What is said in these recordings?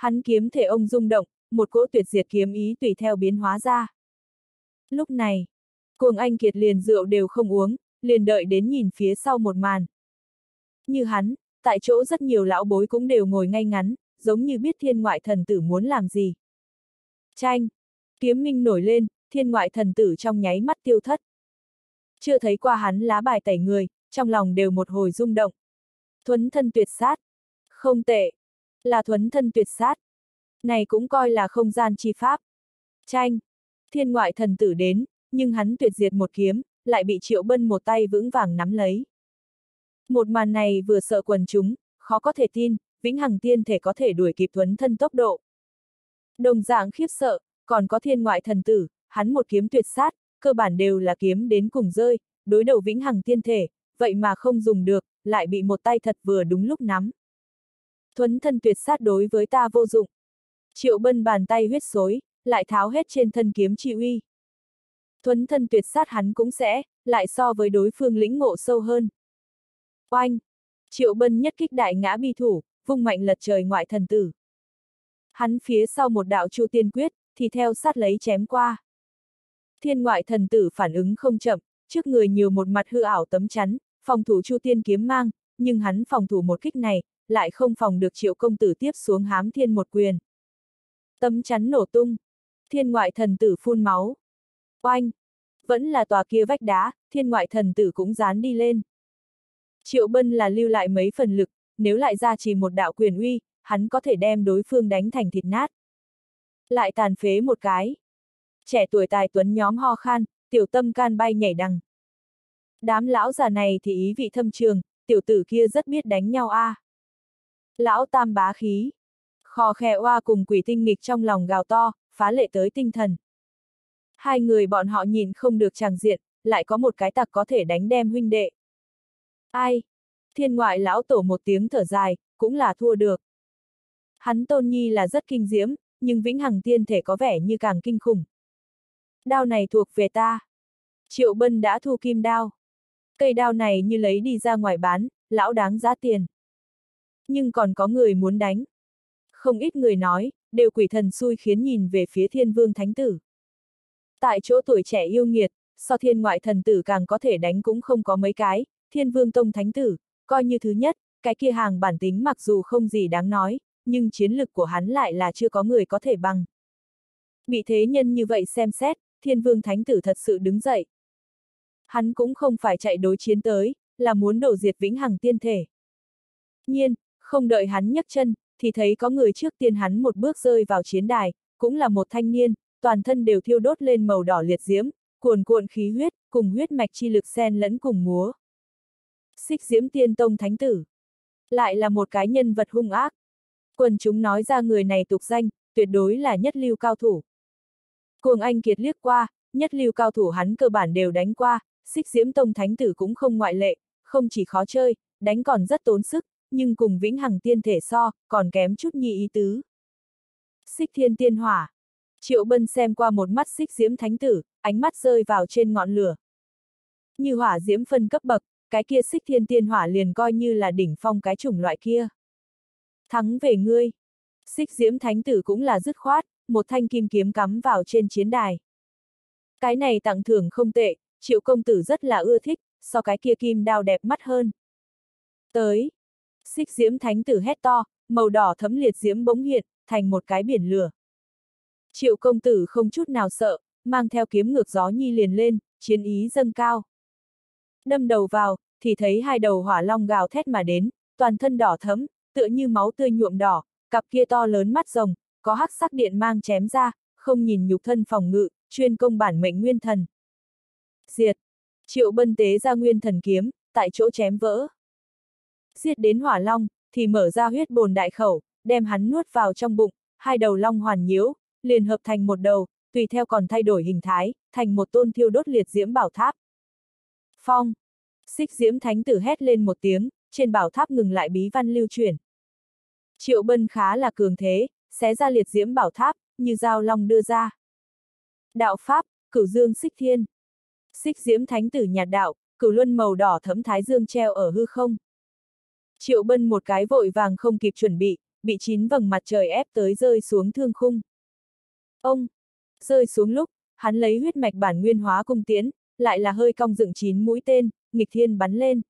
Hắn kiếm thể ông rung động, một cỗ tuyệt diệt kiếm ý tùy theo biến hóa ra. Lúc này, cuồng anh kiệt liền rượu đều không uống, liền đợi đến nhìn phía sau một màn. Như hắn, tại chỗ rất nhiều lão bối cũng đều ngồi ngay ngắn, giống như biết thiên ngoại thần tử muốn làm gì. Tranh! Kiếm minh nổi lên, thiên ngoại thần tử trong nháy mắt tiêu thất. Chưa thấy qua hắn lá bài tẩy người, trong lòng đều một hồi rung động. Thuấn thân tuyệt sát. Không tệ. Là thuấn thân tuyệt sát. Này cũng coi là không gian chi pháp. Tranh. Thiên ngoại thần tử đến, nhưng hắn tuyệt diệt một kiếm, lại bị triệu bân một tay vững vàng nắm lấy. Một màn này vừa sợ quần chúng, khó có thể tin, vĩnh hằng tiên thể có thể đuổi kịp thuấn thân tốc độ. Đồng dạng khiếp sợ, còn có thiên ngoại thần tử, hắn một kiếm tuyệt sát, cơ bản đều là kiếm đến cùng rơi, đối đầu vĩnh hằng tiên thể, vậy mà không dùng được, lại bị một tay thật vừa đúng lúc nắm. Thuấn thân tuyệt sát đối với ta vô dụng. Triệu bân bàn tay huyết xối, lại tháo hết trên thân kiếm chi uy. Thuấn thân tuyệt sát hắn cũng sẽ, lại so với đối phương lĩnh ngộ sâu hơn. Oanh! Triệu bân nhất kích đại ngã bi thủ, vung mạnh lật trời ngoại thần tử. Hắn phía sau một đạo chu tiên quyết, thì theo sát lấy chém qua. Thiên ngoại thần tử phản ứng không chậm, trước người nhiều một mặt hư ảo tấm chắn, phòng thủ chu tiên kiếm mang, nhưng hắn phòng thủ một kích này, lại không phòng được triệu công tử tiếp xuống hám thiên một quyền. Tấm chắn nổ tung, thiên ngoại thần tử phun máu. Oanh! Vẫn là tòa kia vách đá, thiên ngoại thần tử cũng dán đi lên. Triệu bân là lưu lại mấy phần lực, nếu lại ra chỉ một đạo quyền uy, hắn có thể đem đối phương đánh thành thịt nát. Lại tàn phế một cái. Trẻ tuổi tài tuấn nhóm ho khan, tiểu tâm can bay nhảy đằng. Đám lão già này thì ý vị thâm trường, tiểu tử kia rất biết đánh nhau a. À. Lão tam bá khí. Khò khè oa cùng quỷ tinh nghịch trong lòng gào to, phá lệ tới tinh thần. Hai người bọn họ nhìn không được tràng diện, lại có một cái tặc có thể đánh đem huynh đệ. Ai? Thiên ngoại lão tổ một tiếng thở dài, cũng là thua được. Hắn tôn nhi là rất kinh diễm, nhưng vĩnh hằng tiên thể có vẻ như càng kinh khủng. Đao này thuộc về ta. Triệu Bân đã thu kim đao. Cây đao này như lấy đi ra ngoài bán, lão đáng giá tiền. Nhưng còn có người muốn đánh. Không ít người nói, đều quỷ thần xui khiến nhìn về phía thiên vương thánh tử. Tại chỗ tuổi trẻ yêu nghiệt, so thiên ngoại thần tử càng có thể đánh cũng không có mấy cái, thiên vương tông thánh tử, coi như thứ nhất, cái kia hàng bản tính mặc dù không gì đáng nói, nhưng chiến lực của hắn lại là chưa có người có thể bằng. Bị thế nhân như vậy xem xét, thiên vương thánh tử thật sự đứng dậy. Hắn cũng không phải chạy đối chiến tới, là muốn đổ diệt vĩnh hằng tiên thể. Nhiên, không đợi hắn nhấc chân, thì thấy có người trước tiên hắn một bước rơi vào chiến đài, cũng là một thanh niên, toàn thân đều thiêu đốt lên màu đỏ liệt diễm, cuồn cuộn khí huyết, cùng huyết mạch chi lực xen lẫn cùng múa. Xích diễm tiên tông thánh tử. Lại là một cái nhân vật hung ác. Quần chúng nói ra người này tục danh, tuyệt đối là nhất lưu cao thủ. Cuồng Anh Kiệt liếc qua, nhất lưu cao thủ hắn cơ bản đều đánh qua, xích diễm tông thánh tử cũng không ngoại lệ, không chỉ khó chơi, đánh còn rất tốn sức, nhưng cùng vĩnh hằng tiên thể so, còn kém chút nhi ý tứ. Xích thiên tiên hỏa. Triệu Bân xem qua một mắt xích diễm thánh tử, ánh mắt rơi vào trên ngọn lửa. Như hỏa diễm phân cấp bậc, cái kia xích thiên tiên hỏa liền coi như là đỉnh phong cái chủng loại kia. Thắng về ngươi. Xích diễm thánh tử cũng là dứt khoát, một thanh kim kiếm cắm vào trên chiến đài. Cái này tặng thưởng không tệ, triệu công tử rất là ưa thích, so cái kia kim đao đẹp mắt hơn. Tới. Xích diễm thánh tử hét to, màu đỏ thấm liệt diễm bỗng hiện, thành một cái biển lửa. Triệu công tử không chút nào sợ, mang theo kiếm ngược gió nhi liền lên, chiến ý dâng cao. Đâm đầu vào, thì thấy hai đầu hỏa long gào thét mà đến, toàn thân đỏ thấm, tựa như máu tươi nhuộm đỏ, cặp kia to lớn mắt rồng, có hắc sắc điện mang chém ra, không nhìn nhục thân phòng ngự, chuyên công bản mệnh nguyên thần. Diệt! Triệu bân tế ra nguyên thần kiếm, tại chỗ chém vỡ. Diệt đến hỏa long, thì mở ra huyết bồn đại khẩu, đem hắn nuốt vào trong bụng, hai đầu long hoàn nhiễu, liền hợp thành một đầu, tùy theo còn thay đổi hình thái, thành một tôn thiêu đốt liệt diễm bảo tháp. Phong! Xích diễm thánh tử hét lên một tiếng, trên bảo tháp ngừng lại bí văn lưu truyền. Triệu bân khá là cường thế, xé ra liệt diễm bảo tháp, như dao long đưa ra. Đạo Pháp, cửu dương xích thiên. Xích diễm thánh tử nhạt đạo, cửu luân màu đỏ thấm thái dương treo ở hư không. Triệu bân một cái vội vàng không kịp chuẩn bị, bị chín vầng mặt trời ép tới rơi xuống thương khung. Ông, rơi xuống lúc, hắn lấy huyết mạch bản nguyên hóa cung tiễn, lại là hơi cong dựng chín mũi tên, nghịch thiên bắn lên.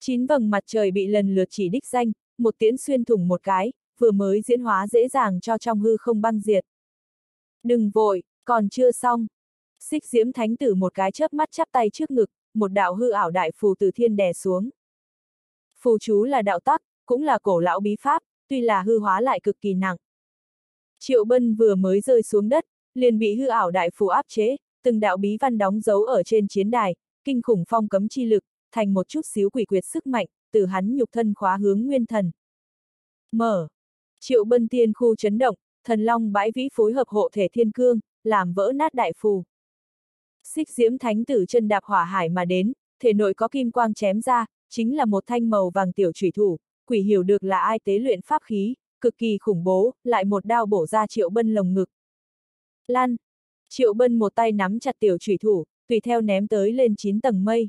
Chín vầng mặt trời bị lần lượt chỉ đích danh, một tiễn xuyên thủng một cái, vừa mới diễn hóa dễ dàng cho trong hư không băng diệt. Đừng vội, còn chưa xong. Xích diễm thánh tử một cái chớp mắt chắp tay trước ngực, một đạo hư ảo đại phù từ thiên đè xuống. Phù chú là đạo tắc, cũng là cổ lão bí pháp, tuy là hư hóa lại cực kỳ nặng. Triệu Bân vừa mới rơi xuống đất, liền bị hư ảo đại phù áp chế, từng đạo bí văn đóng dấu ở trên chiến đài, kinh khủng phong cấm chi lực, thành một chút xíu quỷ quyệt sức mạnh, từ hắn nhục thân khóa hướng nguyên thần. Mở. Triệu Bân tiên khu chấn động, thần long bãi vĩ phối hợp hộ thể thiên cương, làm vỡ nát đại phù. Xích diễm thánh tử chân đạp hỏa hải mà đến, thể nội có kim quang chém ra, chính là một thanh màu vàng tiểu trùy thủ, quỷ hiểu được là ai tế luyện pháp khí, cực kỳ khủng bố, lại một đao bổ ra triệu bân lồng ngực. Lan! Triệu bân một tay nắm chặt tiểu trùy thủ, tùy theo ném tới lên chín tầng mây.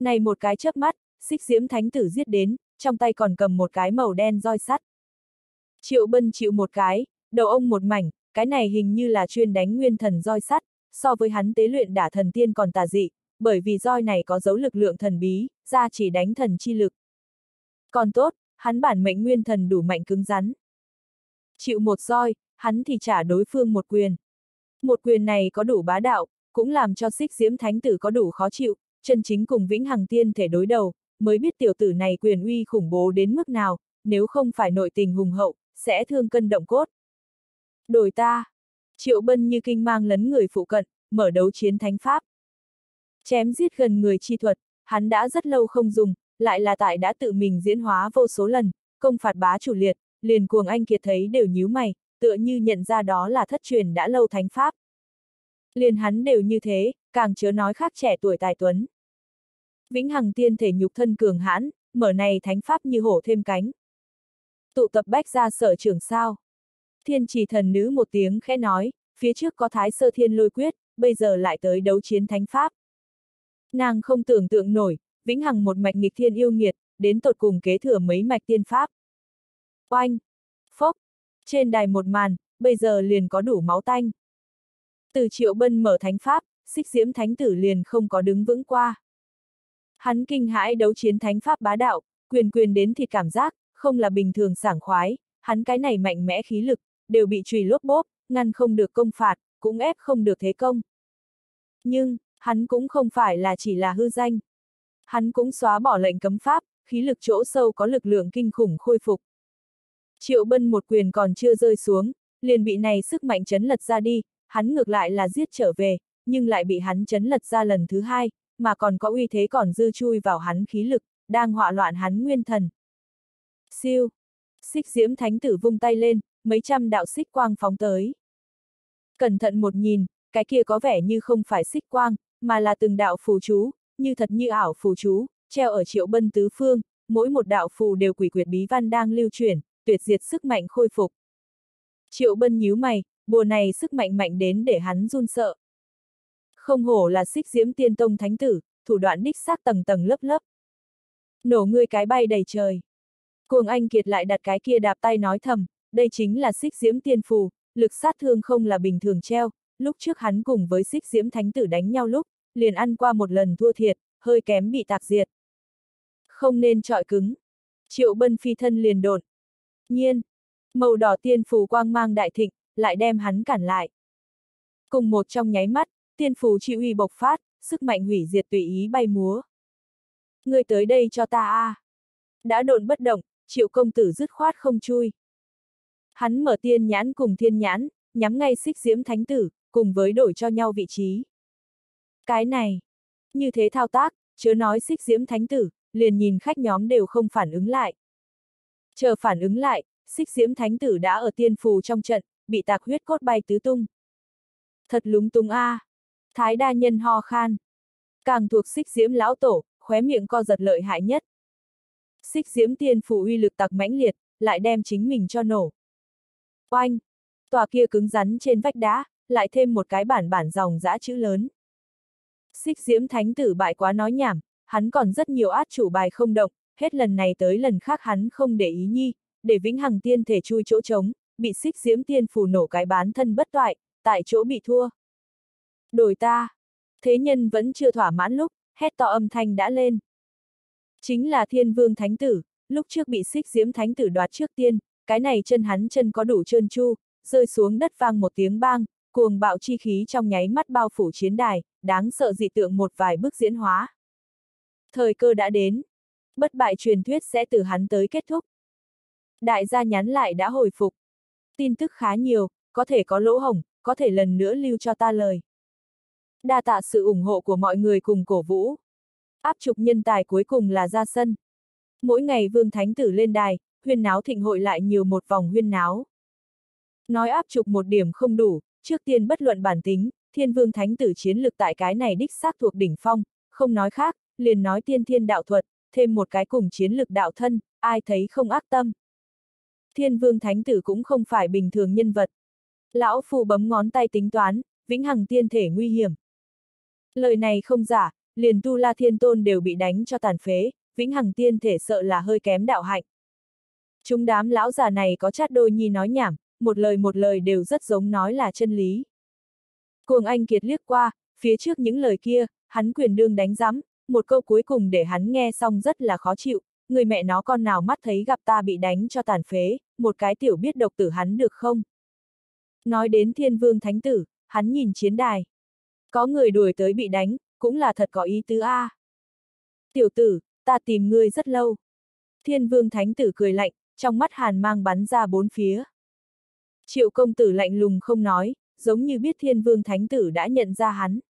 Này một cái chớp mắt, xích diễm thánh tử giết đến, trong tay còn cầm một cái màu đen roi sắt. Triệu bân chịu một cái, đầu ông một mảnh, cái này hình như là chuyên đánh nguyên thần roi sắt, so với hắn tế luyện đả thần tiên còn tà dị, bởi vì roi này có dấu lực lượng thần bí, ra chỉ đánh thần chi lực. Còn tốt, hắn bản mệnh nguyên thần đủ mạnh cứng rắn. Chịu một roi, hắn thì trả đối phương một quyền. Một quyền này có đủ bá đạo, cũng làm cho xích diễm thánh tử có đủ khó chịu, chân chính cùng vĩnh hằng tiên thể đối đầu, mới biết tiểu tử này quyền uy khủng bố đến mức nào, nếu không phải nội tình hùng hậu, sẽ thương cân động cốt. Đổi ta, triệu bân như kinh mang lấn người phụ cận, mở đấu chiến thánh pháp. Chém giết gần người chi thuật, hắn đã rất lâu không dùng, lại là tại đã tự mình diễn hóa vô số lần, công phạt bá chủ liệt, liền cuồng anh kiệt thấy đều nhíu mày, tựa như nhận ra đó là thất truyền đã lâu thánh pháp. Liền hắn đều như thế, càng chớ nói khác trẻ tuổi tài tuấn. Vĩnh Hằng tiên thể nhục thân cường hãn, mở này thánh pháp như hổ thêm cánh. Tụ tập bách ra sở trưởng sao. Thiên trì thần nữ một tiếng khẽ nói, phía trước có thái sơ thiên lôi quyết, bây giờ lại tới đấu chiến thánh pháp. Nàng không tưởng tượng nổi, vĩnh hằng một mạch nghịch thiên yêu nghiệt, đến tột cùng kế thừa mấy mạch tiên pháp. Oanh! Phốc! Trên đài một màn, bây giờ liền có đủ máu tanh. Từ triệu bân mở thánh pháp, xích diễm thánh tử liền không có đứng vững qua. Hắn kinh hãi đấu chiến thánh pháp bá đạo, quyền quyền đến thịt cảm giác, không là bình thường sảng khoái, hắn cái này mạnh mẽ khí lực, đều bị trùy lốp bốp, ngăn không được công phạt, cũng ép không được thế công. Nhưng, hắn cũng không phải là chỉ là hư danh. Hắn cũng xóa bỏ lệnh cấm pháp, khí lực chỗ sâu có lực lượng kinh khủng khôi phục. Triệu bân một quyền còn chưa rơi xuống, liền bị này sức mạnh chấn lật ra đi, hắn ngược lại là giết trở về, nhưng lại bị hắn chấn lật ra lần thứ hai, mà còn có uy thế còn dư chui vào hắn khí lực, đang họa loạn hắn nguyên thần. Siêu! Xích diễm thánh tử vung tay lên, mấy trăm đạo xích quang phóng tới. Cẩn thận một nhìn, cái kia có vẻ như không phải xích quang, mà là từng đạo phù chú, như thật như ảo phù chú, treo ở triệu bân tứ phương, mỗi một đạo phù đều quỷ quyệt bí văn đang lưu chuyển, tuyệt diệt sức mạnh khôi phục. Triệu bân nhíu mày, bùa này sức mạnh mạnh đến để hắn run sợ. Không hổ là xích diễm tiên tông thánh tử, thủ đoạn đích xác tầng tầng lớp lớp. Nổ ngươi cái bay đầy trời. Cuồng Anh Kiệt lại đặt cái kia đạp tay nói thầm, đây chính là xích diễm tiên phù, lực sát thương không là bình thường treo, lúc trước hắn cùng với xích diễm thánh tử đánh nhau lúc, liền ăn qua một lần thua thiệt, hơi kém bị tạc diệt. Không nên trọi cứng. Triệu bân phi thân liền đột. Nhiên, màu đỏ tiên phù quang mang đại thịnh, lại đem hắn cản lại. Cùng một trong nháy mắt, tiên phù chịu uy bộc phát, sức mạnh hủy diệt tùy ý bay múa. Người tới đây cho ta a. Đã độn bất động, triệu công tử dứt khoát không chui. Hắn mở tiên nhãn cùng thiên nhãn, nhắm ngay xích diễm thánh tử, cùng với đổi cho nhau vị trí. Cái này, như thế thao tác, chớ nói xích diễm thánh tử, liền nhìn khách nhóm đều không phản ứng lại. Chờ phản ứng lại, xích diễm thánh tử đã ở tiên phù trong trận, bị tạc huyết cốt bay tứ tung. Thật lúng túng a. À. Thái đa nhân ho khan. Càng thuộc xích diễm lão tổ, khóe miệng co giật lợi hại nhất. Xích diễm tiên phù uy lực tặc mãnh liệt, lại đem chính mình cho nổ. Oanh! Tòa kia cứng rắn trên vách đá, lại thêm một cái bản bản dòng dã chữ lớn. Xích diễm thánh tử bại quá nói nhảm, hắn còn rất nhiều át chủ bài không động, hết lần này tới lần khác hắn không để ý nhi, để vĩnh hằng tiên thể chui chỗ trống, bị xích diễm tiên phù nổ cái bán thân bất toại, tại chỗ bị thua. Đổi ta. Thế nhân vẫn chưa thỏa mãn lúc, hét to âm thanh đã lên. Chính là thiên vương thánh tử, lúc trước bị xích diễm thánh tử đoạt trước tiên, cái này chân hắn chân có đủ trơn chu, rơi xuống đất vang một tiếng bang, cuồng bạo chi khí trong nháy mắt bao phủ chiến đài, đáng sợ dị tượng một vài bước diễn hóa. Thời cơ đã đến. Bất bại truyền thuyết sẽ từ hắn tới kết thúc. Đại gia nhắn lại đã hồi phục. Tin tức khá nhiều, có thể có lỗ hổng, có thể lần nữa lưu cho ta lời. Đa tạ sự ủng hộ của mọi người cùng cổ vũ. Áp trục nhân tài cuối cùng là ra sân. Mỗi ngày vương thánh tử lên đài, huyên náo thịnh hội lại nhiều một vòng huyên náo. Nói áp trục một điểm không đủ, trước tiên bất luận bản tính, thiên vương thánh tử chiến lực tại cái này đích xác thuộc đỉnh phong, không nói khác, liền nói tiên thiên đạo thuật, thêm một cái cùng chiến lực đạo thân, ai thấy không ác tâm. Thiên vương thánh tử cũng không phải bình thường nhân vật. Lão phù bấm ngón tay tính toán, vĩnh hằng tiên thể nguy hiểm. Lời này không giả, liền tu la thiên tôn đều bị đánh cho tàn phế, vĩnh hằng tiên thể sợ là hơi kém đạo hạnh. Chúng đám lão già này có chát đôi nhi nói nhảm, một lời một lời đều rất giống nói là chân lý. Cuồng Anh Kiệt liếc qua, phía trước những lời kia, hắn quyền đương đánh giám, một câu cuối cùng để hắn nghe xong rất là khó chịu, người mẹ nó con nào mắt thấy gặp ta bị đánh cho tàn phế, một cái tiểu biết độc tử hắn được không? Nói đến thiên vương thánh tử, hắn nhìn chiến đài. Có người đuổi tới bị đánh, cũng là thật có ý tứ a. Tiểu tử, ta tìm ngươi rất lâu. Thiên vương thánh tử cười lạnh, trong mắt hàn mang bắn ra bốn phía. Triệu công tử lạnh lùng không nói, giống như biết thiên vương thánh tử đã nhận ra hắn.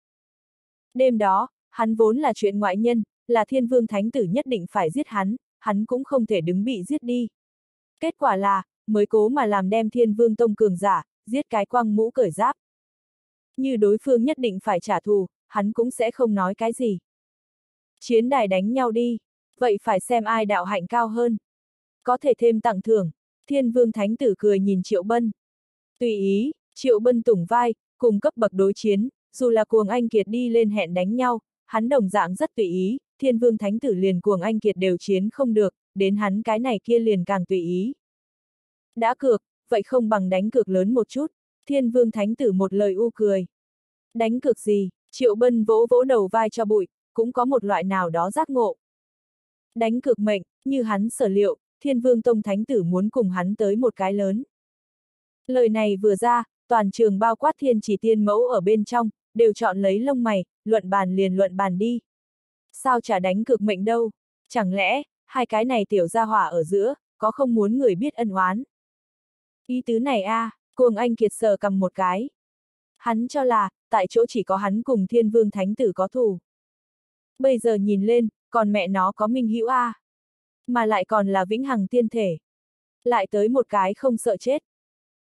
Đêm đó, hắn vốn là chuyện ngoại nhân, là thiên vương thánh tử nhất định phải giết hắn, hắn cũng không thể đứng bị giết đi. Kết quả là, mới cố mà làm đem thiên vương tông cường giả, giết cái quăng mũ cởi giáp. Như đối phương nhất định phải trả thù, hắn cũng sẽ không nói cái gì. Chiến đài đánh nhau đi, vậy phải xem ai đạo hạnh cao hơn. Có thể thêm tặng thưởng, thiên vương thánh tử cười nhìn triệu bân. Tùy ý, triệu bân tủng vai, cùng cấp bậc đối chiến, dù là cuồng anh kiệt đi lên hẹn đánh nhau, hắn đồng dạng rất tùy ý, thiên vương thánh tử liền cuồng anh kiệt đều chiến không được, đến hắn cái này kia liền càng tùy ý. Đã cược, vậy không bằng đánh cược lớn một chút, thiên vương thánh tử một lời u cười. Đánh cược gì, triệu bân vỗ vỗ đầu vai cho bụi, cũng có một loại nào đó giác ngộ. Đánh cược mệnh, như hắn sở liệu, thiên vương tông thánh tử muốn cùng hắn tới một cái lớn. Lời này vừa ra, toàn trường bao quát thiên chỉ tiên mẫu ở bên trong, đều chọn lấy lông mày, luận bàn liền luận bàn đi. Sao chả đánh cực mệnh đâu? Chẳng lẽ, hai cái này tiểu gia hỏa ở giữa, có không muốn người biết ân oán? Ý tứ này a, à, cuồng anh kiệt sờ cầm một cái. Hắn cho là, tại chỗ chỉ có hắn cùng thiên vương thánh tử có thù. Bây giờ nhìn lên, còn mẹ nó có minh hữu a, à. Mà lại còn là vĩnh hằng tiên thể. Lại tới một cái không sợ chết.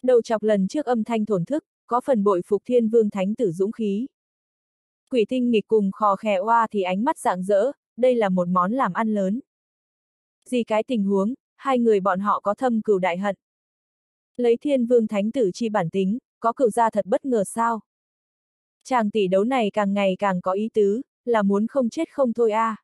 Đầu chọc lần trước âm thanh thổn thức, có phần bội phục thiên vương thánh tử dũng khí. Quỷ tinh nghịch cùng khò khè oa thì ánh mắt rạng rỡ, đây là một món làm ăn lớn. Gì cái tình huống, hai người bọn họ có thâm cừu đại hận. Lấy thiên vương thánh tử chi bản tính, có cửu ra thật bất ngờ sao. Chàng tỷ đấu này càng ngày càng có ý tứ, là muốn không chết không thôi a. À.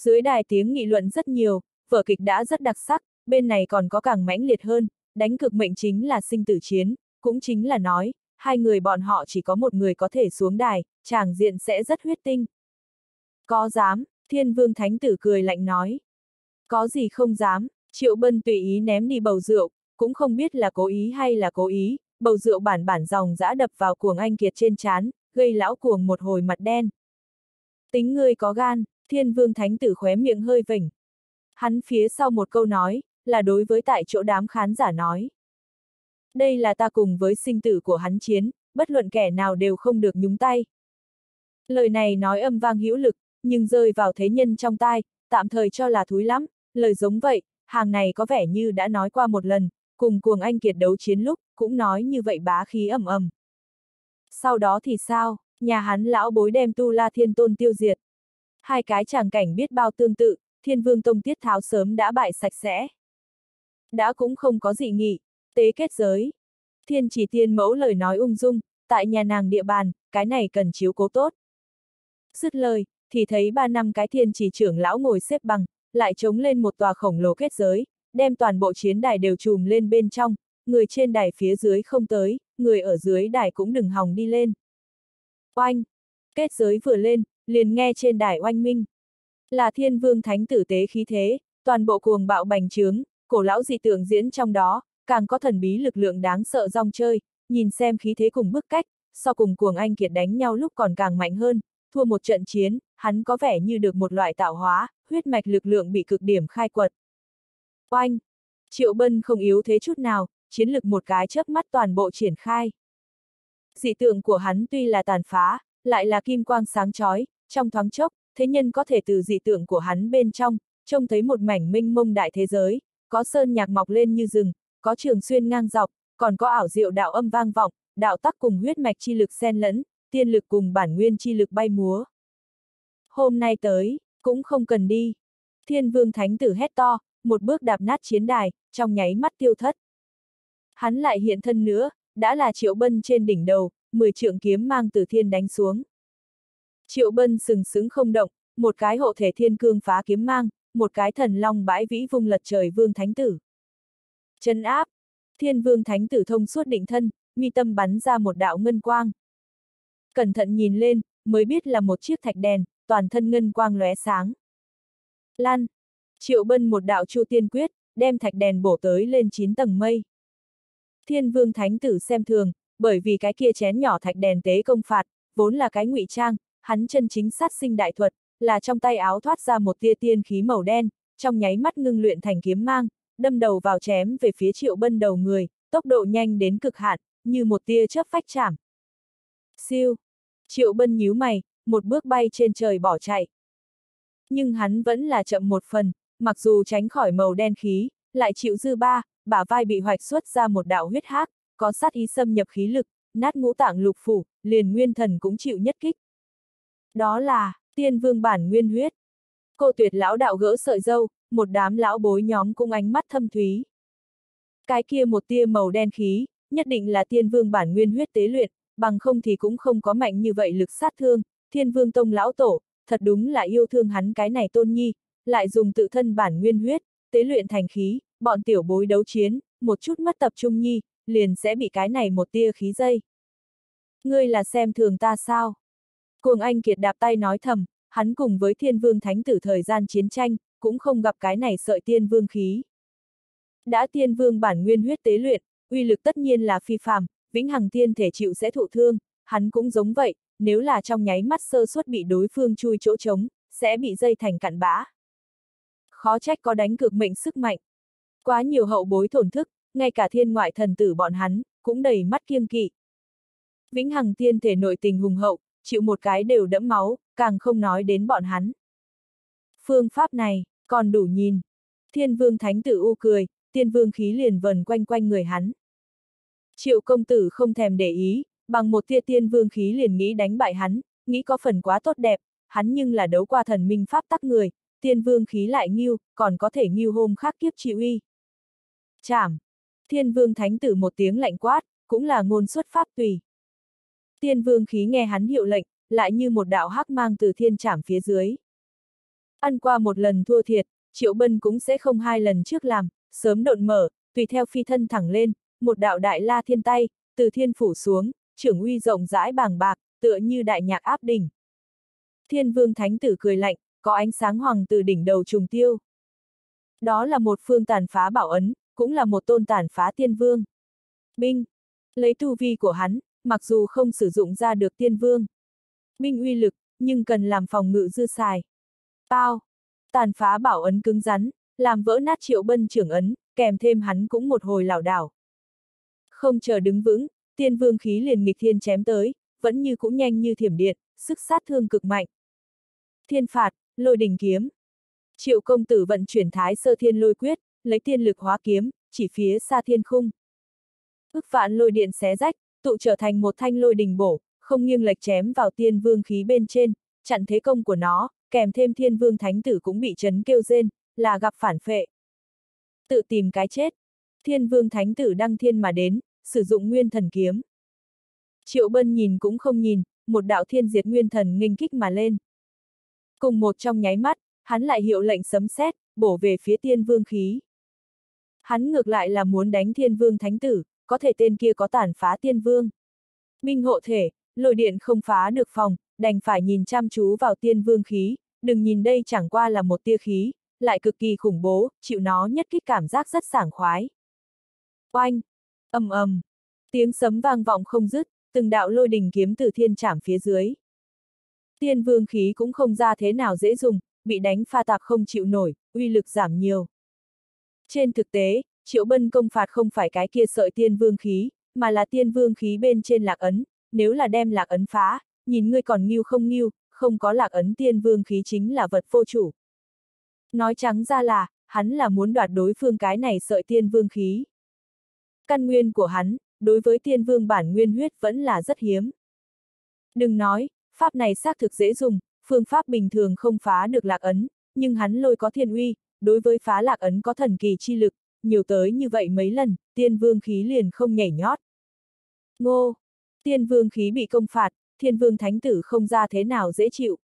Dưới đài tiếng nghị luận rất nhiều, vở kịch đã rất đặc sắc, bên này còn có càng mãnh liệt hơn, đánh cực mệnh chính là sinh tử chiến, cũng chính là nói, hai người bọn họ chỉ có một người có thể xuống đài, chàng diện sẽ rất huyết tinh. Có dám, thiên vương thánh tử cười lạnh nói. Có gì không dám, triệu bân tùy ý ném đi bầu rượu, cũng không biết là cố ý hay là cố ý, bầu rượu bản bản dòng dã đập vào cuồng anh kiệt trên chán, gây lão cuồng một hồi mặt đen. Tính ngươi có gan, thiên vương thánh tử khóe miệng hơi vỉnh. Hắn phía sau một câu nói, là đối với tại chỗ đám khán giả nói. Đây là ta cùng với sinh tử của hắn chiến, bất luận kẻ nào đều không được nhúng tay. Lời này nói âm vang hữu lực, nhưng rơi vào thế nhân trong tai, tạm thời cho là thúi lắm, lời giống vậy, hàng này có vẻ như đã nói qua một lần, cùng cuồng anh kiệt đấu chiến lúc, cũng nói như vậy bá khí ầm ầm. Sau đó thì sao, nhà hắn lão bối đem tu la thiên tôn tiêu diệt. Hai cái tràng cảnh biết bao tương tự, thiên vương tông tiết tháo sớm đã bại sạch sẽ. Đã cũng không có gì nghị, tế kết giới. Thiên chỉ tiên mẫu lời nói ung dung, tại nhà nàng địa bàn, cái này cần chiếu cố tốt. Dứt lời, thì thấy ba năm cái thiên chỉ trưởng lão ngồi xếp bằng, lại chống lên một tòa khổng lồ kết giới, đem toàn bộ chiến đài đều trùm lên bên trong, người trên đài phía dưới không tới, người ở dưới đài cũng đừng hòng đi lên. Oanh! Kết giới vừa lên, liền nghe trên đài oanh minh. Là thiên vương thánh tử tế khí thế, toàn bộ cuồng bạo bành trướng, cổ lão dị tượng diễn trong đó, càng có thần bí lực lượng đáng sợ rong chơi, nhìn xem khí thế cùng bức cách, so cùng cuồng anh kiệt đánh nhau lúc còn càng mạnh hơn, thua một trận chiến, hắn có vẻ như được một loại tạo hóa, huyết mạch lực lượng bị cực điểm khai quật. Oanh! Triệu Bân không yếu thế chút nào, chiến lực một cái chớp mắt toàn bộ triển khai. Dị tượng của hắn tuy là tàn phá, lại là kim quang sáng chói, trong thoáng chốc, thế nhân có thể từ dị tượng của hắn bên trong, trông thấy một mảnh minh mông đại thế giới, có sơn nhạc mọc lên như rừng, có trường xuyên ngang dọc, còn có ảo diệu đạo âm vang vọng, đạo tắc cùng huyết mạch chi lực xen lẫn, tiên lực cùng bản nguyên chi lực bay múa. Hôm nay tới, cũng không cần đi. Thiên vương thánh tử hét to, một bước đạp nát chiến đài, trong nháy mắt tiêu thất. Hắn lại hiện thân nữa, đã là triệu bân trên đỉnh đầu, 10 trượng kiếm mang từ thiên đánh xuống. Triệu bân sừng sững không động, một cái hộ thể thiên cương phá kiếm mang, một cái thần long bãi vĩ vung lật trời vương thánh tử. Chân áp, thiên vương thánh tử thông suốt định thân, mi tâm bắn ra một đạo ngân quang. Cẩn thận nhìn lên, mới biết là một chiếc thạch đèn, toàn thân ngân quang lóe sáng. Lan, triệu bân một đạo chu tiên quyết, đem thạch đèn bổ tới lên 9 tầng mây. Thiên vương thánh tử xem thường, bởi vì cái kia chén nhỏ thạch đèn tế công phạt, vốn là cái ngụy trang, hắn chân chính sát sinh đại thuật, là trong tay áo thoát ra một tia tiên khí màu đen, trong nháy mắt ngưng luyện thành kiếm mang, đâm đầu vào chém về phía triệu bân đầu người, tốc độ nhanh đến cực hạn, như một tia chớp phách chạm. Siêu! Triệu bân nhíu mày, một bước bay trên trời bỏ chạy. Nhưng hắn vẫn là chậm một phần, mặc dù tránh khỏi màu đen khí, lại chịu dư ba, bả vai bị hoạch xuất ra một đạo huyết hác, có sát ý xâm nhập khí lực, nát ngũ tạng lục phủ, liền nguyên thần cũng chịu nhất kích. Đó là, tiên vương bản nguyên huyết. Cô tuyệt lão đạo gỡ sợi dâu, một đám lão bối nhóm cũng ánh mắt thâm thúy. Cái kia một tia màu đen khí, nhất định là tiên vương bản nguyên huyết tế luyện, bằng không thì cũng không có mạnh như vậy lực sát thương, thiên vương tông lão tổ, thật đúng là yêu thương hắn cái này tôn nhi, lại dùng tự thân bản nguyên huyết, tế luyện thành khí, bọn tiểu bối đấu chiến, một chút mất tập trung nhi, liền sẽ bị cái này một tia khí dây. Ngươi là xem thường ta sao? Cuồng Anh Kiệt đạp tay nói thầm, hắn cùng với thiên vương thánh tử thời gian chiến tranh, cũng không gặp cái này sợi tiên vương khí. Đã tiên vương bản nguyên huyết tế luyện, uy lực tất nhiên là phi phàm, vĩnh hằng tiên thể chịu sẽ thụ thương, hắn cũng giống vậy, nếu là trong nháy mắt sơ suất bị đối phương chui chỗ trống, sẽ bị dây thành cặn bã. Khó trách có đánh cực mệnh sức mạnh. Quá nhiều hậu bối thổn thức, ngay cả thiên ngoại thần tử bọn hắn, cũng đầy mắt kiêng kỵ. Vĩnh hằng tiên thể nội tình hùng hậu, chịu một cái đều đẫm máu, càng không nói đến bọn hắn. Phương pháp này, còn đủ nhìn. Thiên vương thánh tử u cười, tiên vương khí liền vần quanh quanh người hắn. Triệu công tử không thèm để ý, bằng một tia tiên vương khí liền nghĩ đánh bại hắn, nghĩ có phần quá tốt đẹp, hắn nhưng là đấu qua thần minh pháp tắc người, tiên vương khí lại nghiêu, còn có thể nghiêu hôm khác kiếp chịu uy. Chảm! Thiên vương thánh tử một tiếng lạnh quát, cũng là ngôn xuất pháp tùy. Tiên vương khí nghe hắn hiệu lệnh, lại như một đạo hắc mang từ thiên trảm phía dưới. Ăn qua một lần thua thiệt, Triệu Bân cũng sẽ không hai lần trước làm, sớm độn mở, tùy theo phi thân thẳng lên, một đạo đại la thiên tay, từ thiên phủ xuống, trưởng uy rộng rãi bàng bạc, tựa như đại nhạc áp đỉnh. Thiên vương thánh tử cười lạnh, có ánh sáng hoàng từ đỉnh đầu trùng tiêu. Đó là một phương tàn phá bảo ấn, cũng là một tôn tàn phá tiên vương. Binh! Lấy tu vi của hắn, mặc dù không sử dụng ra được tiên vương. minh uy lực, nhưng cần làm phòng ngự dư xài. Bao! Tàn phá bảo ấn cứng rắn, làm vỡ nát triệu bân trưởng ấn, kèm thêm hắn cũng một hồi lảo đảo. Không chờ đứng vững, tiên vương khí liền nghịch thiên chém tới, vẫn như cũng nhanh như thiểm điện, sức sát thương cực mạnh. Thiên phạt, lôi đỉnh kiếm. Triệu công tử vận chuyển thái sơ thiên lôi quyết, lấy tiên lực hóa kiếm, chỉ phía xa thiên khung. Ước vạn lôi điện xé rách, tụ trở thành một thanh lôi đình bổ, không nghiêng lệch chém vào tiên vương khí bên trên, chặn thế công của nó, kèm thêm thiên vương thánh tử cũng bị chấn kêu rên, là gặp phản phệ. Tự tìm cái chết. Thiên vương thánh tử đăng thiên mà đến, sử dụng nguyên thần kiếm. Triệu bân nhìn cũng không nhìn, một đạo thiên diệt nguyên thần nghênh kích mà lên. Cùng một trong nháy mắt, hắn lại hiệu lệnh sấm sét, bổ về phía tiên vương khí. Hắn ngược lại là muốn đánh thiên vương thánh tử, có thể tên kia có tàn phá tiên vương. Minh hộ thể, lôi điện không phá được phòng, đành phải nhìn chăm chú vào tiên vương khí, đừng nhìn đây chẳng qua là một tia khí, lại cực kỳ khủng bố, chịu nó nhất kích cảm giác rất sảng khoái. Oanh! ầm ầm, tiếng sấm vang vọng không dứt, từng đạo lôi đình kiếm từ thiên trảm phía dưới. Tiên vương khí cũng không ra thế nào dễ dùng, bị đánh pha tạp không chịu nổi, uy lực giảm nhiều. Trên thực tế, triệu bân công phạt không phải cái kia sợi tiên vương khí, mà là tiên vương khí bên trên lạc ấn, nếu là đem lạc ấn phá, nhìn ngươi còn nghiêu không nghiêu, không có lạc ấn tiên vương khí chính là vật vô chủ. Nói trắng ra là, hắn là muốn đoạt đối phương cái này sợi tiên vương khí. Căn nguyên của hắn, đối với tiên vương bản nguyên huyết vẫn là rất hiếm. Đừng nói, pháp này xác thực dễ dùng, phương pháp bình thường không phá được lạc ấn, nhưng hắn lôi có thiên uy, đối với phá lạc ấn có thần kỳ chi lực, nhiều tới như vậy mấy lần, tiên vương khí liền không nhảy nhót. Ngô! Tiên vương khí bị công phạt, thiên vương thánh tử không ra thế nào dễ chịu.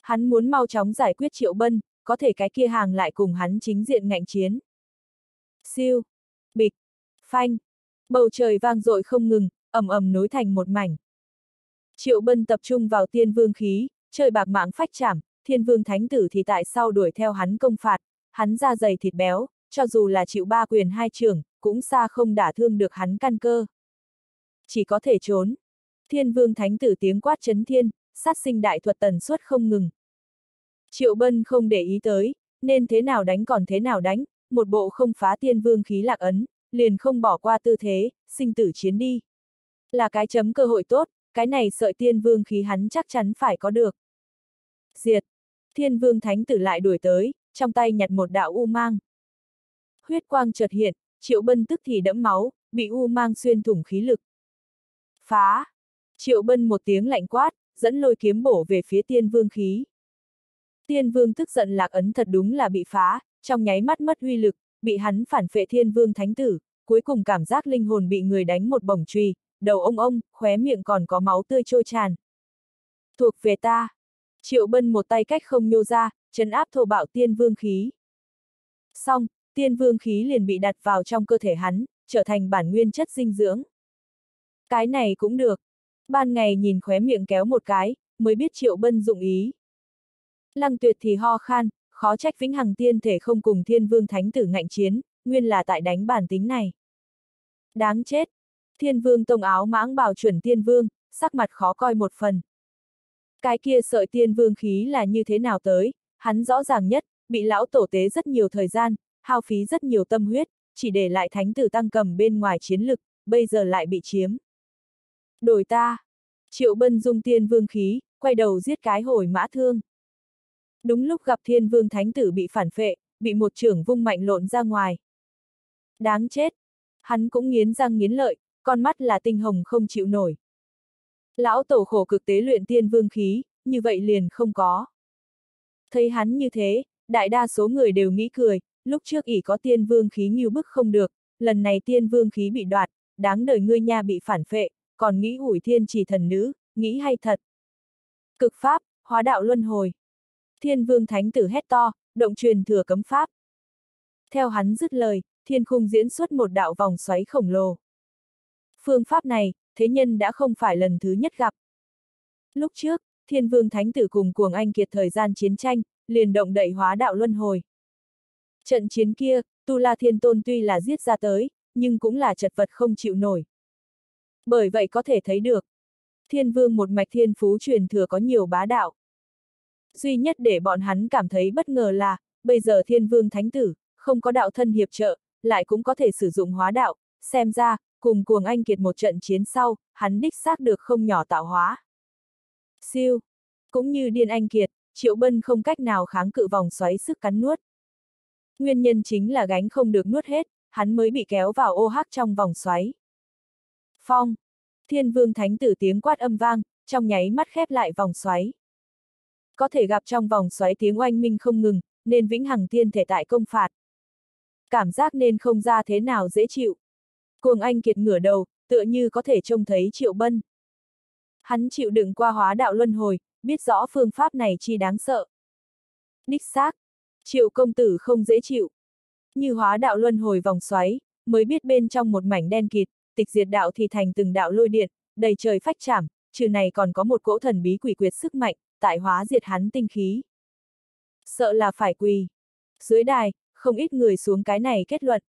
Hắn muốn mau chóng giải quyết triệu bân, có thể cái kia hàng lại cùng hắn chính diện ngạnh chiến. Siêu! Bịch! Phanh! Bầu trời vang dội không ngừng, ầm ầm nối thành một mảnh. Triệu bân tập trung vào tiên vương khí, trời bạc mạng phách chảm, thiên vương thánh tử thì tại sao đuổi theo hắn công phạt, hắn da dày thịt béo, cho dù là chịu ba quyền hai trưởng, cũng xa không đả thương được hắn căn cơ. Chỉ có thể trốn. Thiên vương thánh tử tiếng quát chấn thiên, sát sinh đại thuật tần suất không ngừng. Triệu bân không để ý tới, nên thế nào đánh còn thế nào đánh, một bộ không phá tiên vương khí lạc ấn, liền không bỏ qua tư thế, sinh tử chiến đi. Là cái chấm cơ hội tốt, cái này sợi tiên vương khí hắn chắc chắn phải có được. Diệt! Thiên vương thánh tử lại đuổi tới, trong tay nhặt một đạo u mang. Huyết quang chợt hiện, triệu bân tức thì đẫm máu, bị u mang xuyên thủng khí lực. Phá! Triệu bân một tiếng lạnh quát, dẫn lôi kiếm bổ về phía tiên vương khí. Tiên vương tức giận lạc ấn thật đúng là bị phá, trong nháy mắt mất uy lực, bị hắn phản phệ thiên vương thánh tử, cuối cùng cảm giác linh hồn bị người đánh một bổng truy, đầu ông ông, khóe miệng còn có máu tươi trôi tràn. Thuộc về ta. Triệu bân một tay cách không nhô ra, chấn áp thô bạo tiên vương khí. Xong, tiên vương khí liền bị đặt vào trong cơ thể hắn, trở thành bản nguyên chất dinh dưỡng. Cái này cũng được. Ban ngày nhìn khóe miệng kéo một cái, mới biết triệu bân dụng ý. Lăng tuyệt thì ho khan, khó trách vĩnh hằng tiên thể không cùng thiên vương thánh tử ngạnh chiến, nguyên là tại đánh bản tính này. Đáng chết! Thiên vương tông áo mãng bảo chuẩn tiên vương, sắc mặt khó coi một phần. Cái kia sợi tiên vương khí là như thế nào tới, hắn rõ ràng nhất, bị lão tổ tế rất nhiều thời gian, hao phí rất nhiều tâm huyết, chỉ để lại thánh tử tăng cầm bên ngoài chiến lực, bây giờ lại bị chiếm. Đổi ta! Triệu bân dung tiên vương khí, quay đầu giết cái hồi mã thương. Đúng lúc gặp thiên vương thánh tử bị phản phệ, bị một trưởng vung mạnh lộn ra ngoài. Đáng chết! Hắn cũng nghiến răng nghiến lợi, con mắt là tinh hồng không chịu nổi. Lão tổ khổ cực tế luyện tiên vương khí, như vậy liền không có. Thấy hắn như thế, đại đa số người đều nghĩ cười, lúc trước ỷ có tiên vương khí nghiêu bức không được, lần này tiên vương khí bị đoạt, đáng đời ngươi nha bị phản phệ, còn nghĩ ủi thiên chỉ thần nữ, nghĩ hay thật. Cực pháp, hóa đạo luân hồi. Thiên vương thánh tử hét to, động truyền thừa cấm pháp. Theo hắn dứt lời, thiên khung diễn xuất một đạo vòng xoáy khổng lồ. Phương pháp này, thế nhân đã không phải lần thứ nhất gặp. Lúc trước, thiên vương thánh tử cùng cuồng anh kiệt thời gian chiến tranh, liền động đậy hóa đạo luân hồi. Trận chiến kia, Tu La Thiên Tôn tuy là giết ra tới, nhưng cũng là chật vật không chịu nổi. Bởi vậy có thể thấy được, thiên vương một mạch thiên phú truyền thừa có nhiều bá đạo. Duy nhất để bọn hắn cảm thấy bất ngờ là, bây giờ thiên vương thánh tử, không có đạo thân hiệp trợ, lại cũng có thể sử dụng hóa đạo, xem ra, cùng cuồng anh kiệt một trận chiến sau, hắn đích xác được không nhỏ tạo hóa. Siêu! Cũng như điên anh kiệt, triệu bân không cách nào kháng cự vòng xoáy sức cắn nuốt. Nguyên nhân chính là gánh không được nuốt hết, hắn mới bị kéo vào ô hắc trong vòng xoáy. Phong! Thiên vương thánh tử tiếng quát âm vang, trong nháy mắt khép lại vòng xoáy. Có thể gặp trong vòng xoáy tiếng oanh minh không ngừng, nên vĩnh hằng thiên thể tại công phạt. Cảm giác nên không ra thế nào dễ chịu. Cuồng anh kiệt ngửa đầu, tựa như có thể trông thấy triệu bân. Hắn chịu đựng qua hóa đạo luân hồi, biết rõ phương pháp này chi đáng sợ. Đích xác, triệu công tử không dễ chịu. Như hóa đạo luân hồi vòng xoáy, mới biết bên trong một mảnh đen kịt, tịch diệt đạo thì thành từng đạo lôi điện, đầy trời phách chảm, trừ này còn có một cỗ thần bí quỷ quyệt sức mạnh, tại hóa diệt hắn tinh khí. Sợ là phải quỳ. Dưới đài, không ít người xuống cái này kết luận.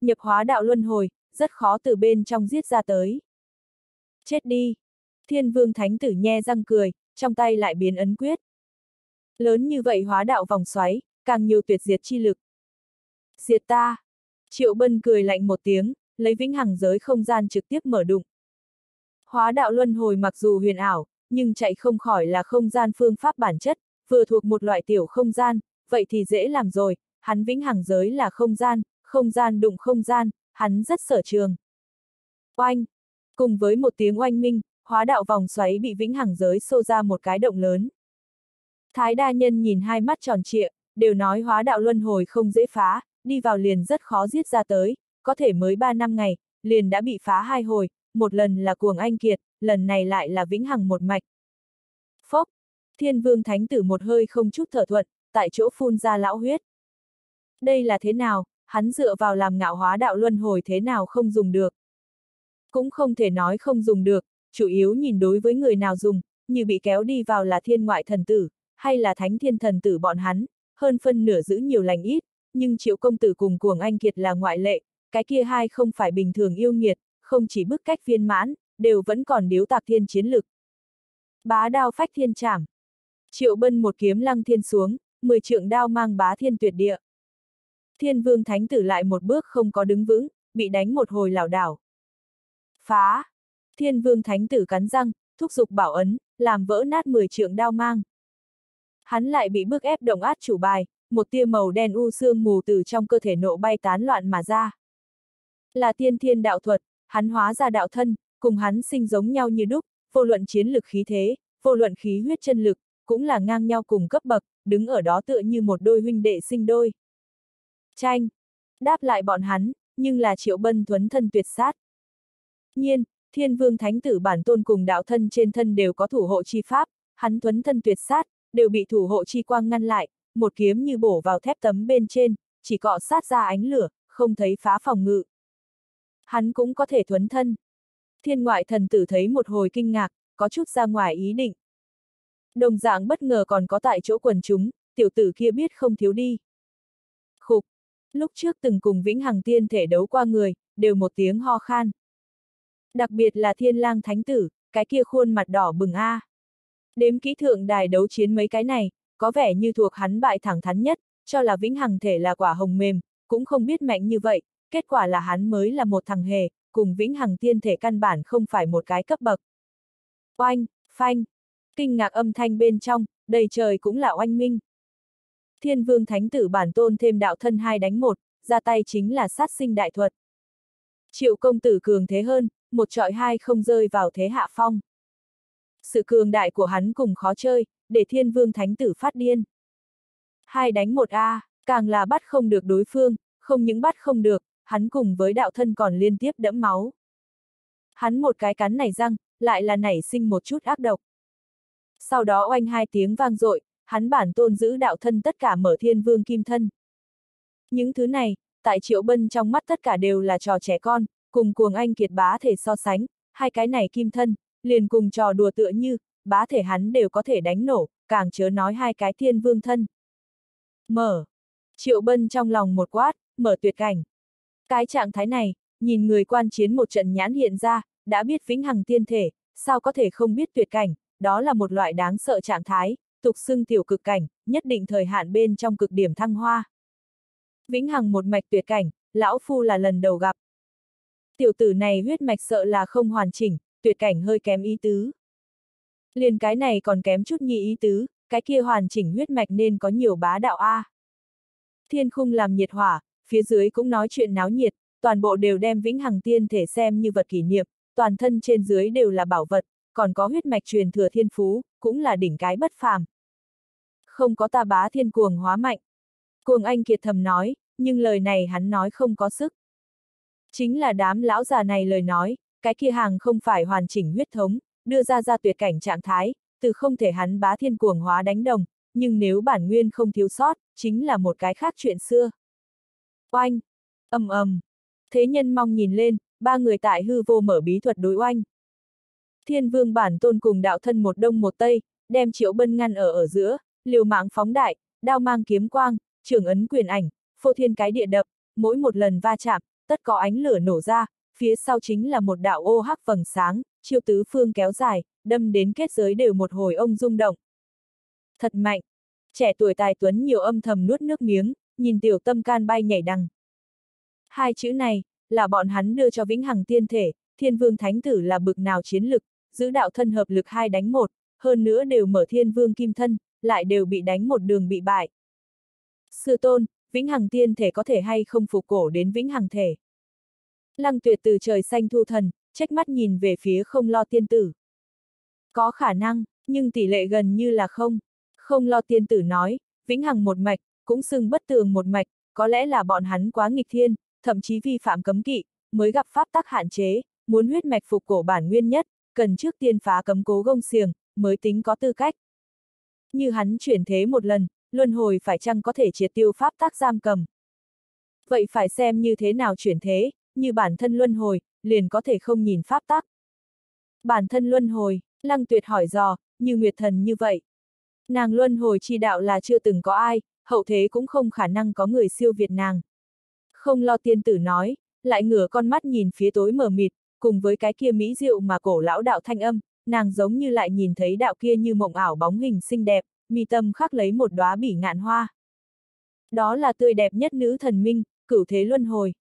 Nhập hóa đạo luân hồi, rất khó từ bên trong giết ra tới. Chết đi! Thiên vương thánh tử nhe răng cười, trong tay lại biến ấn quyết. Lớn như vậy hóa đạo vòng xoáy, càng nhiều tuyệt diệt chi lực. Diệt ta! Triệu Bân cười lạnh một tiếng, lấy vĩnh hằng giới không gian trực tiếp mở đụng. Hóa đạo luân hồi mặc dù huyền ảo, nhưng chạy không khỏi là không gian phương pháp bản chất, vừa thuộc một loại tiểu không gian, vậy thì dễ làm rồi, hắn vĩnh hằng giới là không gian, không gian đụng không gian, hắn rất sở trường. Oanh! Cùng với một tiếng oanh minh, hóa đạo vòng xoáy bị vĩnh hằng giới xô ra một cái động lớn. Thái đa nhân nhìn hai mắt tròn trịa, đều nói hóa đạo luân hồi không dễ phá, đi vào liền rất khó giết ra tới, có thể mới ba năm ngày, liền đã bị phá hai hồi, một lần là cuồng anh kiệt, lần này lại là vĩnh hằng một mạch. Phốc! Thiên vương thánh tử một hơi không chút thở thuận, tại chỗ phun ra lão huyết. Đây là thế nào, hắn dựa vào làm ngạo hóa đạo luân hồi thế nào không dùng được. Cũng không thể nói không dùng được, chủ yếu nhìn đối với người nào dùng, như bị kéo đi vào là thiên ngoại thần tử, hay là thánh thiên thần tử bọn hắn, hơn phân nửa giữ nhiều lành ít, nhưng triệu công tử cùng cuồng anh kiệt là ngoại lệ, cái kia hai không phải bình thường yêu nghiệt, không chỉ bức cách viên mãn, đều vẫn còn điếu tạc thiên chiến lực. Bá đao phách thiên trảm. Triệu bân một kiếm lăng thiên xuống, mười trượng đao mang bá thiên tuyệt địa. Thiên vương thánh tử lại một bước không có đứng vững, bị đánh một hồi lảo đảo. Phá! Thiên vương thánh tử cắn răng, thúc giục bảo ấn, làm vỡ nát mười trượng đao mang. Hắn lại bị bức ép động át chủ bài, một tia màu đen u sương mù từ trong cơ thể nộ bay tán loạn mà ra. Là tiên thiên đạo thuật, hắn hóa ra đạo thân, cùng hắn sinh giống nhau như đúc, vô luận chiến lực khí thế, vô luận khí huyết chân lực, cũng là ngang nhau cùng cấp bậc, đứng ở đó tựa như một đôi huynh đệ sinh đôi. Tranh! Đáp lại bọn hắn, nhưng là triệu bân thuấn thân tuyệt sát. Nhiên, thiên vương thánh tử bản tôn cùng đạo thân trên thân đều có thủ hộ chi pháp, hắn thuấn thân tuyệt sát, đều bị thủ hộ chi quang ngăn lại, một kiếm như bổ vào thép tấm bên trên, chỉ cọ sát ra ánh lửa, không thấy phá phòng ngự. Hắn cũng có thể thuấn thân. Thiên ngoại thần tử thấy một hồi kinh ngạc, có chút ra ngoài ý định. Đồng dạng bất ngờ còn có tại chỗ quần chúng, tiểu tử kia biết không thiếu đi. Khục, lúc trước từng cùng Vĩnh Hằng Tiên thể đấu qua người, đều một tiếng ho khan. Đặc biệt là thiên lang thánh tử, cái kia khuôn mặt đỏ bừng a. Đếm kỹ thượng đài đấu chiến mấy cái này, có vẻ như thuộc hắn bại thẳng thắn nhất, cho là Vĩnh Hằng thể là quả hồng mềm, cũng không biết mạnh như vậy, kết quả là hắn mới là một thằng hề, cùng Vĩnh Hằng tiên thể căn bản không phải một cái cấp bậc. Oanh, phanh, kinh ngạc âm thanh bên trong, đầy trời cũng là oanh minh. Thiên vương thánh tử bản tôn thêm đạo thân hai đánh một, ra tay chính là sát sinh đại thuật. Triệu công tử cường thế hơn, một trọi hai không rơi vào thế hạ phong. Sự cường đại của hắn cùng khó chơi, để thiên vương thánh tử phát điên. Hai đánh một A, càng là bắt không được đối phương, không những bắt không được, hắn cùng với đạo thân còn liên tiếp đẫm máu. Hắn một cái cắn này răng, lại là nảy sinh một chút ác độc. Sau đó oanh hai tiếng vang dội, hắn bản tôn giữ đạo thân tất cả mở thiên vương kim thân. Những thứ này, tại triệu bân trong mắt tất cả đều là trò trẻ con, cùng cuồng anh kiệt bá thể so sánh, hai cái này kim thân, liền cùng trò đùa tựa như, bá thể hắn đều có thể đánh nổ, càng chớ nói hai cái thiên vương thân. Mở. Triệu bân trong lòng một quát, mở tuyệt cảnh. Cái trạng thái này, nhìn người quan chiến một trận nhãn hiện ra, đã biết vĩnh hằng tiên thể, sao có thể không biết tuyệt cảnh, đó là một loại đáng sợ trạng thái, tục xưng tiểu cực cảnh, nhất định thời hạn bên trong cực điểm thăng hoa. Vĩnh hằng một mạch tuyệt cảnh, lão phu là lần đầu gặp. Tiểu tử này huyết mạch sợ là không hoàn chỉnh, tuyệt cảnh hơi kém ý tứ. Liền cái này còn kém chút nhi ý tứ, cái kia hoàn chỉnh huyết mạch nên có nhiều bá đạo A. Thiên khung làm nhiệt hỏa, phía dưới cũng nói chuyện náo nhiệt, toàn bộ đều đem vĩnh hằng tiên thể xem như vật kỷ niệm, toàn thân trên dưới đều là bảo vật, còn có huyết mạch truyền thừa thiên phú, cũng là đỉnh cái bất phàm. Không có ta bá thiên cuồng hóa mạnh. Cuồng anh kiệt thầm nói, nhưng lời này hắn nói không có sức. Chính là đám lão già này lời nói, cái kia hàng không phải hoàn chỉnh huyết thống, đưa ra ra tuyệt cảnh trạng thái, từ không thể hắn bá thiên cuồng hóa đánh đồng, nhưng nếu bản nguyên không thiếu sót, chính là một cái khác chuyện xưa. Oanh! ầm ầm. Thế nhân mong nhìn lên, ba người tại hư vô mở bí thuật đối oanh. Thiên vương bản tôn cùng đạo thân một đông một tây, đem triệu bân ngăn ở ở giữa, liều mạng phóng đại, đao mang kiếm quang, trường ấn quyền ảnh, phô thiên cái địa đập, mỗi một lần va chạm, tất có ánh lửa nổ ra, phía sau chính là một đạo ô hắc vầng sáng, chiêu tứ phương kéo dài, đâm đến kết giới đều một hồi ông rung động. Thật mạnh! Trẻ tuổi tài tuấn nhiều âm thầm nuốt nước miếng, nhìn tiểu tâm can bay nhảy đằng. Hai chữ này, là bọn hắn đưa cho vĩnh hằng tiên thể, thiên vương thánh tử là bực nào chiến lực, giữ đạo thân hợp lực hai đánh một, hơn nữa đều mở thiên vương kim thân, lại đều bị đánh một đường bị bại. Sư tôn, vĩnh hằng tiên thể có thể hay không phục cổ đến vĩnh hằng thể. Lăng tuyệt từ trời xanh thu thần, trách mắt nhìn về phía không lo tiên tử. Có khả năng, nhưng tỷ lệ gần như là không. Không lo tiên tử nói, vĩnh hằng một mạch, cũng xưng bất tường một mạch, có lẽ là bọn hắn quá nghịch thiên, thậm chí vi phạm cấm kỵ, mới gặp pháp tắc hạn chế, muốn huyết mạch phục cổ bản nguyên nhất, cần trước tiên phá cấm cố gông xiềng, mới tính có tư cách. Như hắn chuyển thế một lần, luân hồi phải chăng có thể triệt tiêu pháp tắc giam cầm. Vậy phải xem như thế nào chuyển thế, như bản thân luân hồi, liền có thể không nhìn pháp tắc. Bản thân luân hồi, lăng tuyệt hỏi dò, như nguyệt thần như vậy. Nàng luân hồi chi đạo là chưa từng có ai, hậu thế cũng không khả năng có người siêu việt nàng. Không lo tiên tử nói, lại ngửa con mắt nhìn phía tối mờ mịt, cùng với cái kia mỹ diệu mà cổ lão đạo thanh âm, nàng giống như lại nhìn thấy đạo kia như mộng ảo bóng hình xinh đẹp, mi tâm khắc lấy một đóa bỉ ngạn hoa. Đó là tươi đẹp nhất nữ thần minh, cửu thế luân hồi.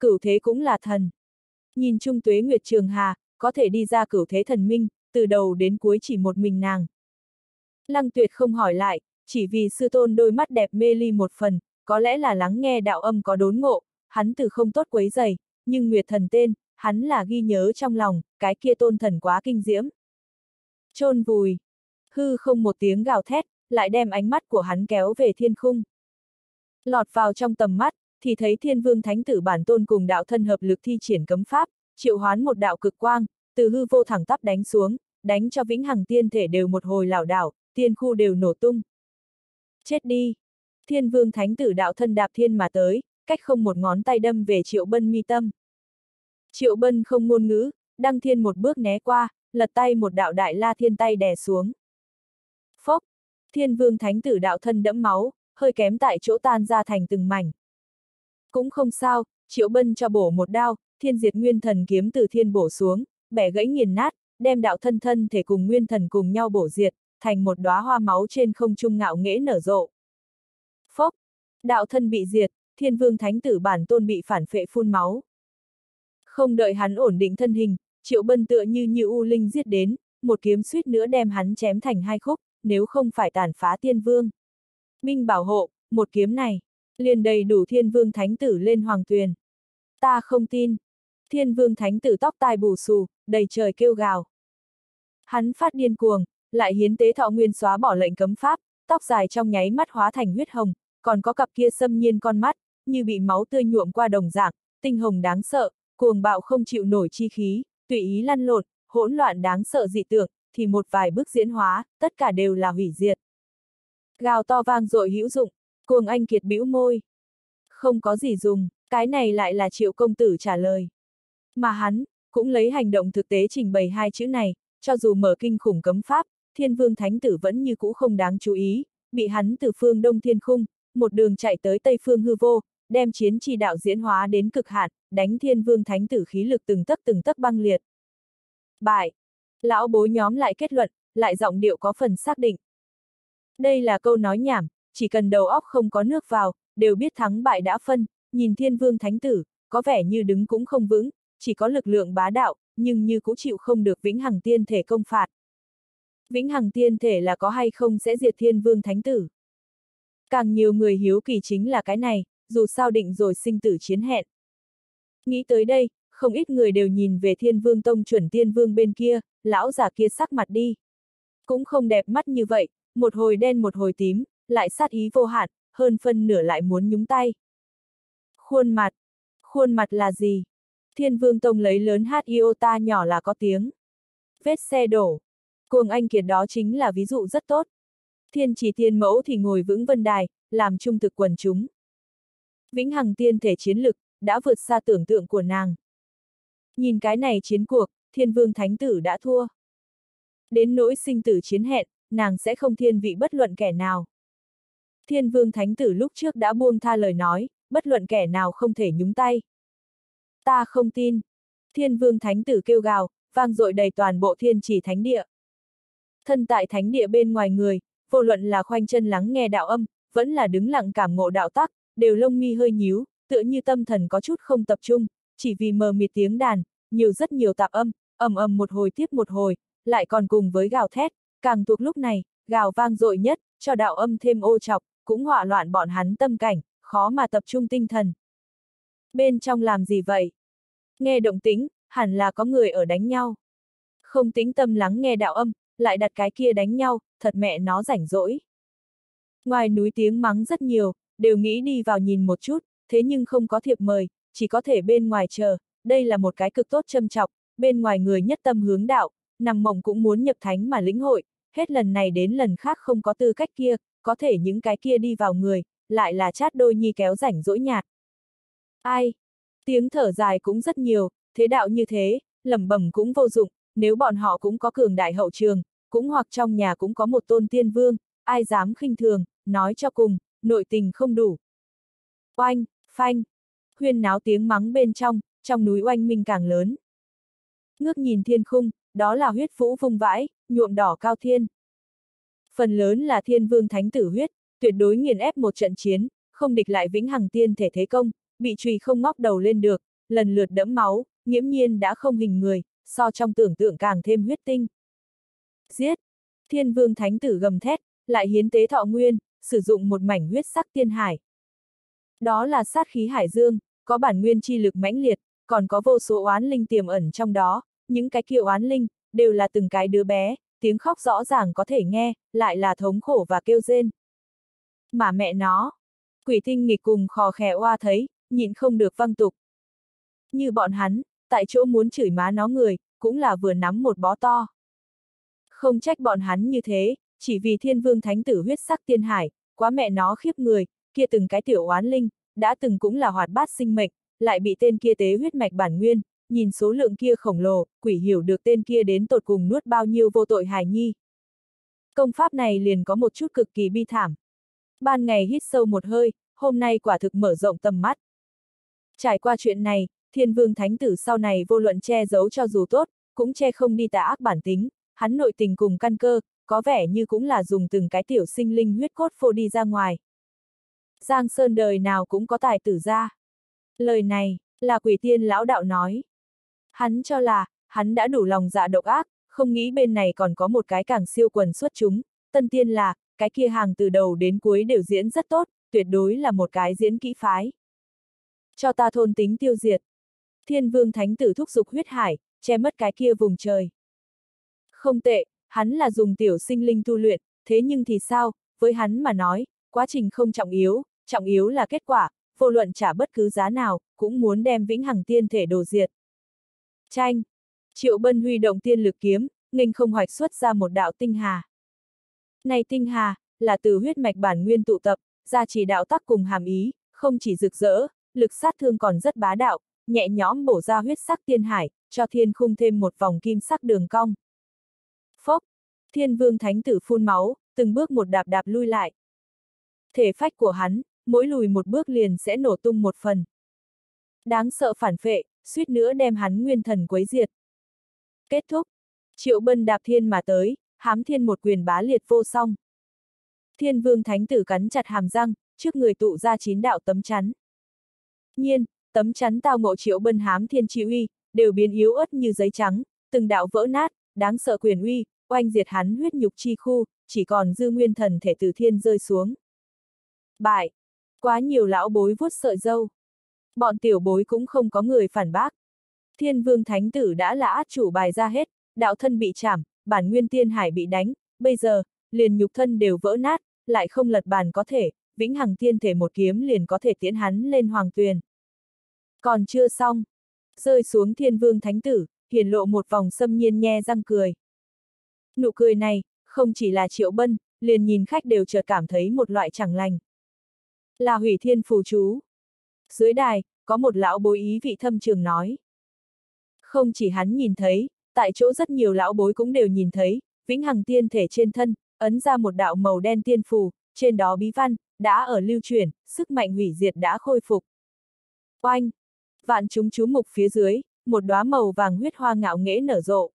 Cửu thế cũng là thần. Nhìn trung tuế nguyệt trường hà, có thể đi ra cửu thế thần minh, từ đầu đến cuối chỉ một mình nàng. Lăng tuyệt không hỏi lại, chỉ vì sư tôn đôi mắt đẹp mê ly một phần, có lẽ là lắng nghe đạo âm có đốn ngộ, hắn từ không tốt quấy dày, nhưng nguyệt thần tên, hắn là ghi nhớ trong lòng, cái kia tôn thần quá kinh diễm. Trôn vùi. Hư không một tiếng gào thét, lại đem ánh mắt của hắn kéo về thiên khung. Lọt vào trong tầm mắt, thì thấy thiên vương thánh tử bản tôn cùng đạo thân hợp lực thi triển cấm pháp, triệu hoán một đạo cực quang, từ hư vô thẳng tắp đánh xuống, đánh cho vĩnh hằng tiên thể đều một hồi lảo đảo, tiên khu đều nổ tung. Chết đi! Thiên vương thánh tử đạo thân đạp thiên mà tới, cách không một ngón tay đâm về triệu bân mi tâm. Triệu bân không ngôn ngữ, đăng thiên một bước né qua, lật tay một đạo đại la thiên tay đè xuống. Phốc! Thiên vương thánh tử đạo thân đẫm máu, hơi kém tại chỗ tan ra thành từng mảnh. Cũng không sao, triệu bân cho bổ một đao, thiên diệt nguyên thần kiếm từ thiên bổ xuống, bẻ gãy nghiền nát, đem đạo thân thân thể cùng nguyên thần cùng nhau bổ diệt, thành một đóa hoa máu trên không trung ngạo nghễ nở rộ. Phốc! Đạo thân bị diệt, thiên vương thánh tử bản tôn bị phản phệ phun máu. Không đợi hắn ổn định thân hình, triệu bân tựa như như u linh giết đến, một kiếm suýt nữa đem hắn chém thành hai khúc, nếu không phải tàn phá tiên vương. Minh bảo hộ, một kiếm này, liền đầy đủ thiên vương thánh tử lên hoàng tuyền. Ta không tin. Thiên vương thánh tử tóc tai bù xù, đầy trời kêu gào. Hắn phát điên cuồng, lại hiến tế thọ nguyên xóa bỏ lệnh cấm pháp, tóc dài trong nháy mắt hóa thành huyết hồng, còn có cặp kia xâm nhiên con mắt, như bị máu tươi nhuộm qua đồng dạng, tinh hồng đáng sợ, cuồng bạo không chịu nổi chi khí, tùy ý lăn lộn, hỗn loạn đáng sợ dị tưởng, thì một vài bước diễn hóa, tất cả đều là hủy diệt. Gào to vang dội hữu dụng, cuồng anh kiệt bĩu môi. Không có gì dùng, cái này lại là triệu công tử trả lời. Mà hắn, cũng lấy hành động thực tế trình bày hai chữ này, cho dù mở kinh khủng cấm pháp, thiên vương thánh tử vẫn như cũ không đáng chú ý, bị hắn từ phương đông thiên khung, một đường chạy tới tây phương hư vô, đem chiến chi đạo diễn hóa đến cực hạn, đánh thiên vương thánh tử khí lực từng tấc từng tấc băng liệt. Bại! Lão bố nhóm lại kết luận, lại giọng điệu có phần xác định. Đây là câu nói nhảm, chỉ cần đầu óc không có nước vào, đều biết thắng bại đã phân, nhìn thiên vương thánh tử, có vẻ như đứng cũng không vững, chỉ có lực lượng bá đạo, nhưng như cũng chịu không được vĩnh hằng tiên thể công phạt. Vĩnh hằng tiên thể là có hay không sẽ diệt thiên vương thánh tử. Càng nhiều người hiếu kỳ chính là cái này, dù sao định rồi sinh tử chiến hẹn. Nghĩ tới đây, không ít người đều nhìn về thiên vương tông chuẩn thiên vương bên kia, lão già kia sắc mặt đi. Cũng không đẹp mắt như vậy, một hồi đen một hồi tím, lại sát ý vô hạn, hơn phân nửa lại muốn nhúng tay. Khuôn mặt. Khuôn mặt là gì? Thiên vương tông lấy lớn hát iota nhỏ là có tiếng. Vết xe đổ. Cuồng anh kiệt đó chính là ví dụ rất tốt. Thiên chỉ thiên mẫu thì ngồi vững vân đài, làm trung thực quần chúng. Vĩnh Hằng tiên thể chiến lực, đã vượt xa tưởng tượng của nàng. Nhìn cái này chiến cuộc, thiên vương thánh tử đã thua. Đến nỗi sinh tử chiến hẹn, nàng sẽ không thiên vị bất luận kẻ nào. Thiên vương thánh tử lúc trước đã buông tha lời nói, bất luận kẻ nào không thể nhúng tay. Ta không tin. Thiên vương thánh tử kêu gào, vang dội đầy toàn bộ thiên chỉ thánh địa. Thân tại thánh địa bên ngoài người, vô luận là khoanh chân lắng nghe đạo âm, vẫn là đứng lặng cảm ngộ đạo tắc, đều lông mi hơi nhíu, tựa như tâm thần có chút không tập trung, chỉ vì mờ mịt tiếng đàn, nhiều rất nhiều tạp âm, ầm ầm một hồi tiếp một hồi, lại còn cùng với gào thét, càng thuộc lúc này, gào vang dội nhất, cho đạo âm thêm ô chọc, cũng họa loạn bọn hắn tâm cảnh, khó mà tập trung tinh thần. Bên trong làm gì vậy? Nghe động tĩnh, hẳn là có người ở đánh nhau. Không tính tâm lắng nghe đạo âm, lại đặt cái kia đánh nhau, thật mẹ nó rảnh rỗi. Ngoài núi tiếng mắng rất nhiều, đều nghĩ đi vào nhìn một chút, thế nhưng không có thiệp mời, chỉ có thể bên ngoài chờ, đây là một cái cực tốt châm chọc, bên ngoài người nhất tâm hướng đạo, nằm mộng cũng muốn nhập thánh mà lĩnh hội, hết lần này đến lần khác không có tư cách kia, có thể những cái kia đi vào người, lại là chát đôi nhi kéo rảnh rỗi nhạt. Ai? Tiếng thở dài cũng rất nhiều, thế đạo như thế, lẩm bẩm cũng vô dụng, nếu bọn họ cũng có cường đại hậu trường, cũng hoặc trong nhà cũng có một tôn tiên vương, ai dám khinh thường, nói cho cùng, nội tình không đủ. Oanh, phanh, huyên náo tiếng mắng bên trong, trong núi oanh minh càng lớn. Ngước nhìn thiên khung, đó là huyết vũ vung vãi, nhuộm đỏ cao thiên. Phần lớn là thiên vương thánh tử huyết, tuyệt đối nghiền ép một trận chiến, không địch lại vĩnh hằng tiên thể thế công, bị trùy không ngóc đầu lên được, lần lượt đẫm máu, nghiễm nhiên đã không hình người, so trong tưởng tượng càng thêm huyết tinh. Giết! Thiên vương thánh tử gầm thét, lại hiến tế thọ nguyên, sử dụng một mảnh huyết sắc tiên hải. Đó là sát khí hải dương, có bản nguyên chi lực mãnh liệt, còn có vô số oán linh tiềm ẩn trong đó, những cái kia oán linh, đều là từng cái đứa bé, tiếng khóc rõ ràng có thể nghe, lại là thống khổ và kêu rên. Mà mẹ nó, quỷ tinh nghịch cùng khò khè oa thấy, nhịn không được văng tục. Như bọn hắn, tại chỗ muốn chửi má nó người, cũng là vừa nắm một bó to. Không trách bọn hắn như thế, chỉ vì thiên vương thánh tử huyết sắc tiên hải, quá mẹ nó khiếp người, kia từng cái tiểu oán linh, đã từng cũng là hoạt bát sinh mệnh, lại bị tên kia tế huyết mạch bản nguyên, nhìn số lượng kia khổng lồ, quỷ hiểu được tên kia đến tột cùng nuốt bao nhiêu vô tội hài nhi. Công pháp này liền có một chút cực kỳ bi thảm. Ban ngày hít sâu một hơi, hôm nay quả thực mở rộng tầm mắt. Trải qua chuyện này, thiên vương thánh tử sau này vô luận che giấu cho dù tốt, cũng che không đi tà ác bản tính, hắn nội tình cùng căn cơ, có vẻ như cũng là dùng từng cái tiểu sinh linh huyết cốt phô đi ra ngoài. Giang Sơn đời nào cũng có tài tử ra. Lời này, là quỷ tiên lão đạo nói. Hắn cho là, hắn đã đủ lòng dạ độc ác, không nghĩ bên này còn có một cái càng siêu quần xuất chúng, tân tiên là, cái kia hàng từ đầu đến cuối đều diễn rất tốt, tuyệt đối là một cái diễn kỹ phái. Cho ta thôn tính tiêu diệt. Thiên vương thánh tử thúc dục huyết hải, che mất cái kia vùng trời. Không tệ, hắn là dùng tiểu sinh linh tu luyện, thế nhưng thì sao, với hắn mà nói, quá trình không trọng yếu, trọng yếu là kết quả, vô luận trả bất cứ giá nào, cũng muốn đem vĩnh hằng tiên thể đồ diệt. Tranh! Triệu Bân huy động tiên lực kiếm, nghênh không hoạch xuất ra một đạo tinh hà. Này tinh hà, là từ huyết mạch bản nguyên tụ tập, ra chỉ đạo tác cùng hàm ý, không chỉ rực rỡ, lực sát thương còn rất bá đạo, nhẹ nhõm bổ ra huyết sắc tiên hải, cho thiên khung thêm một vòng kim sắc đường cong. Phốc! Thiên vương thánh tử phun máu, từng bước một đạp đạp lui lại. Thể phách của hắn, mỗi lùi một bước liền sẽ nổ tung một phần. Đáng sợ phản phệ, suýt nữa đem hắn nguyên thần quấy diệt. Kết thúc. Triệu bân đạp thiên mà tới, hám thiên một quyền bá liệt vô song. Thiên vương thánh tử cắn chặt hàm răng, trước người tụ ra chín đạo tấm chắn. Nhiên, tấm chắn tao ngộ triệu bân hám thiên chi uy, đều biến yếu ớt như giấy trắng, từng đạo vỡ nát, đáng sợ quyền uy, oanh diệt hắn huyết nhục chi khu, chỉ còn dư nguyên thần thể từ thiên rơi xuống. Bại! Quá nhiều lão bối vuốt sợi dâu. Bọn tiểu bối cũng không có người phản bác. Thiên vương thánh tử đã là át chủ bài ra hết, đạo thân bị chảm, bản nguyên tiên hải bị đánh, bây giờ, liền nhục thân đều vỡ nát, lại không lật bàn có thể, vĩnh hằng tiên thể một kiếm liền có thể tiễn hắn lên hoàng tuyền. Còn chưa xong. Rơi xuống thiên vương thánh tử, hiển lộ một vòng xâm nhiên nhe răng cười. Nụ cười này, không chỉ là triệu bân, liền nhìn khách đều chợt cảm thấy một loại chẳng lành. Là hủy thiên phù chú. Dưới đài, có một lão bối ý vị thâm trường nói. Không chỉ hắn nhìn thấy, tại chỗ rất nhiều lão bối cũng đều nhìn thấy, vĩnh hằng tiên thể trên thân, ấn ra một đạo màu đen tiên phù, trên đó bí văn, đã ở lưu truyền, sức mạnh hủy diệt đã khôi phục. Oanh! Vạn chúng chú mục phía dưới, một đóa màu vàng huyết hoa ngạo nghễ nở rộ.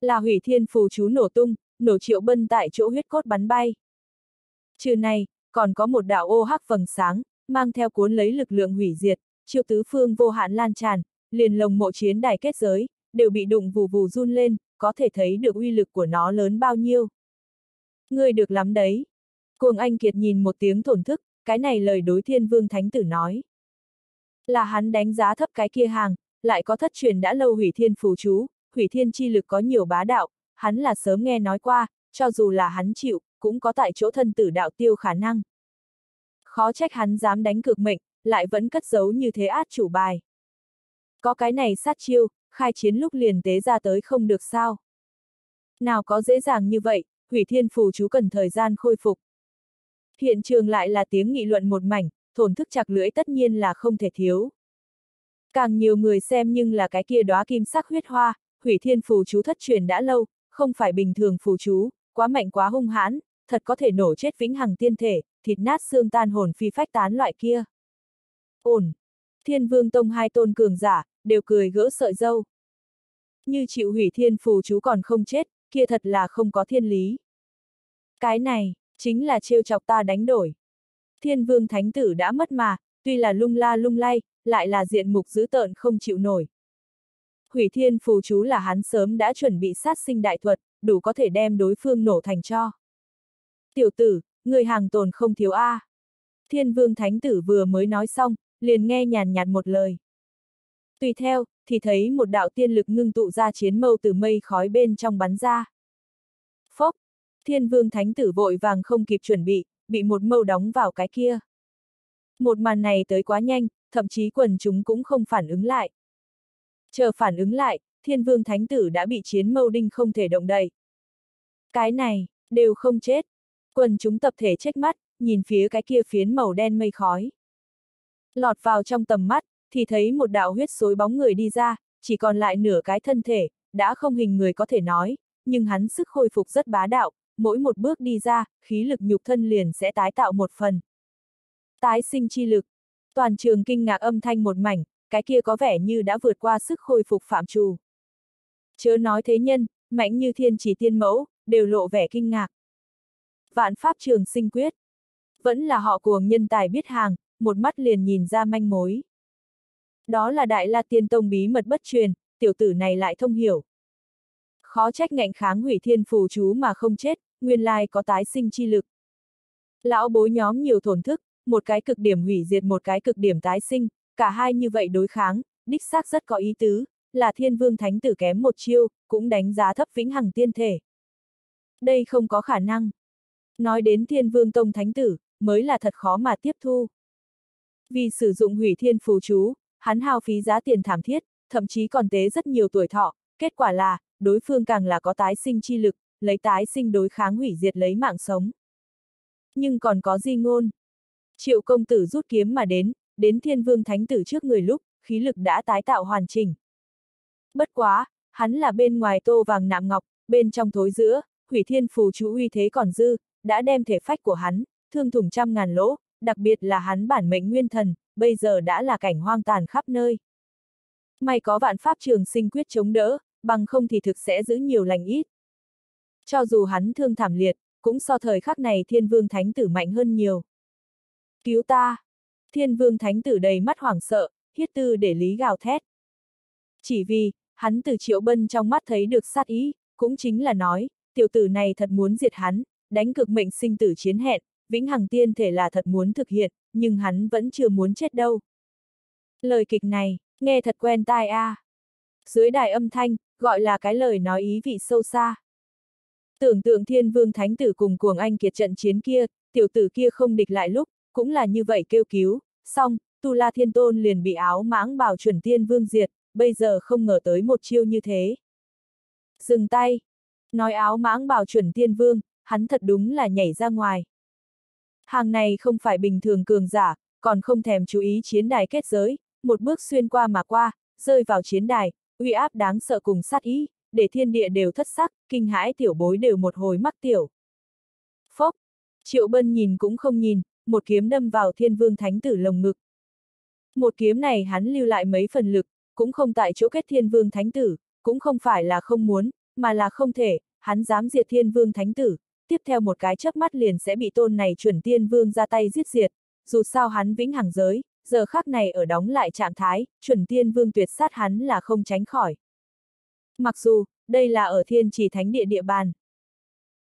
Là hủy thiên phù chú nổ tung, nổ triệu bân tại chỗ huyết cốt bắn bay. Trừ này, còn có một đạo ô hắc vầng sáng, mang theo cuốn lấy lực lượng hủy diệt, triệu tứ phương vô hạn lan tràn, liền lồng mộ chiến đài kết giới, đều bị đụng vù vù run lên, có thể thấy được uy lực của nó lớn bao nhiêu. Ngươi được lắm đấy. Cuồng Anh Kiệt nhìn một tiếng thổn thức, cái này lời đối thiên vương thánh tử nói. Là hắn đánh giá thấp cái kia hàng, lại có thất truyền đã lâu hủy thiên phù chú, hủy thiên chi lực có nhiều bá đạo, hắn là sớm nghe nói qua, cho dù là hắn chịu, cũng có tại chỗ thân tử đạo tiêu khả năng. Khó trách hắn dám đánh cược mệnh, lại vẫn cất giấu như thế át chủ bài. Có cái này sát chiêu, khai chiến lúc liền tế ra tới không được sao. Nào có dễ dàng như vậy, hủy thiên phù chú cần thời gian khôi phục. Hiện trường lại là tiếng nghị luận một mảnh, thổn thức chặt lưỡi tất nhiên là không thể thiếu. Càng nhiều người xem nhưng là cái kia đóa kim sắc huyết hoa, hủy thiên phù chú thất truyền đã lâu, không phải bình thường phù chú, quá mạnh quá hung hãn, thật có thể nổ chết vĩnh hằng tiên thể, thịt nát xương tan hồn phi phách tán loại kia. Ổn! Thiên vương tông hai tôn cường giả, đều cười gỡ sợi dâu. Như chịu hủy thiên phù chú còn không chết, kia thật là không có thiên lý. Cái này, chính là trêu chọc ta đánh đổi. Thiên vương thánh tử đã mất mà, tuy là lung la lung lay, lại là diện mục dữ tợn không chịu nổi. Hủy thiên phù chú là hắn sớm đã chuẩn bị sát sinh đại thuật, đủ có thể đem đối phương nổ thành cho. Tiểu tử, người hàng tồn không thiếu A. Thiên vương thánh tử vừa mới nói xong, liền nghe nhàn nhạt một lời. Tùy theo, thì thấy một đạo tiên lực ngưng tụ ra chiến mâu từ mây khói bên trong bắn ra. Phốc! Thiên vương thánh tử vội vàng không kịp chuẩn bị, bị một mâu đóng vào cái kia. Một màn này tới quá nhanh, thậm chí quần chúng cũng không phản ứng lại. Chờ phản ứng lại, thiên vương thánh tử đã bị chiến mâu đinh không thể động đậy. Cái này, đều không chết. Quần chúng tập thể trách mắt, nhìn phía cái kia phiến màu đen mây khói. Lọt vào trong tầm mắt, thì thấy một đạo huyết xối bóng người đi ra, chỉ còn lại nửa cái thân thể, đã không hình người có thể nói, nhưng hắn sức khôi phục rất bá đạo, mỗi một bước đi ra, khí lực nhục thân liền sẽ tái tạo một phần. Tái sinh chi lực. Toàn trường kinh ngạc âm thanh một mảnh, cái kia có vẻ như đã vượt qua sức khôi phục phạm trù. Chớ nói thế nhân, mạnh như thiên chỉ tiên mẫu, đều lộ vẻ kinh ngạc. Vạn pháp trường sinh quyết. Vẫn là họ cuồng nhân tài biết hàng, một mắt liền nhìn ra manh mối. Đó là đại la tiên tông bí mật bất truyền, tiểu tử này lại thông hiểu. Khó trách ngạnh kháng hủy thiên phù chú mà không chết, nguyên lai có tái sinh chi lực. Lão bối nhóm nhiều thổn thức, một cái cực điểm hủy diệt một cái cực điểm tái sinh, cả hai như vậy đối kháng, đích xác rất có ý tứ, là thiên vương thánh tử kém một chiêu, cũng đánh giá thấp vĩnh hằng tiên thể. Đây không có khả năng. Nói đến thiên vương tông thánh tử, mới là thật khó mà tiếp thu. Vì sử dụng hủy thiên phù chú, hắn hao phí giá tiền thảm thiết, thậm chí còn tế rất nhiều tuổi thọ, kết quả là, đối phương càng là có tái sinh chi lực, lấy tái sinh đối kháng hủy diệt lấy mạng sống. Nhưng còn có di ngôn. Triệu công tử rút kiếm mà đến, đến thiên vương thánh tử trước người lúc, khí lực đã tái tạo hoàn chỉnh. Bất quá, hắn là bên ngoài tô vàng nạm ngọc, bên trong thối giữa, hủy thiên phù chú uy thế còn dư, đã đem thể phách của hắn, thương thủng trăm ngàn lỗ, đặc biệt là hắn bản mệnh nguyên thần, bây giờ đã là cảnh hoang tàn khắp nơi. May có vạn pháp trường sinh quyết chống đỡ, bằng không thì thực sẽ giữ nhiều lành ít. Cho dù hắn thương thảm liệt, cũng so thời khắc này thiên vương thánh tử mạnh hơn nhiều. Cứu ta! Thiên vương thánh tử đầy mắt hoảng sợ, hiết tư để lý gào thét. Chỉ vì, hắn từ triệu bân trong mắt thấy được sát ý, cũng chính là nói, tiểu tử này thật muốn diệt hắn, đánh cực mệnh sinh tử chiến hẹn, vĩnh hằng tiên thể là thật muốn thực hiện, nhưng hắn vẫn chưa muốn chết đâu. Lời kịch này, nghe thật quen tai a. À. Dưới đài âm thanh, gọi là cái lời nói ý vị sâu xa. Tưởng tượng thiên vương thánh tử cùng cuồng anh kiệt trận chiến kia, tiểu tử kia không địch lại lúc, cũng là như vậy kêu cứu, xong, tu la thiên tôn liền bị áo mãng bảo chuẩn tiên vương diệt, bây giờ không ngờ tới một chiêu như thế. Dừng tay! Nói áo mãng bảo chuẩn tiên vương, hắn thật đúng là nhảy ra ngoài. Hàng này không phải bình thường cường giả, còn không thèm chú ý chiến đài kết giới, một bước xuyên qua mà qua, rơi vào chiến đài, uy áp đáng sợ cùng sát ý, để thiên địa đều thất sắc, kinh hãi tiểu bối đều một hồi mắc tiểu. Phốc, triệu bân nhìn cũng không nhìn, một kiếm đâm vào thiên vương thánh tử lồng ngực. Một kiếm này hắn lưu lại mấy phần lực, cũng không tại chỗ kết thiên vương thánh tử, cũng không phải là không muốn, mà là không thể, hắn dám diệt thiên vương thánh tử, tiếp theo một cái chớp mắt liền sẽ bị tôn này chuẩn tiên vương ra tay giết diệt, dù sao hắn vĩnh hằng giới, giờ khắc này ở đóng lại trạng thái, chuẩn tiên vương tuyệt sát hắn là không tránh khỏi. Mặc dù, đây là ở thiên trì thánh địa địa bàn.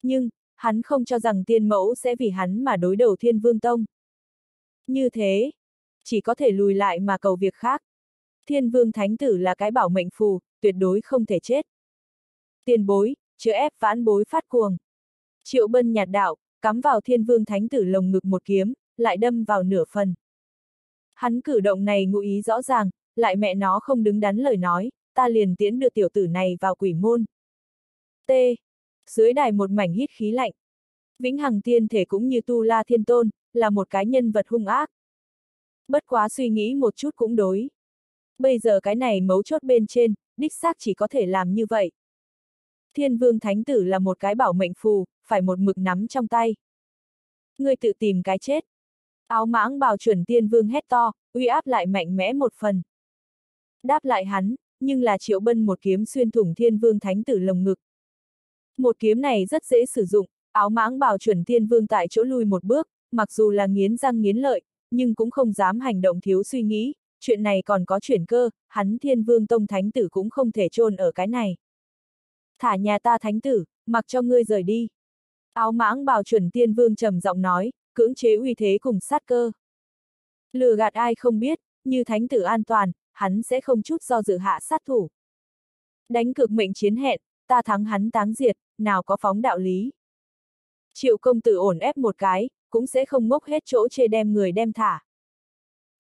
Nhưng, hắn không cho rằng tiên mẫu sẽ vì hắn mà đối đầu thiên vương tông. Như thế, chỉ có thể lùi lại mà cầu việc khác. Thiên vương thánh tử là cái bảo mệnh phù, tuyệt đối không thể chết. Tiền bối, chứa ép vãn bối phát cuồng. Triệu bân nhạt đạo, cắm vào thiên vương thánh tử lồng ngực một kiếm, lại đâm vào nửa phần. Hắn cử động này ngụ ý rõ ràng, lại mẹ nó không đứng đắn lời nói, ta liền tiễn đưa tiểu tử này vào quỷ môn. T. Dưới đài một mảnh hít khí lạnh. Vĩnh Hằng tiên thể cũng như Tu La Thiên Tôn, là một cái nhân vật hung ác. Bất quá suy nghĩ một chút cũng đối. Bây giờ cái này mấu chốt bên trên, đích xác chỉ có thể làm như vậy. Thiên vương thánh tử là một cái bảo mệnh phù, phải một mực nắm trong tay. Ngươi tự tìm cái chết. Áo mãng bào chuẩn tiên vương hét to, uy áp lại mạnh mẽ một phần. Đáp lại hắn, nhưng là triệu bân một kiếm xuyên thủng thiên vương thánh tử lồng ngực. Một kiếm này rất dễ sử dụng, áo mãng bào chuẩn tiên vương tại chỗ lui một bước, mặc dù là nghiến răng nghiến lợi, nhưng cũng không dám hành động thiếu suy nghĩ, chuyện này còn có chuyển cơ, hắn thiên vương tông thánh tử cũng không thể chôn ở cái này. Thả nhà ta thánh tử, mặc cho ngươi rời đi. Áo mãng bào chuẩn tiên vương trầm giọng nói, cưỡng chế uy thế cùng sát cơ. Lừa gạt ai không biết, như thánh tử an toàn, hắn sẽ không chút do dự hạ sát thủ. Đánh cực mệnh chiến hẹn, ta thắng hắn táng diệt, nào có phóng đạo lý. Triệu công tử ổn ép một cái, cũng sẽ không ngốc hết chỗ chê đem người đem thả.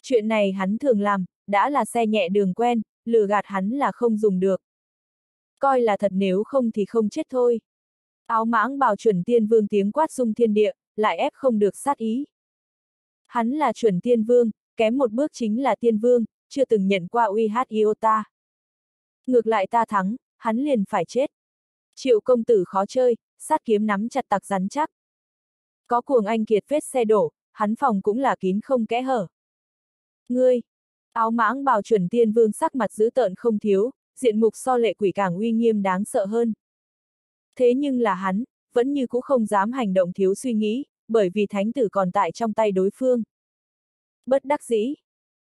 Chuyện này hắn thường làm, đã là xe nhẹ đường quen, lừa gạt hắn là không dùng được. Coi là thật nếu không thì không chết thôi. Áo mãng bào chuẩn tiên vương tiếng quát dung thiên địa, lại ép không được sát ý. Hắn là chuẩn tiên vương, kém một bước chính là tiên vương, chưa từng nhận qua uy hát iota. Ngược lại ta thắng, hắn liền phải chết. Triệu công tử khó chơi, sát kiếm nắm chặt tặc rắn chắc. Có cuồng anh kiệt vết xe đổ, hắn phòng cũng là kín không kẽ hở. Ngươi! Áo mãng bào chuẩn tiên vương sắc mặt dữ tợn không thiếu, diện mục so lệ quỷ càng uy nghiêm đáng sợ hơn. Thế nhưng là hắn, vẫn như cũ không dám hành động thiếu suy nghĩ, bởi vì thánh tử còn tại trong tay đối phương. Bất đắc dĩ.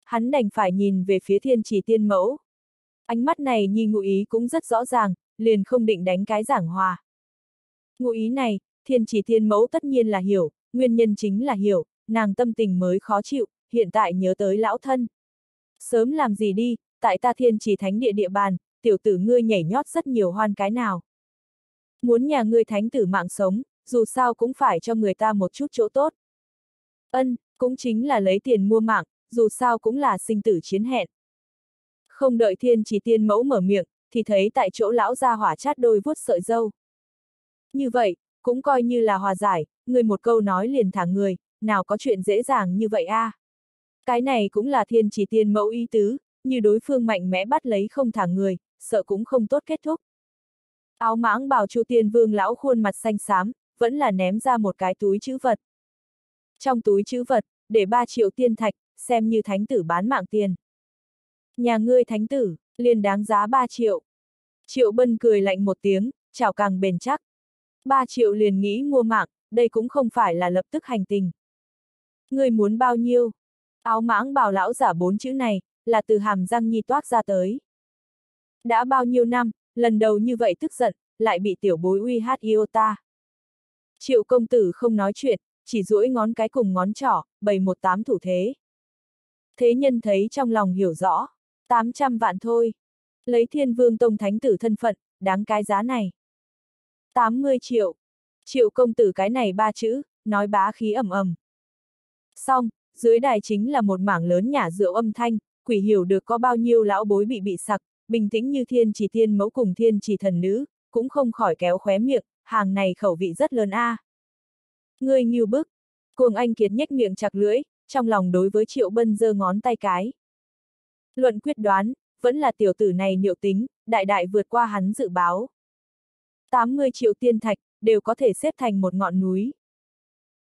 Hắn đành phải nhìn về phía thiên chỉ tiên mẫu. Ánh mắt này nhi ngụ ý cũng rất rõ ràng, liền không định đánh cái giảng hòa. Ngụ ý này, thiên chỉ tiên mẫu tất nhiên là hiểu, nguyên nhân chính là hiểu, nàng tâm tình mới khó chịu, hiện tại nhớ tới lão thân. Sớm làm gì đi, tại ta thiên chỉ thánh địa địa bàn, tiểu tử ngươi nhảy nhót rất nhiều hoan cái nào. Muốn nhà ngươi thánh tử mạng sống, dù sao cũng phải cho người ta một chút chỗ tốt. Ân, cũng chính là lấy tiền mua mạng, dù sao cũng là sinh tử chiến hẹn. Không đợi thiên chỉ tiên mẫu mở miệng, thì thấy tại chỗ lão ra hỏa chát đôi vuốt sợi dâu. Như vậy, cũng coi như là hòa giải, người một câu nói liền thả người, nào có chuyện dễ dàng như vậy a? À? Cái này cũng là thiên chỉ tiên mẫu ý tứ, như đối phương mạnh mẽ bắt lấy không thả người, sợ cũng không tốt kết thúc. Áo mãng bảo chu tiên vương lão khuôn mặt xanh xám, vẫn là ném ra một cái túi chữ vật. Trong túi chữ vật, để 3 triệu tiên thạch, xem như thánh tử bán mạng tiền. Nhà ngươi thánh tử, liền đáng giá 3 triệu. Triệu bân cười lạnh một tiếng, chào càng bền chắc. 3 triệu liền nghĩ mua mạng, đây cũng không phải là lập tức hành tình. Ngươi muốn bao nhiêu? Áo mãng bảo lão giả bốn chữ này, là từ hàm răng nhi toát ra tới. Đã bao nhiêu năm, lần đầu như vậy tức giận, lại bị tiểu bối uy hát iota. Triệu công tử không nói chuyện, chỉ duỗi ngón cái cùng ngón trỏ, bày một tám thủ thế. Thế nhân thấy trong lòng hiểu rõ, 800 vạn thôi. Lấy thiên vương tông thánh tử thân phận, đáng cái giá này. 80 triệu. Triệu công tử cái này ba chữ, nói bá khí ầm ầm. Xong, dưới đài chính là một mảng lớn nhà rượu âm thanh, quỷ hiểu được có bao nhiêu lão bối bị bị sặc, bình tĩnh như thiên chỉ thiên mẫu cùng thiên chỉ thần nữ, cũng không khỏi kéo khóe miệng, hàng này khẩu vị rất lớn a. À. Ngươi nghiêu bức. Cuồng anh kiệt nhếch miệng chặt lưỡi, trong lòng đối với Triệu Bân giơ ngón tay cái. Luận quyết đoán, vẫn là tiểu tử này niệu tính, đại đại vượt qua hắn dự báo. 80 triệu tiên thạch, đều có thể xếp thành một ngọn núi.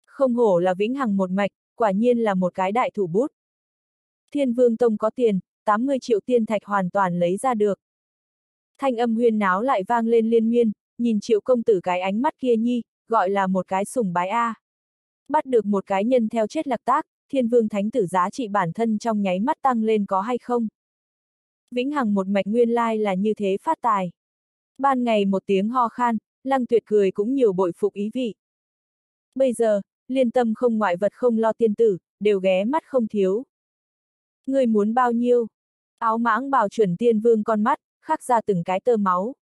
Không hổ là vĩnh hằng một mạch, quả nhiên là một cái đại thủ bút. Thiên Vương Tông có tiền, 80 triệu tiên thạch hoàn toàn lấy ra được. Thanh âm huyên náo lại vang lên liên miên, nhìn triệu công tử cái ánh mắt kia nhi, gọi là một cái sùng bái A. Bắt được một cái nhân theo chết lạc tác, thiên vương thánh tử giá trị bản thân trong nháy mắt tăng lên có hay không? Vĩnh hằng một mạch nguyên lai là như thế phát tài. Ban ngày một tiếng ho khan, lăng tuyệt cười cũng nhiều bội phục ý vị. Bây giờ, liên tâm không ngoại vật không lo tiên tử, đều ghé mắt không thiếu. Người muốn bao nhiêu? Áo mãng bào chuẩn tiên vương con mắt, khắc ra từng cái tơ máu.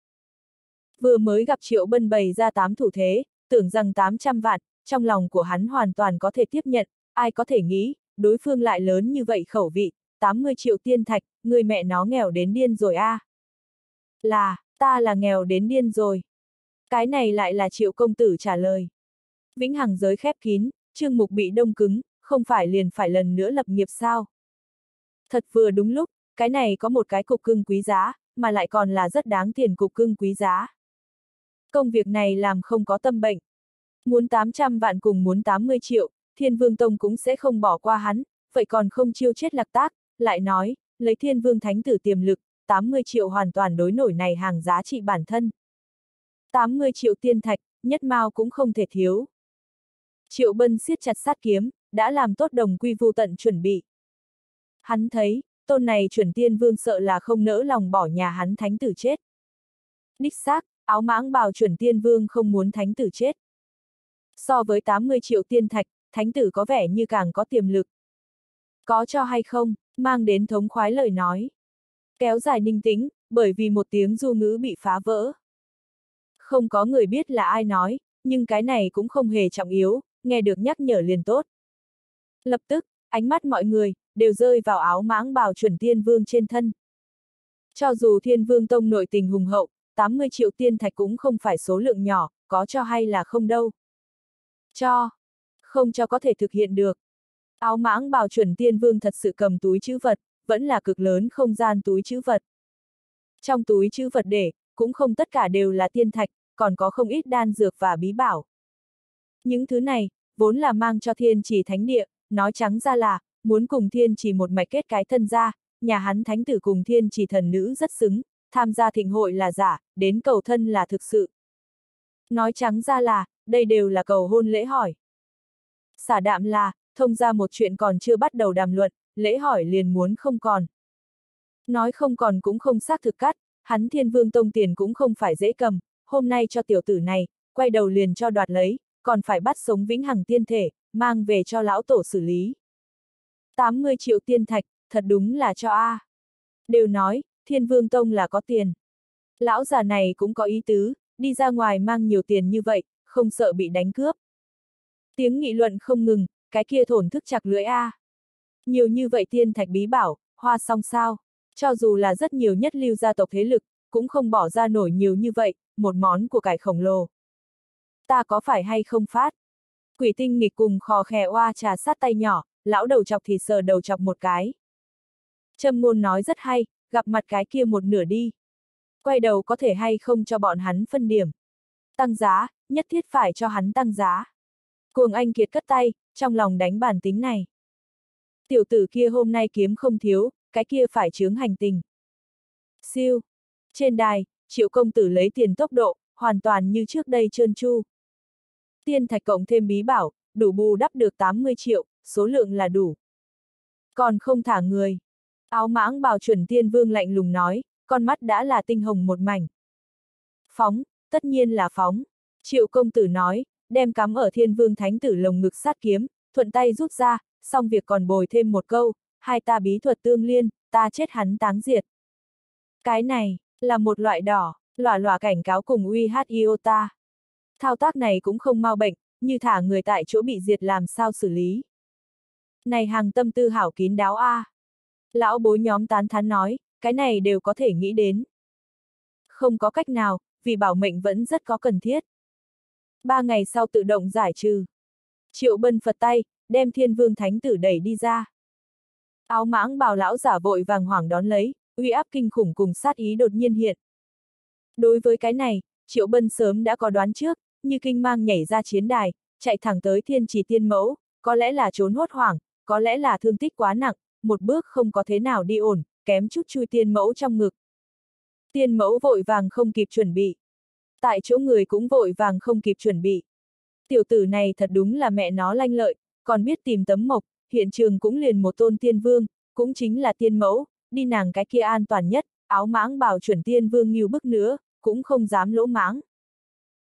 Vừa mới gặp triệu bân bày ra tám thủ thế, tưởng rằng 800 vạn, trong lòng của hắn hoàn toàn có thể tiếp nhận, ai có thể nghĩ, đối phương lại lớn như vậy khẩu vị, 80 triệu tiên thạch, người mẹ nó nghèo đến điên rồi a. À. Là, ta là nghèo đến điên rồi. Cái này lại là triệu công tử trả lời. Vĩnh hằng giới khép kín, trương mục bị đông cứng, không phải liền phải lần nữa lập nghiệp sao. Thật vừa đúng lúc, cái này có một cái cục cưng quý giá, mà lại còn là rất đáng tiền cục cưng quý giá. Công việc này làm không có tâm bệnh. Muốn 800 vạn cùng muốn 80 triệu, Thiên Vương Tông cũng sẽ không bỏ qua hắn, vậy còn không chiêu chết lạc tác, lại nói, lấy Thiên Vương Thánh tử tiềm lực, 80 triệu hoàn toàn đối nổi này hàng giá trị bản thân. 80 triệu tiên thạch, nhất mao cũng không thể thiếu. Triệu Bân siết chặt sát kiếm, đã làm tốt đồng quy vu tận chuẩn bị. Hắn thấy, tôn này chuẩn tiên vương sợ là không nỡ lòng bỏ nhà hắn thánh tử chết. Đích xác, áo mãng bào chuẩn tiên vương không muốn thánh tử chết. So với 80 triệu tiên thạch, thánh tử có vẻ như càng có tiềm lực. Có cho hay không, mang đến thống khoái lời nói. Kéo dài ninh tĩnh, bởi vì một tiếng du ngữ bị phá vỡ. Không có người biết là ai nói, nhưng cái này cũng không hề trọng yếu, nghe được nhắc nhở liền tốt. Lập tức, ánh mắt mọi người, đều rơi vào áo mãng bào chuẩn tiên vương trên thân. Cho dù thiên vương tông nội tình hùng hậu, 80 triệu tiên thạch cũng không phải số lượng nhỏ, có cho hay là không đâu. Cho. Không cho có thể thực hiện được. Áo mãng bào chuẩn tiên vương thật sự cầm túi chữ vật, vẫn là cực lớn không gian túi chữ vật. Trong túi chữ vật để, cũng không tất cả đều là tiên thạch, còn có không ít đan dược và bí bảo. Những thứ này, vốn là mang cho thiên chỉ thánh địa, nói trắng ra là, muốn cùng thiên chỉ một mạch kết cái thân ra, nhà hắn thánh tử cùng thiên chỉ thần nữ rất xứng, tham gia thịnh hội là giả, đến cầu thân là thực sự. Nói trắng ra là, đây đều là cầu hôn lễ hỏi. Xả đạm là, thông ra một chuyện còn chưa bắt đầu đàm luận, lễ hỏi liền muốn không còn. Nói không còn cũng không xác thực cắt, hắn thiên vương tông tiền cũng không phải dễ cầm, hôm nay cho tiểu tử này, quay đầu liền cho đoạt lấy, còn phải bắt sống vĩnh hằng tiên thể, mang về cho lão tổ xử lý. 80 triệu tiên thạch, thật đúng là cho A. Đều nói, thiên vương tông là có tiền. Lão già này cũng có ý tứ, đi ra ngoài mang nhiều tiền như vậy, không sợ bị đánh cướp. Tiếng nghị luận không ngừng, cái kia thổn thức chặt lưỡi A. Nhiều như vậy tiên thạch bí bảo, hoa song sao, cho dù là rất nhiều nhất lưu gia tộc thế lực, cũng không bỏ ra nổi nhiều như vậy, một món của cải khổng lồ. Ta có phải hay không phát? Quỷ tinh nghịch cùng khò khè oa trà sát tay nhỏ, lão đầu chọc thì sờ đầu chọc một cái. Trâm ngôn nói rất hay, gặp mặt cái kia một nửa đi. Quay đầu có thể hay không cho bọn hắn phân điểm. Tăng giá, nhất thiết phải cho hắn tăng giá. Cuồng Anh Kiệt cất tay, trong lòng đánh bản tính này. Tiểu tử kia hôm nay kiếm không thiếu, cái kia phải chướng hành tình. Siêu. Trên đài, triệu công tử lấy tiền tốc độ, hoàn toàn như trước đây trơn chu. Tiên thạch cộng thêm bí bảo, đủ bù đắp được 80 triệu, số lượng là đủ. Còn không thả người. Áo mãng bào chuẩn tiên vương lạnh lùng nói, con mắt đã là tinh hồng một mảnh. Phóng, tất nhiên là phóng. Triệu công tử nói, đem cắm ở thiên vương thánh tử lồng ngực sát kiếm, thuận tay rút ra, xong việc còn bồi thêm một câu, hai ta bí thuật tương liên, ta chết hắn táng diệt. Cái này, là một loại đỏ, lòa lòa cảnh cáo cùng uy hát iota. Thao tác này cũng không mau bệnh, như thả người tại chỗ bị diệt làm sao xử lý. Này hàng tâm tư hảo kín đáo a. Lão bối nhóm tán thán nói, cái này đều có thể nghĩ đến. Không có cách nào, vì bảo mệnh vẫn rất có cần thiết. Ba ngày sau tự động giải trừ. Triệu bân phật tay, đem thiên vương thánh tử đẩy đi ra. Áo mãng bào lão giả vội vàng hoảng đón lấy, uy áp kinh khủng cùng sát ý đột nhiên hiện. Đối với cái này, Triệu Bân sớm đã có đoán trước, như kinh mang nhảy ra chiến đài, chạy thẳng tới thiên trì tiên mẫu, có lẽ là trốn hốt hoảng, có lẽ là thương tích quá nặng, một bước không có thế nào đi ổn, kém chút chui tiên mẫu trong ngực. Tiên mẫu vội vàng không kịp chuẩn bị. Tại chỗ người cũng vội vàng không kịp chuẩn bị. Tiểu tử này thật đúng là mẹ nó lanh lợi, còn biết tìm tấm mộc, hiện trường cũng liền một tôn tiên vương, cũng chính là tiên mẫu, đi nàng cái kia an toàn nhất, áo mãng bảo chuẩn tiên vương nhiều bức nữa, cũng không dám lỗ mãng.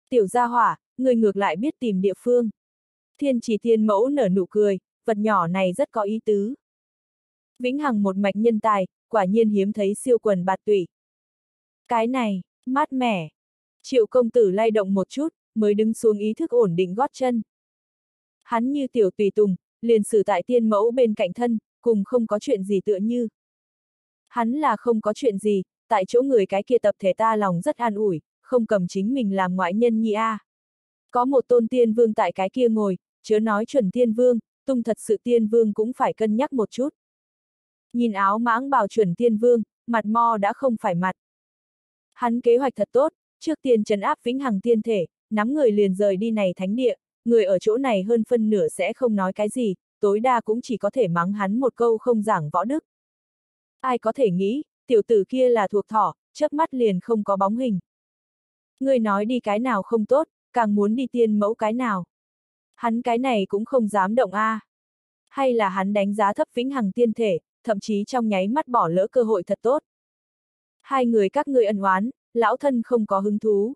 Tiểu gia hỏa, người ngược lại biết tìm địa phương. Thiên chỉ tiên mẫu nở nụ cười, vật nhỏ này rất có ý tứ. Vĩnh Hằng một mạch nhân tài, quả nhiên hiếm thấy siêu quần bạt tủy. Cái này, mát mẻ. Triệu công tử lay động một chút, mới đứng xuống ý thức ổn định gót chân. Hắn như tiểu tùy tùng, liền xử tại tiên mẫu bên cạnh thân, cùng không có chuyện gì tựa như. Hắn là không có chuyện gì, tại chỗ người cái kia tập thể ta lòng rất an ủi, không cầm chính mình làm ngoại nhân nhi a. Có một tôn tiên vương tại cái kia ngồi, chớ nói chuẩn tiên vương, tung thật sự tiên vương cũng phải cân nhắc một chút. Nhìn áo mãng bào chuẩn tiên vương, mặt mo đã không phải mặt. Hắn kế hoạch thật tốt, trước tiên trấn áp vĩnh hằng tiên thể, nắm người liền rời đi này thánh địa, người ở chỗ này hơn phân nửa sẽ không nói cái gì, tối đa cũng chỉ có thể mắng hắn một câu không giảng võ đức. Ai có thể nghĩ, tiểu tử kia là thuộc thỏ, chớp mắt liền không có bóng hình. Người nói đi cái nào không tốt, càng muốn đi tiên mẫu cái nào. Hắn cái này cũng không dám động a. À. Hay là hắn đánh giá thấp vĩnh hằng tiên thể, thậm chí trong nháy mắt bỏ lỡ cơ hội thật tốt. Hai người các ngươi ân oán, lão thân không có hứng thú.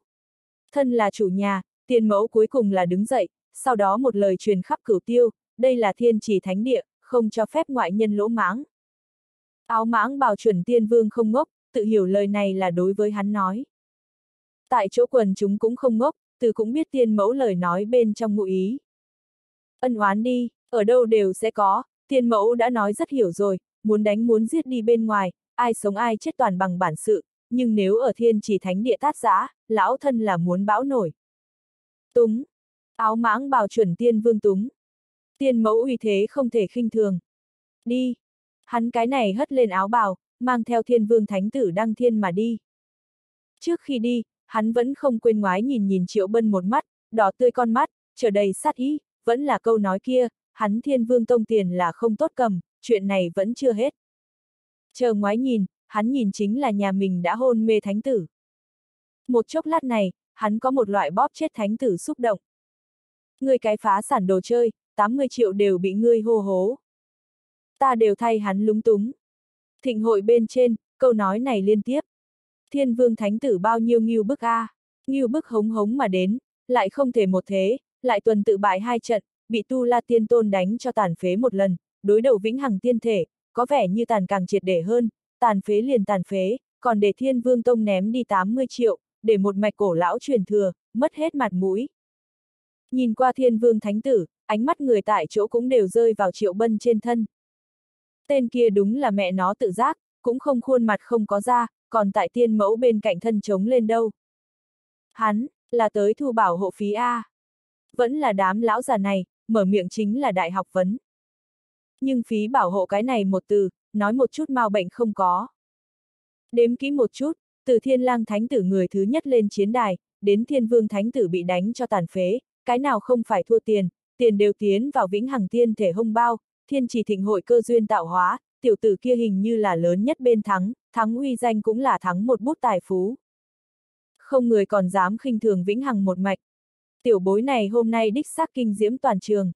Thân là chủ nhà, tiền mẫu cuối cùng là đứng dậy, sau đó một lời truyền khắp cửu tiêu, đây là thiên chỉ thánh địa, không cho phép ngoại nhân lỗ mãng. Áo mãng bảo chuẩn tiên vương không ngốc, tự hiểu lời này là đối với hắn nói. Tại chỗ quần chúng cũng không ngốc, từ cũng biết tiên mẫu lời nói bên trong ngụ ý. Ân oán đi, ở đâu đều sẽ có, tiên mẫu đã nói rất hiểu rồi, muốn đánh muốn giết đi bên ngoài, ai sống ai chết toàn bằng bản sự, nhưng nếu ở thiên chỉ thánh địa tát giã, lão thân là muốn bão nổi. Túng, áo mãng bào chuẩn tiên vương túng. Tiên mẫu uy thế không thể khinh thường. Đi, hắn cái này hất lên áo bào, mang theo thiên vương thánh tử đăng thiên mà đi. Trước khi đi, hắn vẫn không quên ngoái nhìn nhìn triệu bân một mắt, đỏ tươi con mắt, chờ đầy sát ý, vẫn là câu nói kia, hắn thiên vương tông tiền là không tốt cầm, chuyện này vẫn chưa hết. Chờ ngoái nhìn, hắn nhìn chính là nhà mình đã hôn mê thánh tử. Một chốc lát này, hắn có một loại bóp chết thánh tử xúc động. Ngươi cái phá sản đồ chơi, 80 triệu đều bị ngươi hô hố. Ta đều thay hắn lúng túng. Thịnh hội bên trên, câu nói này liên tiếp. Thiên vương thánh tử bao nhiêu nghiêu bức a, à. nghiêu bức hống hống mà đến, lại không thể một thế, lại tuần tự bại hai trận, bị tu la tiên tôn đánh cho tàn phế một lần, đối đầu vĩnh hằng tiên thể, có vẻ như tàn càng triệt để hơn, tàn phế liền tàn phế, còn để thiên vương tông ném đi 80 triệu, để một mạch cổ lão truyền thừa, mất hết mặt mũi. Nhìn qua thiên vương thánh tử, ánh mắt người tại chỗ cũng đều rơi vào triệu bân trên thân. Tên kia đúng là mẹ nó tự giác, cũng không khuôn mặt không có da, còn tại tiên mẫu bên cạnh thân trống lên đâu. Hắn, là tới thu bảo hộ phí A. Vẫn là đám lão già này, mở miệng chính là đại học vấn. Nhưng phí bảo hộ cái này một từ, nói một chút mau bệnh không có. Đếm kỹ một chút, từ thiên lang thánh tử người thứ nhất lên chiến đài, đến thiên vương thánh tử bị đánh cho tàn phế, cái nào không phải thua tiền, tiền đều tiến vào vĩnh hằng tiên thể hông bao, thiên chỉ thịnh hội cơ duyên tạo hóa, tiểu tử kia hình như là lớn nhất bên thắng, thắng uy danh cũng là thắng một bút tài phú. Không người còn dám khinh thường vĩnh hằng một mạch. Tiểu bối này hôm nay đích xác kinh diễm toàn trường.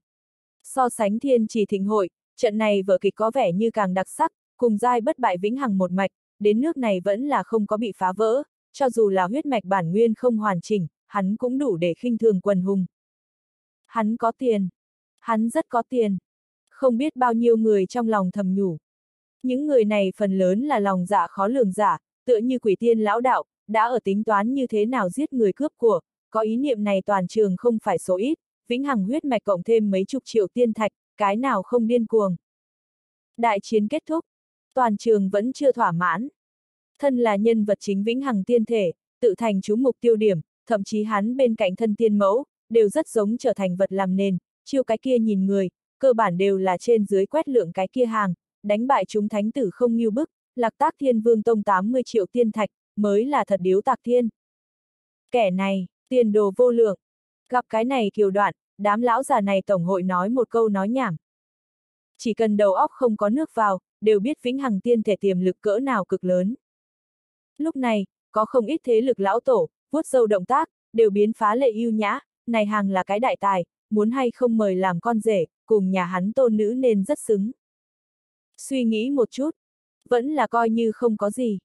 So sánh thiên chỉ thịnh hội, trận này vở kịch có vẻ như càng đặc sắc, cùng giai bất bại vĩnh hằng một mạch, đến nước này vẫn là không có bị phá vỡ, cho dù là huyết mạch bản nguyên không hoàn chỉnh, hắn cũng đủ để khinh thường quần hùng. Hắn có tiền. Hắn rất có tiền. Không biết bao nhiêu người trong lòng thầm nhủ. Những người này phần lớn là lòng dạ khó lường giả, tựa như quỷ tiên lão đạo, đã ở tính toán như thế nào giết người cướp của, có ý niệm này toàn trường không phải số ít, vĩnh hằng huyết mạch cộng thêm mấy chục triệu tiên thạch, cái nào không điên cuồng. Đại chiến kết thúc, toàn trường vẫn chưa thỏa mãn. Thân là nhân vật chính vĩnh hằng tiên thể, tự thành chú mục tiêu điểm, thậm chí hắn bên cạnh thân tiên mẫu, đều rất giống trở thành vật làm nền, chiêu cái kia nhìn người, cơ bản đều là trên dưới quét lượng cái kia hàng, đánh bại chúng thánh tử không nghiêu bức, lạc tác thiên vương tông 80 triệu tiên thạch, mới là thật điếu tạc thiên. Kẻ này, tiền đồ vô lượng. Gặp cái này kiều đoạn, đám lão già này tổng hội nói một câu nói nhảm. Chỉ cần đầu óc không có nước vào, đều biết vĩnh hằng tiên thể tiềm lực cỡ nào cực lớn. Lúc này, có không ít thế lực lão tổ, vuốt sâu động tác, đều biến phá lệ yêu nhã, này hàng là cái đại tài, muốn hay không mời làm con rể, cùng nhà hắn tôn nữ nên rất xứng. Suy nghĩ một chút, vẫn là coi như không có gì.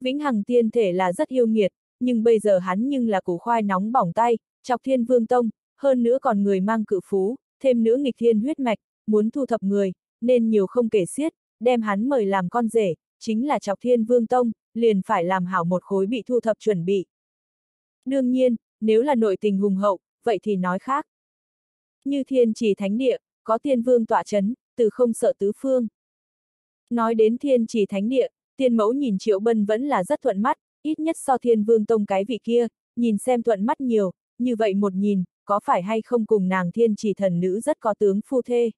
Vĩnh Hằng tiên thể là rất yêu nghiệt, nhưng bây giờ hắn nhưng là củ khoai nóng bỏng tay, chọc thiên vương tông, hơn nữa còn người mang cự phú, thêm nữa nghịch thiên huyết mạch, muốn thu thập người, nên nhiều không kể xiết, đem hắn mời làm con rể, chính là chọc thiên vương tông, liền phải làm hảo một khối bị thu thập chuẩn bị. Đương nhiên, nếu là nội tình hùng hậu, vậy thì nói khác. Như thiên chỉ thánh địa, có tiên vương tọa chấn, từ không sợ tứ phương. Nói đến thiên chỉ thánh địa, tiên mẫu nhìn triệu bân vẫn là rất thuận mắt, ít nhất so thiên vương tông cái vị kia, nhìn xem thuận mắt nhiều, như vậy một nhìn, có phải hay không cùng nàng thiên chỉ thần nữ rất có tướng phu thê.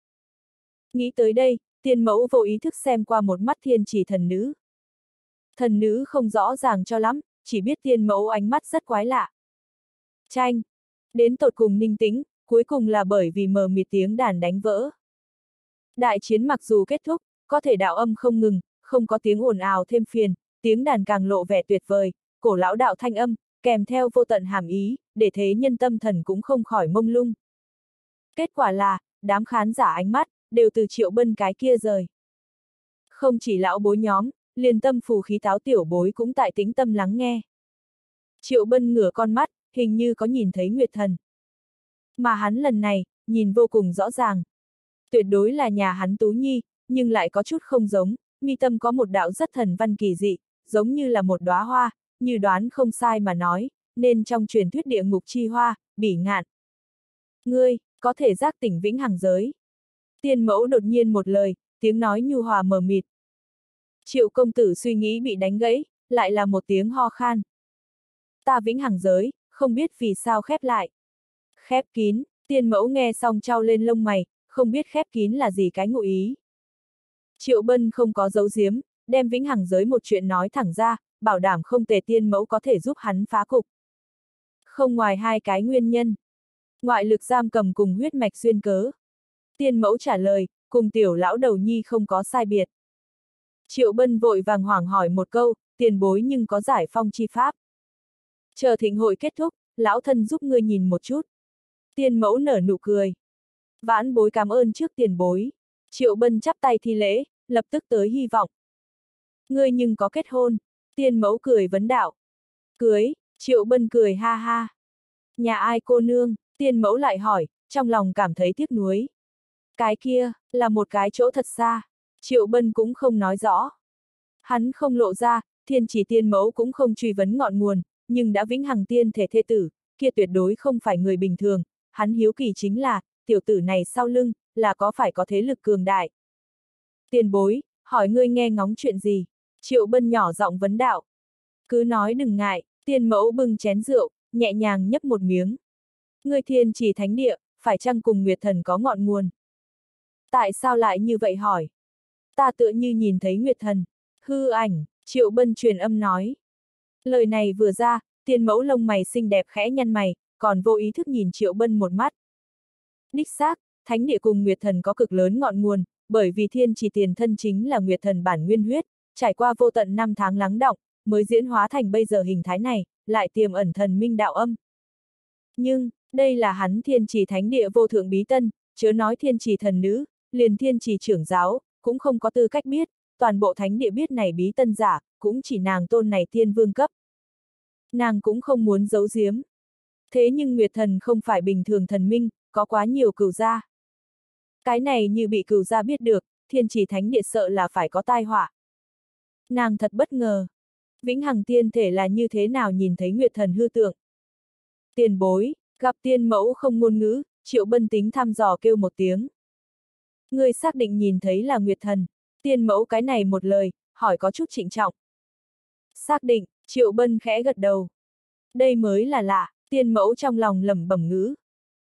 Nghĩ tới đây, tiên mẫu vô ý thức xem qua một mắt thiên chỉ thần nữ. Thần nữ không rõ ràng cho lắm, chỉ biết tiên mẫu ánh mắt rất quái lạ. Tranh. Đến tột cùng ninh tĩnh, cuối cùng là bởi vì mờ mịt tiếng đàn đánh vỡ. Đại chiến mặc dù kết thúc, có thể đạo âm không ngừng, không có tiếng ồn ào thêm phiền, tiếng đàn càng lộ vẻ tuyệt vời, cổ lão đạo thanh âm, kèm theo vô tận hàm ý, để thế nhân tâm thần cũng không khỏi mông lung. Kết quả là, đám khán giả ánh mắt, đều từ triệu bân cái kia rời. Không chỉ lão bối nhóm, liền tâm phù khí táo tiểu bối cũng tại tĩnh tâm lắng nghe. Triệu bân ngửa con mắt, hình như có nhìn thấy Nguyệt Thần. Mà hắn lần này, nhìn vô cùng rõ ràng. Tuyệt đối là nhà hắn Tú Nhi, nhưng lại có chút không giống, mi tâm có một đạo rất thần văn kỳ dị, giống như là một đóa hoa, như đoán không sai mà nói, nên trong truyền thuyết địa ngục chi hoa, bỉ ngạn. Ngươi, có thể giác tỉnh vĩnh hằng giới. Tiên mẫu đột nhiên một lời, tiếng nói nhu hòa mờ mịt. Triệu công tử suy nghĩ bị đánh gãy, lại là một tiếng ho khan. Ta vĩnh hằng giới, không biết vì sao khép lại. Khép kín, tiên mẫu nghe xong trao lên lông mày, không biết khép kín là gì cái ngụ ý. Triệu Bân không có dấu giếm, đem vĩnh hằng giới một chuyện nói thẳng ra, bảo đảm không tề tiên mẫu có thể giúp hắn phá cục. Không ngoài hai cái nguyên nhân. Ngoại lực giam cầm cùng huyết mạch xuyên cớ. Tiên mẫu trả lời, cùng tiểu lão đầu nhi không có sai biệt. Triệu Bân vội vàng hoảng hỏi một câu, tiền bối nhưng có giải phong chi pháp. Chờ thịnh hội kết thúc, lão thân giúp ngươi nhìn một chút. Tiên mẫu nở nụ cười. Vãn bối cảm ơn trước tiền bối. Triệu Bân chắp tay thi lễ, lập tức tới hy vọng. Ngươi nhưng có kết hôn. Tiên mẫu cười vấn đạo. Cưới, Triệu Bân cười ha ha. Nhà ai cô nương, tiên mẫu lại hỏi, trong lòng cảm thấy tiếc nuối. Cái kia, là một cái chỗ thật xa. Triệu Bân cũng không nói rõ. Hắn không lộ ra, thiên chỉ tiên mẫu cũng không truy vấn ngọn nguồn, nhưng đã vĩnh hằng tiên thể thê tử, kia tuyệt đối không phải người bình thường, hắn hiếu kỳ chính là, tiểu tử này sau lưng, là có phải có thế lực cường đại. Tiền bối, hỏi ngươi nghe ngóng chuyện gì? Triệu bân nhỏ giọng vấn đạo. Cứ nói đừng ngại, tiên mẫu bưng chén rượu, nhẹ nhàng nhấp một miếng. Ngươi thiên chỉ thánh địa, phải chăng cùng Nguyệt Thần có ngọn nguồn? Tại sao lại như vậy hỏi? Ta tựa như nhìn thấy Nguyệt Thần. Hư ảnh, Triệu Bân truyền âm nói. Lời này vừa ra, tiên mẫu lông mày xinh đẹp khẽ nhăn mày, còn vô ý thức nhìn Triệu Bân một mắt. Đích xác, thánh địa cùng Nguyệt Thần có cực lớn ngọn nguồn, bởi vì thiên chỉ tiền thân chính là Nguyệt Thần bản nguyên huyết, trải qua vô tận năm tháng lắng động, mới diễn hóa thành bây giờ hình thái này, lại tiềm ẩn thần minh đạo âm. Nhưng, đây là hắn thiên trì thánh địa vô thượng bí tân, chớ nói thiên trì thần nữ, liền thiên trì trưởng giáo, cũng không có tư cách biết, toàn bộ thánh địa biết này bí tân giả, cũng chỉ nàng tôn này tiên vương cấp. Nàng cũng không muốn giấu giếm. Thế nhưng Nguyệt Thần không phải bình thường thần minh, có quá nhiều cửu gia. Cái này như bị cửu gia biết được, thiên trì thánh địa sợ là phải có tai họa. Nàng thật bất ngờ. Vĩnh Hằng tiên thể là như thế nào nhìn thấy Nguyệt Thần hư tượng. Tiền bối, gặp tiên mẫu không ngôn ngữ, triệu bân tính thăm dò kêu một tiếng. Người xác định nhìn thấy là Nguyệt Thần, tiên mẫu cái này một lời, hỏi có chút trịnh trọng. Xác định, triệu bân khẽ gật đầu. Đây mới là lạ, tiên mẫu trong lòng lẩm bẩm ngữ.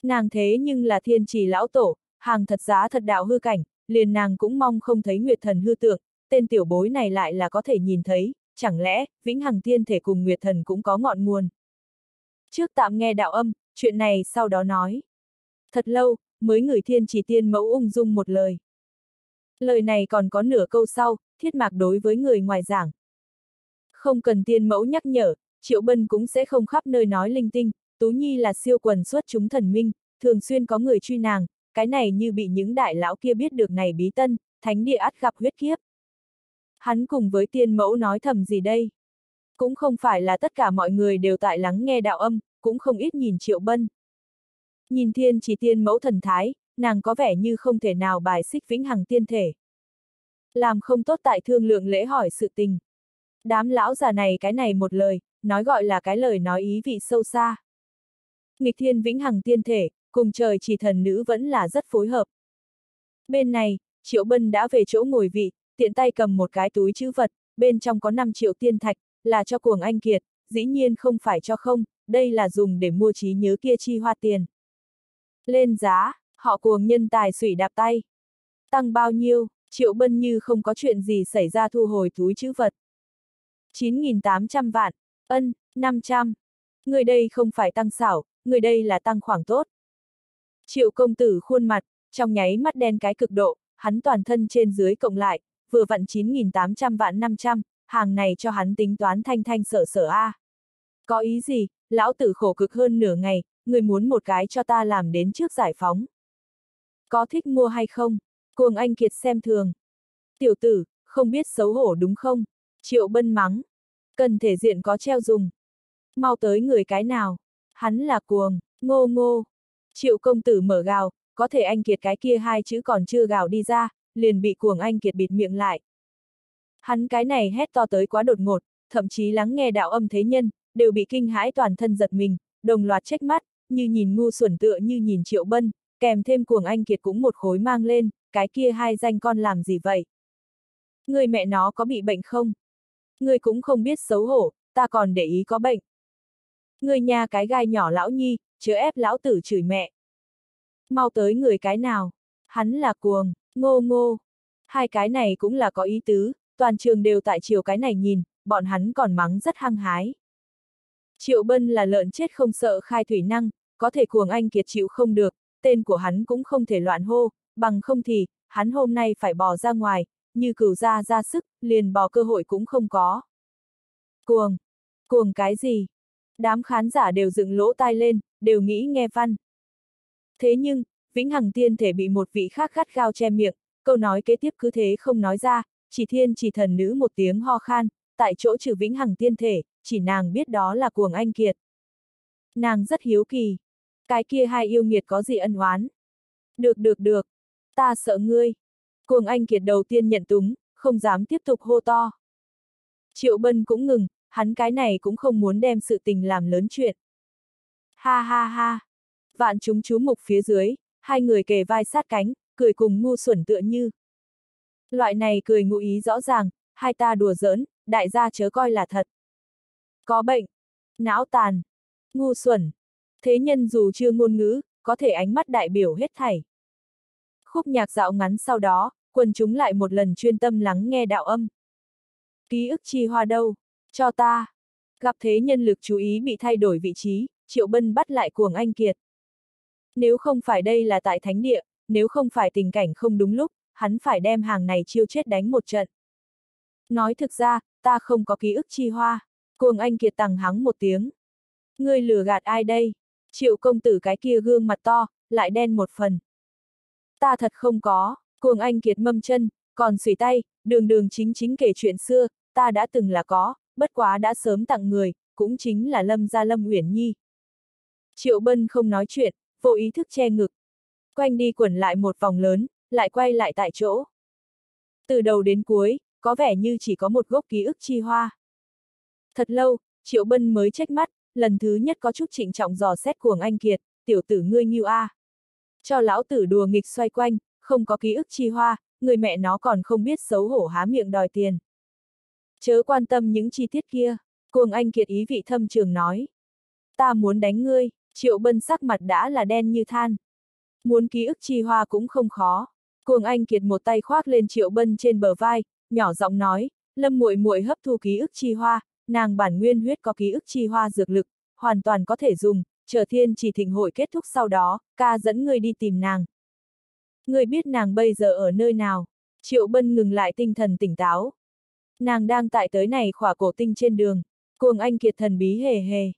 Nàng thế nhưng là thiên trì lão tổ, hàng thật giá thật đạo hư cảnh, liền nàng cũng mong không thấy Nguyệt Thần hư tượng, tên tiểu bối này lại là có thể nhìn thấy, chẳng lẽ, Vĩnh Hằng Tiên Thể cùng Nguyệt Thần cũng có ngọn nguồn. Trước tạm nghe đạo âm, chuyện này sau đó nói. Thật lâu, mới người thiên chỉ tiên mẫu ung dung một lời. Lời này còn có nửa câu sau, thiết mạc đối với người ngoài giảng. Không cần tiên mẫu nhắc nhở, Triệu Bân cũng sẽ không khắp nơi nói linh tinh, Tú Nhi là siêu quần xuất chúng thần minh, thường xuyên có người truy nàng, cái này như bị những đại lão kia biết được này bí tân, thánh địa ắt gặp huyết kiếp. Hắn cùng với tiên mẫu nói thầm gì đây? Cũng không phải là tất cả mọi người đều tại lắng nghe đạo âm, cũng không ít nhìn Triệu Bân. Nhìn thiên chỉ tiên mẫu thần thái, nàng có vẻ như không thể nào bài xích vĩnh hằng tiên thể. Làm không tốt tại thương lượng lễ hỏi sự tình. Đám lão già này cái này một lời, nói gọi là cái lời nói ý vị sâu xa. Nghịch thiên vĩnh hằng tiên thể, cùng trời chỉ thần nữ vẫn là rất phối hợp. Bên này, Triệu Bân đã về chỗ ngồi vị, tiện tay cầm một cái túi chữ vật, bên trong có 5 triệu tiên thạch, là cho cuồng anh kiệt, dĩ nhiên không phải cho không, đây là dùng để mua trí nhớ kia chi hoa tiền. Lên giá, họ cuồng nhân tài sủy đạp tay. Tăng bao nhiêu, Triệu Bân như không có chuyện gì xảy ra thu hồi túi chữ vật. 9.800 vạn, ân, 500. Người đây không phải tăng xảo, người đây là tăng khoảng tốt. Triệu công tử khuôn mặt, trong nháy mắt đen cái cực độ, hắn toàn thân trên dưới cộng lại, vừa vặn 9.800 vạn 500, hàng này cho hắn tính toán thanh thanh sợ sợ A. Có ý gì, lão tử khổ cực hơn nửa ngày, người muốn một cái cho ta làm đến trước giải phóng. Có thích mua hay không? Cuồng anh kiệt xem thường. Tiểu tử, không biết xấu hổ đúng không? Triệu bân mắng. Cần thể diện có treo dùng. Mau tới người cái nào? Hắn là cuồng, ngô ngô. Triệu công tử mở gào, có thể anh kiệt cái kia hai chữ còn chưa gào đi ra, liền bị cuồng anh kiệt bịt miệng lại. Hắn cái này hét to tới quá đột ngột, thậm chí lắng nghe đạo âm thế nhân, đều bị kinh hãi toàn thân giật mình, đồng loạt trách mắt, như nhìn ngu xuẩn tựa như nhìn triệu bân, kèm thêm cuồng anh kiệt cũng một khối mang lên, cái kia hai danh con làm gì vậy? Người mẹ nó có bị bệnh không? Người cũng không biết xấu hổ, ta còn để ý có bệnh. Người nhà cái gai nhỏ lão nhi, chứa ép lão tử chửi mẹ. Mau tới người cái nào? Hắn là cuồng, ngô ngô. Hai cái này cũng là có ý tứ, toàn trường đều tại chiều cái này nhìn, bọn hắn còn mắng rất hăng hái. Triệu Bân là lợn chết không sợ khai thủy năng, có thể cuồng anh kiệt chịu không được, tên của hắn cũng không thể loạn hô, bằng không thì, hắn hôm nay phải bò ra ngoài, như cửu ra ra sức, liền bò cơ hội cũng không có. Cuồng! Cuồng cái gì? Đám khán giả đều dựng lỗ tai lên, đều nghĩ nghe văn. Thế nhưng, Vĩnh Hằng Tiên thể bị một vị khác khát gao che miệng, câu nói kế tiếp cứ thế không nói ra, chỉ thiên chỉ thần nữ một tiếng ho khan, tại chỗ trừ Vĩnh Hằng Tiên thể, chỉ nàng biết đó là cuồng anh kiệt. Nàng rất hiếu kỳ. Cái kia hai yêu nghiệt có gì ân oán? Được được được. Ta sợ ngươi. Cuồng anh kiệt đầu tiên nhận túng, không dám tiếp tục hô to. Triệu Bân cũng ngừng, hắn cái này cũng không muốn đem sự tình làm lớn chuyện. Ha ha ha. Vạn chúng chú mục phía dưới, hai người kề vai sát cánh, cười cùng ngu xuẩn tựa như. Loại này cười ngụ ý rõ ràng, hai ta đùa giỡn, đại gia chớ coi là thật. Có bệnh, não tàn, ngu xuẩn. Thế nhân dù chưa ngôn ngữ, có thể ánh mắt đại biểu hết thảy. Khúc nhạc dạo ngắn sau đó, quần chúng lại một lần chuyên tâm lắng nghe đạo âm. Ký ức chi hoa đâu? Cho ta. Gặp thế nhân lực chú ý bị thay đổi vị trí, Triệu Bân bắt lại cuồng anh kiệt. Nếu không phải đây là tại thánh địa, nếu không phải tình cảnh không đúng lúc, hắn phải đem hàng này chiêu chết đánh một trận. Nói thực ra, ta không có ký ức chi hoa. Cuồng anh kiệt tằng hắng một tiếng. Ngươi lừa gạt ai đây? Triệu công tử cái kia gương mặt to, lại đen một phần. Ta thật không có, cuồng anh kiệt mâm chân, còn xủy tay, đường đường chính chính kể chuyện xưa, ta đã từng là có, bất quá đã sớm tặng người, cũng chính là Lâm gia Lâm Uyển Nhi. Triệu Bân không nói chuyện, vô ý thức che ngực. Quanh đi quẩn lại một vòng lớn, lại quay lại tại chỗ. Từ đầu đến cuối, có vẻ như chỉ có một gốc ký ức chi hoa. Thật lâu, Triệu Bân mới trách mắt, lần thứ nhất có chút trịnh trọng dò xét cuồng anh kiệt, tiểu tử ngươi như a. Cho lão tử đùa nghịch xoay quanh, không có ký ức chi hoa, người mẹ nó còn không biết xấu hổ há miệng đòi tiền. Chớ quan tâm những chi tiết kia, cuồng anh kiệt ý vị thâm trường nói. Ta muốn đánh ngươi, triệu bân sắc mặt đã là đen như than. Muốn ký ức chi hoa cũng không khó. Cuồng Anh Kiệt một tay khoác lên Triệu Bân trên bờ vai, nhỏ giọng nói, Lâm muội muội hấp thu ký ức chi hoa, nàng bản nguyên huyết có ký ức chi hoa dược lực, hoàn toàn có thể dùng, chờ thiên chỉ thịnh hội kết thúc sau đó, ca dẫn ngươi đi tìm nàng. Ngươi biết nàng bây giờ ở nơi nào? Triệu Bân ngừng lại tinh thần tỉnh táo. Nàng đang tại tới này khỏa cổ tinh trên đường, cuồng anh kiệt thần bí hề hề.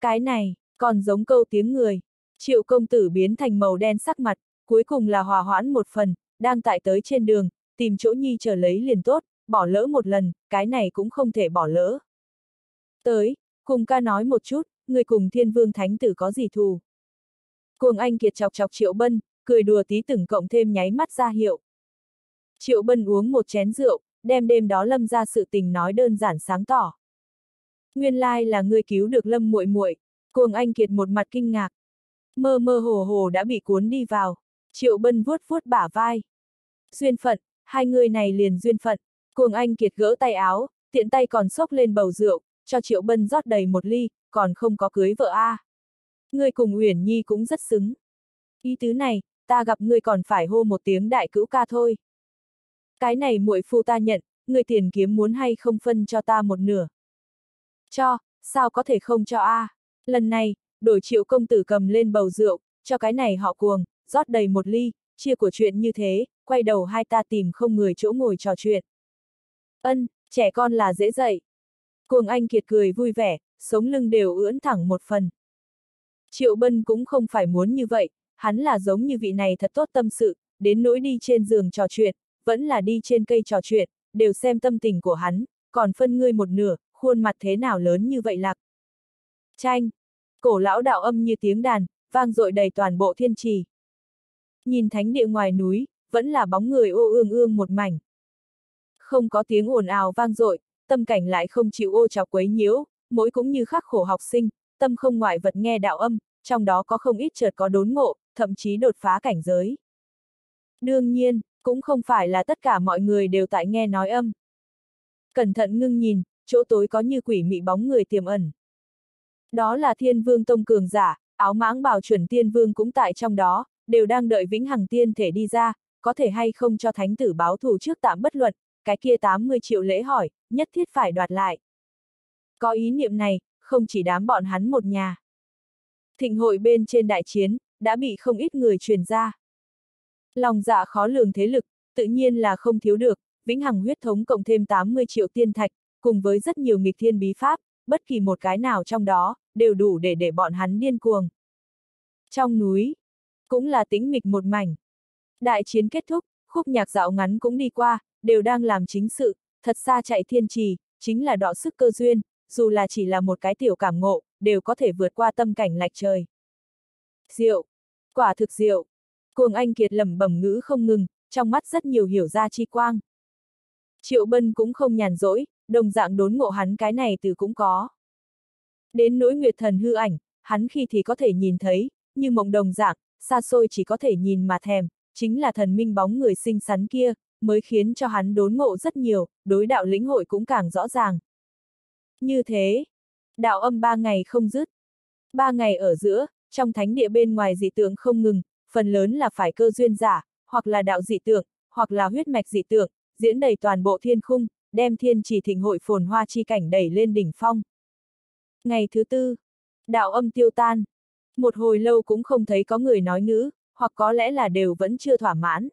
Cái này, còn giống câu tiếng người. Triệu công tử biến thành màu đen sắc mặt, cuối cùng là hòa hoãn một phần, đang tại tới trên đường, tìm chỗ nhi chờ lấy liền tốt, bỏ lỡ một lần, cái này cũng không thể bỏ lỡ. Tới, cùng ca nói một chút, người cùng thiên vương thánh tử có gì thù. Cuồng anh kiệt chọc chọc triệu bân, cười đùa tí từng cộng thêm nháy mắt ra hiệu. Triệu bân uống một chén rượu, đem đêm đó lâm ra sự tình nói đơn giản sáng tỏ. Nguyên lai là người cứu được lâm muội muội, cuồng anh kiệt một mặt kinh ngạc. Mơ mơ hồ hồ đã bị cuốn đi vào, triệu bân vuốt vuốt bả vai. Duyên phận, hai người này liền duyên phận, cuồng anh kiệt gỡ tay áo, tiện tay còn xốc lên bầu rượu, cho triệu bân rót đầy một ly, còn không có cưới vợ a. À. Ngươi cùng Uyển Nhi cũng rất xứng. Ý tứ này, ta gặp ngươi còn phải hô một tiếng đại cữu ca thôi. Cái này muội phu ta nhận, người tiền kiếm muốn hay không phân cho ta một nửa. Cho, sao có thể không cho a? À? Lần này, đổi triệu công tử cầm lên bầu rượu, cho cái này họ cuồng, rót đầy một ly, chia của chuyện như thế, quay đầu hai ta tìm không người chỗ ngồi trò chuyện. Ân, trẻ con là dễ dạy. Cuồng anh kiệt cười vui vẻ, sống lưng đều ưỡn thẳng một phần. Triệu Bân cũng không phải muốn như vậy, hắn là giống như vị này thật tốt tâm sự, đến nỗi đi trên giường trò chuyện, vẫn là đi trên cây trò chuyện, đều xem tâm tình của hắn, còn phân ngươi một nửa, khuôn mặt thế nào lớn như vậy lạc. Tranh! Cổ lão đạo âm như tiếng đàn, vang dội đầy toàn bộ thiên trì. Nhìn thánh địa ngoài núi, vẫn là bóng người ô ương ương một mảnh. Không có tiếng ồn ào vang dội, tâm cảnh lại không chịu ô chọc quấy nhiễu, mỗi cũng như khắc khổ học sinh, tâm không ngoại vật nghe đạo âm, trong đó có không ít chợt có đốn ngộ, thậm chí đột phá cảnh giới. Đương nhiên, cũng không phải là tất cả mọi người đều tại nghe nói âm. Cẩn thận ngưng nhìn, chỗ tối có như quỷ mị bóng người tiềm ẩn. Đó là thiên vương tông cường giả, áo mãng bảo chuẩn tiên vương cũng tại trong đó, đều đang đợi vĩnh hằng tiên thể đi ra, có thể hay không cho thánh tử báo thù trước tạm bất luận, cái kia 80 triệu lễ hỏi, nhất thiết phải đoạt lại. Có ý niệm này, không chỉ đám bọn hắn một nhà. Thịnh hội bên trên đại chiến, đã bị không ít người truyền ra. Lòng dạ khó lường thế lực, tự nhiên là không thiếu được, vĩnh hằng huyết thống cộng thêm 80 triệu tiên thạch, cùng với rất nhiều nghịch thiên bí pháp, bất kỳ một cái nào trong đó, đều đủ để để bọn hắn điên cuồng. Trong núi, cũng là tĩnh mịch một mảnh. Đại chiến kết thúc, khúc nhạc dạo ngắn cũng đi qua, đều đang làm chính sự, thật xa chạy thiên trì, chính là đọ sức cơ duyên, dù là chỉ là một cái tiểu cảm ngộ, đều có thể vượt qua tâm cảnh lạch trời. Diệu! Quả thực diệu! Cuồng Anh Kiệt lẩm bẩm ngữ không ngừng, trong mắt rất nhiều hiểu ra chi quang. Triệu Bân cũng không nhàn rỗi, đồng dạng đốn ngộ hắn cái này từ cũng có. Đến nỗi nguyệt thần hư ảnh, hắn khi thì có thể nhìn thấy, như mộng đồng dạng, xa xôi chỉ có thể nhìn mà thèm, chính là thần minh bóng người xinh xắn kia, mới khiến cho hắn đốn ngộ rất nhiều, đối đạo lĩnh hội cũng càng rõ ràng. Như thế, đạo âm ba ngày không dứt. Ba ngày ở giữa, trong thánh địa bên ngoài dị tượng không ngừng, phần lớn là phải cơ duyên giả, hoặc là đạo dị tượng, hoặc là huyết mạch dị tượng, diễn đầy toàn bộ thiên khung, đem thiên chỉ thịnh hội phồn hoa chi cảnh đẩy lên đỉnh phong. Ngày thứ tư, đạo âm tiêu tan. Một hồi lâu cũng không thấy có người nói ngữ, hoặc có lẽ là đều vẫn chưa thỏa mãn.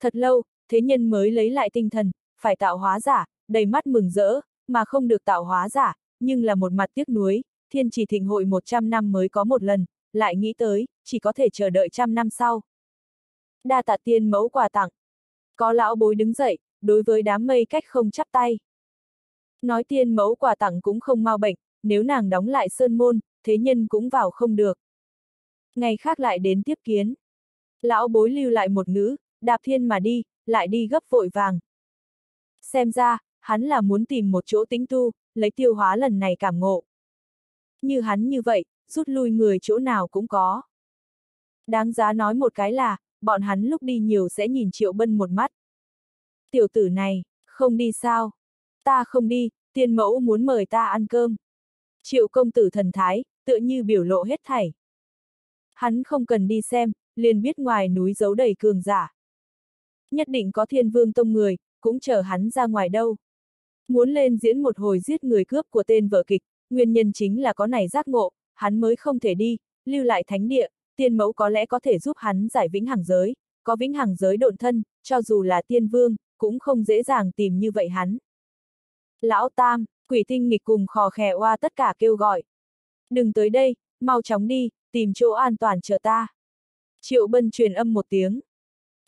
Thật lâu, thế nhân mới lấy lại tinh thần, phải tạo hóa giả, đầy mắt mừng rỡ, mà không được tạo hóa giả, nhưng là một mặt tiếc nuối, thiên chỉ thịnh hội 100 năm mới có một lần, lại nghĩ tới, chỉ có thể chờ đợi trăm năm sau. Đa tạ tiên mẫu quà tặng. Có lão bối đứng dậy, đối với đám mây cách không chắp tay. Nói tiên mẫu quà tặng cũng không mau bệnh, nếu nàng đóng lại sơn môn, thế nhân cũng vào không được. Ngày khác lại đến tiếp kiến. Lão bối lưu lại một ngữ, đạp thiên mà đi, lại đi gấp vội vàng. Xem ra, hắn là muốn tìm một chỗ tĩnh tu, lấy tiêu hóa lần này cảm ngộ. Như hắn như vậy, rút lui người chỗ nào cũng có. Đáng giá nói một cái là, bọn hắn lúc đi nhiều sẽ nhìn Triệu Bân một mắt. Tiểu tử này, không đi sao? Ta không đi, tiên mẫu muốn mời ta ăn cơm. Triệu công tử thần thái, tựa như biểu lộ hết thảy. Hắn không cần đi xem, liền biết ngoài núi giấu đầy cường giả. Nhất định có thiên vương tông người, cũng chờ hắn ra ngoài đâu. Muốn lên diễn một hồi giết người cướp của tên vợ kịch, nguyên nhân chính là có này giác ngộ, hắn mới không thể đi, lưu lại thánh địa, tiên mẫu có lẽ có thể giúp hắn giải vĩnh hằng giới, có vĩnh hằng giới độn thân, cho dù là tiên vương, cũng không dễ dàng tìm như vậy hắn. Lão Tam, quỷ tinh nghịch cùng khò khè oa tất cả kêu gọi. Đừng tới đây, mau chóng đi, tìm chỗ an toàn chờ ta. Triệu Bân truyền âm một tiếng.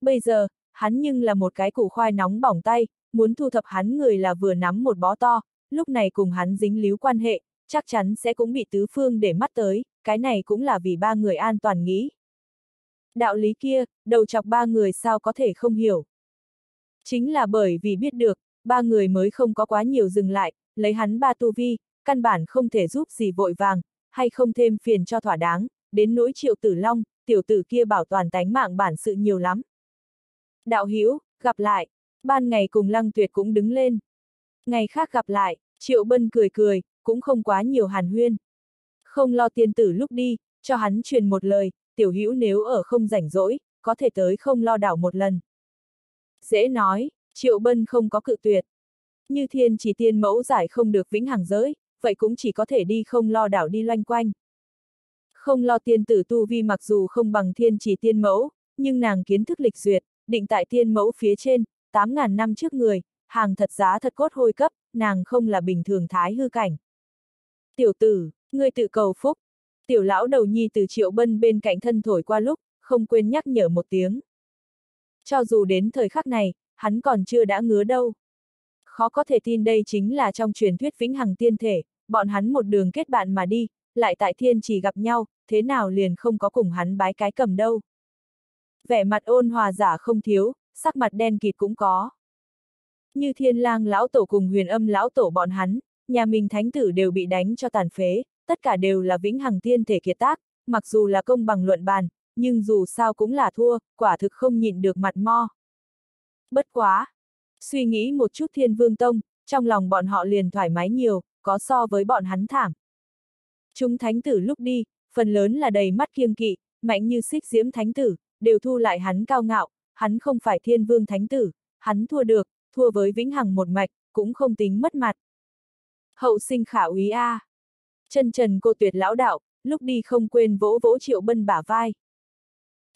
Bây giờ, hắn nhưng là một cái củ khoai nóng bỏng tay, muốn thu thập hắn người là vừa nắm một bó to, lúc này cùng hắn dính líu quan hệ, chắc chắn sẽ cũng bị tứ phương để mắt tới, cái này cũng là vì ba người an toàn nghĩ. Đạo lý kia, đầu chọc ba người sao có thể không hiểu. Chính là bởi vì biết được, ba người mới không có quá nhiều dừng lại, lấy hắn ba tu vi, căn bản không thể giúp gì vội vàng, hay không thêm phiền cho thỏa đáng, đến nỗi triệu tử long, tiểu tử kia bảo toàn tánh mạng bản sự nhiều lắm. Đạo Hữu gặp lại, ban ngày cùng lăng tuyệt cũng đứng lên. Ngày khác gặp lại, triệu bân cười cười, cũng không quá nhiều hàn huyên. Không lo tiên tử lúc đi, cho hắn truyền một lời, tiểu hữu nếu ở không rảnh rỗi, có thể tới không lo đảo một lần. Dễ nói, triệu bân không có cự tuyệt. Như thiên chỉ tiên mẫu giải không được vĩnh hằng giới, vậy cũng chỉ có thể đi không lo đảo đi loanh quanh. Không lo tiên tử tu vi mặc dù không bằng thiên chỉ tiên mẫu, nhưng nàng kiến thức lịch duyệt, định tại tiên mẫu phía trên, 8.000 năm trước người, hàng thật giá thật cốt hôi cấp, nàng không là bình thường thái hư cảnh. Tiểu tử, ngươi tự cầu phúc. Tiểu lão đầu nhi từ triệu bân bên cạnh thân thổi qua lúc, không quên nhắc nhở một tiếng. Cho dù đến thời khắc này, hắn còn chưa đã ngứa đâu. Khó có thể tin đây chính là trong truyền thuyết vĩnh hằng tiên thể, bọn hắn một đường kết bạn mà đi, lại tại thiên chỉ gặp nhau, thế nào liền không có cùng hắn bái cái cầm đâu. Vẻ mặt ôn hòa giả không thiếu, sắc mặt đen kịt cũng có. Như thiên lang lão tổ cùng huyền âm lão tổ bọn hắn, nhà mình thánh tử đều bị đánh cho tàn phế, tất cả đều là vĩnh hằng tiên thể kiệt tác, mặc dù là công bằng luận bàn, nhưng dù sao cũng là thua, quả thực không nhịn được mặt mo. Bất quá! Suy nghĩ một chút thiên vương tông, trong lòng bọn họ liền thoải mái nhiều, có so với bọn hắn thảm. Chúng thánh tử lúc đi, phần lớn là đầy mắt kiêng kỵ, mạnh như xích diễm thánh tử, đều thu lại hắn cao ngạo, hắn không phải thiên vương thánh tử, hắn thua được, thua với vĩnh hằng một mạch, cũng không tính mất mặt. Hậu sinh khả úy A. Chân trần cô tuyệt lão đạo, lúc đi không quên vỗ vỗ triệu bân bả vai.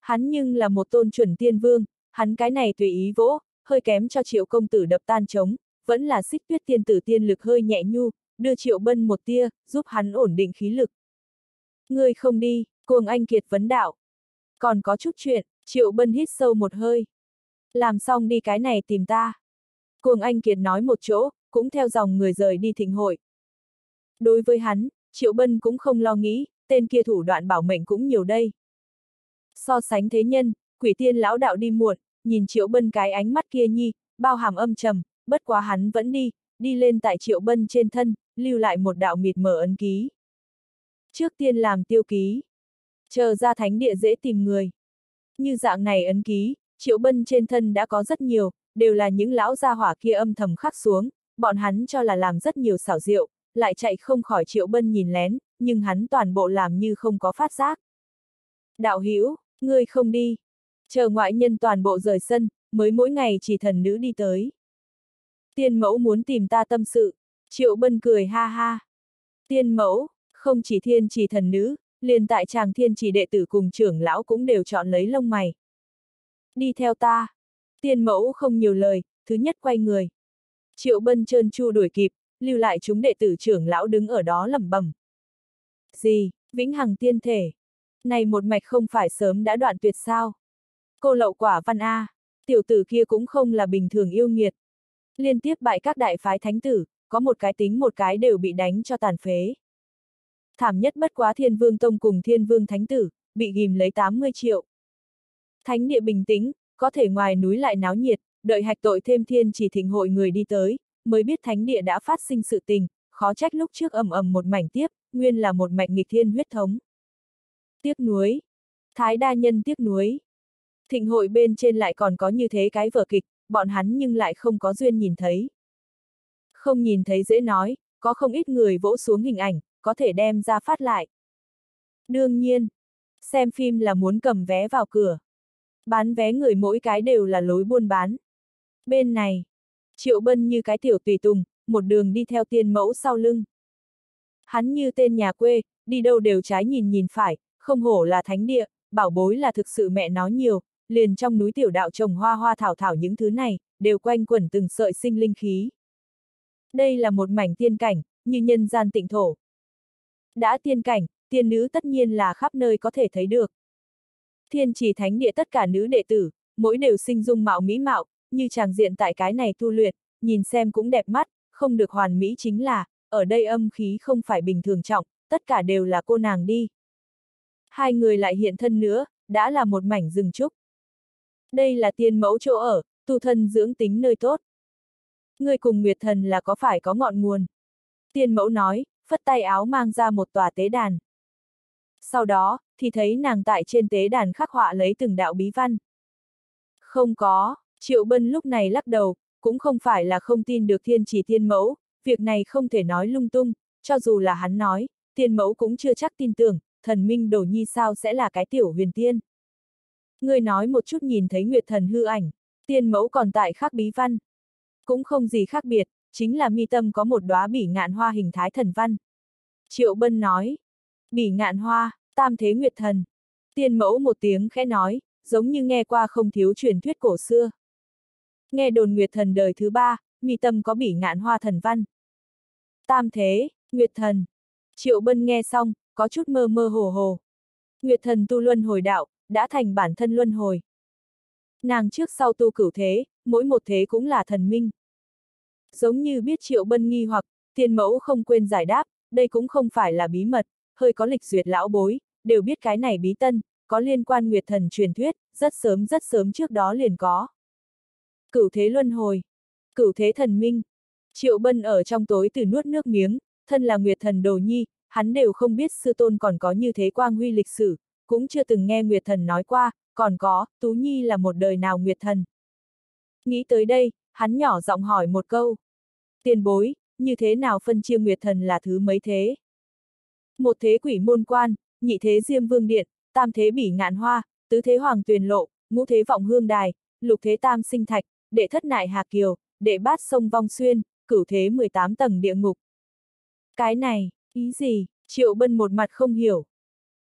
Hắn nhưng là một tôn chuẩn tiên vương, hắn cái này tùy ý vỗ, hơi kém cho triệu công tử đập tan trống, vẫn là xích tuyết tiên tử tiên lực hơi nhẹ nhu, đưa triệu bân một tia, giúp hắn ổn định khí lực. Ngươi không đi, cuồng anh kiệt vấn đạo. Còn có chút chuyện, triệu bân hít sâu một hơi. Làm xong đi cái này tìm ta. Cuồng anh kiệt nói một chỗ, cũng theo dòng người rời đi thịnh hội. Đối với hắn, triệu bân cũng không lo nghĩ, tên kia thủ đoạn bảo mệnh cũng nhiều đây. So sánh thế nhân, quỷ tiên lão đạo đi muộn, nhìn triệu bân cái ánh mắt kia nhi, bao hàm âm trầm, bất quá hắn vẫn đi, đi lên tại triệu bân trên thân, lưu lại một đạo mịt mờ ấn ký. Trước tiên làm tiêu ký. Chờ ra thánh địa dễ tìm người. Như dạng này ấn ký, triệu bân trên thân đã có rất nhiều, đều là những lão gia hỏa kia âm thầm khắc xuống, bọn hắn cho là làm rất nhiều xảo diệu, lại chạy không khỏi triệu bân nhìn lén, nhưng hắn toàn bộ làm như không có phát giác. Đạo hữu ngươi không đi. Chờ ngoại nhân toàn bộ rời sân, mới mỗi ngày chỉ thần nữ đi tới. Tiên mẫu muốn tìm ta tâm sự, triệu bân cười ha ha. Tiên mẫu, không chỉ thiên chỉ thần nữ, liền tại chàng thiên chỉ đệ tử cùng trưởng lão cũng đều chọn lấy lông mày. Đi theo ta. Tiên mẫu không nhiều lời, thứ nhất quay người. Triệu bân trơn chu đuổi kịp, lưu lại chúng đệ tử trưởng lão đứng ở đó lẩm bẩm. Gì, vĩnh hằng tiên thể. Này một mạch không phải sớm đã đoạn tuyệt sao? Cô lậu quả văn A, tiểu tử kia cũng không là bình thường yêu nghiệt. Liên tiếp bại các đại phái thánh tử, có một cái tính một cái đều bị đánh cho tàn phế. Thảm nhất bất quá thiên vương tông cùng thiên vương thánh tử, bị ghim lấy 80 triệu. Thánh địa bình tĩnh, có thể ngoài núi lại náo nhiệt, đợi hạch tội thêm thiên chỉ thỉnh hội người đi tới, mới biết thánh địa đã phát sinh sự tình, khó trách lúc trước ầm ầm một mảnh tiếp, nguyên là một mạch nghịch thiên huyết thống. Tiếc nuối. Thái đa nhân tiếc nuối. Thịnh hội bên trên lại còn có như thế cái vở kịch, bọn hắn nhưng lại không có duyên nhìn thấy. Không nhìn thấy dễ nói, có không ít người vỗ xuống hình ảnh, có thể đem ra phát lại. Đương nhiên, Xem phim là muốn cầm vé vào cửa. Bán vé người mỗi cái đều là lối buôn bán. Bên này, Triệu Bân như cái tiểu tùy tùng, một đường đi theo tiên mẫu sau lưng. Hắn như tên nhà quê, đi đâu đều trái nhìn nhìn phải, không hổ là thánh địa, bảo bối là thực sự mẹ nó nhiều, liền trong núi tiểu đạo trồng hoa hoa thảo thảo những thứ này, đều quanh quẩn từng sợi sinh linh khí. Đây là một mảnh tiên cảnh, như nhân gian tịnh thổ. Đã tiên cảnh, tiên nữ tất nhiên là khắp nơi có thể thấy được. Thiên trì thánh địa tất cả nữ đệ tử, mỗi đều sinh dung mạo mỹ mạo, như chàng diện tại cái này tu luyện, nhìn xem cũng đẹp mắt, không được hoàn mỹ chính là, ở đây âm khí không phải bình thường trọng, tất cả đều là cô nàng đi. Hai người lại hiện thân nữa, đã là một mảnh rừng trúc. Đây là tiên mẫu chỗ ở, tu thân dưỡng tính nơi tốt. Người cùng Nguyệt Thần là có phải có ngọn nguồn. Tiên mẫu nói, phất tay áo mang ra một tòa tế đàn. Sau đó, thì thấy nàng tại trên tế đàn khắc họa lấy từng đạo bí văn. Không có, Triệu Bân lúc này lắc đầu, cũng không phải là không tin được thiên chỉ tiên mẫu, việc này không thể nói lung tung, cho dù là hắn nói, tiên mẫu cũng chưa chắc tin tưởng, thần minh đồ nhi sao sẽ là cái tiểu huyền tiên. Người nói một chút nhìn thấy nguyệt thần hư ảnh, tiên mẫu còn tại khắc bí văn. Cũng không gì khác biệt, chính là mi tâm có một đóa bỉ ngạn hoa hình thái thần văn. Triệu Bân nói, bỉ ngạn hoa, tam thế nguyệt thần. Tiên mẫu một tiếng khẽ nói, giống như nghe qua không thiếu truyền thuyết cổ xưa. Nghe đồn nguyệt thần đời thứ ba, mi tâm có bỉ ngạn hoa thần văn. Tam thế, nguyệt thần. Triệu Bân nghe xong, có chút mơ mơ hồ hồ. Nguyệt thần tu luân hồi đạo, đã thành bản thân luân hồi. Nàng trước sau tu cửu thế, mỗi một thế cũng là thần minh. Giống như biết Triệu Bân nghi hoặc, tiên mẫu không quên giải đáp, đây cũng không phải là bí mật, hơi có lịch duyệt lão bối, đều biết cái này bí tân, có liên quan Nguyệt thần truyền thuyết, rất sớm rất sớm trước đó liền có. Cửu thế luân hồi, cửu thế thần minh. Triệu Bân ở trong tối từ nuốt nước miếng, thân là Nguyệt thần đồ nhi, hắn đều không biết sư tôn còn có như thế quang huy lịch sử, cũng chưa từng nghe Nguyệt thần nói qua, còn có, Tú Nhi là một đời nào Nguyệt thần. Nghĩ tới đây, hắn nhỏ giọng hỏi một câu. Tiền bối, như thế nào phân chia Nguyệt thần là thứ mấy thế? Một thế quỷ môn quan, nhị thế diêm vương điện, tam thế bỉ ngạn hoa, tứ thế hoàng tuyền lộ, ngũ thế vọng hương đài, lục thế tam sinh thạch, đệ thất nại hà kiều, đệ bát sông vong xuyên, cửu thế 18 tầng địa ngục. Cái này, ý gì, triệu bân một mặt không hiểu.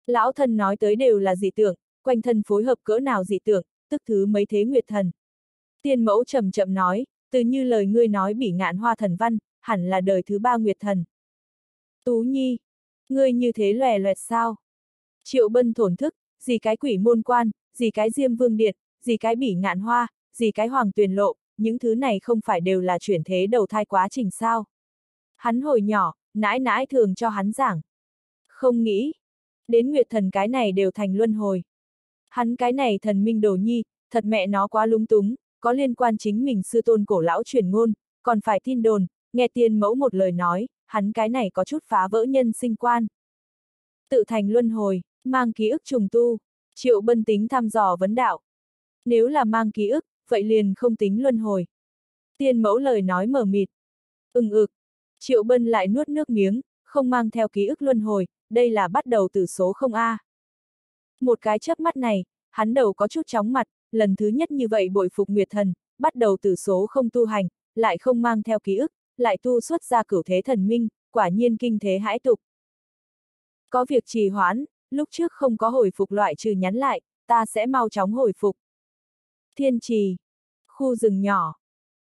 Lão thần nói tới đều là dị tưởng, quanh thân phối hợp cỡ nào dị tưởng, tức thứ mấy thế nguyệt thần. Tiên mẫu chậm chậm nói, từ như lời ngươi nói bỉ ngạn hoa thần văn, hẳn là đời thứ ba nguyệt thần. Tú Nhi, ngươi như thế lòe loẹt sao? Triệu bân thổn thức, gì cái quỷ môn quan, gì cái diêm vương điện, gì cái bỉ ngạn hoa, gì cái hoàng tuyền lộ, những thứ này không phải đều là chuyển thế đầu thai quá trình sao. Hắn hồi nhỏ, nãi nãi thường cho hắn giảng. Không nghĩ, đến nguyệt thần cái này đều thành luân hồi. Hắn cái này thần minh đồ nhi, thật mẹ nó quá lung túng, có liên quan chính mình sư tôn cổ lão truyền ngôn, còn phải tin đồn, nghe tiên mẫu một lời nói, hắn cái này có chút phá vỡ nhân sinh quan. Tự thành luân hồi, mang ký ức trùng tu, triệu bân tính thăm dò vấn đạo. Nếu là mang ký ức, vậy liền không tính luân hồi. Tiên mẫu lời nói mở mịt. ừng ực. Triệu bân lại nuốt nước miếng, không mang theo ký ức luân hồi, đây là bắt đầu từ số không A. Một cái chớp mắt này, hắn đầu có chút chóng mặt, lần thứ nhất như vậy bội phục Nguyệt Thần, bắt đầu từ số không tu hành, lại không mang theo ký ức, lại tu xuất ra cửu thế thần minh, quả nhiên kinh thế hãi tục. Có việc trì hoãn, lúc trước không có hồi phục loại trừ nhắn lại, ta sẽ mau chóng hồi phục. Thiên trì, khu rừng nhỏ,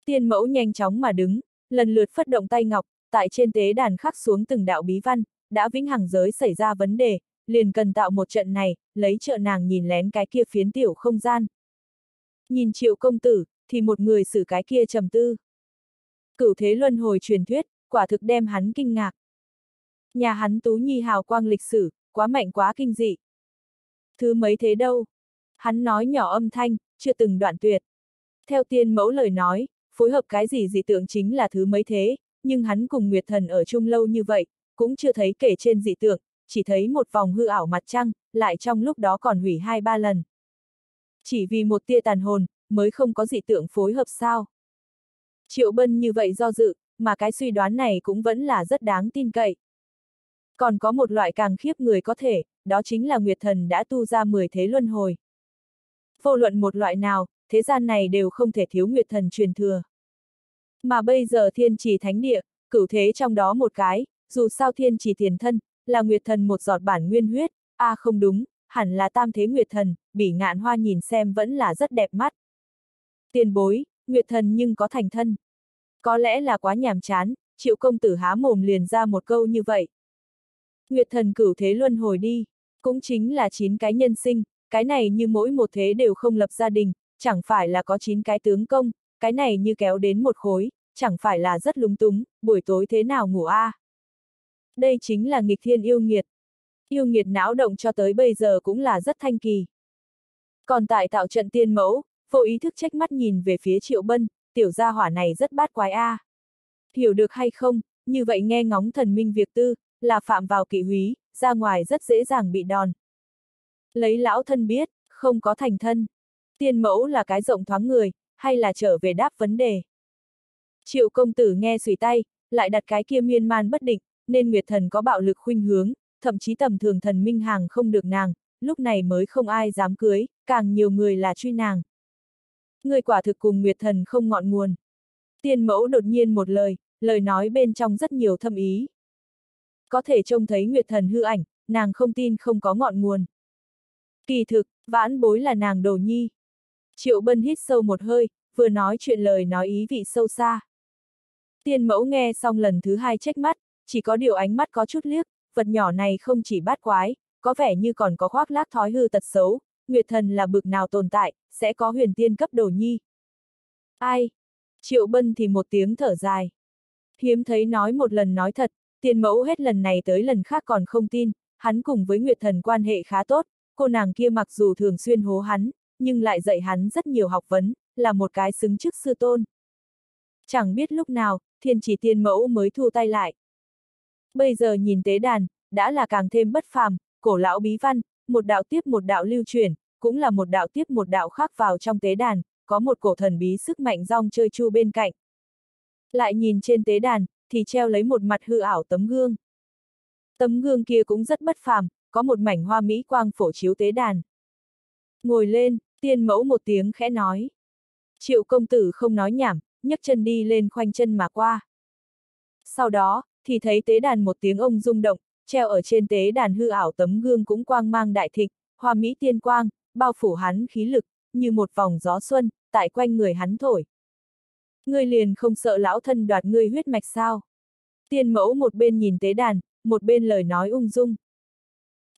tiên mẫu nhanh chóng mà đứng, lần lượt phất động tay ngọc, tại trên tế đàn khắc xuống từng đạo bí văn, đã vĩnh hằng giới xảy ra vấn đề, liền cần tạo một trận này, lấy trợ nàng nhìn lén cái kia phiến tiểu không gian. Nhìn triệu công tử, thì một người xử cái kia trầm tư. Cửu thế luân hồi truyền thuyết, quả thực đem hắn kinh ngạc. Nhà hắn tú nhi hào quang lịch sử, quá mạnh quá kinh dị. Thứ mấy thế đâu? Hắn nói nhỏ âm thanh, chưa từng đoạn tuyệt. Theo tiên mẫu lời nói, phối hợp cái gì dị tượng chính là thứ mấy thế, nhưng hắn cùng Nguyệt Thần ở chung lâu như vậy, cũng chưa thấy kể trên dị tượng, chỉ thấy một vòng hư ảo mặt trăng, lại trong lúc đó còn hủy hai ba lần. Chỉ vì một tia tàn hồn, mới không có dị tượng phối hợp sao. Triệu Bân như vậy do dự, mà cái suy đoán này cũng vẫn là rất đáng tin cậy. Còn có một loại càng khiếp người có thể, đó chính là Nguyệt Thần đã tu ra 10 thế luân hồi. Vô luận một loại nào, thế gian này đều không thể thiếu Nguyệt Thần truyền thừa. Mà bây giờ thiên trì thánh địa, cửu thế trong đó một cái, dù sao thiên trì tiền thân, là Nguyệt Thần một giọt bản nguyên huyết, a à không đúng, hẳn là tam thế Nguyệt Thần, bỉ ngạn hoa nhìn xem vẫn là rất đẹp mắt. Tiền bối, Nguyệt Thần nhưng có thành thân. Có lẽ là quá nhàm chán, triệu công tử há mồm liền ra một câu như vậy. Nguyệt thần cửu thế luân hồi đi, cũng chính là chín cái nhân sinh, cái này như mỗi một thế đều không lập gia đình, chẳng phải là có chín cái tướng công, cái này như kéo đến một khối, chẳng phải là rất lúng túng, buổi tối thế nào ngủ a? À? Đây chính là nghịch thiên yêu nghiệt. Yêu nghiệt não động cho tới bây giờ cũng là rất thanh kỳ. Còn tại tạo trận tiên mẫu, vô ý thức trách mắt nhìn về phía triệu bân, tiểu gia hỏa này rất bát quái a. À. Hiểu được hay không, như vậy nghe ngóng thần minh việc tư, là phạm vào kỵ húy, ra ngoài rất dễ dàng bị đòn. Lấy lão thân biết, không có thành thân. Tiên mẫu là cái rộng thoáng người, hay là trở về đáp vấn đề. Triệu công tử nghe sủi tay, lại đặt cái kia miên man bất định, nên Nguyệt thần có bạo lực khuynh hướng, thậm chí tầm thường thần minh hàng không được nàng, lúc này mới không ai dám cưới, càng nhiều người là truy nàng. Người quả thực cùng Nguyệt thần không ngọn nguồn. Tiên mẫu đột nhiên một lời, lời nói bên trong rất nhiều thâm ý. Có thể trông thấy Nguyệt thần hư ảnh, nàng không tin không có ngọn nguồn. Kỳ thực, vãn bối là nàng đồ nhi. Triệu bân hít sâu một hơi, vừa nói chuyện lời nói ý vị sâu xa. Tiên mẫu nghe xong lần thứ hai trách mắt, chỉ có điều ánh mắt có chút liếc, vật nhỏ này không chỉ bát quái, có vẻ như còn có khoác lác thói hư tật xấu, Nguyệt thần là bực nào tồn tại, sẽ có huyền tiên cấp đồ nhi. Ai? Triệu bân thì một tiếng thở dài. Hiếm thấy nói một lần nói thật, tiên mẫu hết lần này tới lần khác còn không tin, hắn cùng với Nguyệt thần quan hệ khá tốt, cô nàng kia mặc dù thường xuyên hố hắn, nhưng lại dạy hắn rất nhiều học vấn, là một cái xứng chức sư tôn. Chẳng biết lúc nào, thiên chỉ tiên mẫu mới thu tay lại. Bây giờ nhìn tế đàn, đã là càng thêm bất phàm, cổ lão bí văn, một đạo tiếp một đạo lưu truyền, cũng là một đạo tiếp một đạo khác vào trong tế đàn, có một cổ thần bí sức mạnh rong chơi chu bên cạnh. Lại nhìn trên tế đàn, thì treo lấy một mặt hư ảo tấm gương. Tấm gương kia cũng rất bất phàm, có một mảnh hoa mỹ quang phổ chiếu tế đàn. Ngồi lên, tiên mẫu một tiếng khẽ nói. Triệu công tử không nói nhảm, nhấc chân đi lên khoanh chân mà qua. Sau đó, thì thấy tế đàn một tiếng ông rung động, treo ở trên tế đàn hư ảo tấm gương cũng quang mang đại thịnh, hoa mỹ tiên quang, bao phủ hắn khí lực, như một vòng gió xuân, tại quanh người hắn thổi. Ngươi liền không sợ lão thân đoạt ngươi huyết mạch sao? Tiên mẫu một bên nhìn tế đàn, một bên lời nói ung dung.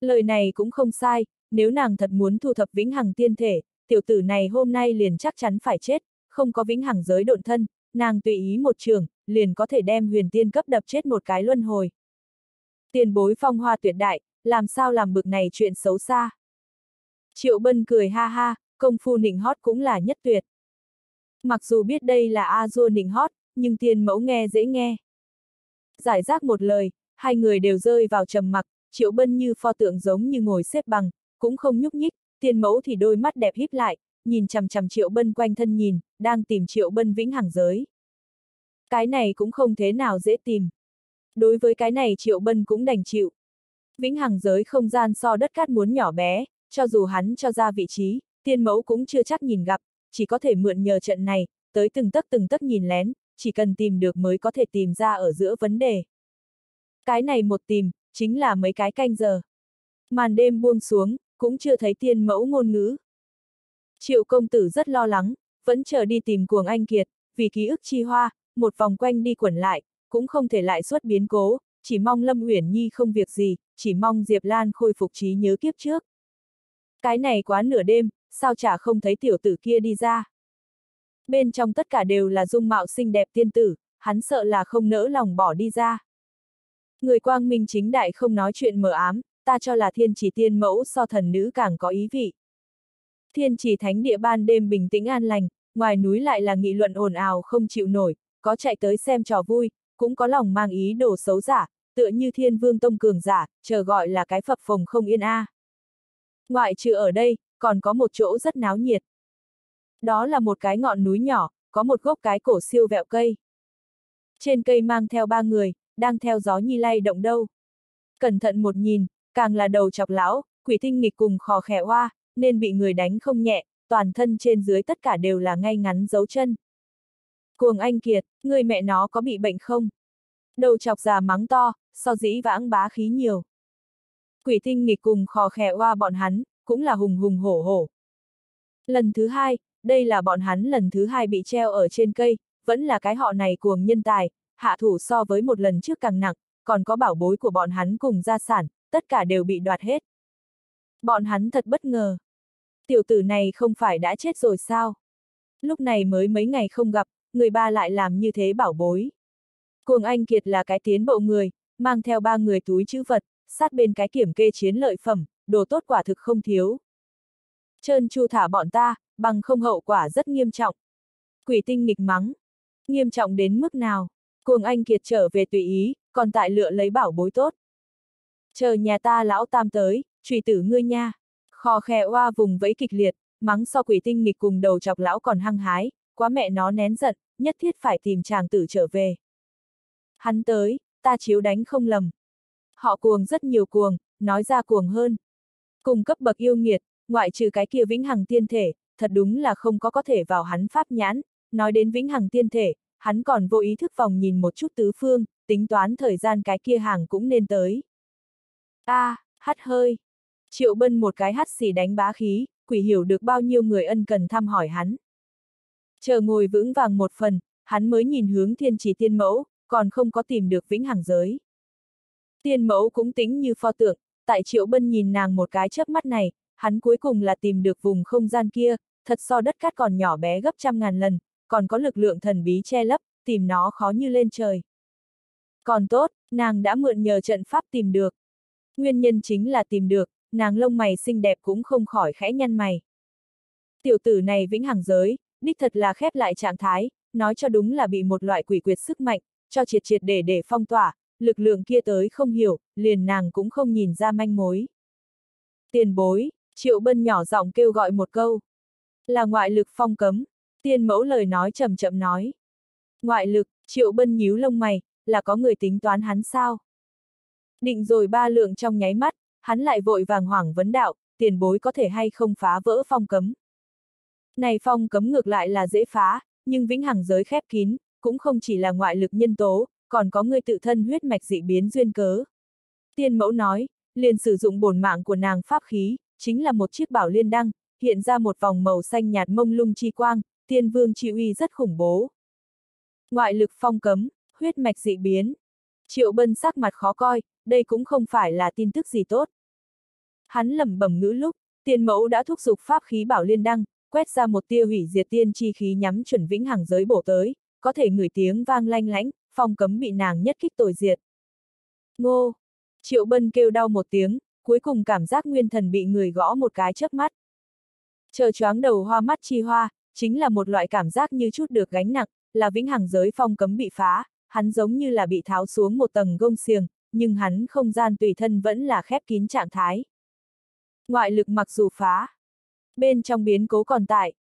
Lời này cũng không sai, nếu nàng thật muốn thu thập vĩnh hằng tiên thể, tiểu tử này hôm nay liền chắc chắn phải chết, không có vĩnh hằng giới độn thân, nàng tùy ý một trường, liền có thể đem huyền tiên cấp đập chết một cái luân hồi. Tiền bối phong hoa tuyệt đại, làm sao làm bực này chuyện xấu xa. Triệu Bân cười ha ha, công phu nịnh hót cũng là nhất tuyệt. Mặc dù biết đây là A Dua nịnh hót, nhưng tiền mẫu nghe dễ nghe. Giải rác một lời, hai người đều rơi vào trầm mặc, Triệu Bân như pho tượng giống như ngồi xếp bằng, cũng không nhúc nhích, tiền mẫu thì đôi mắt đẹp híp lại, nhìn chằm chằm Triệu Bân quanh thân nhìn, đang tìm Triệu Bân vĩnh hằng giới. Cái này cũng không thế nào dễ tìm. Đối với cái này Triệu Bân cũng đành chịu. Vĩnh hằng giới không gian so đất cát muốn nhỏ bé, cho dù hắn cho ra vị trí, tiên mẫu cũng chưa chắc nhìn gặp, chỉ có thể mượn nhờ trận này, tới từng tấc từng tấc nhìn lén, chỉ cần tìm được mới có thể tìm ra ở giữa vấn đề. Cái này một tìm, chính là mấy cái canh giờ. Màn đêm buông xuống, cũng chưa thấy tiên mẫu ngôn ngữ. Triệu công tử rất lo lắng, vẫn chờ đi tìm cuồng anh kiệt, vì ký ức chi hoa, một vòng quanh đi quẩn lại, cũng không thể lại xuất biến cố, chỉ mong Lâm Uyển Nhi không việc gì, chỉ mong Diệp Lan khôi phục trí nhớ kiếp trước. Cái này quá nửa đêm, sao chả không thấy tiểu tử kia đi ra. Bên trong tất cả đều là dung mạo xinh đẹp tiên tử, hắn sợ là không nỡ lòng bỏ đi ra. Người quang minh chính đại không nói chuyện mờ ám, ta cho là thiên chỉ tiên mẫu so thần nữ càng có ý vị. Thiên chỉ thánh địa ban đêm bình tĩnh an lành, ngoài núi lại là nghị luận ồn ào không chịu nổi, có chạy tới xem trò vui, cũng có lòng mang ý đồ xấu giả, tựa như thiên vương tông cường giả, chờ gọi là cái phập phồng không yên a. À. Ngoại trừ ở đây, còn có một chỗ rất náo nhiệt. Đó là một cái ngọn núi nhỏ, có một gốc cái cổ siêu vẹo cây. Trên cây mang theo ba người, đang theo gió nhi lay động đâu. Cẩn thận một nhìn, càng là đầu chọc lão, quỷ tinh nghịch cùng khò khẻ hoa, nên bị người đánh không nhẹ, toàn thân trên dưới tất cả đều là ngay ngắn dấu chân. Cuồng anh kiệt, người mẹ nó có bị bệnh không? Đầu chọc già mắng to, so dĩ vãng bá khí nhiều. Quỷ tinh nghịch cùng khò khè oa bọn hắn, cũng là hùng hùng hổ hổ. Lần thứ hai, đây là bọn hắn lần thứ hai bị treo ở trên cây, vẫn là cái họ này cuồng nhân tài, hạ thủ so với một lần trước càng nặng, còn có bảo bối của bọn hắn cùng gia sản, tất cả đều bị đoạt hết. Bọn hắn thật bất ngờ. Tiểu tử này không phải đã chết rồi sao? Lúc này mới mấy ngày không gặp, người ba lại làm như thế bảo bối. Cuồng Anh Kiệt là cái tiến bộ người, mang theo ba người túi chữ vật, sát bên cái kiểm kê chiến lợi phẩm, đồ tốt quả thực không thiếu. Trơn chu thả bọn ta, bằng không hậu quả rất nghiêm trọng. Quỷ tinh nghịch mắng. Nghiêm trọng đến mức nào? Cuồng Anh Kiệt trở về tùy ý, còn tại lựa lấy bảo bối tốt. Chờ nhà ta lão tam tới, trùy tử ngươi nha. Khò khè oa vùng vẫy kịch liệt, mắng so quỷ tinh nghịch cùng đầu chọc lão còn hăng hái, quá mẹ nó nén giận, nhất thiết phải tìm chàng tử trở về. Hắn tới, ta chiếu đánh không lầm. Họ cuồng rất nhiều cuồng, nói ra cuồng hơn. Cùng cấp bậc yêu nghiệt, ngoại trừ cái kia vĩnh hằng tiên thể, thật đúng là không có có thể vào hắn pháp nhãn, nói đến vĩnh hằng tiên thể, hắn còn vô ý thức vòng nhìn một chút tứ phương, tính toán thời gian cái kia hàng cũng nên tới. a à, hắt hơi. Triệu bân một cái hắt xì đánh bá khí, quỷ hiểu được bao nhiêu người ân cần thăm hỏi hắn. Chờ ngồi vững vàng một phần, hắn mới nhìn hướng thiên chỉ tiên mẫu, còn không có tìm được vĩnh hằng giới. Tiên mẫu cũng tính như pho tượng, tại triệu bân nhìn nàng một cái chớp mắt này, hắn cuối cùng là tìm được vùng không gian kia, thật so đất cát còn nhỏ bé gấp trăm ngàn lần, còn có lực lượng thần bí che lấp, tìm nó khó như lên trời. Còn tốt, nàng đã mượn nhờ trận pháp tìm được. Nguyên nhân chính là tìm được, nàng lông mày xinh đẹp cũng không khỏi khẽ nhăn mày. Tiểu tử này vĩnh hằng giới, đích thật là khép lại trạng thái, nói cho đúng là bị một loại quỷ quyệt sức mạnh, cho triệt triệt để để phong tỏa, lực lượng kia tới không hiểu, liền nàng cũng không nhìn ra manh mối. Tiền bối, triệu bân nhỏ giọng kêu gọi một câu. Là ngoại lực phong cấm, tiên mẫu lời nói chậm chậm nói. Ngoại lực, triệu bân nhíu lông mày, là có người tính toán hắn sao? Định rồi ba lượng trong nháy mắt, hắn lại vội vàng hoảng vấn đạo, tiền bối có thể hay không phá vỡ phong cấm. Này phong cấm ngược lại là dễ phá, nhưng vĩnh hằng giới khép kín, cũng không chỉ là ngoại lực nhân tố, còn có người tự thân huyết mạch dị biến duyên cớ. Tiên mẫu nói, liền sử dụng bổn mạng của nàng pháp khí, chính là một chiếc bảo liên đăng, hiện ra một vòng màu xanh nhạt mông lung chi quang, tiên vương chi uy rất khủng bố. Ngoại lực phong cấm, huyết mạch dị biến. Triệu bân sắc mặt khó coi, đây cũng không phải là tin tức gì tốt. Hắn lẩm bẩm ngữ lúc, tiên mẫu đã thúc giục pháp khí bảo liên đăng, quét ra một tia hủy diệt tiên chi khí nhắm chuẩn vĩnh hằng giới bổ tới, có thể ngửi tiếng vang lanh lánh, phong cấm bị nàng nhất kích tồi diệt. Ngô! Triệu bân kêu đau một tiếng, cuối cùng cảm giác nguyên thần bị người gõ một cái chớp mắt. Chờ choáng đầu hoa mắt chi hoa, chính là một loại cảm giác như chút được gánh nặng, là vĩnh hằng giới phong cấm bị phá, hắn giống như là bị tháo xuống một tầng gông xiềng, nhưng hắn không gian tùy thân vẫn là khép kín trạng thái. Ngoại lực mặc dù phá, bên trong biến cố còn tại.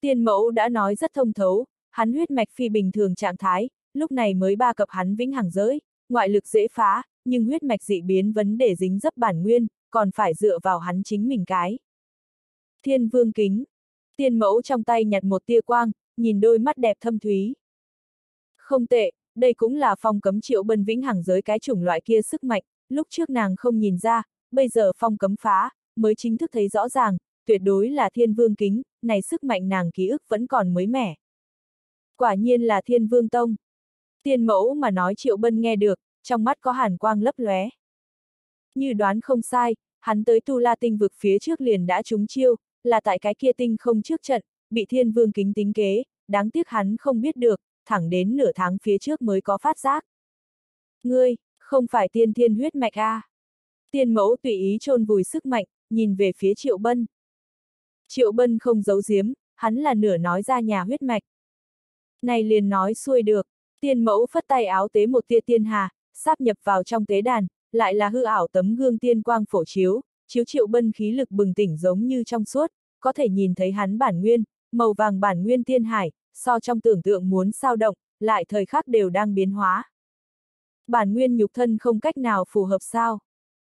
Tiên mẫu đã nói rất thông thấu, hắn huyết mạch phi bình thường trạng thái, lúc này mới ba cập hắn vĩnh hằng giới, ngoại lực dễ phá, nhưng huyết mạch dị biến vấn đề dính dấp bản nguyên, còn phải dựa vào hắn chính mình cái. Thiên vương kính. Tiên mẫu trong tay nhặt một tia quang, nhìn đôi mắt đẹp thâm thúy. Không tệ, đây cũng là phong cấm triệu bân vĩnh hằng giới cái chủng loại kia sức mạnh, lúc trước nàng không nhìn ra, bây giờ phong cấm phá, mới chính thức thấy rõ ràng, tuyệt đối là thiên vương kính, này sức mạnh nàng ký ức vẫn còn mới mẻ. Quả nhiên là thiên vương tông. Tiên mẫu mà nói triệu bân nghe được, trong mắt có hàn quang lấp lóe. Như đoán không sai, hắn tới tu la tinh vực phía trước liền đã trúng chiêu, là tại cái kia tinh không trước trận, bị thiên vương kính tính kế, đáng tiếc hắn không biết được, thẳng đến nửa tháng phía trước mới có phát giác. Ngươi, không phải tiên thiên huyết mạch a? À? Tiên mẫu tùy ý chôn vùi sức mạnh, nhìn về phía Triệu Bân. Triệu Bân không giấu giếm, hắn là nửa nói ra nhà huyết mạch. Này liền nói xuôi được, tiên mẫu phất tay áo tế một tia tiên hà, sáp nhập vào trong tế đàn, lại là hư ảo tấm gương tiên quang phổ chiếu, chiếu Triệu Bân khí lực bừng tỉnh giống như trong suốt, có thể nhìn thấy hắn bản nguyên, màu vàng bản nguyên tiên hải, so trong tưởng tượng muốn sao động, lại thời khắc đều đang biến hóa. Bản nguyên nhục thân không cách nào phù hợp sao.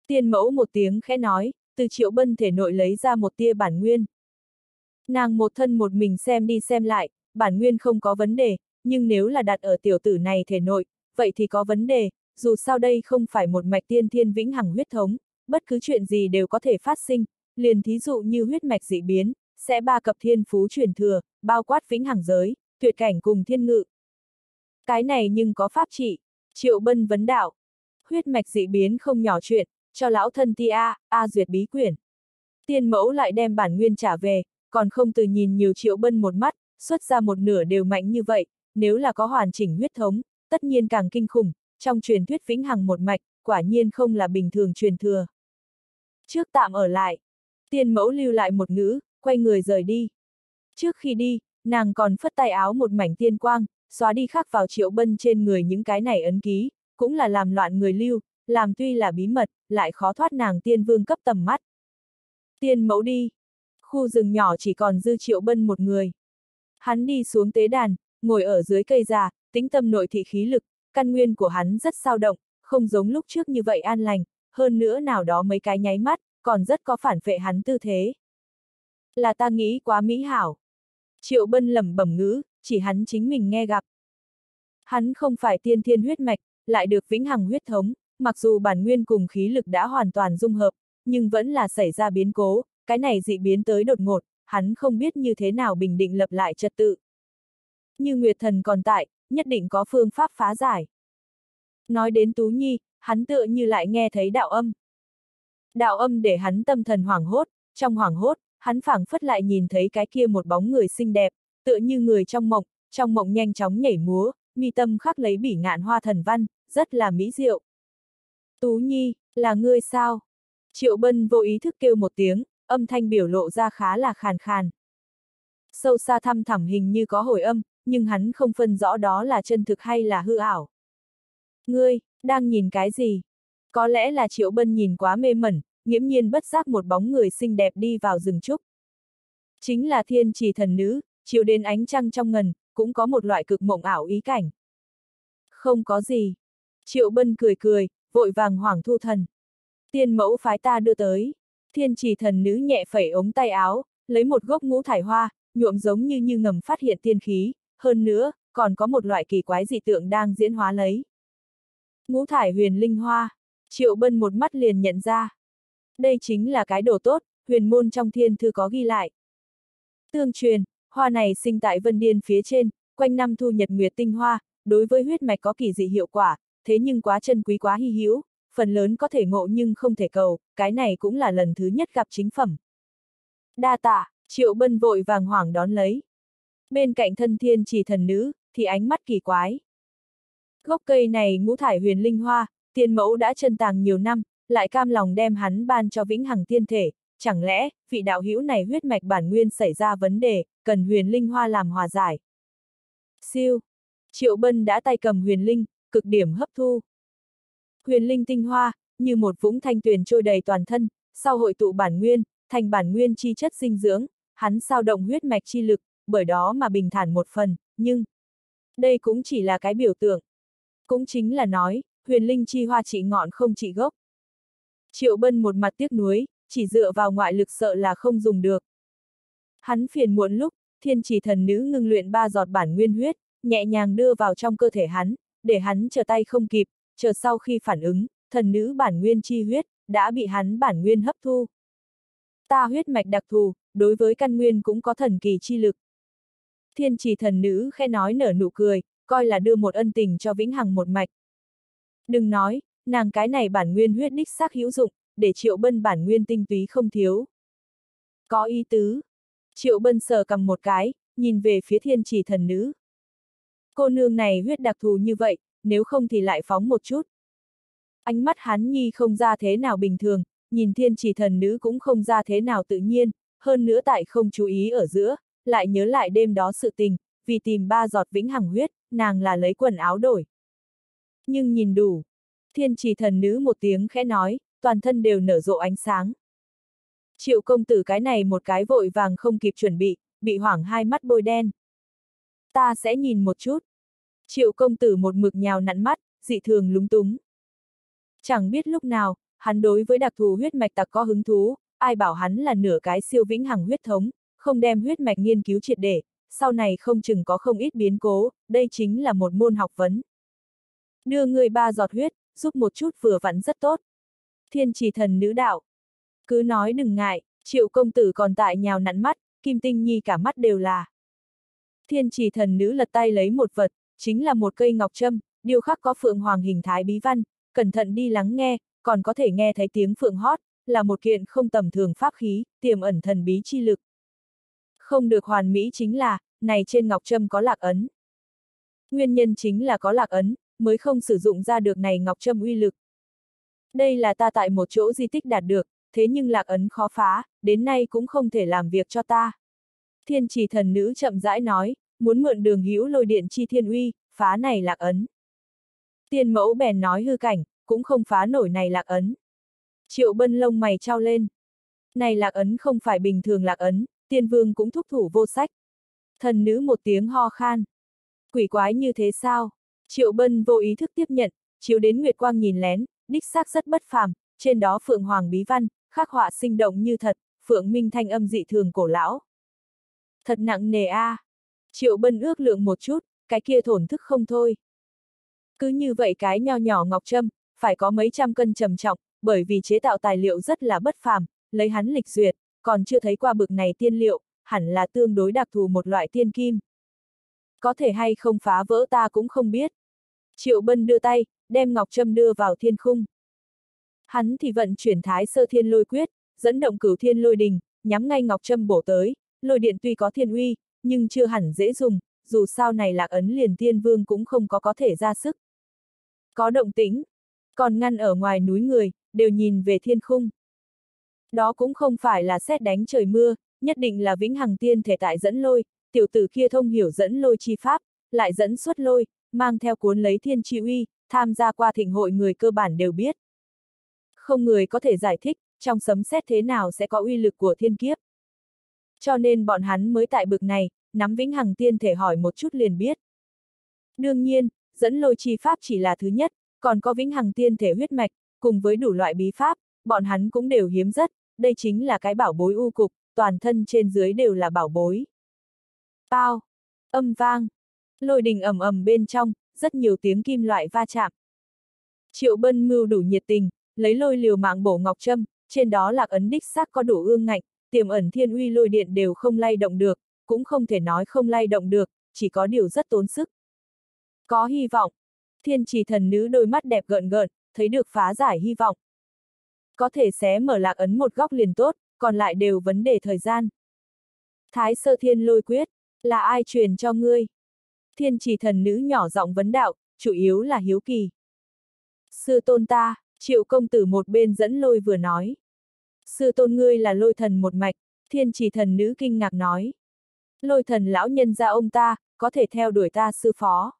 Tiên mẫu một tiếng khẽ nói, từ triệu bân thể nội lấy ra một tia bản nguyên. Nàng một thân một mình xem đi xem lại, bản nguyên không có vấn đề, nhưng nếu là đặt ở tiểu tử này thể nội, vậy thì có vấn đề, dù sao đây không phải một mạch tiên thiên vĩnh hằng huyết thống, bất cứ chuyện gì đều có thể phát sinh, liền thí dụ như huyết mạch dị biến, sẽ ba cập thiên phú truyền thừa, bao quát vĩnh hằng giới, tuyệt cảnh cùng thiên ngự. Cái này nhưng có pháp trị, triệu bân vấn đạo. Huyết mạch dị biến không nhỏ chuyện, cho lão thân ti A, A duyệt bí quyển. Tiên mẫu lại đem bản nguyên trả về, còn không từ nhìn nhiều triệu bân một mắt, xuất ra một nửa đều mạnh như vậy, nếu là có hoàn chỉnh huyết thống, tất nhiên càng kinh khủng, trong truyền thuyết vĩnh hằng một mạch, quả nhiên không là bình thường truyền thừa. Trước tạm ở lại, tiên mẫu lưu lại một ngữ, quay người rời đi. Trước khi đi, nàng còn phất tay áo một mảnh tiên quang, xóa đi khắc vào triệu bân trên người những cái này ấn ký, cũng là làm loạn người lưu, làm tuy là bí mật, lại khó thoát nàng tiên vương cấp tầm mắt. Tiên mẫu đi. Khu rừng nhỏ chỉ còn dư triệu bân một người. Hắn đi xuống tế đàn, ngồi ở dưới cây già, tính tâm nội thị khí lực, căn nguyên của hắn rất sao động, không giống lúc trước như vậy an lành, hơn nữa nào đó mấy cái nháy mắt, còn rất có phản vệ hắn tư thế. Là ta nghĩ quá mỹ hảo. Triệu bân lẩm bẩm ngữ, chỉ hắn chính mình nghe gặp. Hắn không phải tiên thiên huyết mạch, lại được vĩnh hằng huyết thống, mặc dù bản nguyên cùng khí lực đã hoàn toàn dung hợp, nhưng vẫn là xảy ra biến cố, cái này dị biến tới đột ngột, hắn không biết như thế nào bình định lập lại trật tự. Như Nguyệt Thần còn tại, nhất định có phương pháp phá giải. Nói đến Tú Nhi, hắn tựa như lại nghe thấy đạo âm. Đạo âm để hắn tâm thần hoảng hốt, trong hoảng hốt, hắn phảng phất lại nhìn thấy cái kia một bóng người xinh đẹp, tựa như người trong mộng, trong mộng nhanh chóng nhảy múa, mi tâm khắc lấy bỉ ngạn hoa thần văn, rất là mỹ diệu. Tú Nhi, là ngươi sao? Triệu Bân vô ý thức kêu một tiếng, âm thanh biểu lộ ra khá là khàn khàn. Sâu xa thăm thẳm hình như có hồi âm, nhưng hắn không phân rõ đó là chân thực hay là hư ảo. Ngươi, đang nhìn cái gì? Có lẽ là Triệu Bân nhìn quá mê mẩn, nghiễm nhiên bất giác một bóng người xinh đẹp đi vào rừng trúc. Chính là thiên trì thần nữ, chiếu đến ánh trăng trong ngần, cũng có một loại cực mộng ảo ý cảnh. Không có gì. Triệu Bân cười cười, vội vàng hoảng thu thần. Tiên mẫu phái ta đưa tới. Thiên trì thần nữ nhẹ phẩy ống tay áo, lấy một gốc ngũ thải hoa, nhuộm giống như như ngầm phát hiện tiên khí, hơn nữa, còn có một loại kỳ quái dị tượng đang diễn hóa lấy. Ngũ thải huyền linh hoa, triệu bân một mắt liền nhận ra. Đây chính là cái đồ tốt, huyền môn trong thiên thư có ghi lại. Tương truyền, hoa này sinh tại vân điên phía trên, quanh năm thu nhật nguyệt tinh hoa, đối với huyết mạch có kỳ dị hiệu quả, thế nhưng quá chân quý quá hy hữu, phần lớn có thể ngộ nhưng không thể cầu, cái này cũng là lần thứ nhất gặp chính phẩm. Đa tạ, triệu bân vội vàng hoảng đón lấy. Bên cạnh thân thiên chỉ thần nữ, thì ánh mắt kỳ quái. Gốc cây này ngũ thải huyền linh hoa, tiên mẫu đã chân tàng nhiều năm, lại cam lòng đem hắn ban cho vĩnh hằng tiên thể, chẳng lẽ, vị đạo hữu này huyết mạch bản nguyên xảy ra vấn đề, cần huyền linh hoa làm hòa giải. Siêu. Triệu Bân đã tay cầm huyền linh, cực điểm hấp thu. Huyền linh tinh hoa, như một vũng thanh tuyền trôi đầy toàn thân, sau hội tụ bản nguyên, thành bản nguyên chi chất dinh dưỡng, hắn sao động huyết mạch chi lực, bởi đó mà bình thản một phần, nhưng đây cũng chỉ là cái biểu tượng. Cũng chính là nói, huyền linh chi hoa trị ngọn không trị gốc. Triệu Bân một mặt tiếc nuối, chỉ dựa vào ngoại lực sợ là không dùng được. Hắn phiền muộn lúc, thiên chỉ thần nữ ngưng luyện ba giọt bản nguyên huyết, nhẹ nhàng đưa vào trong cơ thể hắn, để hắn chờ tay không kịp, chờ sau khi phản ứng, thần nữ bản nguyên chi huyết, đã bị hắn bản nguyên hấp thu. Ta huyết mạch đặc thù, đối với căn nguyên cũng có thần kỳ chi lực. Thiên trì thần nữ khe nói nở nụ cười, coi là đưa một ân tình cho vĩnh hằng một mạch. Đừng nói, nàng cái này bản nguyên huyết đích xác hữu dụng, để triệu bân bản nguyên tinh túy không thiếu. Có ý tứ. Triệu bân sờ cầm một cái, nhìn về phía thiên trì thần nữ. Cô nương này huyết đặc thù như vậy, nếu không thì lại phóng một chút. Ánh mắt hắn nhi không ra thế nào bình thường, nhìn thiên chỉ thần nữ cũng không ra thế nào tự nhiên, hơn nữa tại không chú ý ở giữa, lại nhớ lại đêm đó sự tình, vì tìm ba giọt vĩnh hằng huyết, nàng là lấy quần áo đổi. Nhưng nhìn đủ. Thiên trì thần nữ một tiếng khẽ nói, toàn thân đều nở rộ ánh sáng. Triệu công tử cái này một cái vội vàng không kịp chuẩn bị, bị hoảng hai mắt bôi đen. Ta sẽ nhìn một chút. Triệu công tử một mực nhào nặn mắt, dị thường lúng túng. Chẳng biết lúc nào, hắn đối với đặc thù huyết mạch tặc có hứng thú, ai bảo hắn là nửa cái siêu vĩnh hằng huyết thống, không đem huyết mạch nghiên cứu triệt để, sau này không chừng có không ít biến cố, đây chính là một môn học vấn. Đưa người ba giọt huyết, giúp một chút vừa vặn rất tốt. Thiên trì thần nữ đạo. Cứ nói đừng ngại, triệu công tử còn tại nhào nặn mắt, kim tinh nhi cả mắt đều là. Thiên trì thần nữ lật tay lấy một vật, chính là một cây ngọc trâm, điêu khắc có phượng hoàng hình thái bí văn, cẩn thận đi lắng nghe, còn có thể nghe thấy tiếng phượng hót, là một kiện không tầm thường pháp khí, tiềm ẩn thần bí chi lực. Không được hoàn mỹ chính là, này trên ngọc trâm có lạc ấn. Nguyên nhân chính là có lạc ấn, mới không sử dụng ra được này ngọc trâm uy lực. Đây là ta tại một chỗ di tích đạt được, thế nhưng lạc ấn khó phá, đến nay cũng không thể làm việc cho ta. Thiên trì thần nữ chậm rãi nói, muốn mượn đường hữu lôi điện chi thiên uy, phá này lạc ấn. Tiên mẫu bèn nói hư cảnh, cũng không phá nổi này lạc ấn. Triệu bân lông mày trao lên. Này lạc ấn không phải bình thường lạc ấn, tiên vương cũng thúc thủ vô sách. Thần nữ một tiếng ho khan. Quỷ quái như thế sao? Triệu bân vô ý thức tiếp nhận, chiếu đến Nguyệt Quang nhìn lén, đích xác rất bất phàm, trên đó Phượng Hoàng bí văn, khắc họa sinh động như thật, Phượng Minh thanh âm dị thường cổ lão. Thật nặng nề a. À. Triệu bân ước lượng một chút, cái kia thổn thức không thôi. Cứ như vậy cái nho nhỏ ngọc trâm, phải có mấy trăm cân trầm trọng, bởi vì chế tạo tài liệu rất là bất phàm, lấy hắn lịch duyệt, còn chưa thấy qua bực này tiên liệu, hẳn là tương đối đặc thù một loại tiên kim. Có thể hay không phá vỡ ta cũng không biết. Triệu Bân đưa tay, đem Ngọc Trâm đưa vào thiên khung. Hắn thì vận chuyển thái sơ thiên lôi quyết, dẫn động cửu thiên lôi đình, nhắm ngay Ngọc Trâm bổ tới, lôi điện tuy có thiên uy, nhưng chưa hẳn dễ dùng, dù sao này lạc ấn liền thiên vương cũng không có có thể ra sức. Có động tĩnh, còn ngăn ở ngoài núi người, đều nhìn về thiên khung. Đó cũng không phải là xét đánh trời mưa, nhất định là vĩnh hằng tiên thể tại dẫn lôi, tiểu tử kia thông hiểu dẫn lôi chi pháp, lại dẫn xuất lôi, mang theo cuốn lấy thiên chi uy, tham gia qua thịnh hội người cơ bản đều biết. Không người có thể giải thích, trong sấm xét thế nào sẽ có uy lực của thiên kiếp. Cho nên bọn hắn mới tại bực này, nắm vĩnh hằng tiên thể hỏi một chút liền biết. Đương nhiên, dẫn lôi chi pháp chỉ là thứ nhất, còn có vĩnh hằng tiên thể huyết mạch, cùng với đủ loại bí pháp, bọn hắn cũng đều hiếm rất, đây chính là cái bảo bối u cục, toàn thân trên dưới đều là bảo bối. Bao, âm vang, lôi đình ầm ầm bên trong, rất nhiều tiếng kim loại va chạm. Triệu bân mưu đủ nhiệt tình, lấy lôi liều mạng bổ ngọc trâm, trên đó lạc ấn đích xác có đủ ương ngạnh, tiềm ẩn thiên uy lôi điện đều không lay động được, cũng không thể nói không lay động được, chỉ có điều rất tốn sức. Có hy vọng. Thiên trì thần nữ đôi mắt đẹp gợn gợn, thấy được phá giải hy vọng. Có thể xé mở lạc ấn một góc liền tốt, còn lại đều vấn đề thời gian. Thái sơ thiên lôi quyết, là ai truyền cho ngươi? Thiên trì thần nữ nhỏ giọng vấn đạo, chủ yếu là hiếu kỳ. Sư tôn ta, triệu công tử một bên dẫn lôi vừa nói. Sư tôn ngươi là lôi thần một mạch, thiên trì thần nữ kinh ngạc nói. Lôi thần lão nhân ra ông ta, có thể theo đuổi ta sư phó.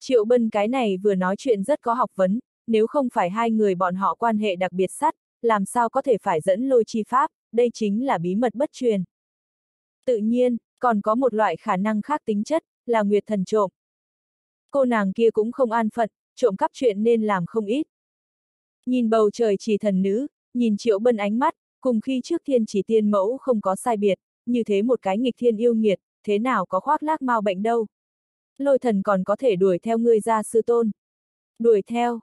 Triệu bân cái này vừa nói chuyện rất có học vấn, nếu không phải hai người bọn họ quan hệ đặc biệt sắt, làm sao có thể phải dẫn lôi chi pháp, đây chính là bí mật bất truyền. Tự nhiên, còn có một loại khả năng khác tính chất, là nguyệt thần trộm. Cô nàng kia cũng không an phận, trộm cắp chuyện nên làm không ít. Nhìn bầu trời chỉ thần nữ, nhìn triệu bân ánh mắt, cùng khi trước thiên chỉ tiên mẫu không có sai biệt, như thế một cái nghịch thiên yêu nghiệt, thế nào có khoác lác mau bệnh đâu. Lôi thần còn có thể đuổi theo ngươi ra sư tôn. Đuổi theo.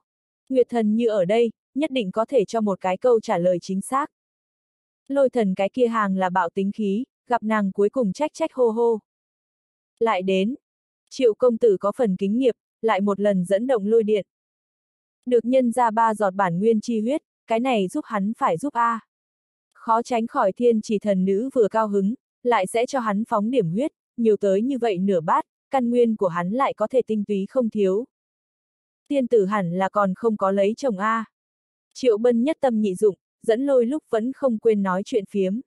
Nguyệt thần như ở đây, nhất định có thể cho một cái câu trả lời chính xác. Lôi thần cái kia hàng là bạo tính khí, gặp nàng cuối cùng trách trách hô hô. Lại đến. Triệu công tử có phần kính nghiệp, lại một lần dẫn động lôi điện. Được nhân ra ba giọt bản nguyên chi huyết, cái này giúp hắn phải giúp A. Khó tránh khỏi thiên chỉ thần nữ vừa cao hứng, lại sẽ cho hắn phóng điểm huyết, nhiều tới như vậy nửa bát, căn nguyên của hắn lại có thể tinh túy không thiếu. Tiên tử hẳn là còn không có lấy chồng A. Triệu bân nhất tâm nhị dụng, dẫn lôi lúc vẫn không quên nói chuyện phiếm.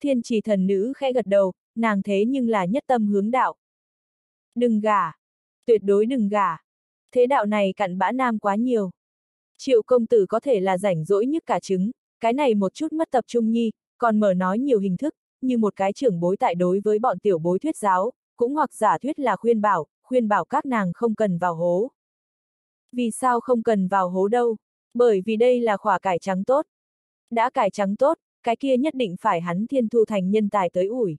Thiên trì thần nữ khẽ gật đầu, nàng thế nhưng là nhất tâm hướng đạo. Đừng gả. Tuyệt đối đừng gả. Thế đạo này cặn bã nam quá nhiều. Triệu công tử có thể là rảnh rỗi nhất cả trứng, cái này một chút mất tập trung nhi, còn mở nói nhiều hình thức, như một cái trưởng bối tại đối với bọn tiểu bối thuyết giáo, cũng hoặc giả thuyết là khuyên bảo, khuyên bảo các nàng không cần vào hố. Vì sao không cần vào hố đâu? Bởi vì đây là khỏa cải trắng tốt. Đã cải trắng tốt, cái kia nhất định phải hắn thiên thu thành nhân tài tới ủi.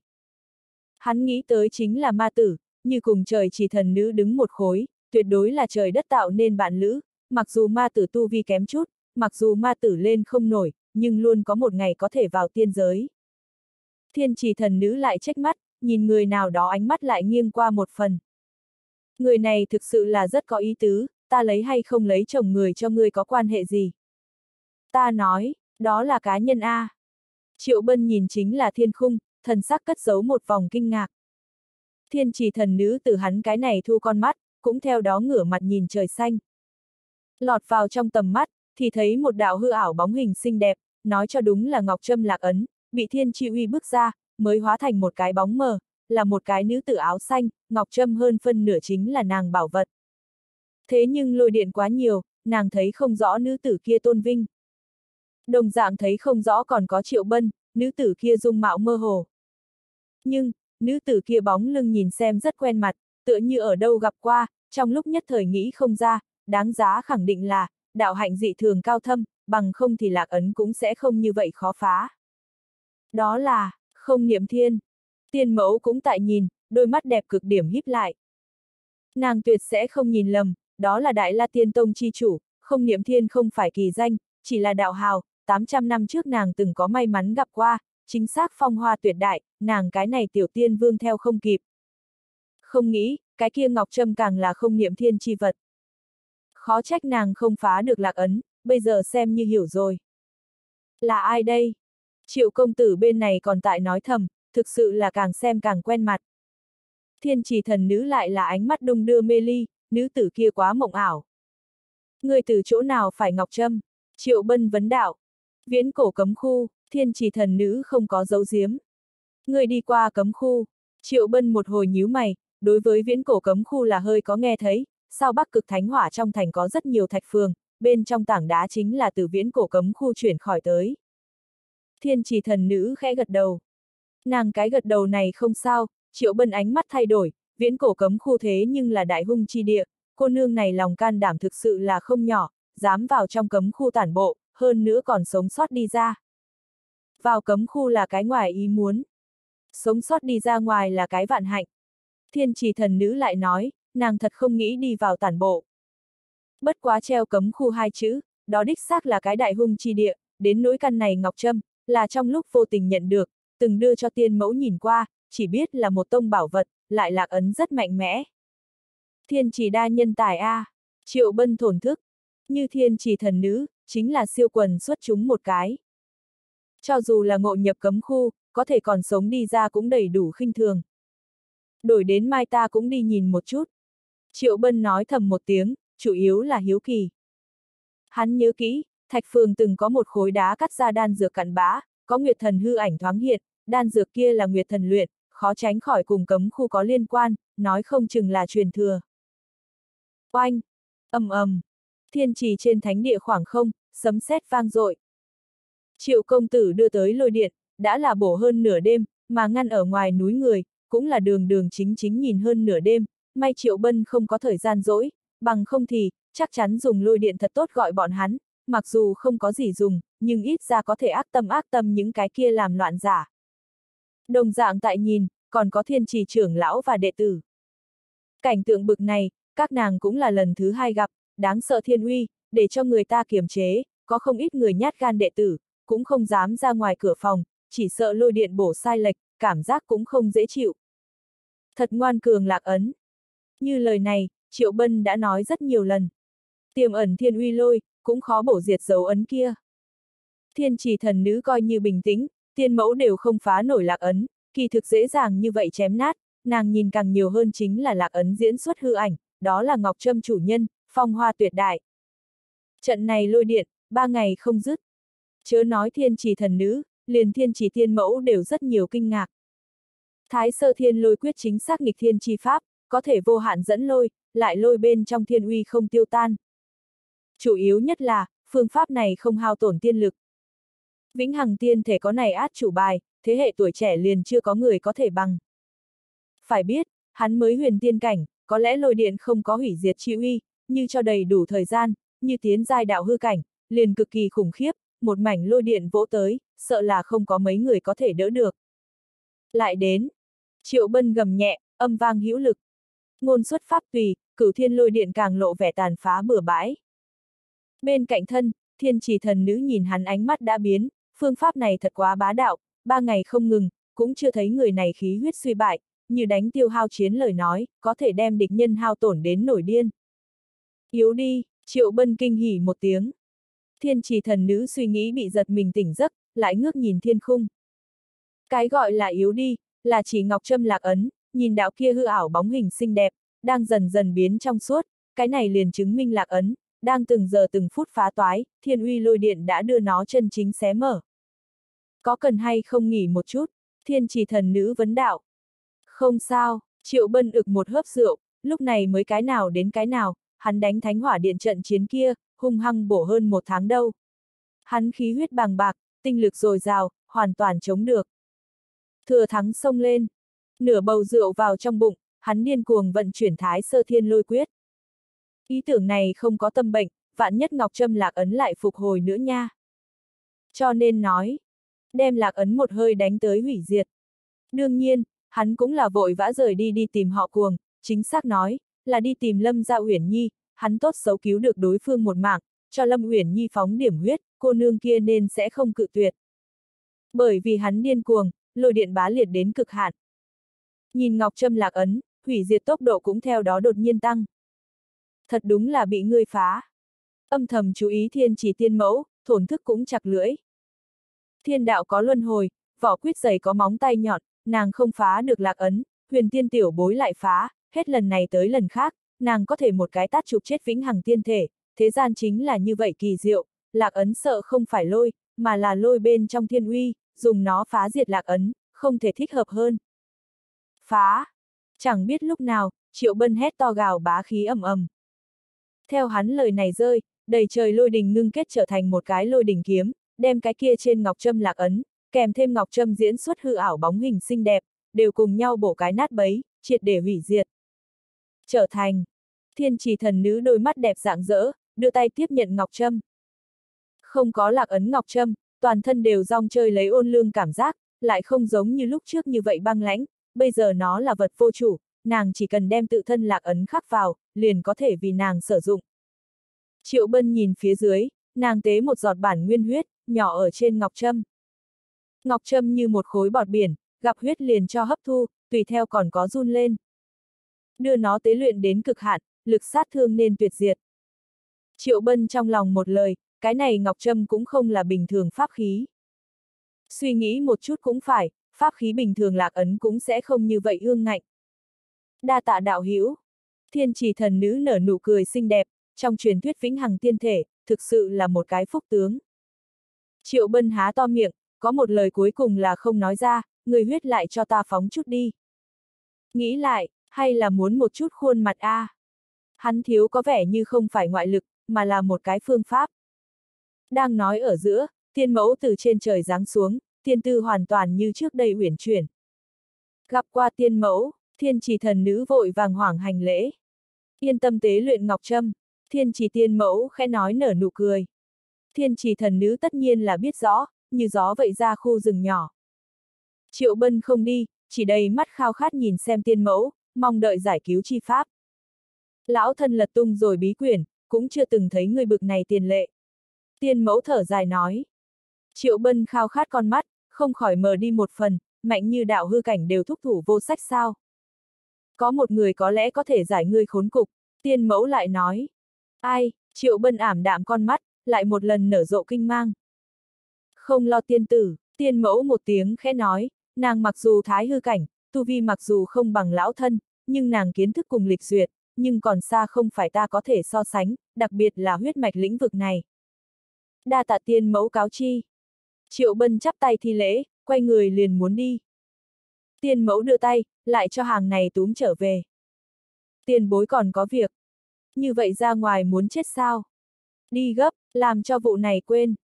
Hắn nghĩ tới chính là ma tử, như cùng trời chỉ thần nữ đứng một khối, tuyệt đối là trời đất tạo nên bạn lữ, mặc dù ma tử tu vi kém chút, mặc dù ma tử lên không nổi, nhưng luôn có một ngày có thể vào tiên giới. Thiên trì thần nữ lại trách mắt, nhìn người nào đó ánh mắt lại nghiêng qua một phần. Người này thực sự là rất có ý tứ, ta lấy hay không lấy chồng người cho ngươi có quan hệ gì? Ta nói, đó là cá nhân A. Triệu Bân nhìn chính là thiên khung, thần sắc cất giấu một vòng kinh ngạc. Thiên trì thần nữ từ hắn cái này thu con mắt, cũng theo đó ngửa mặt nhìn trời xanh. Lọt vào trong tầm mắt, thì thấy một đạo hư ảo bóng hình xinh đẹp, nói cho đúng là Ngọc Trâm lạc ấn, bị thiên chi uy bước ra, mới hóa thành một cái bóng mờ, là một cái nữ tử áo xanh, Ngọc Trâm hơn phân nửa chính là nàng bảo vật. Thế nhưng lôi điện quá nhiều, nàng thấy không rõ nữ tử kia tôn vinh. Đồng dạng thấy không rõ còn có triệu bân, nữ tử kia dung mạo mơ hồ. Nhưng, nữ tử kia bóng lưng nhìn xem rất quen mặt, tựa như ở đâu gặp qua, trong lúc nhất thời nghĩ không ra, đáng giá khẳng định là, đạo hạnh dị thường cao thâm, bằng không thì lạc ấn cũng sẽ không như vậy khó phá. Đó là, không niệm thiên. Tiên mẫu cũng tại nhìn, đôi mắt đẹp cực điểm híp lại. Nàng tuyệt sẽ không nhìn lầm, đó là Đại La Tiên Tông chi chủ, không niệm thiên không phải kỳ danh, chỉ là đạo hào, 800 năm trước nàng từng có may mắn gặp qua, chính xác phong hoa tuyệt đại, nàng cái này tiểu tiên vương theo không kịp. Không nghĩ, cái kia Ngọc Trâm càng là không niệm thiên chi vật. Khó trách nàng không phá được lạc ấn, bây giờ xem như hiểu rồi. Là ai đây? Triệu công tử bên này còn tại nói thầm, thực sự là càng xem càng quen mặt. Thiên trì thần nữ lại là ánh mắt đung đưa mê ly, nữ tử kia quá mộng ảo. Người từ chỗ nào phải ngọc trâm? Triệu bân vấn đạo. Viễn cổ cấm khu, thiên trì thần nữ không có dấu diếm. Người đi qua cấm khu. Triệu bân một hồi nhíu mày, đối với viễn cổ cấm khu là hơi có nghe thấy, sau bắc cực thánh hỏa trong thành có rất nhiều thạch phường, bên trong tảng đá chính là từ viễn cổ cấm khu chuyển khỏi tới. Thiên trì thần nữ khẽ gật đầu. Nàng cái gật đầu này không sao, triệu bân ánh mắt thay đổi, viễn cổ cấm khu thế nhưng là đại hung chi địa, cô nương này lòng can đảm thực sự là không nhỏ, dám vào trong cấm khu tản bộ, hơn nữa còn sống sót đi ra. Vào cấm khu là cái ngoài ý muốn. Sống sót đi ra ngoài là cái vạn hạnh. Thiên trì thần nữ lại nói, nàng thật không nghĩ đi vào tản bộ. Bất quá treo cấm khu hai chữ, đó đích xác là cái đại hung chi địa, đến nỗi căn này Ngọc Trâm, là trong lúc vô tình nhận được, từng đưa cho tiên mẫu nhìn qua, chỉ biết là một tông bảo vật, lại lạc ấn rất mạnh mẽ. Thiên chỉ đa nhân tài A, triệu bân thổn thức, như thiên chỉ thần nữ, chính là siêu quần xuất chúng một cái. Cho dù là ngộ nhập cấm khu, có thể còn sống đi ra cũng đầy đủ khinh thường. Đổi đến mai ta cũng đi nhìn một chút. Triệu Bân nói thầm một tiếng, chủ yếu là hiếu kỳ. Hắn nhớ kỹ, Thạch Phường từng có một khối đá cắt ra đan dược cặn bã, có Nguyệt Thần hư ảnh thoáng hiện, đan dược kia là Nguyệt Thần luyện, khó tránh khỏi cùng cấm khu có liên quan, nói không chừng là truyền thừa. Oanh! ầm ầm, Thiên trì trên thánh địa khoảng không, sấm sét vang dội. Triệu công tử đưa tới lôi điện, đã là bổ hơn nửa đêm, mà ngăn ở ngoài núi người, cũng là đường đường chính chính nhìn hơn nửa đêm, may Triệu Bân không có thời gian dỗi, bằng không thì, chắc chắn dùng lôi điện thật tốt gọi bọn hắn, mặc dù không có gì dùng, nhưng ít ra có thể ác tâm ác tâm những cái kia làm loạn giả. Đồng dạng tại nhìn, còn có thiên trì trưởng lão và đệ tử. Cảnh tượng bực này, các nàng cũng là lần thứ hai gặp, đáng sợ thiên uy, để cho người ta kiềm chế, có không ít người nhát gan đệ tử, cũng không dám ra ngoài cửa phòng, chỉ sợ lôi điện bổ sai lệch, cảm giác cũng không dễ chịu. Thật ngoan cường lạc ấn. Như lời này, Triệu Bân đã nói rất nhiều lần. Tiềm ẩn thiên uy lôi, cũng khó bổ diệt dấu ấn kia. Thiên trì thần nữ coi như bình tĩnh, tiên mẫu đều không phá nổi lạc ấn, kỳ thực dễ dàng như vậy chém nát, nàng nhìn càng nhiều hơn chính là lạc ấn diễn xuất hư ảnh, đó là Ngọc Trâm chủ nhân, phong hoa tuyệt đại. Trận này lôi điện, ba ngày không dứt. Chớ nói thiên trì thần nữ, liền thiên trì tiên mẫu đều rất nhiều kinh ngạc. Thái sơ thiên lôi quyết chính xác nghịch thiên chi pháp, có thể vô hạn dẫn lôi, lại lôi bên trong thiên uy không tiêu tan. Chủ yếu nhất là, phương pháp này không hao tổn tiên lực. Vĩnh Hằng tiên thể có này át chủ bài, thế hệ tuổi trẻ liền chưa có người có thể bằng. Phải biết, hắn mới huyền tiên cảnh, có lẽ lôi điện không có hủy diệt chi uy, như cho đầy đủ thời gian, như tiến giai đạo hư cảnh, liền cực kỳ khủng khiếp, một mảnh lôi điện vỗ tới, sợ là không có mấy người có thể đỡ được. Lại đến, triệu bân gầm nhẹ, âm vang hữu lực. Ngôn xuất pháp tùy, cửu thiên lôi điện càng lộ vẻ tàn phá bừa bãi. Bên cạnh thân, thiên trì thần nữ nhìn hắn ánh mắt đã biến, phương pháp này thật quá bá đạo, ba ngày không ngừng, cũng chưa thấy người này khí huyết suy bại, như đánh tiêu hao chiến lời nói, có thể đem địch nhân hao tổn đến nổi điên. Yếu đi, triệu bân kinh hỉ một tiếng. Thiên trì thần nữ suy nghĩ bị giật mình tỉnh giấc, lại ngước nhìn thiên khung. Cái gọi là yếu đi, là chỉ ngọc trâm lạc ấn, nhìn đạo kia hư ảo bóng hình xinh đẹp, đang dần dần biến trong suốt, cái này liền chứng minh lạc ấn, đang từng giờ từng phút phá toái, thiên uy lôi điện đã đưa nó chân chính xé mở. Có cần hay không nghỉ một chút, thiên trì thần nữ vấn đạo. Không sao, triệu bân ực một hớp rượu, lúc này mới cái nào đến cái nào, hắn đánh thánh hỏa điện trận chiến kia, hung hăng bổ hơn một tháng đâu. Hắn khí huyết bàng bạc, tinh lực dồi dào, hoàn toàn chống được. Thừa thắng xông lên, nửa bầu rượu vào trong bụng, hắn điên cuồng vận chuyển thái sơ thiên lôi quyết. Ý tưởng này không có tâm bệnh, vạn nhất Ngọc Trâm lạc ấn lại phục hồi nữa nha. Cho nên nói, đem lạc ấn một hơi đánh tới hủy diệt. Đương nhiên, hắn cũng là vội vã rời đi đi tìm họ cuồng, chính xác nói, là đi tìm Lâm Gia Uyển Nhi, hắn tốt xấu cứu được đối phương một mạng, cho Lâm Uyển Nhi phóng điểm huyết, cô nương kia nên sẽ không cự tuyệt. Bởi vì hắn điên cuồng, lôi điện bá liệt đến cực hạn. Nhìn Ngọc Trâm lạc ấn, hủy diệt tốc độ cũng theo đó đột nhiên tăng. Thật đúng là bị ngươi phá. Âm thầm chú ý thiên chỉ tiên mẫu, thổn thức cũng chặt lưỡi. Thiên đạo có luân hồi, vỏ quyết giày có móng tay nhọn, nàng không phá được lạc ấn, huyền tiên tiểu bối lại phá, hết lần này tới lần khác, nàng có thể một cái tát chụp chết vĩnh hằng tiên thể, thế gian chính là như vậy kỳ diệu, lạc ấn sợ không phải lôi, mà là lôi bên trong thiên uy, dùng nó phá diệt lạc ấn, không thể thích hợp hơn. Phá! Chẳng biết lúc nào, triệu bân hét to gào bá khí ầm ầm. Theo hắn lời này rơi, đầy trời lôi đình ngưng kết trở thành một cái lôi đình kiếm, đem cái kia trên ngọc trâm lạc ấn, kèm thêm ngọc trâm diễn xuất hư ảo bóng hình xinh đẹp, đều cùng nhau bổ cái nát bấy, triệt để hủy diệt. Trở thành, thiên trì thần nữ đôi mắt đẹp dạng dỡ, đưa tay tiếp nhận ngọc trâm. Không có lạc ấn ngọc trâm, toàn thân đều rong chơi lấy ôn lương cảm giác, lại không giống như lúc trước như vậy băng lãnh, bây giờ nó là vật vô chủ, nàng chỉ cần đem tự thân lạc ấn khắc vào, liền có thể vì nàng sử dụng. Triệu Bân nhìn phía dưới, nàng tế một giọt bản nguyên huyết, nhỏ ở trên ngọc trâm. Ngọc trâm như một khối bọt biển, gặp huyết liền cho hấp thu, tùy theo còn có run lên. Đưa nó tế luyện đến cực hạn, lực sát thương nên tuyệt diệt. Triệu Bân trong lòng một lời, cái này Ngọc Trâm cũng không là bình thường pháp khí. Suy nghĩ một chút cũng phải, pháp khí bình thường lạc ấn cũng sẽ không như vậy ương ngạnh. Đa tạ đạo hữu Thiên trì thần nữ nở nụ cười xinh đẹp, trong truyền thuyết vĩnh hằng tiên thể, thực sự là một cái phúc tướng. Triệu bân há to miệng, có một lời cuối cùng là không nói ra, người huyết lại cho ta phóng chút đi. Nghĩ lại, hay là muốn một chút khuôn mặt a? À? Hắn thiếu có vẻ như không phải ngoại lực, mà là một cái phương pháp. Đang nói ở giữa, tiên mẫu từ trên trời giáng xuống, tiên tư hoàn toàn như trước đây uyển chuyển. Gặp qua tiên mẫu, thiên trì thần nữ vội vàng hoảng hành lễ. Yên tâm tế luyện ngọc trâm, thiên trì tiên mẫu khẽ nói nở nụ cười. Thiên trì thần nữ tất nhiên là biết rõ, như gió vậy ra khu rừng nhỏ. Triệu bân không đi, chỉ đầy mắt khao khát nhìn xem tiên mẫu, mong đợi giải cứu chi pháp. Lão thân lật tung rồi bí quyển, cũng chưa từng thấy người bực này tiền lệ. Tiên mẫu thở dài nói. Triệu bân khao khát con mắt, không khỏi mờ đi một phần, mạnh như đạo hư cảnh đều thúc thủ vô sách sao. Có một người có lẽ có thể giải ngươi khốn cục, tiên mẫu lại nói. Ai, triệu bân ảm đạm con mắt, lại một lần nở rộ kinh mang. Không lo tiên tử, tiên mẫu một tiếng khẽ nói, nàng mặc dù thái hư cảnh, tu vi mặc dù không bằng lão thân, nhưng nàng kiến thức cùng lịch duyệt, nhưng còn xa không phải ta có thể so sánh, đặc biệt là huyết mạch lĩnh vực này. Đa tạ tiên mẫu cáo chi. Triệu bân chắp tay thi lễ, quay người liền muốn đi. Tiên mẫu đưa tay, lại cho hàng này túm trở về. Tiền bối còn có việc. Như vậy ra ngoài muốn chết sao? Đi gấp, làm cho vụ này quên.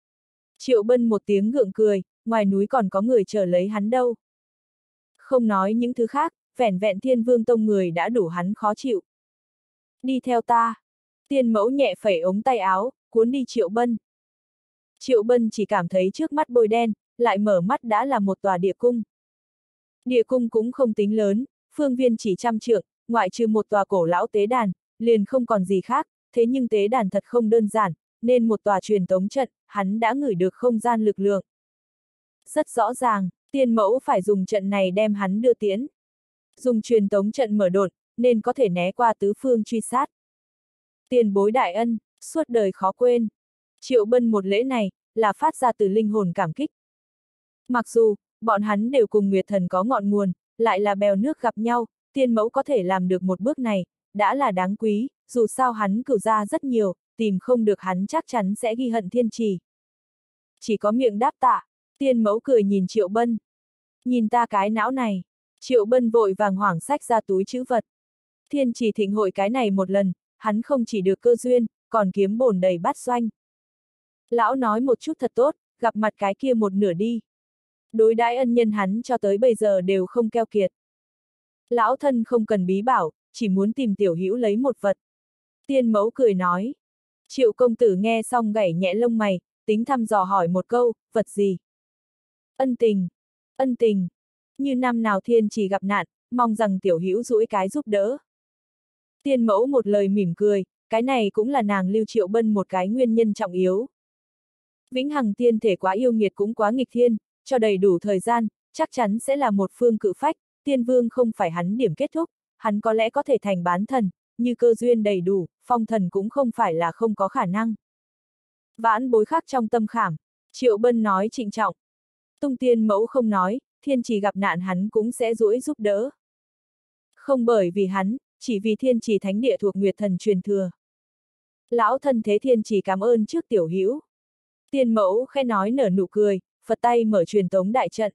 Triệu bân một tiếng gượng cười, ngoài núi còn có người chờ lấy hắn đâu. Không nói những thứ khác, vẻn vẹn thiên vương tông người đã đủ hắn khó chịu. Đi theo ta. Tiên mẫu nhẹ phẩy ống tay áo, cuốn đi triệu bân. Triệu Bân chỉ cảm thấy trước mắt bôi đen, lại mở mắt đã là một tòa địa cung. Địa cung cũng không tính lớn, phương viên chỉ trăm trượng, ngoại trừ một tòa cổ lão tế đàn, liền không còn gì khác, thế nhưng tế đàn thật không đơn giản, nên một tòa truyền tống trận, hắn đã ngửi được không gian lực lượng. Rất rõ ràng, tiên mẫu phải dùng trận này đem hắn đưa tiến. Dùng truyền tống trận mở đột, nên có thể né qua tứ phương truy sát. Tiền bối đại ân, suốt đời khó quên. Triệu bân một lễ này, là phát ra từ linh hồn cảm kích. Mặc dù, bọn hắn đều cùng Nguyệt Thần có ngọn nguồn, lại là bèo nước gặp nhau, tiên mẫu có thể làm được một bước này, đã là đáng quý, dù sao hắn cửu ra rất nhiều, tìm không được hắn chắc chắn sẽ ghi hận thiên trì. Chỉ có miệng đáp tạ, tiên mẫu cười nhìn Triệu Bân. Nhìn ta cái não này, Triệu Bân vội vàng hoảng sách ra túi chữ vật. Thiên trì thịnh hội cái này một lần, hắn không chỉ được cơ duyên, còn kiếm bổn đầy bát doanh. Lão nói một chút thật tốt, gặp mặt cái kia một nửa đi. Đối đãi ân nhân hắn cho tới bây giờ đều không keo kiệt. Lão thân không cần bí bảo, chỉ muốn tìm tiểu hữu lấy một vật. Tiên mẫu cười nói. Triệu công tử nghe xong gảy nhẹ lông mày, tính thăm dò hỏi một câu, vật gì? Ân tình, ân tình. Như năm nào thiên chỉ gặp nạn, mong rằng tiểu hữu rũi cái giúp đỡ. Tiên mẫu một lời mỉm cười, cái này cũng là nàng lưu triệu bân một cái nguyên nhân trọng yếu. Vĩnh Hằng tiên thể quá yêu nghiệt cũng quá nghịch thiên, cho đầy đủ thời gian, chắc chắn sẽ là một phương cự phách, tiên vương không phải hắn điểm kết thúc, hắn có lẽ có thể thành bán thần, như cơ duyên đầy đủ, phong thần cũng không phải là không có khả năng. Vãn bối khác trong tâm khảm, Triệu Bân nói trịnh trọng. Tung tiên mẫu không nói, thiên trì gặp nạn hắn cũng sẽ rũi giúp đỡ. Không bởi vì hắn, chỉ vì thiên trì thánh địa thuộc Nguyệt thần truyền thừa. Lão thân thế thiên trì cảm ơn trước tiểu hữu. Tiên mẫu khe nói nở nụ cười, Phật tay mở truyền tống đại trận.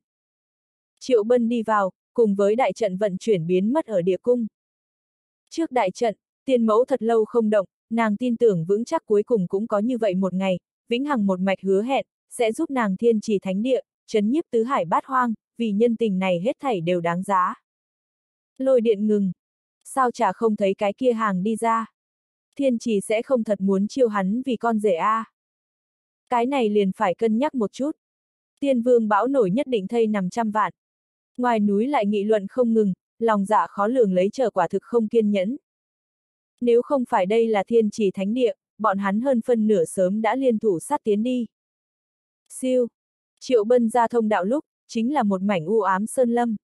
Triệu Bân đi vào, cùng với đại trận vận chuyển biến mất ở địa cung. Trước đại trận, tiên mẫu thật lâu không động, nàng tin tưởng vững chắc cuối cùng cũng có như vậy một ngày, vĩnh hằng một mạch hứa hẹn, sẽ giúp nàng thiên trì thánh địa, chấn nhiếp tứ hải bát hoang, vì nhân tình này hết thảy đều đáng giá. Lôi điện ngừng. Sao chả không thấy cái kia hàng đi ra? Thiên trì sẽ không thật muốn chiêu hắn vì con rể a. À. Cái này liền phải cân nhắc một chút. Tiên vương bão nổi nhất định thây nằm trăm vạn. Ngoài núi lại nghị luận không ngừng, lòng dạ khó lường lấy chờ quả thực không kiên nhẫn. Nếu không phải đây là thiên trì thánh địa, bọn hắn hơn phân nửa sớm đã liên thủ sát tiến đi. Siêu. Triệu bân ra thông đạo lúc, chính là một mảnh u ám sơn lâm.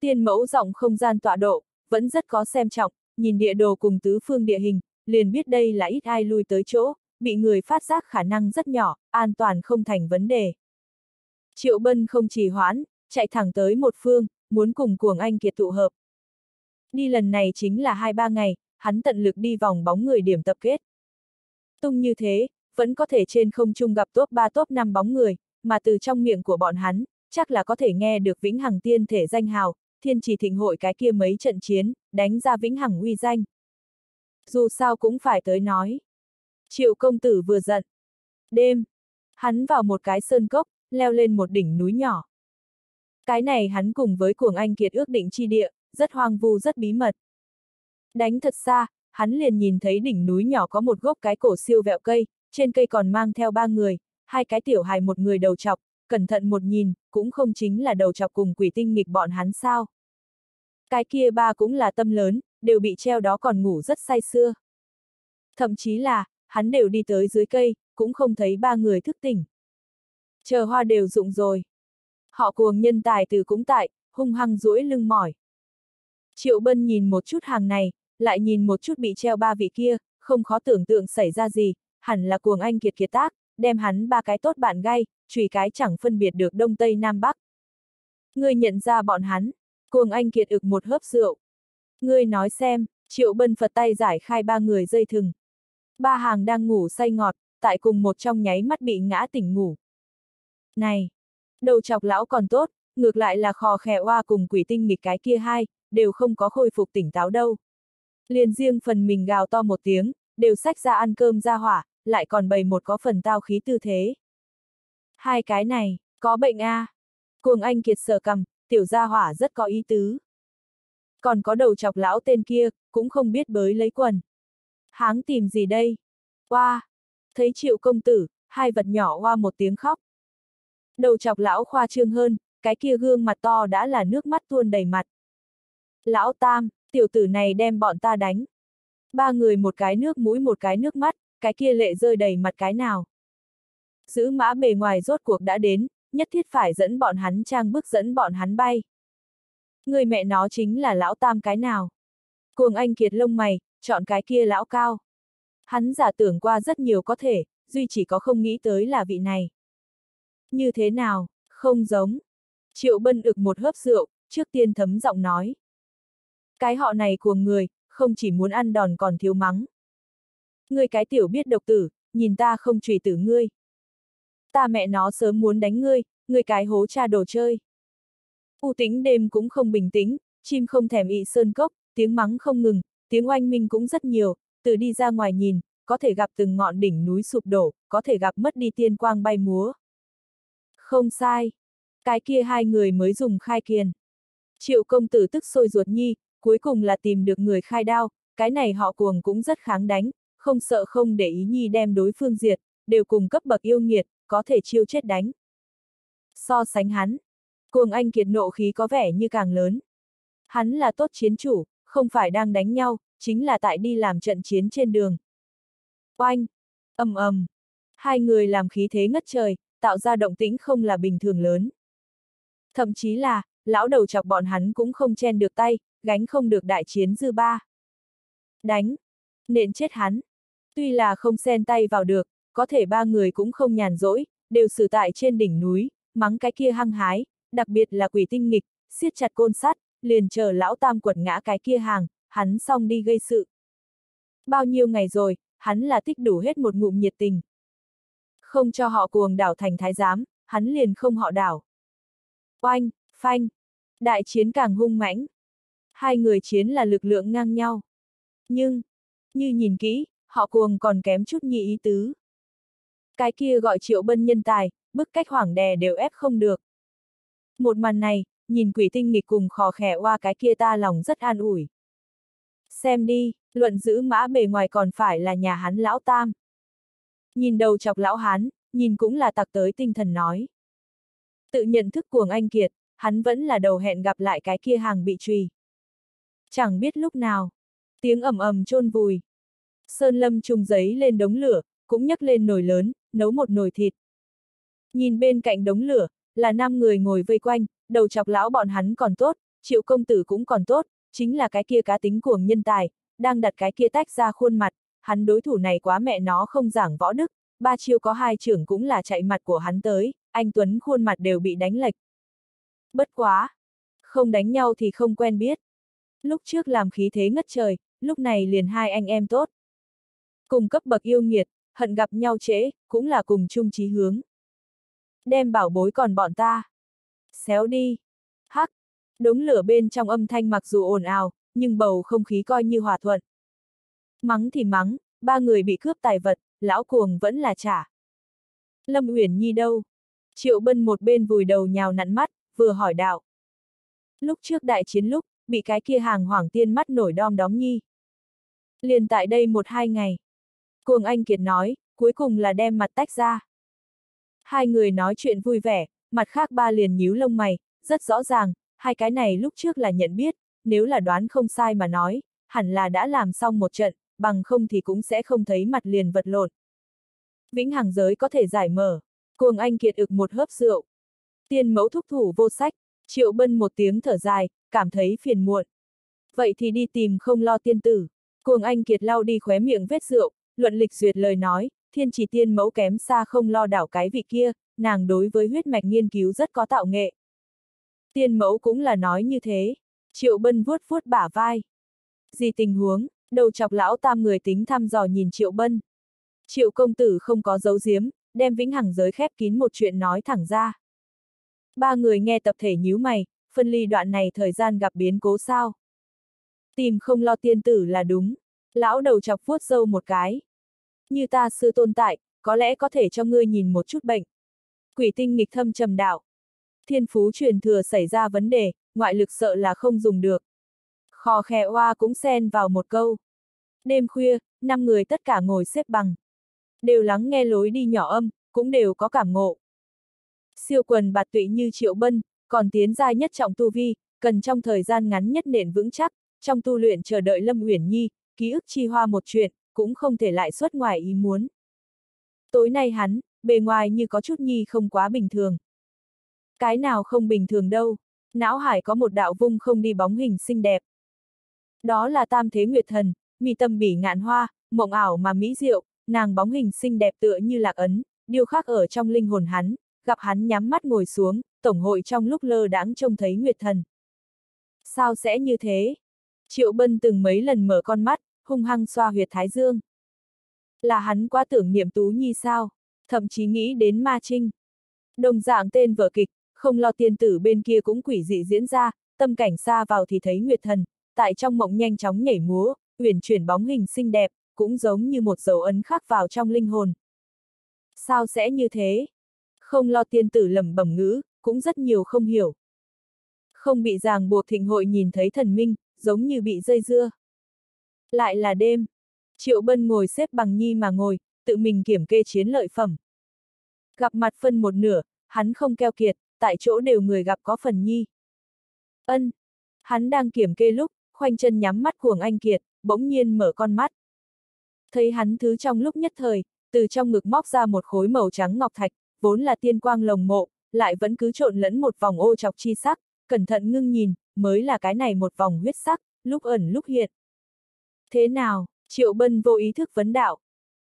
Tiên mẫu rộng không gian tọa độ, vẫn rất có xem trọng, nhìn địa đồ cùng tứ phương địa hình, liền biết đây là ít ai lui tới chỗ, bị người phát giác khả năng rất nhỏ, an toàn không thành vấn đề. Triệu Bân không trì hoãn, chạy thẳng tới một phương, muốn cùng cuồng anh kiệt tụ hợp. Đi lần này chính là hai ba ngày, hắn tận lực đi vòng bóng người điểm tập kết. Tung như thế, vẫn có thể trên không trung gặp top 3 top 5 bóng người, mà từ trong miệng của bọn hắn, chắc là có thể nghe được vĩnh hằng tiên thể danh hào, thiên trì thịnh hội cái kia mấy trận chiến, đánh ra vĩnh hằng uy danh. Dù sao cũng phải tới nói. Triệu công tử vừa giận. Đêm, hắn vào một cái sơn cốc, leo lên một đỉnh núi nhỏ. Cái này hắn cùng với cuồng anh kiệt ước định chi địa, rất hoang vu rất bí mật. Đánh thật xa, hắn liền nhìn thấy đỉnh núi nhỏ có một gốc cái cổ siêu vẹo cây, trên cây còn mang theo ba người, hai cái tiểu hài một người đầu chọc, cẩn thận một nhìn, cũng không chính là đầu chọc cùng quỷ tinh nghịch bọn hắn sao. Cái kia ba cũng là tâm lớn, đều bị treo đó còn ngủ rất say sưa. Thậm chí là, hắn đều đi tới dưới cây, cũng không thấy ba người thức tỉnh. Chờ hoa đều rụng rồi. Họ cuồng nhân tài từ cũng tại, hung hăng duỗi lưng mỏi. Triệu Bân nhìn một chút hàng này, lại nhìn một chút bị treo ba vị kia, không khó tưởng tượng xảy ra gì, hẳn là cuồng anh kiệt kiệt tác, đem hắn ba cái tốt bạn gay, chùy cái chẳng phân biệt được đông tây nam bắc. Ngươi nhận ra bọn hắn, cuồng anh kiệt ực một hớp rượu. Ngươi nói xem, triệu bân phật tay giải khai ba người dây thừng. Ba hàng đang ngủ say ngọt, tại cùng một trong nháy mắt bị ngã tỉnh ngủ. Này! Đầu chọc lão còn tốt, ngược lại là khò khè oa cùng quỷ tinh nghịch cái kia hai, đều không có khôi phục tỉnh táo đâu. Liền riêng phần mình gào to một tiếng, đều sách ra ăn cơm ra hỏa, lại còn bày một có phần tao khí tư thế. Hai cái này, có bệnh a à? Cuồng anh kiệt sờ cầm, tiểu gia hỏa rất có ý tứ. Còn có đầu chọc lão tên kia, cũng không biết bới lấy quần. Háng tìm gì đây? Oa! Thấy triệu công tử, hai vật nhỏ oa một tiếng khóc. Đầu chọc lão khoa trương hơn, cái kia gương mặt to đã là nước mắt tuôn đầy mặt. Lão Tam, tiểu tử này đem bọn ta đánh. Ba người một cái nước mũi một cái nước mắt, cái kia lệ rơi đầy mặt cái nào. Giữ mã bề ngoài rốt cuộc đã đến, nhất thiết phải dẫn bọn hắn trang bước dẫn bọn hắn bay. Người mẹ nó chính là lão tam cái nào. Cuồng anh kiệt lông mày, chọn cái kia lão cao. Hắn giả tưởng qua rất nhiều có thể, duy chỉ có không nghĩ tới là vị này. Như thế nào, không giống. Triệu bân ực một hớp rượu, trước tiên thấm giọng nói. Cái họ này của người, không chỉ muốn ăn đòn còn thiếu mắng. Ngươi cái tiểu biết độc tử, nhìn ta không trùy tử ngươi. Ta mẹ nó sớm muốn đánh ngươi, ngươi cái hố cha đồ chơi. U tính đêm cũng không bình tĩnh, chim không thèm ị sơn cốc, tiếng mắng không ngừng, tiếng oanh minh cũng rất nhiều, từ đi ra ngoài nhìn, có thể gặp từng ngọn đỉnh núi sụp đổ, có thể gặp mất đi tiên quang bay múa. Không sai. Cái kia hai người mới dùng khai kiền. Triệu công tử tức sôi ruột nhi, cuối cùng là tìm được người khai đao, cái này họ cuồng cũng rất kháng đánh, không sợ không để ý nhi đem đối phương diệt, đều cùng cấp bậc yêu nghiệt, có thể chiêu chết đánh. So sánh hắn, cuồng anh kiệt nộ khí có vẻ như càng lớn. Hắn là tốt chiến chủ, không phải đang đánh nhau, chính là tại đi làm trận chiến trên đường. Oanh! ầm ầm, Hai người làm khí thế ngất trời, tạo ra động tĩnh không là bình thường lớn. Thậm chí là, lão đầu chọc bọn hắn cũng không chen được tay, gánh không được đại chiến dư ba. Đánh! Nện chết hắn! Tuy là không xen tay vào được, có thể ba người cũng không nhàn rỗi, đều xử tại trên đỉnh núi, mắng cái kia hăng hái, đặc biệt là quỷ tinh nghịch, siết chặt côn sắt, liền chờ lão tam quật ngã cái kia hàng, hắn xong đi gây sự. Bao nhiêu ngày rồi, hắn là tích đủ hết một ngụm nhiệt tình. Không cho họ cuồng đảo thành thái giám, hắn liền không họ đảo. Oanh, phanh, đại chiến càng hung mãnh. Hai người chiến là lực lượng ngang nhau. Nhưng, như nhìn kỹ, họ cuồng còn kém chút nhị ý tứ. Cái kia gọi triệu bân nhân tài, bức cách hoảng đè đều ép không được. Một màn này, nhìn quỷ tinh nghịch cùng khò khè qua cái kia ta lòng rất an ủi. Xem đi, luận giữ mã bề ngoài còn phải là nhà hắn lão tam. Nhìn đầu chọc lão hán, nhìn cũng là tặc tới tinh thần nói. Tự nhận thức cuồng anh kiệt, hắn vẫn là đầu hẹn gặp lại cái kia hàng bị trùy. Chẳng biết lúc nào, tiếng ầm ầm chôn vùi. Sơn lâm trùng giấy lên đống lửa, cũng nhấc lên nồi lớn, nấu một nồi thịt. Nhìn bên cạnh đống lửa, là năm người ngồi vây quanh, đầu chọc lão bọn hắn còn tốt, triệu công tử cũng còn tốt, chính là cái kia cá tính cuồng nhân tài, đang đặt cái kia tách ra khuôn mặt, hắn đối thủ này quá mẹ nó không giảng võ đức, ba chiêu có hai trưởng cũng là chạy mặt của hắn tới, anh Tuấn khuôn mặt đều bị đánh lệch. Bất quá! Không đánh nhau thì không quen biết. Lúc trước làm khí thế ngất trời, lúc này liền hai anh em tốt. Cùng cấp bậc yêu nghiệt, hận gặp nhau trễ, cũng là cùng chung chí hướng. Đem bảo bối còn bọn ta. Xéo đi. Hắc. Đống lửa bên trong âm thanh mặc dù ồn ào, nhưng bầu không khí coi như hòa thuận. Mắng thì mắng, ba người bị cướp tài vật, lão cuồng vẫn là trả. Lâm Uyển Nhi đâu? Triệu Bân một bên vùi đầu nhào nặn mắt, vừa hỏi đạo. Lúc trước đại chiến lúc, bị cái kia hàng hoàng tiên mắt nổi đom đóm nhi. Liền tại đây một hai ngày. Cuồng Anh Kiệt nói, cuối cùng là đem mặt tách ra. Hai người nói chuyện vui vẻ, mặt khác ba liền nhíu lông mày, rất rõ ràng, hai cái này lúc trước là nhận biết, nếu là đoán không sai mà nói, hẳn là đã làm xong một trận, bằng không thì cũng sẽ không thấy mặt liền vật lộn. Vĩnh hằng giới có thể giải mở, cuồng anh kiệt ực một hớp rượu. Tiên mẫu thúc thủ vô sách, triệu bân một tiếng thở dài, cảm thấy phiền muộn. Vậy thì đi tìm không lo tiên tử. Cuồng anh kiệt lau đi khóe miệng vết rượu, luận lịch duyệt lời nói, thiên chỉ tiên mẫu kém xa không lo đảo cái vị kia, nàng đối với huyết mạch nghiên cứu rất có tạo nghệ. Tiên mẫu cũng là nói như thế. Triệu bân vuốt vuốt bả vai. Gì tình huống, đầu chọc lão tam người tính thăm dò nhìn triệu bân. Triệu công tử không có dấu giếm, đem vĩnh hằng giới khép kín một chuyện nói thẳng ra. Ba người nghe tập thể nhíu mày, phân ly đoạn này thời gian gặp biến cố sao. Tìm không lo tiên tử là đúng. Lão đầu chọc vuốt sâu một cái. Như ta sư tồn tại, có lẽ có thể cho ngươi nhìn một chút bệnh. Quỷ tinh nghịch thâm trầm đạo. Thiên phú truyền thừa xảy ra vấn đề, ngoại lực sợ là không dùng được. Khò khè oa cũng xen vào một câu. Đêm khuya, năm người tất cả ngồi xếp bằng. Đều lắng nghe lối đi nhỏ âm, cũng đều có cảm ngộ. Siêu quần bạt tụy như Triệu Bân, còn tiến giai nhất trọng tu vi, cần trong thời gian ngắn nhất nền vững chắc, trong tu luyện chờ đợi Lâm Uyển Nhi, ký ức chi hoa một chuyện, cũng không thể lại xuất ngoài ý muốn. Tối nay hắn, bề ngoài như có chút nhi không quá bình thường. Cái nào không bình thường đâu, não hải có một đạo vung không đi bóng hình xinh đẹp. Đó là tam thế nguyệt thần, mi tâm bỉ ngạn hoa, mộng ảo mà mỹ diệu, nàng bóng hình xinh đẹp tựa như lạc ấn, điều khác ở trong linh hồn hắn, gặp hắn nhắm mắt ngồi xuống, tổng hội trong lúc lơ đãng trông thấy nguyệt thần. Sao sẽ như thế? Triệu Bân từng mấy lần mở con mắt, hung hăng xoa huyệt thái dương. Là hắn quá tưởng niệm Tú Nhi sao, thậm chí nghĩ đến Ma Trinh. Đồng dạng tên vở kịch, không lo tiên tử bên kia cũng quỷ dị diễn ra, tâm cảnh xa vào thì thấy Nguyệt Thần, tại trong mộng nhanh chóng nhảy múa, uyển chuyển bóng hình xinh đẹp, cũng giống như một dấu ấn khắc vào trong linh hồn. Sao sẽ như thế? Không lo tiên tử lầm bẩm ngữ, cũng rất nhiều không hiểu. Không bị ràng buộc thịnh hội nhìn thấy thần minh, giống như bị dây dưa. Lại là đêm. Triệu Bân ngồi xếp bằng nhi mà ngồi, tự mình kiểm kê chiến lợi phẩm. Gặp mặt phân một nửa, hắn không keo kiệt, tại chỗ đều người gặp có phần nhi. Ân. Hắn đang kiểm kê lúc, khoanh chân nhắm mắt cuồng anh kiệt, bỗng nhiên mở con mắt. Thấy hắn thứ trong lúc nhất thời, từ trong ngực móc ra một khối màu trắng ngọc thạch, vốn là tiên quang lồng mộ, lại vẫn cứ trộn lẫn một vòng ô chọc chi sắc, cẩn thận ngưng nhìn, mới là cái này một vòng huyết sắc, lúc ẩn lúc hiện. Thế nào? Triệu Bân vô ý thức vấn đạo.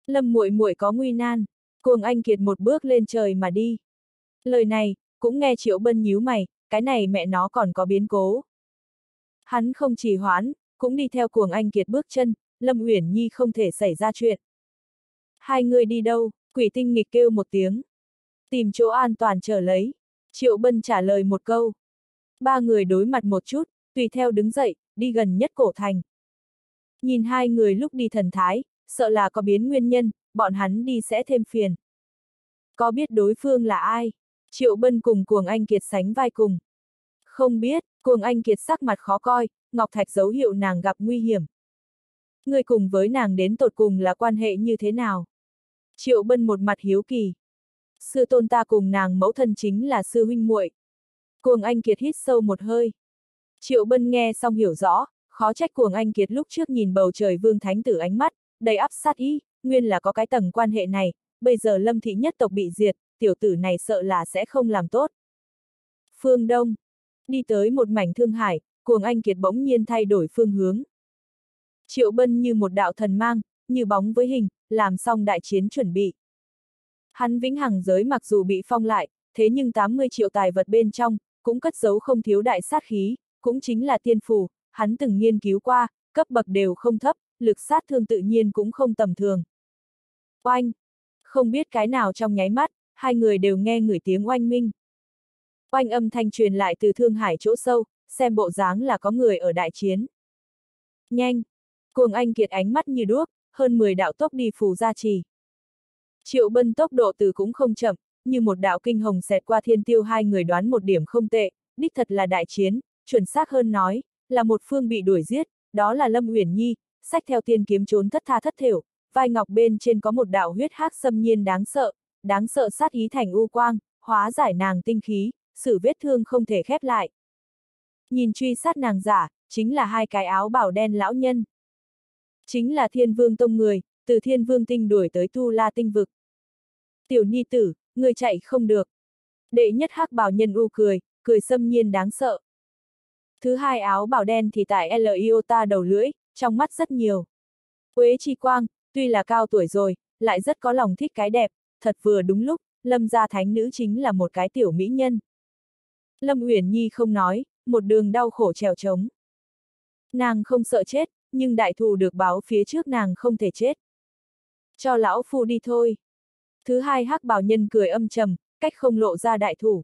Lâm muội muội có nguy nan, cuồng anh kiệt một bước lên trời mà đi. Lời này, cũng nghe Triệu Bân nhíu mày, cái này mẹ nó còn có biến cố. Hắn không chỉ hoãn, cũng đi theo cuồng anh kiệt bước chân, Lâm Uyển Nhi không thể xảy ra chuyện. Hai người đi đâu? Quỷ tinh nghịch kêu một tiếng. Tìm chỗ an toàn trở lấy. Triệu Bân trả lời một câu. Ba người đối mặt một chút, tùy theo đứng dậy, đi gần nhất cổ thành. Nhìn hai người lúc đi thần thái, sợ là có biến nguyên nhân, bọn hắn đi sẽ thêm phiền. Có biết đối phương là ai? Triệu Bân cùng Cuồng Anh Kiệt sánh vai cùng. Không biết, Cuồng Anh Kiệt sắc mặt khó coi, Ngọc Thạch dấu hiệu nàng gặp nguy hiểm. Người cùng với nàng đến tột cùng là quan hệ như thế nào? Triệu Bân một mặt hiếu kỳ. Sư tôn ta cùng nàng mẫu thân chính là sư huynh muội. Cuồng Anh Kiệt hít sâu một hơi. Triệu Bân nghe xong hiểu rõ, khó trách Cuồng Anh Kiệt lúc trước nhìn bầu trời vương thánh tử ánh mắt, đầy áp sát ý, nguyên là có cái tầng quan hệ này, bây giờ lâm thị nhất tộc bị diệt, tiểu tử này sợ là sẽ không làm tốt. Phương Đông. Đi tới một mảnh thương hải, Cuồng Anh Kiệt bỗng nhiên thay đổi phương hướng. Triệu Bân như một đạo thần mang, như bóng với hình, làm xong đại chiến chuẩn bị. Hắn vĩnh hằng giới mặc dù bị phong lại, thế nhưng 80 triệu tài vật bên trong, cũng cất giấu không thiếu đại sát khí, cũng chính là tiên phù, hắn từng nghiên cứu qua, cấp bậc đều không thấp, lực sát thương tự nhiên cũng không tầm thường. Oanh! Không biết cái nào trong nháy mắt, hai người đều nghe ngửi tiếng oanh minh. Oanh âm thanh truyền lại từ thương hải chỗ sâu, xem bộ dáng là có người ở đại chiến. Nhanh! Cuồng anh kiệt ánh mắt như đuốc, hơn 10 đạo tốc đi phù ra trì. Triệu bân tốc độ từ cũng không chậm, như một đạo kinh hồng xẹt qua thiên tiêu hai người đoán một điểm không tệ, đích thật là đại chiến, chuẩn xác hơn nói, là một phương bị đuổi giết, đó là Lâm Uyển Nhi, sách theo tiên kiếm trốn thất tha thất thểu, vai ngọc bên trên có một đạo huyết hắc xâm nhiên đáng sợ, đáng sợ sát ý thành u quang, hóa giải nàng tinh khí, sự vết thương không thể khép lại. Nhìn truy sát nàng giả, chính là hai cái áo bảo đen lão nhân. Chính là thiên vương tông người, từ thiên vương tinh đuổi tới tu la tinh vực. Tiểu nhi tử, người chạy không được. Đệ nhất hắc bảo nhân u cười, cười xâm nhiên đáng sợ. Thứ hai áo bảo đen thì tại L iota đầu lưỡi, trong mắt rất nhiều. Quế chi quang, tuy là cao tuổi rồi, lại rất có lòng thích cái đẹp, thật vừa đúng lúc, lâm gia thánh nữ chính là một cái tiểu mỹ nhân. Lâm Uyển Nhi không nói, một đường đau khổ trèo trống. Nàng không sợ chết, nhưng đại thù được báo phía trước nàng không thể chết. Cho lão phu đi thôi. Thứ hai hắc bảo nhân cười âm trầm, cách không lộ ra đại thủ.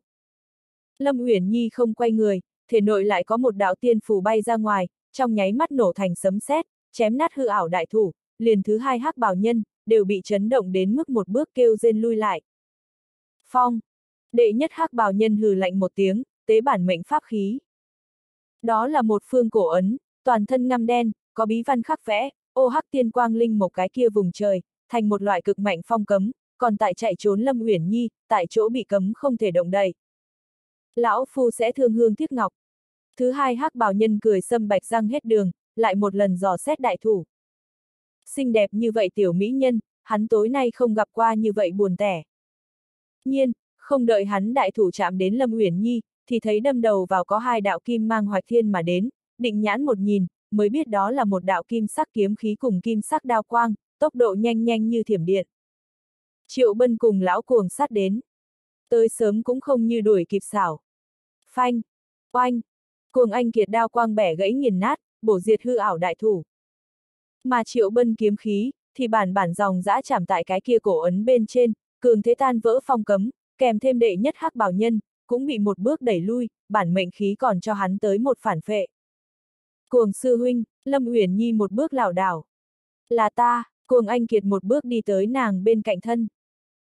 Lâm Uyển Nhi không quay người, thể nội lại có một đạo tiên phù bay ra ngoài, trong nháy mắt nổ thành sấm sét, chém nát hư ảo đại thủ, liền thứ hai hắc bảo nhân, đều bị chấn động đến mức một bước kêu rên lui lại. Phong! Đệ nhất hắc bảo nhân hừ lạnh một tiếng, tế bản mệnh pháp khí. Đó là một phương cổ ấn, toàn thân ngăm đen, có bí văn khắc vẽ, ô hắc tiên quang linh một cái kia vùng trời, thành một loại cực mạnh phong cấm, còn tại chạy trốn Lâm Uyển Nhi, tại chỗ bị cấm không thể động đậy. Lão Phu sẽ thương hương tiếc ngọc. Thứ hai hắc bào nhân cười sâm bạch răng hết đường, lại một lần dò xét đại thủ. Xinh đẹp như vậy tiểu mỹ nhân, hắn tối nay không gặp qua như vậy buồn tẻ. Nhiên, không đợi hắn đại thủ chạm đến Lâm Uyển Nhi, thì thấy đâm đầu vào có hai đạo kim mang hoạch thiên mà đến, định nhãn một nhìn, mới biết đó là một đạo kim sắc kiếm khí cùng kim sắc đao quang, tốc độ nhanh nhanh như thiểm điện. Triệu Bân cùng lão cuồng sát đến. Tới sớm cũng không như đuổi kịp xảo. Phanh, oanh, cuồng anh kiệt đao quang bẻ gãy nghiền nát, bổ diệt hư ảo đại thủ. Mà Triệu Bân kiếm khí, thì bản bản dòng dã chạm tại cái kia cổ ấn bên trên, cường thế tan vỡ phong cấm, kèm thêm đệ nhất hắc bảo nhân, cũng bị một bước đẩy lui, bản mệnh khí còn cho hắn tới một phản phệ. Cuồng sư huynh, Lâm Uyển Nhi một bước lảo đảo. Là ta, cuồng anh kiệt một bước đi tới nàng bên cạnh thân.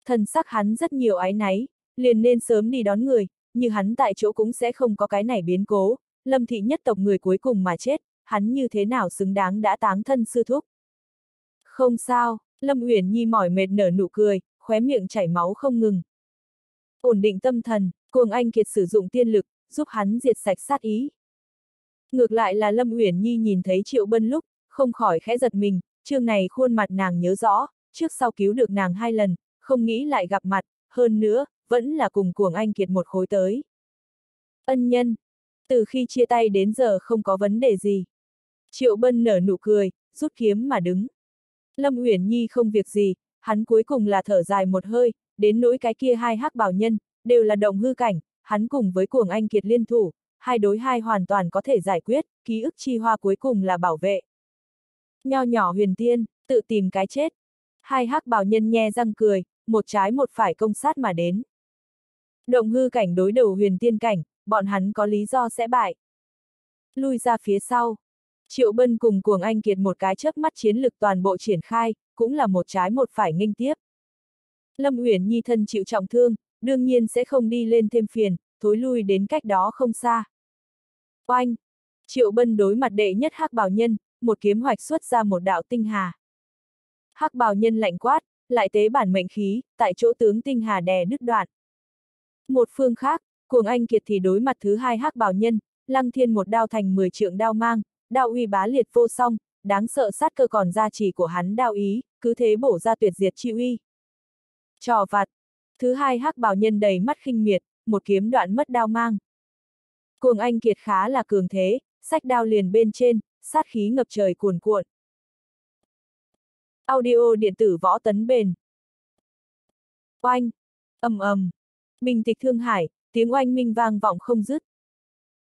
Thần sắc hắn rất nhiều ái náy, liền nên sớm đi đón người, như hắn tại chỗ cũng sẽ không có cái này biến cố, lâm thị nhất tộc người cuối cùng mà chết, hắn như thế nào xứng đáng đã táng thân sư thúc. Không sao, Lâm Uyển Nhi mỏi mệt nở nụ cười, khóe miệng chảy máu không ngừng. Ổn định tâm thần, cuồng anh kiệt sử dụng tiên lực, giúp hắn diệt sạch sát ý. Ngược lại là Lâm Uyển Nhi nhìn thấy Triệu Bân lúc, không khỏi khẽ giật mình, chương này khuôn mặt nàng nhớ rõ, trước sau cứu được nàng hai lần, không nghĩ lại gặp mặt, hơn nữa, vẫn là cùng cuồng anh kiệt một khối tới. Ân nhân, từ khi chia tay đến giờ không có vấn đề gì. Triệu Bân nở nụ cười, rút kiếm mà đứng. Lâm Uyển Nhi không việc gì, hắn cuối cùng là thở dài một hơi, đến nỗi cái kia hai hắc bảo nhân, đều là động hư cảnh, hắn cùng với cuồng anh kiệt liên thủ, hai đối hai hoàn toàn có thể giải quyết, ký ức chi hoa cuối cùng là bảo vệ. Nho nhỏ huyền tiên, tự tìm cái chết. Hai hắc bảo nhân nhe răng cười, một trái một phải công sát mà đến. Động hư cảnh đối đầu huyền tiên cảnh, bọn hắn có lý do sẽ bại. Lui ra phía sau. Triệu Bân cùng cuồng anh kiệt một cái chớp mắt chiến lực toàn bộ triển khai, cũng là một trái một phải nghênh tiếp. Lâm Uyển Nhi thân chịu trọng thương, đương nhiên sẽ không đi lên thêm phiền, thối lui đến cách đó không xa. Oanh! Triệu Bân đối mặt đệ nhất hắc Bảo nhân, một kiếm hoạch xuất ra một đạo tinh hà. Hắc Bảo nhân lạnh quát, lại tế bản mệnh khí, tại chỗ tướng tinh hà đè đứt đoạn. Một phương khác, cuồng anh kiệt thì đối mặt thứ hai hắc Bảo nhân, lăng thiên một đao thành 10 trượng đao mang, đao uy bá liệt vô song, đáng sợ sát cơ còn gia trì của hắn đao ý, cứ thế bổ ra tuyệt diệt chi uy. Trò vặt. Thứ hai hắc Bảo nhân đầy mắt khinh miệt, một kiếm đoạn mất đao mang. Cuồng anh kiệt khá là cường thế, sách đao liền bên trên, sát khí ngập trời cuồn cuộn. Audio điện tử võ tấn bền. Oanh! ầm ầm, Bình tịch thương hải, tiếng oanh minh vang vọng không dứt.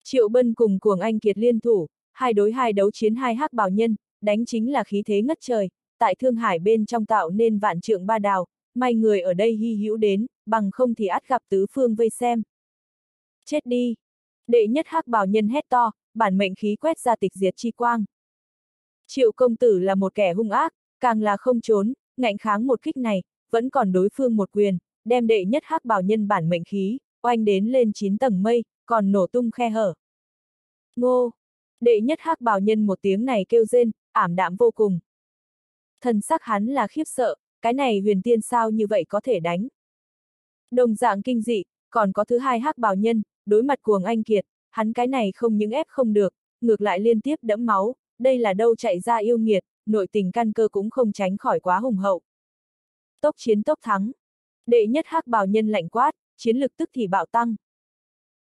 Triệu Bân cùng cuồng anh kiệt liên thủ, hai đối hai đấu chiến hai hắc bảo nhân, đánh chính là khí thế ngất trời, tại thương hải bên trong tạo nên vạn trượng ba đào, may người ở đây hy hữu đến, bằng không thì át gặp tứ phương vây xem. Chết đi! Đệ nhất hắc bảo nhân hét to, bản mệnh khí quét ra tịch diệt chi quang. Triệu công tử là một kẻ hung ác, càng là không trốn, ngạnh kháng một kích này, vẫn còn đối phương một quyền, đem đệ nhất hắc bảo nhân bản mệnh khí, oanh đến lên 9 tầng mây, còn nổ tung khe hở. Ngô! Đệ nhất hắc bào nhân một tiếng này kêu rên, ảm đạm vô cùng. Thần sắc hắn là khiếp sợ, cái này huyền tiên sao như vậy có thể đánh. Đồng dạng kinh dị, còn có thứ hai hắc bào nhân, đối mặt cuồng anh kiệt, hắn cái này không những ép không được, ngược lại liên tiếp đẫm máu, đây là đâu chạy ra yêu nghiệt, nội tình căn cơ cũng không tránh khỏi quá hùng hậu. Tốc chiến tốc thắng. Đệ nhất hắc bào nhân lạnh quát, chiến lực tức thì bạo tăng.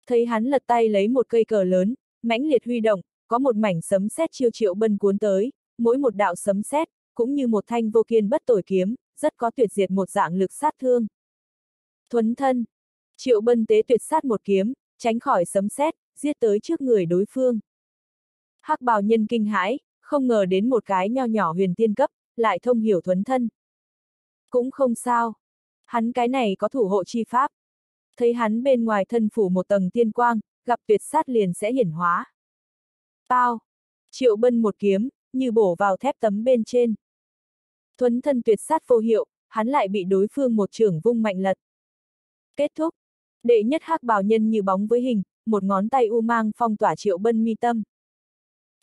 Thấy hắn lật tay lấy một cây cờ lớn, mãnh liệt huy động, có một mảnh sấm sét chiêu triệu bân cuốn tới, mỗi một đạo sấm sét cũng như một thanh vô kiên bất tồi kiếm, rất có tuyệt diệt một dạng lực sát thương. Thuấn thân. Triệu bân tế tuyệt sát một kiếm, tránh khỏi sấm sét, giết tới trước người đối phương. hắc bào nhân kinh hãi, không ngờ đến một cái nho nhỏ huyền tiên cấp, lại thông hiểu thuấn thân. Cũng không sao. Hắn cái này có thủ hộ chi pháp. Thấy hắn bên ngoài thân phủ một tầng tiên quang, gặp tuyệt sát liền sẽ hiển hóa. Bao. Triệu bân một kiếm, như bổ vào thép tấm bên trên. Thuấn thân tuyệt sát vô hiệu, hắn lại bị đối phương một trưởng vung mạnh lật. Kết thúc. Đệ nhất hắc bào nhân như bóng với hình, một ngón tay u mang phong tỏa triệu bân mi tâm.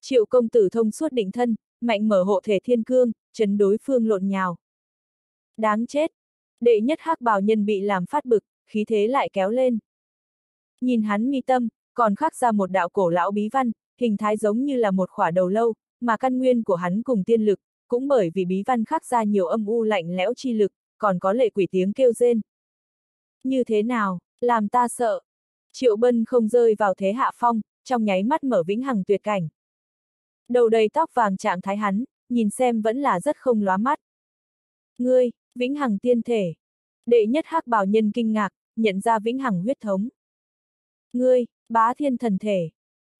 Triệu công tử thông suốt định thân, mạnh mở hộ thể thiên cương, chấn đối phương lộn nhào. Đáng chết! Đệ nhất hắc bào nhân bị làm phát bực, khí thế lại kéo lên. Nhìn hắn mi tâm, còn khắc ra một đạo cổ lão bí văn, hình thái giống như là một khỏa đầu lâu, mà căn nguyên của hắn cùng tiên lực, cũng bởi vì bí văn khắc ra nhiều âm u lạnh lẽo chi lực, còn có lệ quỷ tiếng kêu rên. Như thế nào, làm ta sợ. Triệu Bân không rơi vào thế hạ phong, trong nháy mắt mở vĩnh hằng tuyệt cảnh. Đầu đầy tóc vàng trạng thái hắn, nhìn xem vẫn là rất không lóa mắt. Ngươi, vĩnh hằng tiên thể. Đệ nhất hắc bảo nhân kinh ngạc, nhận ra vĩnh hằng huyết thống. Ngươi, bá thiên thần thể.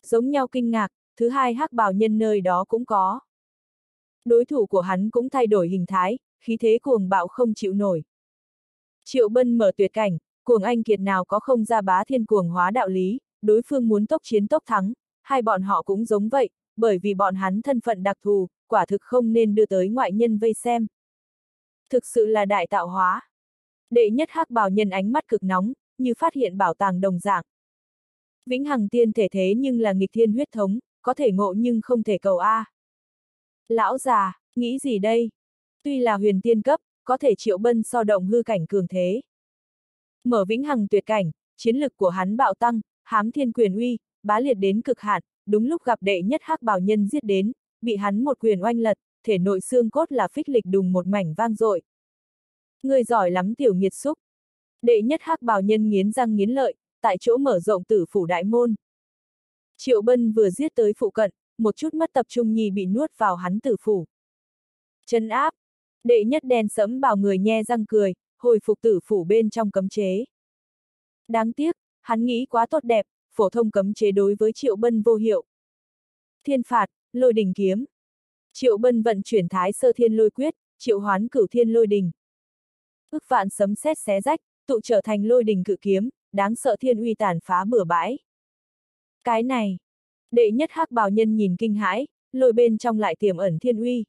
Giống nhau kinh ngạc, thứ hai hắc bảo nhân nơi đó cũng có. Đối thủ của hắn cũng thay đổi hình thái, khí thế cuồng bạo không chịu nổi. Triệu Bân mở tuyệt cảnh, cuồng anh kiệt nào có không ra bá thiên cuồng hóa đạo lý, đối phương muốn tốc chiến tốc thắng, hai bọn họ cũng giống vậy, bởi vì bọn hắn thân phận đặc thù, quả thực không nên đưa tới ngoại nhân vây xem. Thực sự là đại tạo hóa. Đệ nhất hắc bảo nhân ánh mắt cực nóng, như phát hiện bảo tàng đồng dạng. Vĩnh hằng tiên thể thế nhưng là nghịch thiên huyết thống, có thể ngộ nhưng không thể cầu A. Lão già, nghĩ gì đây? Tuy là huyền tiên cấp, có thể triệu bân so động hư cảnh cường thế. Mở vĩnh hằng tuyệt cảnh, chiến lực của hắn bạo tăng, hám thiên quyền uy, bá liệt đến cực hạn, đúng lúc gặp đệ nhất hắc bảo nhân giết đến, bị hắn một quyền oanh lật, thể nội xương cốt là phích lịch đùng một mảnh vang dội. Người giỏi lắm tiểu nghiệt xúc. Đệ nhất hắc bào nhân nghiến răng nghiến lợi, tại chỗ mở rộng tử phủ đại môn. Triệu Bân vừa giết tới phụ cận, một chút mất tập trung nhì bị nuốt vào hắn tử phủ. Chân áp, đệ nhất đen sẫm bảo người nhe răng cười, hồi phục tử phủ bên trong cấm chế. Đáng tiếc, hắn nghĩ quá tốt đẹp, phổ thông cấm chế đối với Triệu Bân vô hiệu. Thiên phạt, lôi đình kiếm. Triệu Bân vận chuyển thái sơ thiên lôi quyết, triệu hoán cửu thiên lôi đình. Ước vạn sấm sét xé rách, tụ trở thành lôi đình cự kiếm, đáng sợ thiên uy tàn phá bừa bãi. Cái này, đệ nhất hắc bào nhân nhìn kinh hãi, lôi bên trong lại tiềm ẩn thiên uy.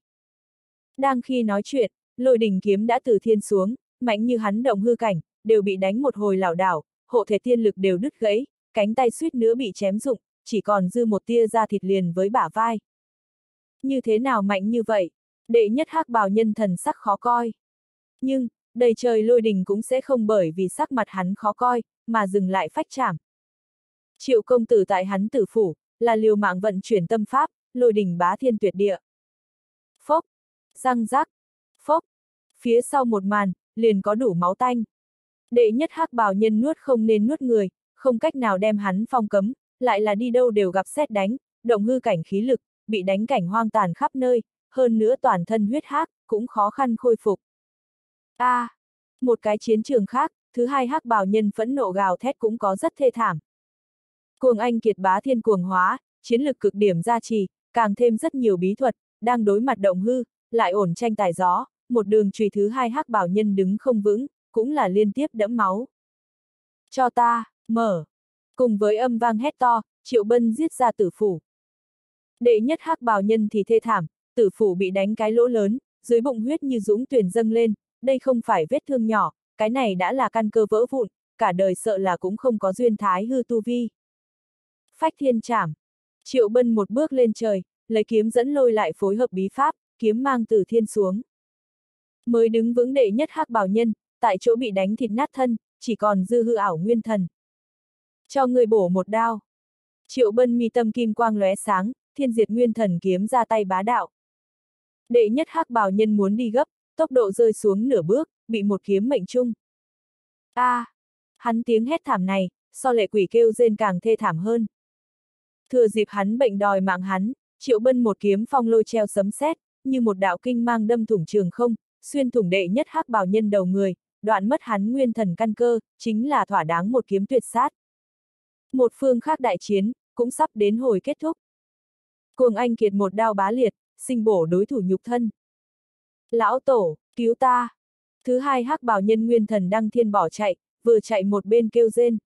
Đang khi nói chuyện, lôi đình kiếm đã từ thiên xuống, mạnh như hắn động hư cảnh, đều bị đánh một hồi lảo đảo, hộ thể tiên lực đều đứt gãy, cánh tay suýt nữa bị chém rụng, chỉ còn dư một tia da thịt liền với bả vai. Như thế nào mạnh như vậy? Đệ nhất hắc bào nhân thần sắc khó coi. Nhưng, đầy trời lôi đình cũng sẽ không bởi vì sắc mặt hắn khó coi, mà dừng lại phách chạm. Triệu công tử tại hắn tử phủ, là liều mạng vận chuyển tâm pháp, lôi đình bá thiên tuyệt địa. Phốc, răng rác, phốc, phía sau một màn, liền có đủ máu tanh. Đệ nhất hắc bào nhân nuốt không nên nuốt người, không cách nào đem hắn phong cấm, lại là đi đâu đều gặp xét đánh, động hư cảnh khí lực, bị đánh cảnh hoang tàn khắp nơi, hơn nữa toàn thân huyết hắc, cũng khó khăn khôi phục. A, à, một cái chiến trường khác, thứ hai hắc bào nhân phẫn nộ gào thét cũng có rất thê thảm. Cuồng anh kiệt bá thiên cuồng hóa, chiến lực cực điểm gia trì, càng thêm rất nhiều bí thuật, đang đối mặt động hư, lại ổn tranh tài gió, một đường trùy thứ hai hắc bảo nhân đứng không vững, cũng là liên tiếp đẫm máu. Cho ta, mở. Cùng với âm vang hét to, triệu bân giết ra tử phủ. Đệ nhất hắc bào nhân thì thê thảm, tử phủ bị đánh cái lỗ lớn, dưới bụng huyết như dũng tuyển dâng lên, đây không phải vết thương nhỏ, cái này đã là căn cơ vỡ vụn, cả đời sợ là cũng không có duyên thái hư tu vi. Phách thiên trảm. Triệu bân một bước lên trời, lấy kiếm dẫn lôi lại phối hợp bí pháp, kiếm mang từ thiên xuống. Mới đứng vững đệ nhất hắc bảo nhân, tại chỗ bị đánh thịt nát thân, chỉ còn dư hư ảo nguyên thần. Cho người bổ một đao. Triệu bân mi tâm kim quang lóe sáng, thiên diệt nguyên thần kiếm ra tay bá đạo. Đệ nhất hắc bảo nhân muốn đi gấp, tốc độ rơi xuống nửa bước, bị một kiếm mệnh trung. A, à, hắn tiếng hét thảm này, so lệ quỷ kêu rên càng thê thảm hơn. Thừa dịp hắn bệnh đòi mạng hắn, triệu bân một kiếm phong lôi treo sấm sét, như một đạo kinh mang đâm thủng trường không, xuyên thủng đệ nhất hắc bào nhân đầu người, đoạn mất hắn nguyên thần căn cơ, chính là thỏa đáng một kiếm tuyệt sát. Một phương khác đại chiến, cũng sắp đến hồi kết thúc. Cuồng anh kiệt một đao bá liệt, sinh bổ đối thủ nhục thân. Lão tổ, cứu ta! Thứ hai hắc bảo nhân nguyên thần đăng thiên bỏ chạy, vừa chạy một bên kêu rên.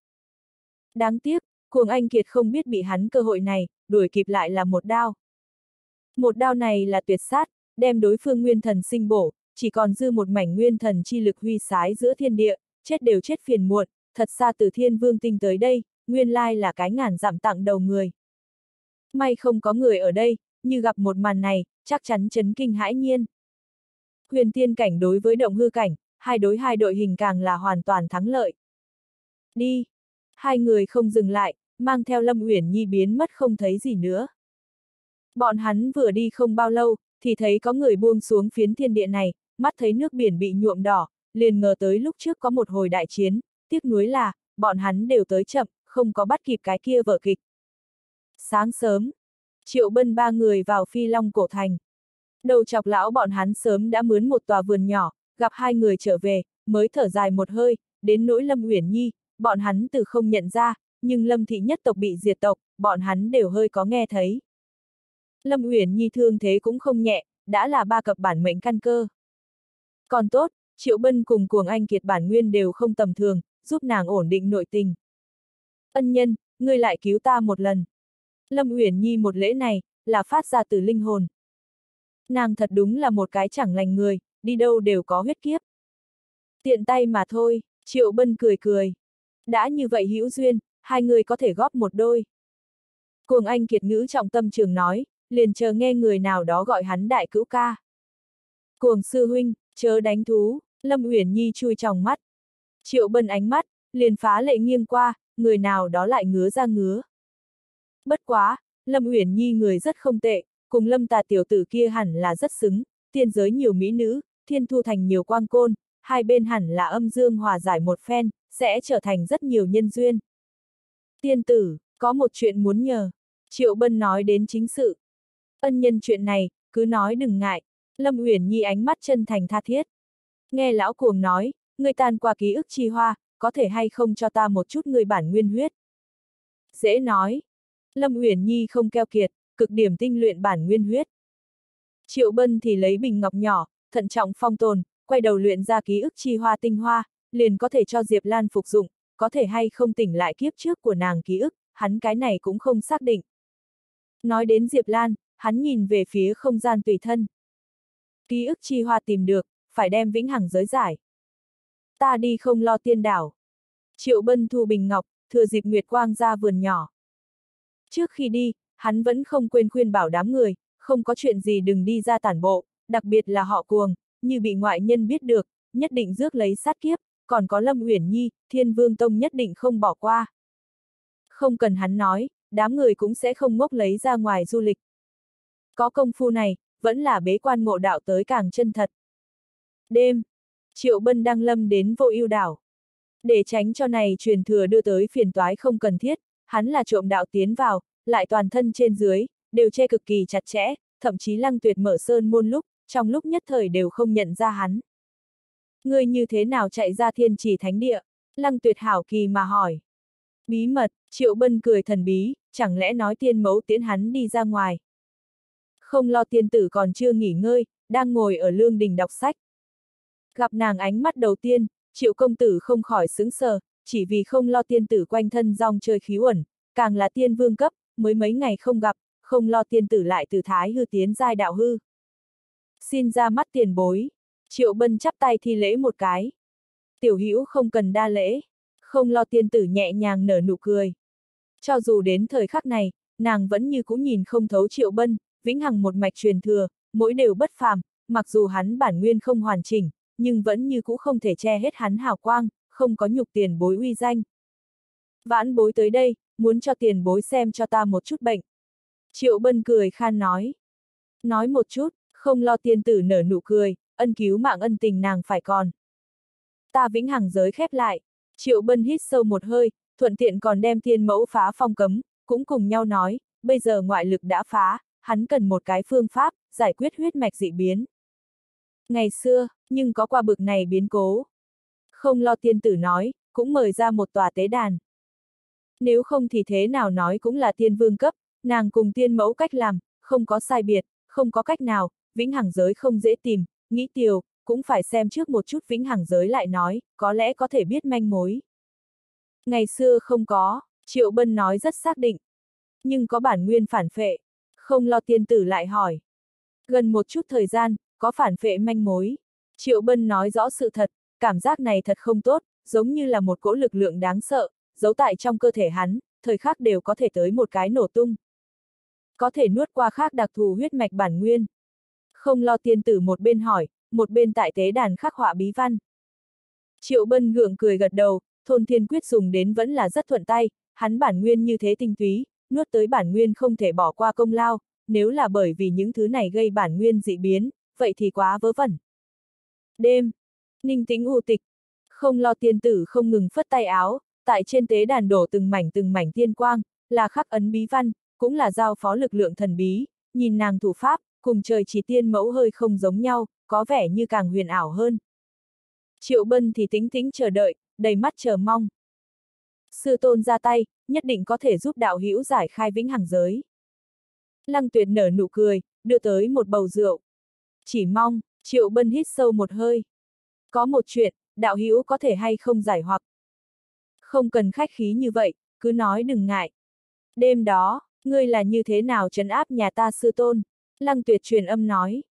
Đáng tiếc, cuồng anh kiệt không biết bị hắn cơ hội này, đuổi kịp lại là một đao. Một đao này là tuyệt sát, đem đối phương nguyên thần sinh bổ, chỉ còn dư một mảnh nguyên thần chi lực huy sái giữa thiên địa, chết đều chết phiền muộn, thật xa từ thiên vương tinh tới đây, nguyên lai là cái ngàn giảm tặng đầu người. May không có người ở đây, như gặp một màn này, chắc chắn chấn kinh hãi nhiên. Huyền tiên cảnh đối với động hư cảnh, hai đối hai đội hình càng là hoàn toàn thắng lợi. Đi! Hai người không dừng lại, mang theo Lâm Uyển Nhi biến mất không thấy gì nữa. Bọn hắn vừa đi không bao lâu, thì thấy có người buông xuống phiến thiên địa này, mắt thấy nước biển bị nhuộm đỏ, liền ngờ tới lúc trước có một hồi đại chiến, tiếc nuối là, bọn hắn đều tới chậm, không có bắt kịp cái kia vở kịch. Sáng sớm, Triệu Bân ba người vào phi long cổ thành. Đầu chọc lão bọn hắn sớm đã mướn một tòa vườn nhỏ, gặp hai người trở về, mới thở dài một hơi, đến nỗi Lâm Uyển Nhi, bọn hắn từ không nhận ra, nhưng Lâm thị nhất tộc bị diệt tộc, bọn hắn đều hơi có nghe thấy. Lâm Uyển Nhi thương thế cũng không nhẹ, đã là ba cập bản mệnh căn cơ. Còn tốt, Triệu Bân cùng Cuồng Anh Kiệt bản nguyên đều không tầm thường, giúp nàng ổn định nội tình. Ân nhân, ngươi lại cứu ta một lần. Lâm Uyển Nhi một lễ này, là phát ra từ linh hồn. Nàng thật đúng là một cái chẳng lành người, đi đâu đều có huyết kiếp. Tiện tay mà thôi, Triệu Bân cười cười. Đã như vậy hữu duyên, hai người có thể góp một đôi. Cuồng Anh Kiệt ngữ trọng tâm trường nói, liền chờ nghe người nào đó gọi hắn đại cữu ca. Cuồng sư huynh, chớ đánh thú, Lâm Uyển Nhi chui trong mắt. Triệu Bân ánh mắt, liền phá lệ nghiêng qua, người nào đó lại ngứa ra ngứa. Bất quá, Lâm Uyển Nhi người rất không tệ, cùng Lâm tà tiểu tử kia hẳn là rất xứng, tiên giới nhiều mỹ nữ, thiên thu thành nhiều quang côn, hai bên hẳn là âm dương hòa giải một phen, sẽ trở thành rất nhiều nhân duyên. Tiên tử, có một chuyện muốn nhờ. Triệu Bân nói đến chính sự. Ân nhân chuyện này, cứ nói đừng ngại. Lâm Uyển Nhi ánh mắt chân thành tha thiết. Nghe lão cuồng nói, người tan qua ký ức chi hoa, có thể hay không cho ta một chút người bản nguyên huyết. Dễ nói. Lâm Uyển Nhi không keo kiệt, cực điểm tinh luyện bản nguyên huyết. Triệu Bân thì lấy bình ngọc nhỏ, thận trọng phong tồn, quay đầu luyện ra ký ức chi hoa tinh hoa, liền có thể cho Diệp Lan phục dụng, có thể hay không tỉnh lại kiếp trước của nàng ký ức, hắn cái này cũng không xác định. Nói đến Diệp Lan, hắn nhìn về phía không gian tùy thân. Ký ức chi hoa tìm được, phải đem vĩnh hằng giới giải. Ta đi không lo tiên đảo. Triệu Bân thu bình ngọc, thừa dịp Nguyệt Quang ra vườn nhỏ. Trước khi đi, hắn vẫn không quên khuyên bảo đám người, không có chuyện gì đừng đi ra tản bộ, đặc biệt là họ cuồng, như bị ngoại nhân biết được, nhất định rước lấy sát kiếp, còn có Lâm Uyển Nhi, Thiên Vương Tông nhất định không bỏ qua. Không cần hắn nói, đám người cũng sẽ không ngốc lấy ra ngoài du lịch. Có công phu này, vẫn là bế quan ngộ đạo tới càng chân thật. Đêm, Triệu Bân đăng lâm đến vô ưu đảo. Để tránh cho này truyền thừa đưa tới phiền toái không cần thiết, hắn là trộm đạo tiến vào, lại toàn thân trên dưới, đều che cực kỳ chặt chẽ, thậm chí lăng tuyệt mở sơn môn lúc, trong lúc nhất thời đều không nhận ra hắn. Người như thế nào chạy ra thiên trì thánh địa? Lăng tuyệt hảo kỳ mà hỏi. Bí mật, triệu bân cười thần bí, chẳng lẽ nói tiên mẫu tiễn hắn đi ra ngoài. Không lo tiên tử còn chưa nghỉ ngơi, đang ngồi ở lương đình đọc sách. Gặp nàng ánh mắt đầu tiên, triệu công tử không khỏi sững sờ, chỉ vì không lo tiên tử quanh thân rong chơi khí uẩn, càng là tiên vương cấp, mới mấy ngày không gặp, không lo tiên tử lại từ thái hư tiến giai đạo hư. Xin ra mắt tiền bối, triệu bân chắp tay thi lễ một cái. Tiểu hữu không cần đa lễ, không lo tiên tử nhẹ nhàng nở nụ cười. Cho dù đến thời khắc này, nàng vẫn như cũ nhìn không thấu triệu bân, vĩnh hằng một mạch truyền thừa, mỗi đều bất phàm, mặc dù hắn bản nguyên không hoàn chỉnh, nhưng vẫn như cũ không thể che hết hắn hào quang, không có nhục tiền bối uy danh. Vãn bối tới đây, muốn cho tiền bối xem cho ta một chút bệnh. Triệu bân cười khan nói. Nói một chút, không lo tiên tử nở nụ cười, ân cứu mạng ân tình nàng phải còn. Ta vĩnh hằng giới khép lại, triệu bân hít sâu một hơi, thuận tiện còn đem thiên mẫu phá phong cấm, cũng cùng nhau nói, bây giờ ngoại lực đã phá, hắn cần một cái phương pháp, giải quyết huyết mạch dị biến. Ngày xưa, nhưng có qua bực này biến cố. Không lo tiên tử nói, cũng mời ra một tòa tế đàn. Nếu không thì thế nào nói cũng là tiên vương cấp, nàng cùng tiên mẫu cách làm, không có sai biệt, không có cách nào, vĩnh hằng giới không dễ tìm, nghĩ tiều, cũng phải xem trước một chút vĩnh hằng giới lại nói, có lẽ có thể biết manh mối. Ngày xưa không có, Triệu Bân nói rất xác định. Nhưng có bản nguyên phản phệ, không lo tiên tử lại hỏi. Gần một chút thời gian, có phản phệ manh mối. Triệu Bân nói rõ sự thật, cảm giác này thật không tốt, giống như là một cỗ lực lượng đáng sợ, giấu tại trong cơ thể hắn, thời khắc đều có thể tới một cái nổ tung. Có thể nuốt qua khác đặc thù huyết mạch bản nguyên. Không lo tiên tử một bên hỏi, một bên tại tế đàn khắc họa bí văn. Triệu Bân gượng cười gật đầu, thôn thiên quyết dùng đến vẫn là rất thuận tay, hắn bản nguyên như thế tinh túy, nuốt tới bản nguyên không thể bỏ qua công lao, nếu là bởi vì những thứ này gây bản nguyên dị biến, vậy thì quá vớ vẩn. Đêm, ninh tĩnh u tịch, không lo tiên tử không ngừng phất tay áo, tại trên tế đàn đổ từng mảnh từng mảnh tiên quang, là khắc ấn bí văn, cũng là giao phó lực lượng thần bí, nhìn nàng thủ pháp, cùng trời chỉ tiên mẫu hơi không giống nhau, có vẻ như càng huyền ảo hơn. Triệu Bân thì tính tính chờ đợi, đầy mắt chờ mong. Sư tôn ra tay, nhất định có thể giúp đạo hữu giải khai vĩnh hằng giới. Lăng tuyệt nở nụ cười, đưa tới một bầu rượu. Chỉ mong, Triệu Bân hít sâu một hơi. Có một chuyện, đạo hữu có thể hay không giải hoặc. Không cần khách khí như vậy, cứ nói đừng ngại. Đêm đó, ngươi là như thế nào trấn áp nhà ta sư tôn? Lăng tuyệt truyền âm nói.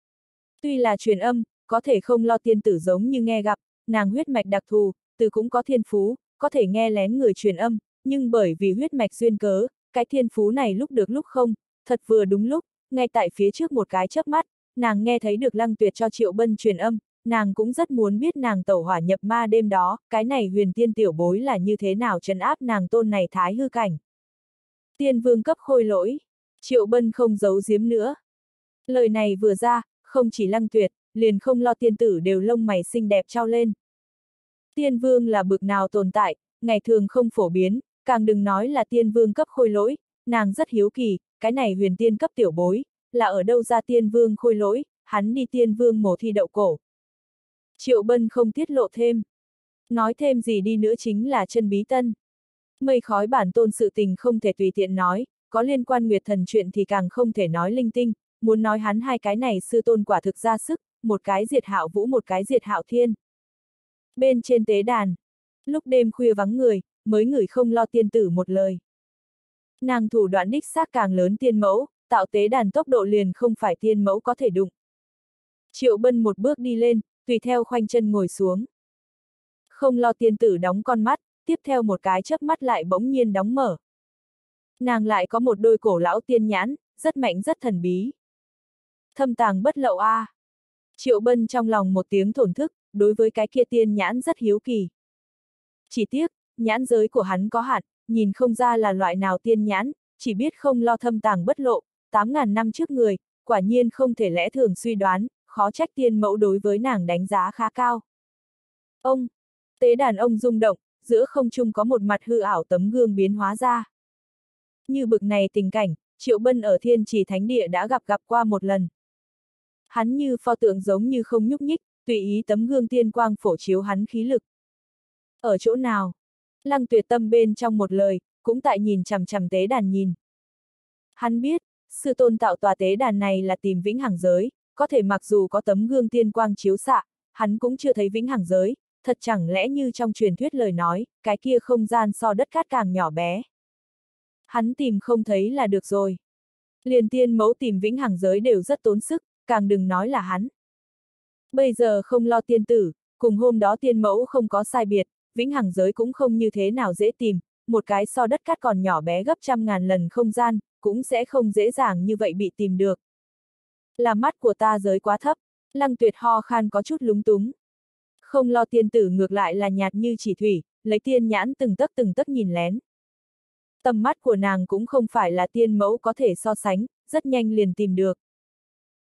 Tuy là truyền âm, có thể không lo tiên tử giống như nghe gặp, nàng huyết mạch đặc thù, từ cũng có thiên phú, có thể nghe lén người truyền âm, nhưng bởi vì huyết mạch duyên cớ, cái thiên phú này lúc được lúc không, thật vừa đúng lúc, ngay tại phía trước một cái chớp mắt, nàng nghe thấy được lăng tuyệt cho triệu bân truyền âm, nàng cũng rất muốn biết nàng tẩu hỏa nhập ma đêm đó, cái này huyền tiên tiểu bối là như thế nào trấn áp nàng tôn này thái hư cảnh. Tiên vương cấp khôi lỗi, triệu bân không giấu giếm nữa. Lời này vừa ra, không chỉ lăng tuyệt, liền không lo tiên tử đều lông mày xinh đẹp trao lên. Tiên vương là bực nào tồn tại, ngày thường không phổ biến, càng đừng nói là tiên vương cấp khôi lỗi, nàng rất hiếu kỳ, cái này huyền tiên cấp tiểu bối, là ở đâu ra tiên vương khôi lỗi, hắn đi tiên vương mổ thi đậu cổ. Triệu Bân không tiết lộ thêm. Nói thêm gì đi nữa chính là chân bí tân. Mây khói bản tôn sự tình không thể tùy tiện nói, có liên quan nguyệt thần chuyện thì càng không thể nói linh tinh, muốn nói hắn hai cái này sư tôn quả thực ra sức, một cái diệt hạo vũ một cái diệt hạo thiên. Bên trên tế đàn, lúc đêm khuya vắng người, mới người không lo tiên tử một lời. Nàng thủ đoạn đích xác càng lớn tiên mẫu, tạo tế đàn tốc độ liền không phải tiên mẫu có thể đụng. Triệu bân một bước đi lên, tùy theo khoanh chân ngồi xuống. Không lo tiên tử đóng con mắt, tiếp theo một cái chớp mắt lại bỗng nhiên đóng mở. Nàng lại có một đôi cổ lão tiên nhãn, rất mạnh rất thần bí. Thâm tàng bất lậu a. À. Triệu Bân trong lòng một tiếng thổn thức, đối với cái kia tiên nhãn rất hiếu kỳ. Chỉ tiếc, nhãn giới của hắn có hạn, nhìn không ra là loại nào tiên nhãn, chỉ biết không lo thâm tàng bất lộ, 8.000 năm trước người, quả nhiên không thể lẽ thường suy đoán, khó trách tiên mẫu đối với nàng đánh giá khá cao. Ông, tế đàn ông rung động, giữa không trung có một mặt hư ảo tấm gương biến hóa ra. Như bực này tình cảnh, Triệu Bân ở thiên trì thánh địa đã gặp gặp qua một lần. Hắn như pho tượng giống như không nhúc nhích, tùy ý tấm gương tiên quang phổ chiếu hắn khí lực. Ở chỗ nào? Lăng tuyệt tâm bên trong một lời, cũng tại nhìn chằm chằm tế đàn nhìn. Hắn biết, sư tôn tạo tòa tế đàn này là tìm vĩnh hằng giới, có thể mặc dù có tấm gương tiên quang chiếu xạ, hắn cũng chưa thấy vĩnh hằng giới, thật chẳng lẽ như trong truyền thuyết lời nói, cái kia không gian so đất cát càng nhỏ bé. Hắn tìm không thấy là được rồi. Liền tiên mẫu tìm vĩnh hằng giới đều rất tốn sức, càng đừng nói là hắn. Bây giờ không lo tiên tử, cùng hôm đó tiên mẫu không có sai biệt, vĩnh hằng giới cũng không như thế nào dễ tìm, một cái so đất cát còn nhỏ bé gấp trăm ngàn lần không gian, cũng sẽ không dễ dàng như vậy bị tìm được. Là mắt của ta giới quá thấp, lăng tuyệt ho khan có chút lúng túng. Không lo tiên tử ngược lại là nhạt như chỉ thủy, lấy tiên nhãn từng tấc từng tấc nhìn lén. Tầm mắt của nàng cũng không phải là tiên mẫu có thể so sánh, rất nhanh liền tìm được.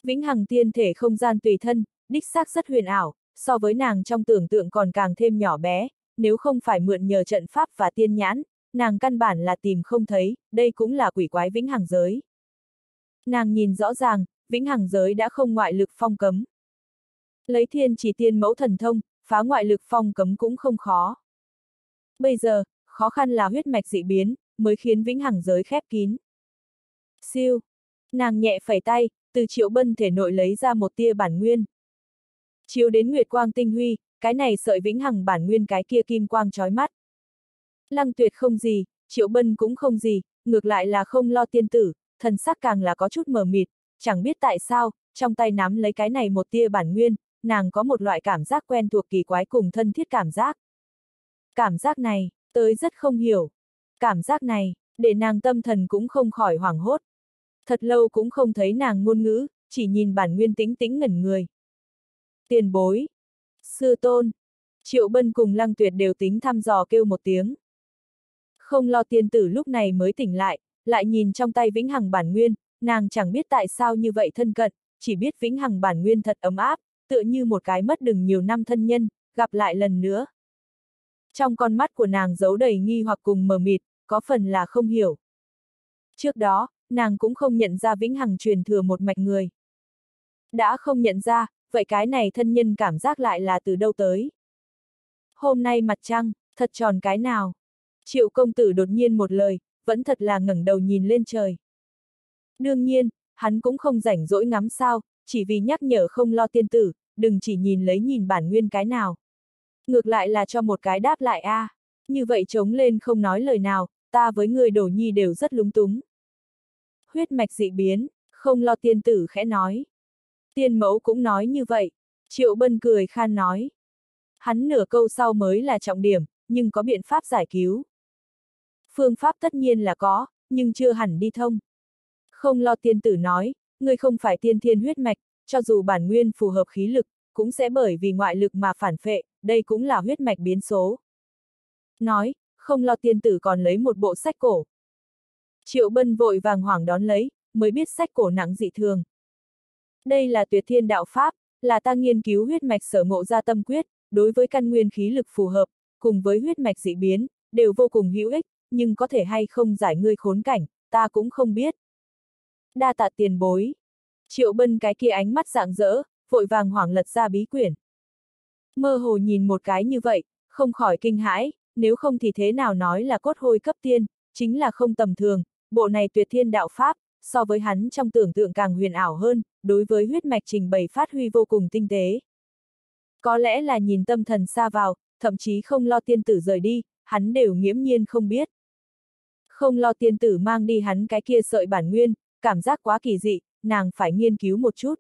Vĩnh hằng tiên thể không gian tùy thân, đích xác rất huyền ảo, so với nàng trong tưởng tượng còn càng thêm nhỏ bé, nếu không phải mượn nhờ trận pháp và tiên nhãn, nàng căn bản là tìm không thấy, đây cũng là quỷ quái vĩnh hằng giới. Nàng nhìn rõ ràng, vĩnh hằng giới đã không ngoại lực phong cấm. Lấy thiên chỉ tiên mẫu thần thông, phá ngoại lực phong cấm cũng không khó. Bây giờ, khó khăn là huyết mạch dị biến, mới khiến vĩnh hằng giới khép kín. Siêu! Nàng nhẹ phẩy tay, từ triệu bân thể nội lấy ra một tia bản nguyên. Chiếu đến nguyệt quang tinh huy, cái này sợi vĩnh hằng bản nguyên cái kia kim quang trói mắt. Lăng tuyệt không gì, triệu bân cũng không gì, ngược lại là không lo tiên tử, thần sắc càng là có chút mờ mịt, chẳng biết tại sao, trong tay nắm lấy cái này một tia bản nguyên, nàng có một loại cảm giác quen thuộc kỳ quái cùng thân thiết cảm giác. Cảm giác này, tới rất không hiểu. Cảm giác này, để nàng tâm thần cũng không khỏi hoảng hốt. Thật lâu cũng không thấy nàng ngôn ngữ, chỉ nhìn bản nguyên tính tính ngẩn người. Tiền bối. Sư tôn. Triệu Bân cùng Lăng Tuyệt đều tính thăm dò kêu một tiếng. Không lo tiên tử lúc này mới tỉnh lại, lại nhìn trong tay vĩnh hằng bản nguyên, nàng chẳng biết tại sao như vậy thân cận, chỉ biết vĩnh hằng bản nguyên thật ấm áp, tựa như một cái mất đừng nhiều năm thân nhân, gặp lại lần nữa. Trong con mắt của nàng giấu đầy nghi hoặc cùng mờ mịt, có phần là không hiểu. Trước đó, nàng cũng không nhận ra vĩnh hằng truyền thừa một mạch người. Đã không nhận ra, vậy cái này thân nhân cảm giác lại là từ đâu tới. Hôm nay mặt trăng, thật tròn cái nào. Triệu công tử đột nhiên một lời, vẫn thật là ngẩng đầu nhìn lên trời. Đương nhiên, hắn cũng không rảnh rỗi ngắm sao, chỉ vì nhắc nhở không lo tiên tử, đừng chỉ nhìn lấy nhìn bản nguyên cái nào. Ngược lại là cho một cái đáp lại a à. như vậy trống lên không nói lời nào, ta với người đổ nhi đều rất lúng túng. Huyết mạch dị biến, không lo tiên tử khẽ nói. Tiên mẫu cũng nói như vậy, triệu bân cười khan nói. Hắn nửa câu sau mới là trọng điểm, nhưng có biện pháp giải cứu. Phương pháp tất nhiên là có, nhưng chưa hẳn đi thông. Không lo tiên tử nói, ngươi không phải tiên thiên huyết mạch, cho dù bản nguyên phù hợp khí lực, cũng sẽ bởi vì ngoại lực mà phản phệ, đây cũng là huyết mạch biến số. Nói, không lo tiên tử còn lấy một bộ sách cổ. Triệu bân vội vàng hoảng đón lấy, mới biết sách cổ nặng dị thường. Đây là tuyệt thiên đạo Pháp, là ta nghiên cứu huyết mạch sở ngộ ra tâm quyết, đối với căn nguyên khí lực phù hợp, cùng với huyết mạch dị biến, đều vô cùng hữu ích, nhưng có thể hay không giải ngươi khốn cảnh, ta cũng không biết. Đa tạ tiền bối. Triệu bân cái kia ánh mắt dạng dỡ, vội vàng hoảng lật ra bí quyển. Mơ hồ nhìn một cái như vậy, không khỏi kinh hãi, nếu không thì thế nào nói là cốt hôi cấp tiên, chính là không tầm thường, bộ này tuyệt thiên đạo pháp, so với hắn trong tưởng tượng càng huyền ảo hơn, đối với huyết mạch trình bày phát huy vô cùng tinh tế. Có lẽ là nhìn tâm thần xa vào, thậm chí không lo tiên tử rời đi, hắn đều nghiễm nhiên không biết. Không lo tiên tử mang đi hắn cái kia sợi bản nguyên, cảm giác quá kỳ dị, nàng phải nghiên cứu một chút.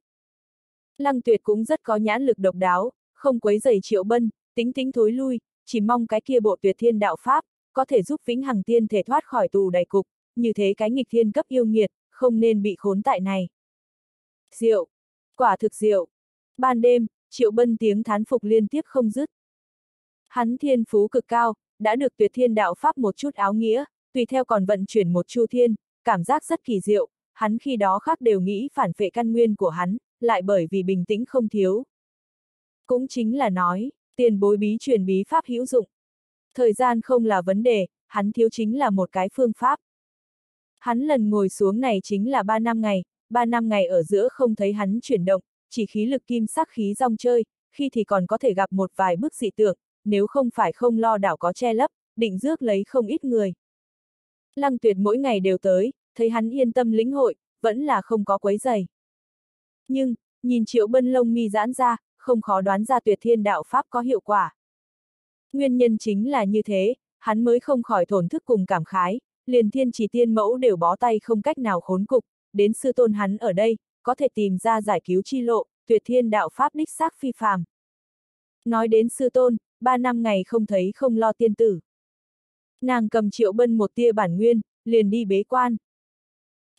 Lăng tuyệt cũng rất có nhãn lực độc đáo, không quấy giày triệu bân, tính tính thối lui, chỉ mong cái kia bộ tuyệt thiên đạo pháp, có thể giúp vĩnh hằng tiên thể thoát khỏi tù đại cục, như thế cái nghịch thiên cấp yêu nghiệt, không nên bị khốn tại này. Diệu! Quả thực diệu! Ban đêm, triệu bân tiếng thán phục liên tiếp không dứt. Hắn thiên phú cực cao, đã được tuyệt thiên đạo pháp một chút áo nghĩa, tùy theo còn vận chuyển một chu thiên, cảm giác rất kỳ diệu, hắn khi đó khác đều nghĩ phản phệ căn nguyên của hắn, lại bởi vì bình tĩnh không thiếu. Cũng chính là nói, tiền bối bí truyền bí pháp hữu dụng. Thời gian không là vấn đề, hắn thiếu chính là một cái phương pháp. Hắn lần ngồi xuống này chính là ba năm ngày, ba năm ngày ở giữa không thấy hắn chuyển động, chỉ khí lực kim sắc khí rong chơi, khi thì còn có thể gặp một vài bức dị tượng, nếu không phải không lo đảo có che lấp, định rước lấy không ít người. Lăng tuyệt mỗi ngày đều tới, thấy hắn yên tâm lĩnh hội, vẫn là không có quấy giày. Nhưng, nhìn triệu bân lông mi giãn ra, không khó đoán ra tuyệt thiên đạo Pháp có hiệu quả. Nguyên nhân chính là như thế, hắn mới không khỏi thổn thức cùng cảm khái, liền thiên chỉ tiên mẫu đều bó tay không cách nào khốn cục, đến sư tôn hắn ở đây, có thể tìm ra giải cứu chi lộ, tuyệt thiên đạo Pháp đích xác phi phàm. Nói đến sư tôn, ba năm ngày không thấy không lo tiên tử. Nàng cầm triệu bân một tia bản nguyên, liền đi bế quan.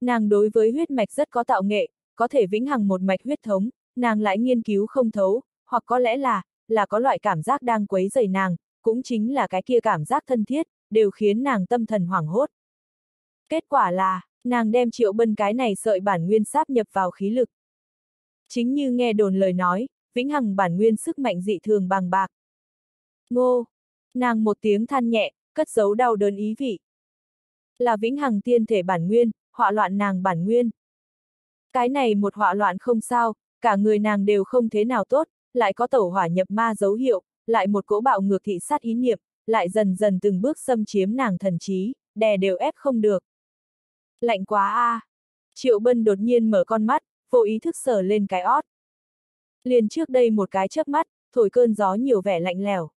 Nàng đối với huyết mạch rất có tạo nghệ, có thể vĩnh hằng một mạch huyết thống, nàng lại nghiên cứu không thấu, hoặc có lẽ là, là có loại cảm giác đang quấy rầy nàng, cũng chính là cái kia cảm giác thân thiết, đều khiến nàng tâm thần hoảng hốt. Kết quả là, nàng đem triệu bân cái này sợi bản nguyên sáp nhập vào khí lực. Chính như nghe đồn lời nói, vĩnh hằng bản nguyên sức mạnh dị thường bằng bạc. Ngô! Nàng một tiếng than nhẹ, cất giấu đau đớn ý vị. Là vĩnh hằng tiên thể bản nguyên, họa loạn nàng bản nguyên. Cái này một họa loạn không sao, cả người nàng đều không thế nào tốt, lại có tẩu hỏa nhập ma dấu hiệu, lại một cỗ bạo ngược thị sát ý niệm, lại dần dần từng bước xâm chiếm nàng thần trí, đè đều ép không được. Lạnh quá a! À. Triệu Bân đột nhiên mở con mắt, vô ý thức sờ lên cái ót. Liền trước đây một cái chớp mắt, thổi cơn gió nhiều vẻ lạnh lèo.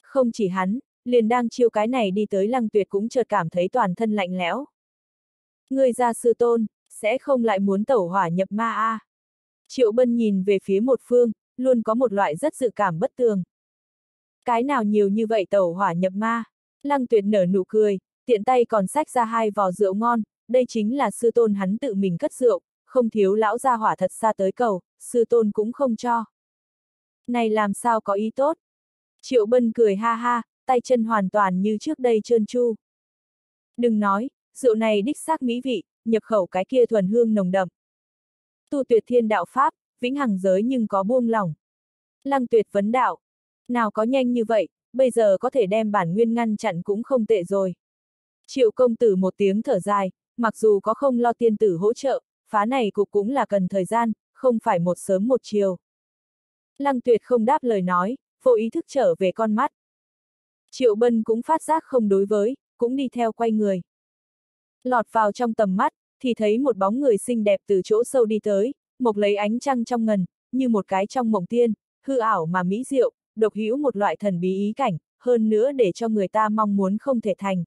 Không chỉ hắn, liền đang chiêu cái này đi tới lăng tuyệt cũng chợt cảm thấy toàn thân lạnh lẽo. Người ra sư tôn, sẽ không lại muốn tẩu hỏa nhập ma a. À. Triệu Bân nhìn về phía một phương, luôn có một loại rất dự cảm bất tường. Cái nào nhiều như vậy tẩu hỏa nhập ma? Lăng tuyệt nở nụ cười, tiện tay còn xách ra hai vò rượu ngon, đây chính là sư tôn hắn tự mình cất rượu, không thiếu lão gia hỏa thật xa tới cầu, sư tôn cũng không cho. Này làm sao có ý tốt? Triệu Bân cười ha ha, tay chân hoàn toàn như trước đây trơn tru. Đừng nói, rượu này đích xác mỹ vị, nhập khẩu cái kia thuần hương nồng đậm. Tu tuyệt thiên đạo Pháp, vĩnh hằng giới nhưng có buông lỏng. Lăng tuyệt vấn đạo. Nào có nhanh như vậy, bây giờ có thể đem bản nguyên ngăn chặn cũng không tệ rồi. Triệu công tử một tiếng thở dài, mặc dù có không lo tiên tử hỗ trợ, phá này cục cũng là cần thời gian, không phải một sớm một chiều. Lăng tuyệt không đáp lời nói, vô ý thức trở về con mắt. Triệu bân cũng phát giác không đối với, cũng đi theo quay người. Lọt vào trong tầm mắt, thì thấy một bóng người xinh đẹp từ chỗ sâu đi tới, mộc lấy ánh trăng trong ngần, như một cái trong mộng tiên, hư ảo mà mỹ diệu, độc hữu một loại thần bí ý cảnh, hơn nữa để cho người ta mong muốn không thể thành.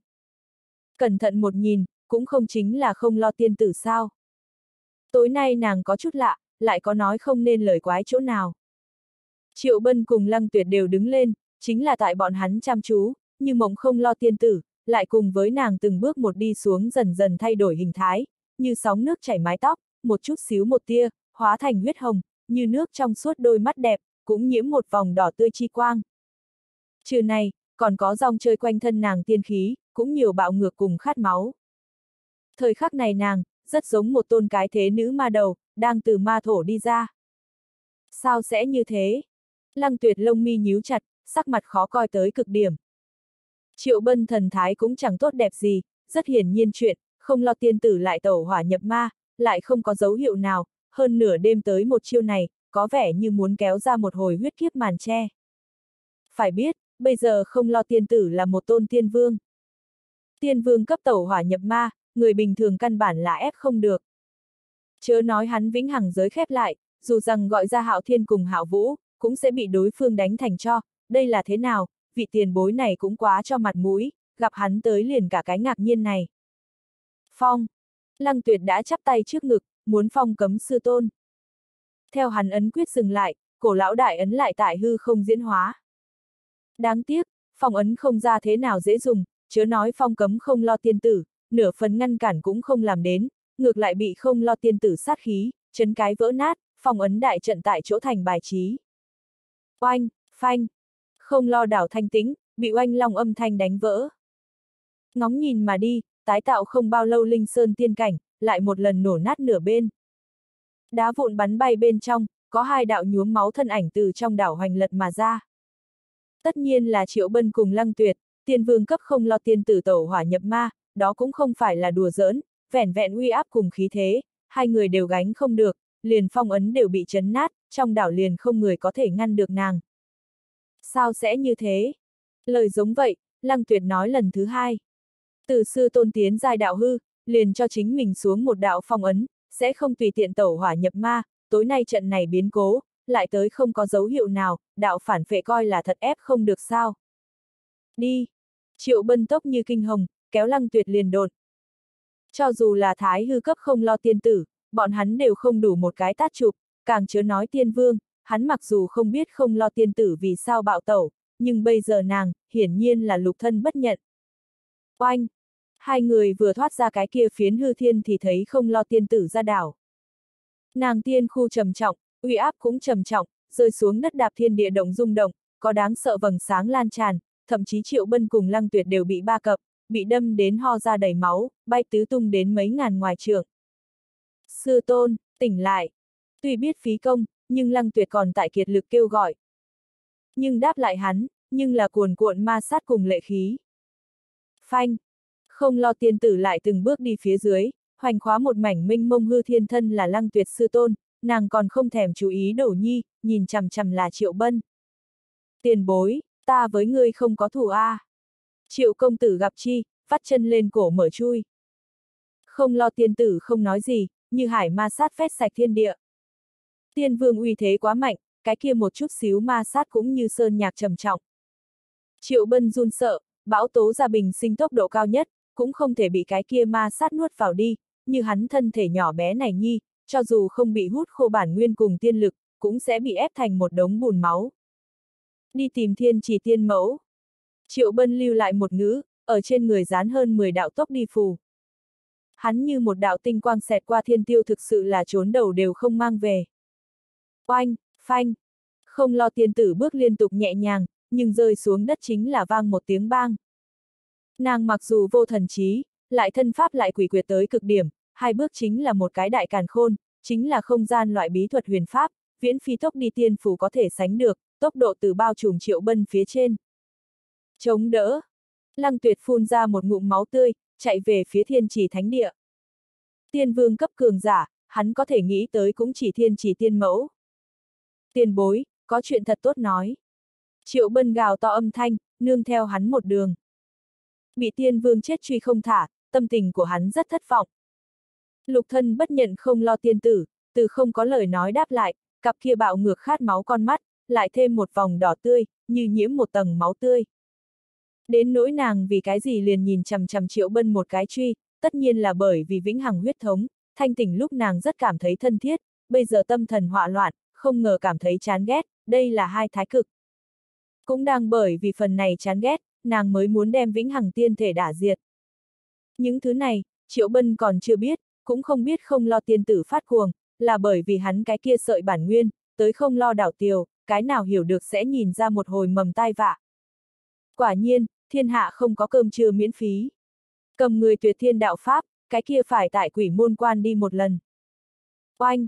Cẩn thận một nhìn, cũng không chính là không lo tiên tử sao. Tối nay nàng có chút lạ, lại có nói không nên lời quái chỗ nào. Triệu Bân cùng Lăng Tuyệt đều đứng lên, chính là tại bọn hắn chăm chú, như mộng không lo tiên tử, lại cùng với nàng từng bước một đi xuống dần dần thay đổi hình thái, như sóng nước chảy mái tóc, một chút xíu một tia, hóa thành huyết hồng, như nước trong suốt đôi mắt đẹp, cũng nhiễm một vòng đỏ tươi chi quang. Trừ này, còn có dòng chơi quanh thân nàng tiên khí, cũng nhiều bạo ngược cùng khát máu. Thời khắc này nàng, rất giống một tôn cái thế nữ ma đầu, đang từ ma thổ đi ra. Sao sẽ như thế? Lăng tuyệt lông mi nhíu chặt, sắc mặt khó coi tới cực điểm. Triệu bân thần thái cũng chẳng tốt đẹp gì, rất hiển nhiên chuyện, không lo tiên tử lại tẩu hỏa nhập ma, lại không có dấu hiệu nào, hơn nửa đêm tới một chiêu này, có vẻ như muốn kéo ra một hồi huyết kiếp màn che. Phải biết, bây giờ không lo tiên tử là một tôn tiên vương. Tiên vương cấp tẩu hỏa nhập ma, người bình thường căn bản là ép không được. Chớ nói hắn vĩnh hằng giới khép lại, dù rằng gọi ra hạo thiên cùng hạo vũ, cũng sẽ bị đối phương đánh thành cho, đây là thế nào, vị tiền bối này cũng quá cho mặt mũi, gặp hắn tới liền cả cái ngạc nhiên này. Phong. Lăng tuyệt đã chắp tay trước ngực, muốn phong cấm sư tôn. Theo hắn ấn quyết dừng lại, cổ lão đại ấn lại tại hư không diễn hóa. Đáng tiếc, phong ấn không ra thế nào dễ dùng, chớ nói phong cấm không lo tiên tử, nửa phần ngăn cản cũng không làm đến, ngược lại bị không lo tiên tử sát khí, chấn cái vỡ nát, phong ấn đại trận tại chỗ thành bài trí. Oanh, phanh, không lo đảo thanh tĩnh, bị oanh long âm thanh đánh vỡ. Ngóng nhìn mà đi, tái tạo không bao lâu linh sơn tiên cảnh, lại một lần nổ nát nửa bên. Đá vụn bắn bay bên trong, có hai đạo nhuốm máu thân ảnh từ trong đảo hoành lật mà ra. Tất nhiên là Triệu Bân cùng Lăng Tuyệt, tiên vương cấp không lo tiên tử tẩu hỏa nhập ma, đó cũng không phải là đùa giỡn, vẻn vẹn uy áp cùng khí thế, hai người đều gánh không được, liền phong ấn đều bị chấn nát, trong đảo liền không người có thể ngăn được nàng. Sao sẽ như thế? Lời giống vậy, Lăng Tuyệt nói lần thứ hai. Từ sư tôn tiến giai đạo hư, liền cho chính mình xuống một đạo phong ấn, sẽ không tùy tiện tẩu hỏa nhập ma, tối nay trận này biến cố, lại tới không có dấu hiệu nào, đạo phản phệ coi là thật ép không được sao. Đi! Triệu bân tốc như kinh hồng, kéo lăng tuyệt liền đột. Cho dù là thái hư cấp không lo tiên tử, bọn hắn đều không đủ một cái tát chụp, càng chớ nói tiên vương, hắn mặc dù không biết không lo tiên tử vì sao bạo tẩu, nhưng bây giờ nàng, hiển nhiên là lục thân bất nhận. Oanh! Hai người vừa thoát ra cái kia phiến hư thiên thì thấy không lo tiên tử ra đảo. Nàng tiên khu trầm trọng, uy áp cũng trầm trọng, rơi xuống đất đạp thiên địa động rung động, có đáng sợ vầng sáng lan tràn, thậm chí triệu bân cùng lăng tuyệt đều bị ba cập, bị đâm đến ho ra đầy máu, bay tứ tung đến mấy ngàn ngoài trường. Sư tôn, tỉnh lại. Tuy biết phí công, nhưng lăng tuyệt còn tại kiệt lực kêu gọi. Nhưng đáp lại hắn, nhưng là cuồn cuộn ma sát cùng lệ khí. Phanh. Không lo tiên tử lại từng bước đi phía dưới, hoành khóa một mảnh minh mông hư thiên thân là lăng tuyệt sư tôn, nàng còn không thèm chú ý đổ nhi, nhìn chằm chằm là triệu bân. Tiền bối, ta với ngươi không có thù a. À. Triệu công tử gặp chi, phát chân lên cổ mở chui. Không lo tiên tử không nói gì, như hải ma sát phét sạch thiên địa. Tiên vương uy thế quá mạnh, cái kia một chút xíu ma sát cũng như sơn nhạc trầm trọng. Triệu bân run sợ, bão tố gia bình sinh tốc độ cao nhất, cũng không thể bị cái kia ma sát nuốt vào đi, như hắn thân thể nhỏ bé này nhi, cho dù không bị hút khô bản nguyên cùng tiên lực, cũng sẽ bị ép thành một đống bùn máu. Đi tìm thiên chỉ tiên mẫu. Triệu bân lưu lại một ngữ, ở trên người dán hơn 10 đạo tốc đi phù. Hắn như một đạo tinh quang xẹt qua thiên tiêu thực sự là trốn đầu đều không mang về. Oanh, phanh. Không lo tiên tử bước liên tục nhẹ nhàng, nhưng rơi xuống đất chính là vang một tiếng bang. Nàng mặc dù vô thần trí, lại thân pháp lại quỷ quyệt tới cực điểm, hai bước chính là một cái đại càn khôn, chính là không gian loại bí thuật huyền pháp, viễn phi tốc đi tiên phủ có thể sánh được, tốc độ từ bao trùm triệu bân phía trên. Chống đỡ. Lăng tuyệt phun ra một ngụm máu tươi, chạy về phía thiên trì thánh địa. Tiên vương cấp cường giả, hắn có thể nghĩ tới cũng chỉ thiên trì tiên mẫu. Tiền bối, có chuyện thật tốt nói. Triệu bân gào to âm thanh, nương theo hắn một đường. Bị tiên vương chết truy không thả, tâm tình của hắn rất thất vọng. Lục thân bất nhận không lo tiên tử, từ không có lời nói đáp lại, cặp kia bạo ngược khát máu con mắt, lại thêm một vòng đỏ tươi, như nhiễm một tầng máu tươi. Đến nỗi nàng vì cái gì liền nhìn chằm chằm triệu bân một cái truy, tất nhiên là bởi vì vĩnh hằng huyết thống, thanh tỉnh lúc nàng rất cảm thấy thân thiết, bây giờ tâm thần họa loạn, không ngờ cảm thấy chán ghét, đây là hai thái cực. Cũng đang bởi vì phần này chán ghét, nàng mới muốn đem vĩnh hằng tiên thể đả diệt. Những thứ này, Triệu Bân còn chưa biết, cũng không biết không lo tiên tử phát cuồng, là bởi vì hắn cái kia sợi bản nguyên, tới không lo đảo tiều, cái nào hiểu được sẽ nhìn ra một hồi mầm tai vạ. Quả nhiên, thiên hạ không có cơm trưa miễn phí. Cầm người tuyệt thiên đạo Pháp, cái kia phải tại quỷ môn quan đi một lần. Oanh!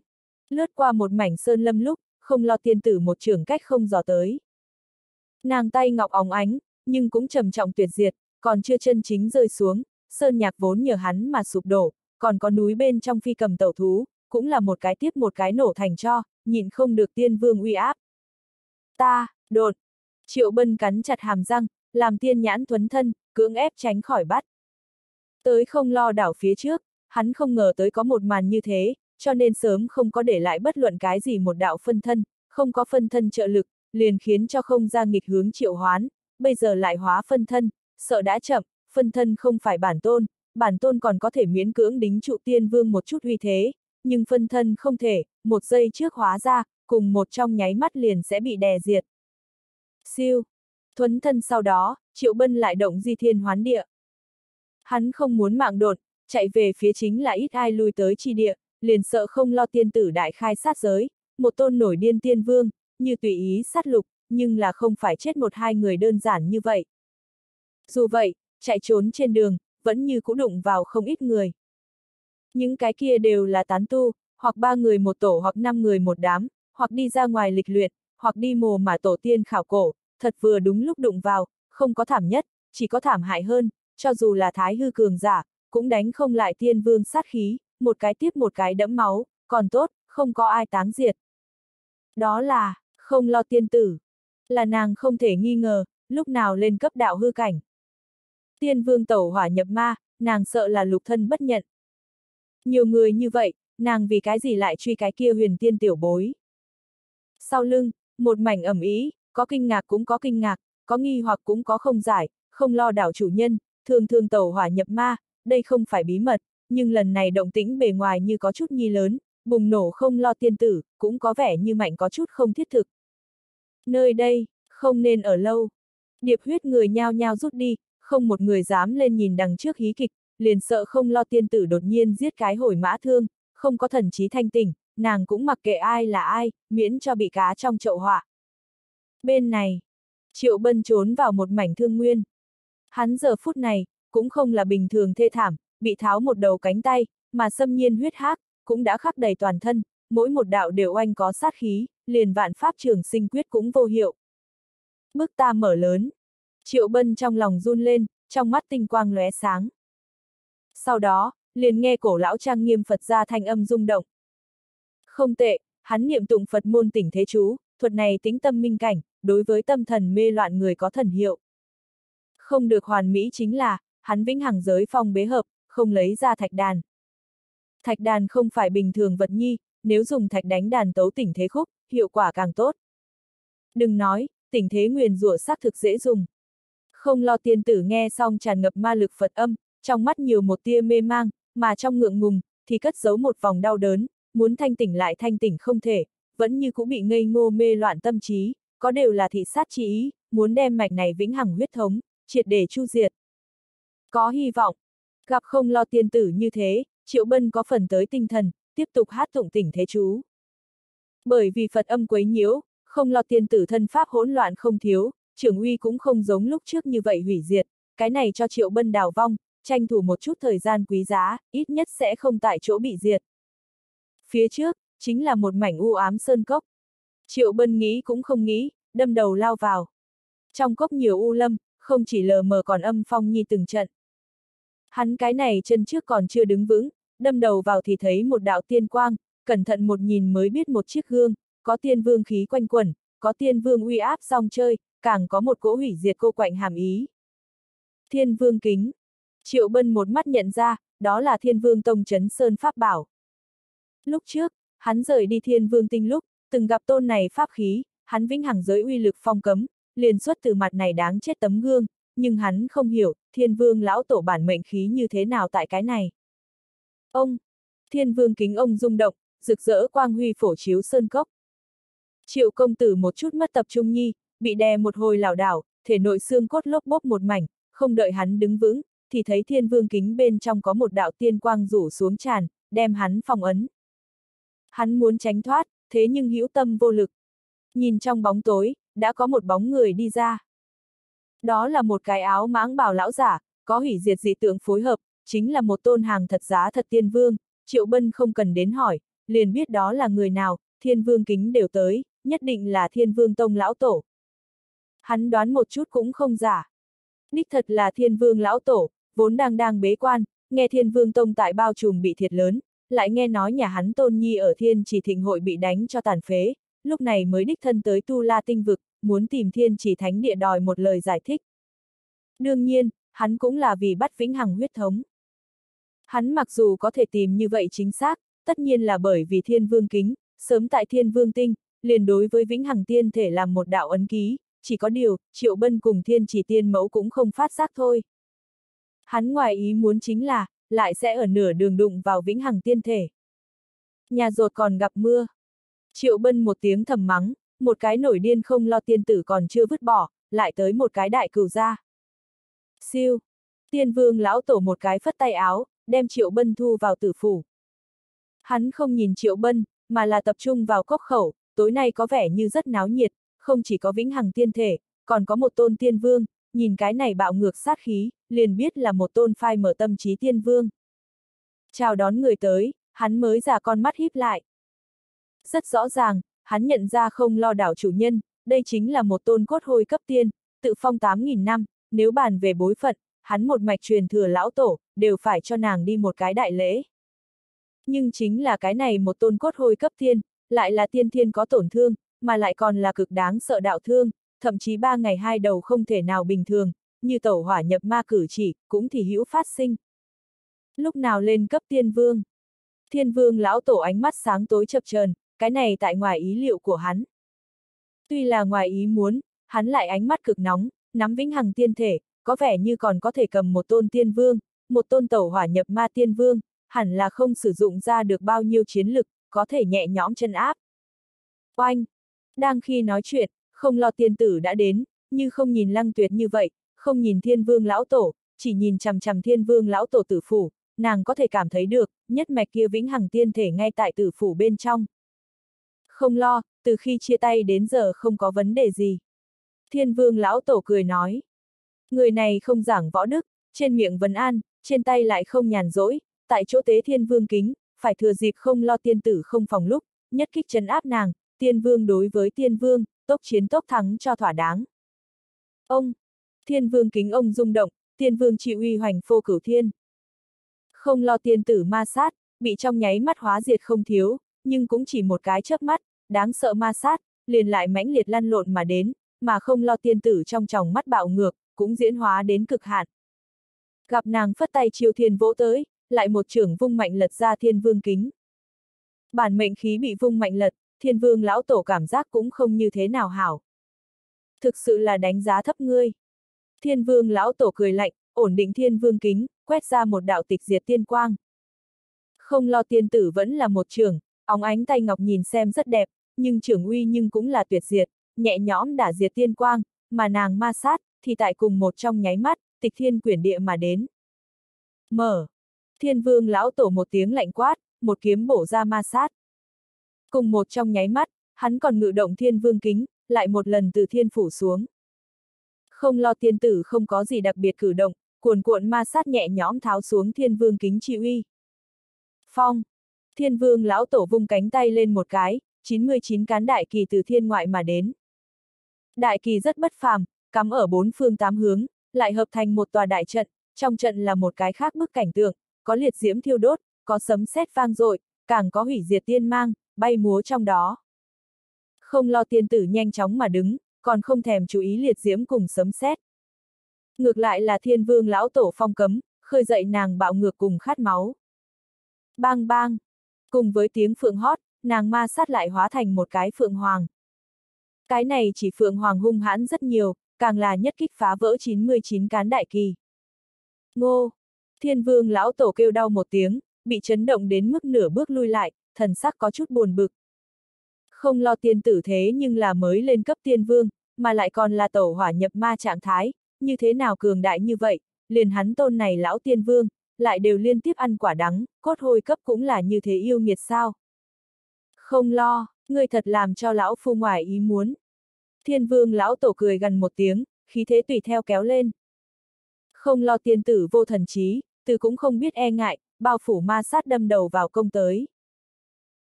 Lướt qua một mảnh sơn lâm lúc, không lo tiên tử một trường cách không dò tới. Nàng tay ngọc óng ánh, nhưng cũng trầm trọng tuyệt diệt, còn chưa chân chính rơi xuống, sơn nhạc vốn nhờ hắn mà sụp đổ, còn có núi bên trong phi cầm tẩu thú, cũng là một cái tiếp một cái nổ thành cho, nhìn không được tiên vương uy áp. Ta, đột! Triệu bân cắn chặt hàm răng, làm tiên nhãn thuấn thân, cưỡng ép tránh khỏi bắt. Tới không lo đảo phía trước, hắn không ngờ tới có một màn như thế, cho nên sớm không có để lại bất luận cái gì một đạo phân thân, không có phân thân trợ lực, liền khiến cho không ra nghịch hướng triệu hoán, bây giờ lại hóa phân thân, sợ đã chậm, phân thân không phải bản tôn, bản tôn còn có thể miễn cưỡng đính trụ tiên vương một chút uy thế, nhưng phân thân không thể, một giây trước hóa ra, cùng một trong nháy mắt liền sẽ bị đè diệt. Siêu. Thuấn thân sau đó, Triệu Bân lại động di thiên hoán địa. Hắn không muốn mạng đột, chạy về phía chính là ít ai lui tới chi địa, liền sợ không lo tiên tử đại khai sát giới, một tôn nổi điên tiên vương, như tùy ý sát lục, nhưng là không phải chết một hai người đơn giản như vậy. Dù vậy, chạy trốn trên đường, vẫn như cũ đụng vào không ít người. Những cái kia đều là tán tu, hoặc ba người một tổ hoặc năm người một đám, hoặc đi ra ngoài lịch luyện, hoặc đi mồ mà tổ tiên khảo cổ, thật vừa đúng lúc đụng vào, không có thảm nhất, chỉ có thảm hại hơn, cho dù là thái hư cường giả, cũng đánh không lại tiên vương sát khí, một cái tiếp một cái đẫm máu, còn tốt, không có ai táng diệt. Đó là, không lo tiên tử. Là nàng không thể nghi ngờ, lúc nào lên cấp đạo hư cảnh. Tiên vương tẩu hỏa nhập ma, nàng sợ là lục thân bất nhận. Nhiều người như vậy, nàng vì cái gì lại truy cái kia huyền tiên tiểu bối. Sau lưng, một mảnh ẩm ý, có kinh ngạc cũng có kinh ngạc, có nghi hoặc cũng có không giải, không lo đảo chủ nhân, thường thường tẩu hỏa nhập ma, đây không phải bí mật, nhưng lần này động tĩnh bề ngoài như có chút nhi lớn, bùng nổ không lo tiên tử, cũng có vẻ như mạnh có chút không thiết thực. Nơi đây, không nên ở lâu. Điệp huyết người nhao nhao rút đi, không một người dám lên nhìn đằng trước hí kịch, liền sợ không lo tiên tử đột nhiên giết cái hồi mã thương, không có thần trí thanh tỉnh, nàng cũng mặc kệ ai là ai, miễn cho bị cá trong chậu họa. Bên này, Triệu Bân trốn vào một mảnh thương nguyên. Hắn giờ phút này, cũng không là bình thường thê thảm, bị tháo một đầu cánh tay, mà xâm nhiên huyết hác, cũng đã khắc đầy toàn thân, mỗi một đạo đều oanh có sát khí, liền vạn pháp trường sinh quyết cũng vô hiệu. bước ta mở lớn. Triệu Bân trong lòng run lên, trong mắt tinh quang lóe sáng. Sau đó, liền nghe cổ lão trang nghiêm Phật ra thanh âm rung động. Không tệ, hắn niệm tụng Phật môn tỉnh thế chú, thuật này tính tâm minh cảnh, đối với tâm thần mê loạn người có thần hiệu. Không được hoàn mỹ chính là, hắn vĩnh hằng giới phong bế hợp, không lấy ra thạch đàn. Thạch đàn không phải bình thường vật nhi, nếu dùng thạch đánh đàn tấu tỉnh thế khúc, hiệu quả càng tốt. Đừng nói, tỉnh thế nguyền rủa xác thực dễ dùng. Không lo tiên tử nghe xong tràn ngập ma lực Phật âm, trong mắt nhiều một tia mê mang, mà trong ngượng ngùng, thì cất giấu một vòng đau đớn, muốn thanh tỉnh lại thanh tỉnh không thể, vẫn như cũng bị ngây ngô mê loạn tâm trí, có đều là thị sát chi ý, muốn đem mạch này vĩnh hằng huyết thống, triệt để chu diệt. Có hy vọng, gặp không lo tiên tử như thế, Triệu Bân có phần tới tinh thần, tiếp tục hát tụng tỉnh thế chú. Bởi vì Phật âm quấy nhiễu, không lo tiên tử thân pháp hỗn loạn không thiếu, trưởng uy cũng không giống lúc trước như vậy hủy diệt, cái này cho Triệu Bân đào vong, tranh thủ một chút thời gian quý giá, ít nhất sẽ không tại chỗ bị diệt. Phía trước, chính là một mảnh u ám sơn cốc. Triệu Bân nghĩ cũng không nghĩ, đâm đầu lao vào. Trong cốc nhiều u lâm, không chỉ lờ mờ còn âm phong nhi từng trận. Hắn cái này chân trước còn chưa đứng vững, đâm đầu vào thì thấy một đạo tiên quang, cẩn thận một nhìn mới biết một chiếc gương, có tiên vương khí quanh quẩn, có tiên vương uy áp song chơi, càng có một cỗ hủy diệt cô quạnh hàm ý. Thiên vương kính. Triệu Bân một mắt nhận ra, đó là thiên vương tông chấn sơn pháp bảo. Lúc trước, hắn rời đi thiên vương tinh lúc, từng gặp tôn này pháp khí, hắn vĩnh hằng giới uy lực phong cấm, liền xuất từ mặt này đáng chết tấm gương, nhưng hắn không hiểu, thiên vương lão tổ bản mệnh khí như thế nào tại cái này. Ông, thiên vương kính ông rung động, rực rỡ quang huy phổ chiếu sơn cốc. Triệu công tử một chút mất tập trung nhi, bị đè một hồi lảo đảo, thể nội xương cốt lốc bốc một mảnh, không đợi hắn đứng vững, thì thấy thiên vương kính bên trong có một đạo tiên quang rủ xuống tràn, đem hắn phong ấn. Hắn muốn tránh thoát, thế nhưng hữu tâm vô lực. Nhìn trong bóng tối, đã có một bóng người đi ra. Đó là một cái áo mãng bảo lão giả, có hủy diệt dị tượng phối hợp, chính là một tôn hàng thật giá thật tiên vương, Triệu Bân không cần đến hỏi, liền biết đó là người nào, thiên vương kính đều tới, nhất định là thiên vương tông lão tổ. Hắn đoán một chút cũng không giả. Đích thật là thiên vương lão tổ, vốn đang đang bế quan, nghe thiên vương tông tại bao trùm bị thiệt lớn, lại nghe nói nhà hắn tôn nhi ở thiên chỉ thịnh hội bị đánh cho tàn phế, lúc này mới đích thân tới tu la tinh vực, muốn tìm thiên chỉ thánh địa đòi một lời giải thích. Đương nhiên, hắn cũng là vì bắt vĩnh hằng huyết thống. Hắn mặc dù có thể tìm như vậy chính xác, tất nhiên là bởi vì thiên vương kính, sớm tại thiên vương tinh, liền đối với vĩnh hằng tiên thể làm một đạo ấn ký, chỉ có điều, triệu bân cùng thiên chỉ tiên mẫu cũng không phát giác thôi. Hắn ngoài ý muốn chính là, lại sẽ ở nửa đường đụng vào vĩnh hằng tiên thể. Nhà rột còn gặp mưa. Triệu bân một tiếng thầm mắng, một cái nổi điên không lo tiên tử còn chưa vứt bỏ, lại tới một cái đại cửu ra. Siêu. Tiên vương lão tổ một cái phất tay áo, đem triệu bân thu vào tử phủ. Hắn không nhìn triệu bân, mà là tập trung vào cốc khẩu, tối nay có vẻ như rất náo nhiệt, không chỉ có vĩnh hằng tiên thể, còn có một tôn tiên vương, nhìn cái này bạo ngược sát khí, liền biết là một tôn phai mở tâm trí tiên vương. Chào đón người tới, hắn mới ra con mắt híp lại. Rất rõ ràng, hắn nhận ra không lo đảo chủ nhân, đây chính là một tôn cốt hôi cấp tiên, tự phong 8.000 năm, nếu bàn về bối phận, hắn một mạch truyền thừa lão tổ, đều phải cho nàng đi một cái đại lễ. Nhưng chính là cái này một tôn cốt hôi cấp tiên, lại là tiên thiên có tổn thương, mà lại còn là cực đáng sợ đạo thương, thậm chí ba ngày hai đầu không thể nào bình thường, như tẩu hỏa nhập ma cử chỉ, cũng thì hữu phát sinh. Lúc nào lên cấp tiên vương? Thiên vương lão tổ ánh mắt sáng tối chập chờn, cái này tại ngoài ý liệu của hắn. Tuy là ngoài ý muốn, hắn lại ánh mắt cực nóng, nắm vĩnh hằng tiên thể, có vẻ như còn có thể cầm một tôn tiên vương, một tôn tẩu hỏa nhập ma tiên vương, hẳn là không sử dụng ra được bao nhiêu chiến lực, có thể nhẹ nhõm chân áp. Oanh! Đang khi nói chuyện, không lo tiên tử đã đến, như không nhìn lăng tuyệt như vậy, không nhìn thiên vương lão tổ, chỉ nhìn chằm chằm thiên vương lão tổ tử phủ, nàng có thể cảm thấy được, nhất mạch kia vĩnh hằng tiên thể ngay tại tử phủ bên trong. Không lo, từ khi chia tay đến giờ không có vấn đề gì. Thiên vương lão tổ cười nói. Người này không giảng võ đức, trên miệng vấn an, trên tay lại không nhàn rỗi, tại chỗ tế thiên vương kính, phải thừa dịp không lo tiên tử không phòng lúc, nhất kích chấn áp nàng, tiên vương đối với tiên vương, tốc chiến tốc thắng cho thỏa đáng. Ông, thiên vương kính ông rung động, tiên vương chịu uy hoành phô cửu thiên. Không lo tiên tử ma sát, bị trong nháy mắt hóa diệt không thiếu, nhưng cũng chỉ một cái chớp mắt, đáng sợ ma sát, liền lại mãnh liệt lăn lộn mà đến, mà không lo tiên tử trong tròng mắt bạo ngược, cũng diễn hóa đến cực hạn. Gặp nàng phất tay chiêu thiên vỗ tới, lại một trưởng vung mạnh lật ra thiên vương kính. Bản mệnh khí bị vung mạnh lật, thiên vương lão tổ cảm giác cũng không như thế nào hảo. Thực sự là đánh giá thấp ngươi. Thiên vương lão tổ cười lạnh, ổn định thiên vương kính, quét ra một đạo tịch diệt tiên quang. Không lo tiên tử vẫn là một trường óng ánh tay ngọc nhìn xem rất đẹp, nhưng trưởng uy nhưng cũng là tuyệt diệt, nhẹ nhõm đả diệt tiên quang, mà nàng ma sát, thì tại cùng một trong nháy mắt, tịch thiên quyển địa mà đến. Mở. Thiên vương lão tổ một tiếng lạnh quát, một kiếm bổ ra ma sát. Cùng một trong nháy mắt, hắn còn ngự động thiên vương kính, lại một lần từ thiên phủ xuống. Không lo tiên tử không có gì đặc biệt cử động, cuồn cuộn ma sát nhẹ nhõm tháo xuống thiên vương kính chi uy. Phong! Thiên vương lão tổ vung cánh tay lên một cái, 99 cán đại kỳ từ thiên ngoại mà đến. Đại kỳ rất bất phàm, cắm ở bốn phương tám hướng, lại hợp thành một tòa đại trận, trong trận là một cái khác bức cảnh tượng, có liệt diễm thiêu đốt, có sấm sét vang dội, càng có hủy diệt tiên mang, bay múa trong đó. Không lo tiên tử nhanh chóng mà đứng, còn không thèm chú ý liệt diễm cùng sấm sét. Ngược lại là thiên vương lão tổ phong cấm, khơi dậy nàng bạo ngược cùng khát máu. Bang bang! Cùng với tiếng phượng hót, nàng ma sát lại hóa thành một cái phượng hoàng. Cái này chỉ phượng hoàng hung hãn rất nhiều, càng là nhất kích phá vỡ 99 cán đại kỳ. Ngô! Thiên vương lão tổ kêu đau một tiếng, bị chấn động đến mức nửa bước lui lại, thần sắc có chút buồn bực. Không lo tiên tử thế nhưng là mới lên cấp tiên vương, mà lại còn là tổ hỏa nhập ma trạng thái, như thế nào cường đại như vậy, liền hắn tôn này lão tiên vương, lại đều liên tiếp ăn quả đắng, cốt hôi cấp cũng là như thế yêu nghiệt sao. Không lo, ngươi thật làm cho lão phu ngoài ý muốn. Thiên vương lão tổ cười gần một tiếng, khí thế tùy theo kéo lên. Không lo tiên tử vô thần trí, từ cũng không biết e ngại, bao phủ ma sát đâm đầu vào công tới.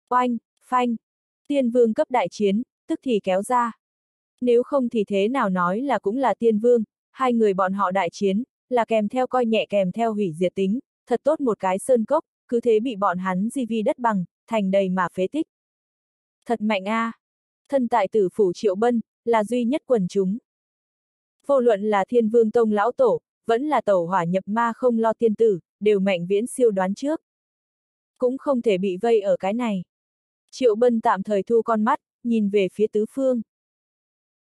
Oanh, phanh, tiên vương cấp đại chiến, tức thì kéo ra. Nếu không thì thế nào nói là cũng là tiên vương, hai người bọn họ đại chiến, là kèm theo coi nhẹ kèm theo hủy diệt tính, thật tốt một cái sơn cốc, cứ thế bị bọn hắn di vi đất bằng, thành đầy mà phế tích. Thật mạnh a, à. Thân tại tử phủ triệu bân, là duy nhất quần chúng. Vô luận là thiên vương tông lão tổ, vẫn là tẩu hỏa nhập ma không lo tiên tử, đều mạnh viễn siêu đoán trước. Cũng không thể bị vây ở cái này. Triệu bân tạm thời thu con mắt, nhìn về phía tứ phương.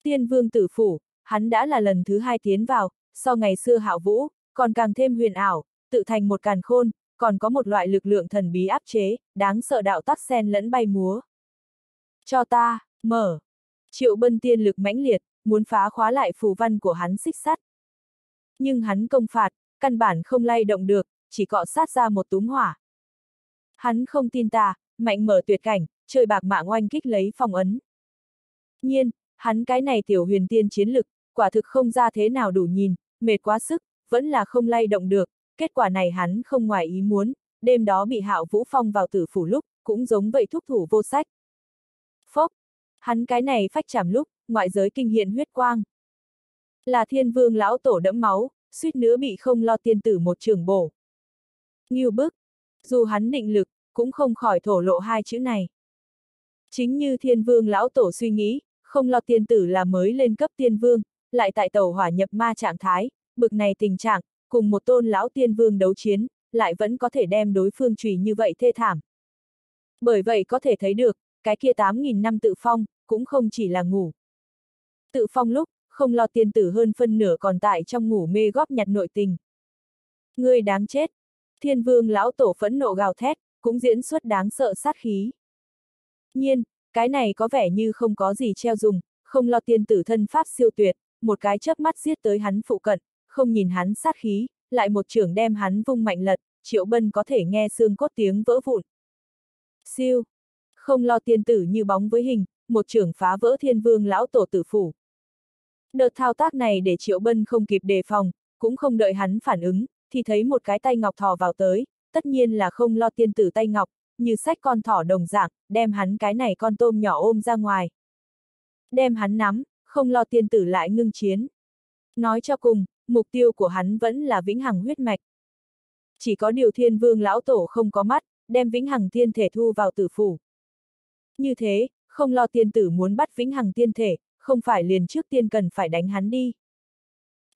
Tiên vương tử phủ, hắn đã là lần thứ hai tiến vào, sau ngày xưa hạo vũ, còn càng thêm huyền ảo, tự thành một càn khôn, còn có một loại lực lượng thần bí áp chế, đáng sợ đạo tắc sen lẫn bay múa. Cho ta, mở. Triệu bân tiên lực mãnh liệt, muốn phá khóa lại phù văn của hắn xích sắt. Nhưng hắn công phạt, căn bản không lay động được, chỉ cọ sát ra một túm hỏa. Hắn không tin ta, mạnh mở tuyệt cảnh, trời bạc mạng oanh kích lấy phong ấn. Nhiên, hắn cái này tiểu huyền tiên chiến lực, quả thực không ra thế nào đủ nhìn, mệt quá sức, vẫn là không lay động được, kết quả này hắn không ngoài ý muốn, đêm đó bị hạo vũ phong vào tử phủ lúc, cũng giống vậy thúc thủ vô sách. Phốc, hắn cái này phách chảm lúc, ngoại giới kinh hiện huyết quang. Là thiên vương lão tổ đẫm máu, suýt nữa bị không lo tiên tử một trường bổ. Nghiêu bức, dù hắn định lực, cũng không khỏi thổ lộ hai chữ này. Chính như thiên vương lão tổ suy nghĩ, không lo tiên tử là mới lên cấp tiên vương, lại tại tàu hỏa nhập ma trạng thái, bực này tình trạng, cùng một tôn lão tiên vương đấu chiến, lại vẫn có thể đem đối phương trùy như vậy thê thảm. Bởi vậy có thể thấy được, cái kia 8.000 năm tự phong, cũng không chỉ là ngủ. Tự phong lúc, không lo tiên tử hơn phân nửa còn tại trong ngủ mê góp nhặt nội tình. Ngươi đáng chết! Thiên vương lão tổ phẫn nộ gào thét, cũng diễn xuất đáng sợ sát khí. Nhiên, cái này có vẻ như không có gì treo dùng, không lo tiên tử thân pháp siêu tuyệt, một cái chớp mắt giết tới hắn phụ cận, không nhìn hắn sát khí, lại một trưởng đem hắn vung mạnh lật, triệu bân có thể nghe xương cốt tiếng vỡ vụn. Siêu! Không lo tiên tử như bóng với hình, một trưởng phá vỡ thiên vương lão tổ tử phủ. Đợt thao tác này để triệu bân không kịp đề phòng, cũng không đợi hắn phản ứng, thì thấy một cái tay ngọc thò vào tới, tất nhiên là không lo tiên tử tay ngọc, như sách con thỏ đồng dạng, đem hắn cái này con tôm nhỏ ôm ra ngoài. Đem hắn nắm, không lo tiên tử lại ngưng chiến. Nói cho cùng, mục tiêu của hắn vẫn là vĩnh hằng huyết mạch. Chỉ có điều thiên vương lão tổ không có mắt, đem vĩnh hằng thiên thể thu vào tử phủ. Như thế, không lo tiên tử muốn bắt vĩnh hằng tiên thể, không phải liền trước tiên cần phải đánh hắn đi.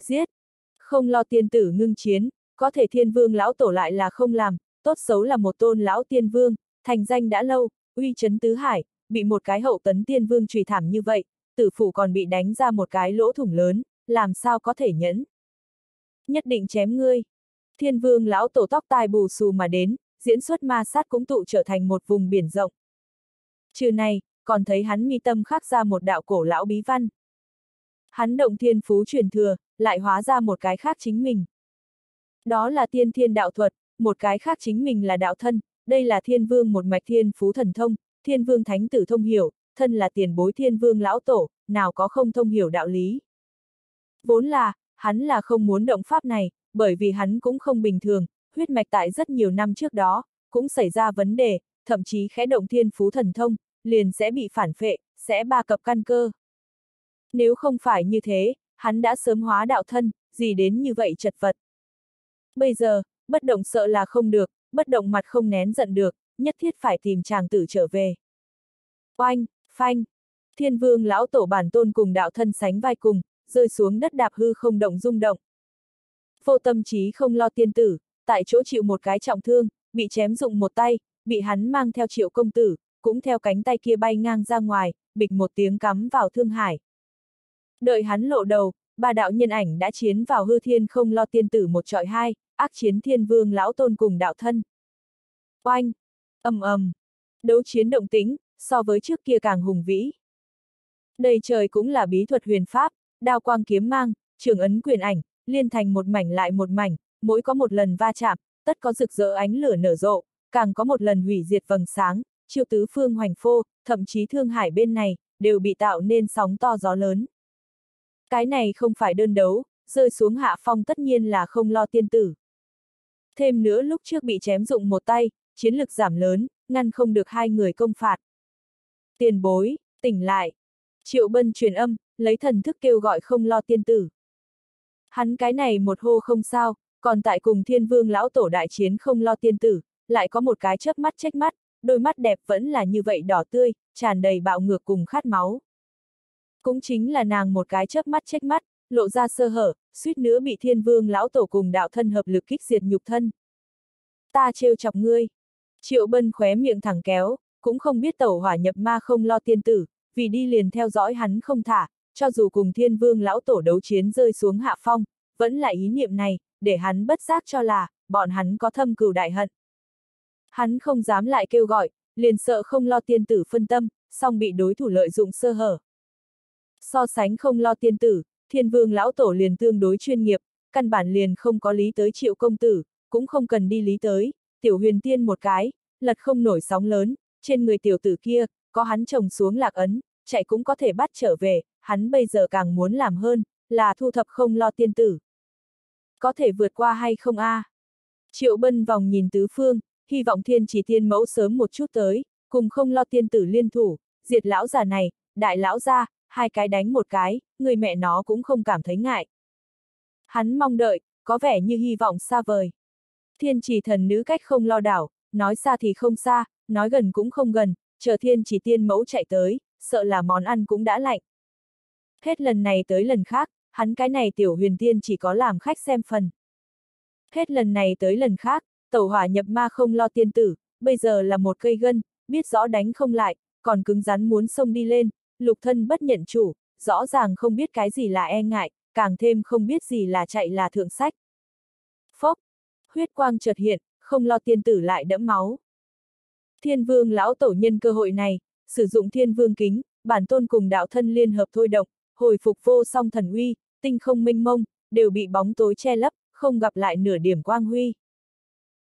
Giết! Không lo tiên tử ngưng chiến, có thể thiên vương lão tổ lại là không làm, tốt xấu là một tôn lão tiên vương, thành danh đã lâu, uy chấn tứ hải, bị một cái hậu tấn tiên vương trùy thảm như vậy, tử phủ còn bị đánh ra một cái lỗ thủng lớn, làm sao có thể nhẫn. Nhất định chém ngươi. Thiên vương lão tổ tóc tai bù xù mà đến, diễn xuất ma sát cũng tụ trở thành một vùng biển rộng. Trừ này, còn thấy hắn mi tâm khắc ra một đạo cổ lão bí văn. Hắn động thiên phú truyền thừa, lại hóa ra một cái khác chính mình. Đó là tiên thiên đạo thuật, một cái khác chính mình là đạo thân, đây là thiên vương một mạch thiên phú thần thông, thiên vương thánh tử thông hiểu, thân là tiền bối thiên vương lão tổ, nào có không thông hiểu đạo lý. Vốn là, hắn là không muốn động pháp này, bởi vì hắn cũng không bình thường, huyết mạch tại rất nhiều năm trước đó, cũng xảy ra vấn đề, thậm chí khẽ động thiên phú thần thông, liền sẽ bị phản phệ, sẽ ba cập căn cơ. Nếu không phải như thế, hắn đã sớm hóa đạo thân, gì đến như vậy chật vật. Bây giờ, bất động sợ là không được, bất động mặt không nén giận được, nhất thiết phải tìm chàng tử trở về. Oanh, phanh, thiên vương lão tổ bản tôn cùng đạo thân sánh vai cùng, rơi xuống đất đạp hư không động rung động. Vô tâm trí không lo tiên tử, tại chỗ chịu một cái trọng thương, bị chém dụng một tay, bị hắn mang theo triệu công tử, cũng theo cánh tay kia bay ngang ra ngoài, bịch một tiếng cắm vào thương hải. Đợi hắn lộ đầu, ba đạo nhân ảnh đã chiến vào hư thiên không lo tiên tử một trọi hai, ác chiến thiên vương lão tôn cùng đạo thân. Oanh! ầm ầm, Đấu chiến động tĩnh, so với trước kia càng hùng vĩ. Đầy trời cũng là bí thuật huyền pháp, đao quang kiếm mang, trường ấn quyền ảnh, liên thành một mảnh lại một mảnh, mỗi có một lần va chạm, tất có rực rỡ ánh lửa nở rộ, càng có một lần hủy diệt vầng sáng, chiêu tứ phương hoành phô, thậm chí thương hải bên này, đều bị tạo nên sóng to gió lớn. Cái này không phải đơn đấu, rơi xuống hạ phong tất nhiên là không lo tiên tử. Thêm nữa lúc trước bị chém dụng một tay, chiến lực giảm lớn, ngăn không được hai người công phạt. Tiền bối, tỉnh lại. Triệu bân truyền âm, lấy thần thức kêu gọi không lo tiên tử. Hắn cái này một hô không sao, còn tại cùng thiên vương lão tổ đại chiến không lo tiên tử, lại có một cái chớp mắt trách mắt, đôi mắt đẹp vẫn là như vậy đỏ tươi, tràn đầy bạo ngược cùng khát máu. Cũng chính là nàng một cái chớp mắt trách mắt, lộ ra sơ hở, suýt nữa bị thiên vương lão tổ cùng đạo thân hợp lực kích diệt nhục thân. Ta trêu chọc ngươi. Triệu bân khóe miệng thẳng kéo, cũng không biết tẩu hỏa nhập ma không lo tiên tử, vì đi liền theo dõi hắn không thả, cho dù cùng thiên vương lão tổ đấu chiến rơi xuống hạ phong, vẫn là ý niệm này, để hắn bất giác cho là, bọn hắn có thâm cừu đại hận. Hắn không dám lại kêu gọi, liền sợ không lo tiên tử phân tâm, song bị đối thủ lợi dụng sơ hở. So sánh không lo tiên tử, thiên vương lão tổ liền tương đối chuyên nghiệp, căn bản liền không có lý tới triệu công tử, cũng không cần đi lý tới, tiểu huyền tiên một cái, lật không nổi sóng lớn, trên người tiểu tử kia, có hắn trồng xuống lạc ấn, chạy cũng có thể bắt trở về, hắn bây giờ càng muốn làm hơn, là thu thập không lo tiên tử. Có thể vượt qua hay không a? À? Triệu bân vòng nhìn tứ phương, hy vọng thiên chỉ tiên mẫu sớm một chút tới, cùng không lo tiên tử liên thủ, diệt lão già này, đại lão ra, hai cái đánh một cái, người mẹ nó cũng không cảm thấy ngại. Hắn mong đợi, có vẻ như hy vọng xa vời. Thiên chỉ thần nữ cách không lo đảo, nói xa thì không xa, nói gần cũng không gần, chờ thiên chỉ tiên mẫu chạy tới, sợ là món ăn cũng đã lạnh. Hết lần này tới lần khác, hắn cái này tiểu huyền tiên chỉ có làm khách xem phần. Hết lần này tới lần khác, tẩu hỏa nhập ma không lo tiên tử, bây giờ là một cây gân, biết rõ đánh không lại, còn cứng rắn muốn xông đi lên, lục thân bất nhận chủ, rõ ràng không biết cái gì là e ngại, càng thêm không biết gì là chạy là thượng sách. Phốc, huyết quang chợt hiện, không lo tiên tử lại đẫm máu. Thiên vương lão tổ nhân cơ hội này, sử dụng thiên vương kính, bản tôn cùng đạo thân liên hợp thôi động, hồi phục vô song thần uy, tinh không minh mông, đều bị bóng tối che lấp, không gặp lại nửa điểm quang huy.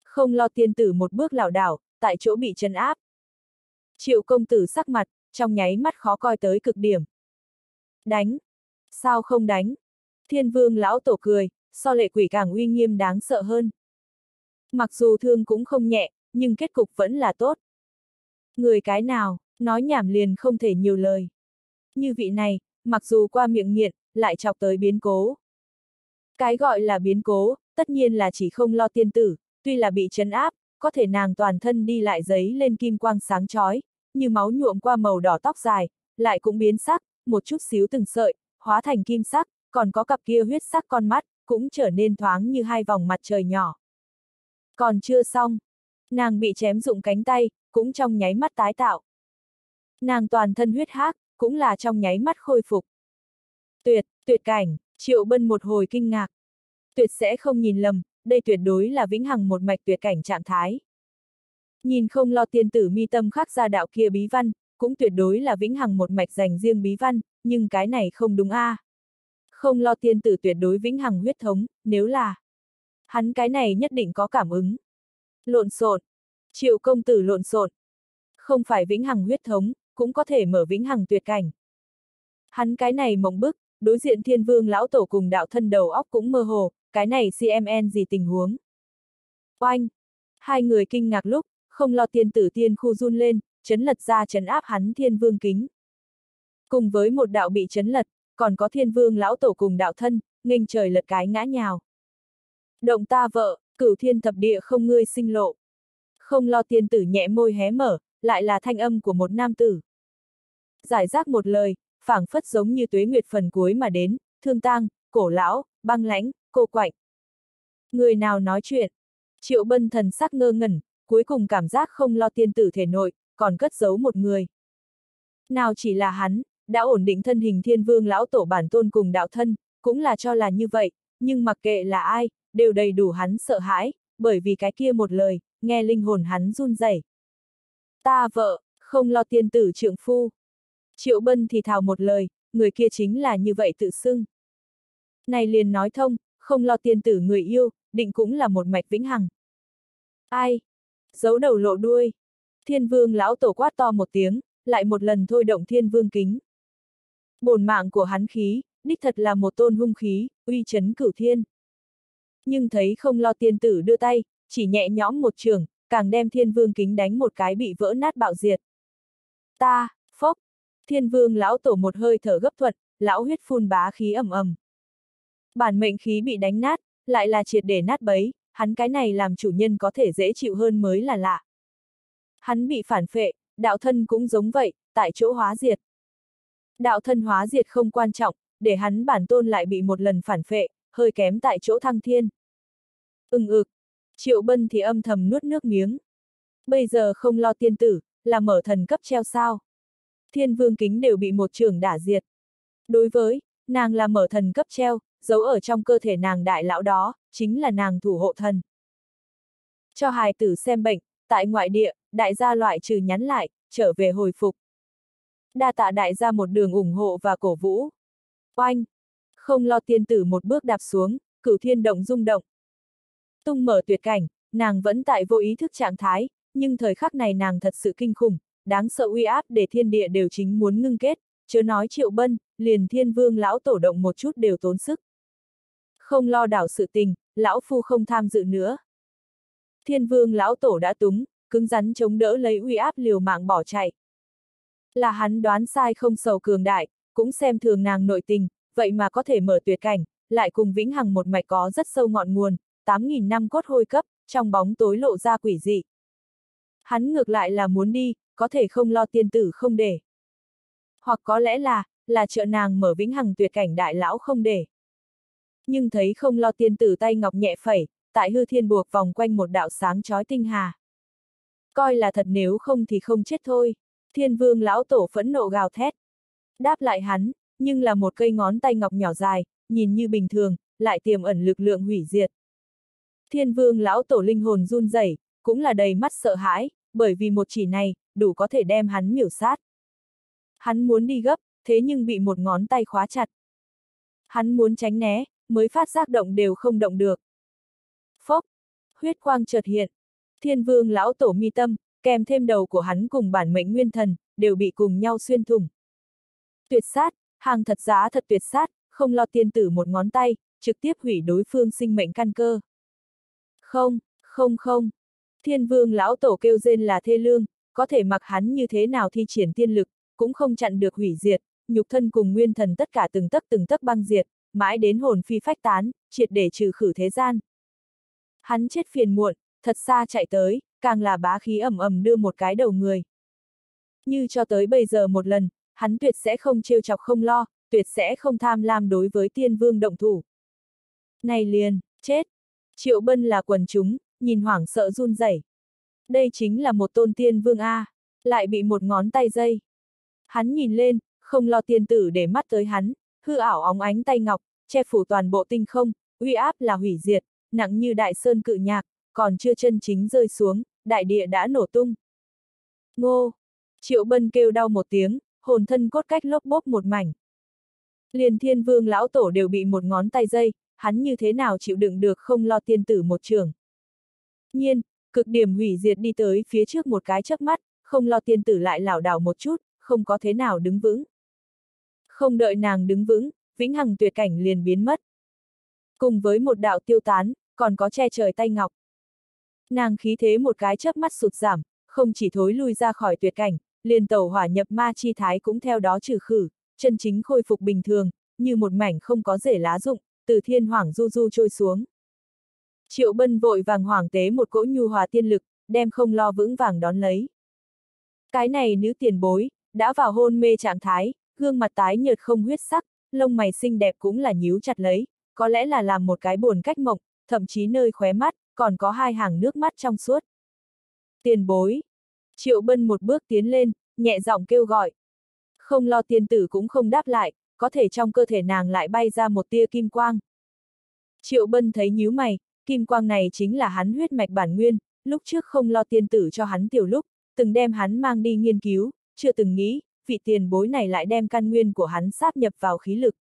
Không lo tiên tử một bước lảo đảo, tại chỗ bị chân áp. Triệu công tử sắc mặt, trong nháy mắt khó coi tới cực điểm. Đánh! Sao không đánh? Thiên vương lão tổ cười, so lệ quỷ càng uy nghiêm đáng sợ hơn. Mặc dù thương cũng không nhẹ, nhưng kết cục vẫn là tốt. Người cái nào, nói nhảm liền không thể nhiều lời. Như vị này, mặc dù qua miệng nghiện, lại chọc tới biến cố. Cái gọi là biến cố, tất nhiên là chỉ không lo tiên tử, tuy là bị chấn áp, có thể nàng toàn thân đi lại giấy lên kim quang sáng chói, như máu nhuộm qua màu đỏ tóc dài, lại cũng biến sắc, một chút xíu từng sợi, hóa thành kim sắc, còn có cặp kia huyết sắc con mắt, cũng trở nên thoáng như hai vòng mặt trời nhỏ. Còn chưa xong, nàng bị chém dụng cánh tay, cũng trong nháy mắt tái tạo. Nàng toàn thân huyết hác, cũng là trong nháy mắt khôi phục. Tuyệt, tuyệt cảnh, triệu bân một hồi kinh ngạc. Tuyệt sẽ không nhìn lầm, đây tuyệt đối là vĩnh hằng một mạch tuyệt cảnh trạng thái. Nhìn không lo tiên tử mi tâm khắc ra đạo kia bí văn, cũng tuyệt đối là vĩnh hằng một mạch dành riêng bí văn, nhưng cái này không đúng a. À. Không lo tiên tử tuyệt đối vĩnh hằng huyết thống, nếu là hắn cái này nhất định có cảm ứng. Lộn xộn, triệu công tử lộn xộn, không phải vĩnh hằng huyết thống, cũng có thể mở vĩnh hằng tuyệt cảnh. Hắn cái này mộng bức, đối diện thiên vương lão tổ cùng đạo thân đầu óc cũng mơ hồ, cái này CMN gì tình huống. Oanh! Hai người kinh ngạc lúc, không lo tiên tử tiên khu run lên, chấn lật ra chấn áp hắn thiên vương kính. Cùng với một đạo bị chấn lật, còn có thiên vương lão tổ cùng đạo thân, nghênh trời lật cái ngã nhào. Động ta vợ, cửu thiên thập địa không ngươi sinh lộ. Không lo tiên tử nhẹ môi hé mở, lại là thanh âm của một nam tử. Giải rác một lời, phảng phất giống như tuế nguyệt phần cuối mà đến, thương tang, cổ lão, băng lãnh, cô quạnh. Người nào nói chuyện? Triệu bân thần sắc ngơ ngẩn, cuối cùng cảm giác không lo tiên tử thể nội, còn cất giấu một người. Nào chỉ là hắn, đã ổn định thân hình thiên vương lão tổ bản tôn cùng đạo thân, cũng là cho là như vậy, nhưng mặc kệ là ai, đều đầy đủ hắn sợ hãi, bởi vì cái kia một lời, nghe linh hồn hắn run rẩy. Ta vợ, không lo tiên tử trượng phu. Triệu Bân thì thào một lời, người kia chính là như vậy tự xưng. Này liền nói thông, không lo tiên tử người yêu, định cũng là một mạch vĩnh hằng. Ai? Giấu đầu lộ đuôi. Thiên vương lão tổ quát to một tiếng, lại một lần thôi động thiên vương kính. bồn mạng của hắn khí, đích thật là một tôn hung khí, uy chấn cửu thiên. Nhưng thấy không lo tiên tử đưa tay, chỉ nhẹ nhõm một trường, càng đem thiên vương kính đánh một cái bị vỡ nát bạo diệt. Ta, phốc, thiên vương lão tổ một hơi thở gấp thuật, lão huyết phun bá khí ầm ầm. Bản mệnh khí bị đánh nát, lại là triệt để nát bấy, hắn cái này làm chủ nhân có thể dễ chịu hơn mới là lạ. Hắn bị phản phệ, đạo thân cũng giống vậy, tại chỗ hóa diệt. Đạo thân hóa diệt không quan trọng, để hắn bản tôn lại bị một lần phản phệ, hơi kém tại chỗ thăng thiên. Ưng ực, ừ. Triệu Bân thì âm thầm nuốt nước miếng. Bây giờ không lo tiên tử, là mở thần cấp treo sao. Thiên vương kính đều bị một trường đả diệt. Đối với, nàng là mở thần cấp treo, giấu ở trong cơ thể nàng đại lão đó, chính là nàng thủ hộ thần. Cho hài tử xem bệnh, tại ngoại địa, đại gia loại trừ nhắn lại, trở về hồi phục. Đa tạ đại gia một đường ủng hộ và cổ vũ. Oanh! Không lo tiên tử một bước đạp xuống, cửu thiên động rung động. Tung mở tuyệt cảnh, nàng vẫn tại vô ý thức trạng thái, nhưng thời khắc này nàng thật sự kinh khủng, đáng sợ uy áp để thiên địa đều chính muốn ngưng kết, chớ nói triệu bân, liền thiên vương lão tổ động một chút đều tốn sức. Không lo đảo sự tình, lão phu không tham dự nữa. Thiên vương lão tổ đã túng, cứng rắn chống đỡ lấy uy áp liều mạng bỏ chạy. Là hắn đoán sai không sầu cường đại, cũng xem thường nàng nội tình, vậy mà có thể mở tuyệt cảnh, lại cùng vĩnh hằng một mạch có rất sâu ngọn nguồn, 8.000 năm cốt hôi cấp, trong bóng tối lộ ra quỷ dị. Hắn ngược lại là muốn đi, có thể không lo tiên tử không để. Hoặc có lẽ là, là trợ nàng mở vĩnh hằng tuyệt cảnh đại lão không để. Nhưng thấy không lo tiên tử tay ngọc nhẹ phẩy, tại hư thiên buộc vòng quanh một đạo sáng chói tinh hà. Coi là thật nếu không thì không chết thôi. Thiên vương lão tổ phẫn nộ gào thét. Đáp lại hắn, nhưng là một cây ngón tay ngọc nhỏ dài, nhìn như bình thường, lại tiềm ẩn lực lượng hủy diệt. Thiên vương lão tổ linh hồn run rẩy, cũng là đầy mắt sợ hãi, bởi vì một chỉ này, đủ có thể đem hắn miểu sát. Hắn muốn đi gấp, thế nhưng bị một ngón tay khóa chặt. Hắn muốn tránh né, mới phát giác động đều không động được. Phốc, huyết quang chợt hiện. Thiên vương lão tổ mi tâm, kèm thêm đầu của hắn cùng bản mệnh nguyên thần, đều bị cùng nhau xuyên thủng. Tuyệt sát, hàng thật giá thật tuyệt sát, không lo tiên tử một ngón tay, trực tiếp hủy đối phương sinh mệnh căn cơ. Không, không không. Thiên vương lão tổ kêu rên là thê lương, có thể mặc hắn như thế nào thi triển tiên lực, cũng không chặn được hủy diệt, nhục thân cùng nguyên thần tất cả từng tấc từng tấc băng diệt, mãi đến hồn phi phách tán, triệt để trừ khử thế gian. Hắn chết phiền muộn, thật xa chạy tới, càng là bá khí ẩm ẩm đưa một cái đầu người. Như cho tới bây giờ một lần, hắn tuyệt sẽ không trêu chọc không lo, tuyệt sẽ không tham lam đối với tiên vương động thủ. Này liền, chết! Triệu Bân là quần chúng, nhìn hoảng sợ run rẩy. Đây chính là một tôn tiên vương A, lại bị một ngón tay dây. Hắn nhìn lên, không lo tiên tử để mắt tới hắn, hư ảo óng ánh tay ngọc, che phủ toàn bộ tinh không, uy áp là hủy diệt, nặng như đại sơn cự nhạc, còn chưa chân chính rơi xuống, đại địa đã nổ tung. Ngô! Triệu Bân kêu đau một tiếng, hồn thân cốt cách lốc bốp một mảnh. Liền thiên vương lão tổ đều bị một ngón tay dây, hắn như thế nào chịu đựng được không lo tiên tử một trường. Nhiên, cực điểm hủy diệt đi tới phía trước một cái chớp mắt, không lo tiên tử lại lảo đảo một chút, không có thế nào đứng vững. Không đợi nàng đứng vững, vĩnh hằng tuyệt cảnh liền biến mất. Cùng với một đạo tiêu tán, còn có che trời tay ngọc. Nàng khí thế một cái chớp mắt sụt giảm, không chỉ thối lui ra khỏi tuyệt cảnh, liền tẩu hỏa nhập ma chi thái cũng theo đó trừ khử, chân chính khôi phục bình thường, như một mảnh không có rễ lá rụng, từ thiên hoàng du du trôi xuống. Triệu bân vội vàng hoàng tế một cỗ nhu hòa tiên lực, đem không lo vững vàng đón lấy. Cái này nữ tiền bối, đã vào hôn mê trạng thái, gương mặt tái nhợt không huyết sắc, lông mày xinh đẹp cũng là nhíu chặt lấy, có lẽ là làm một cái buồn cách mộng, thậm chí nơi khóe mắt, còn có hai hàng nước mắt trong suốt. Tiền bối. Triệu bân một bước tiến lên, nhẹ giọng kêu gọi. Không lo tiên tử cũng không đáp lại, có thể trong cơ thể nàng lại bay ra một tia kim quang. Triệu bân thấy nhíu mày, kim quang này chính là hắn huyết mạch bản nguyên, lúc trước không lo tiên tử cho hắn tiểu lúc, từng đem hắn mang đi nghiên cứu, chưa từng nghĩ, vị tiền bối này lại đem căn nguyên của hắn sáp nhập vào khí lực.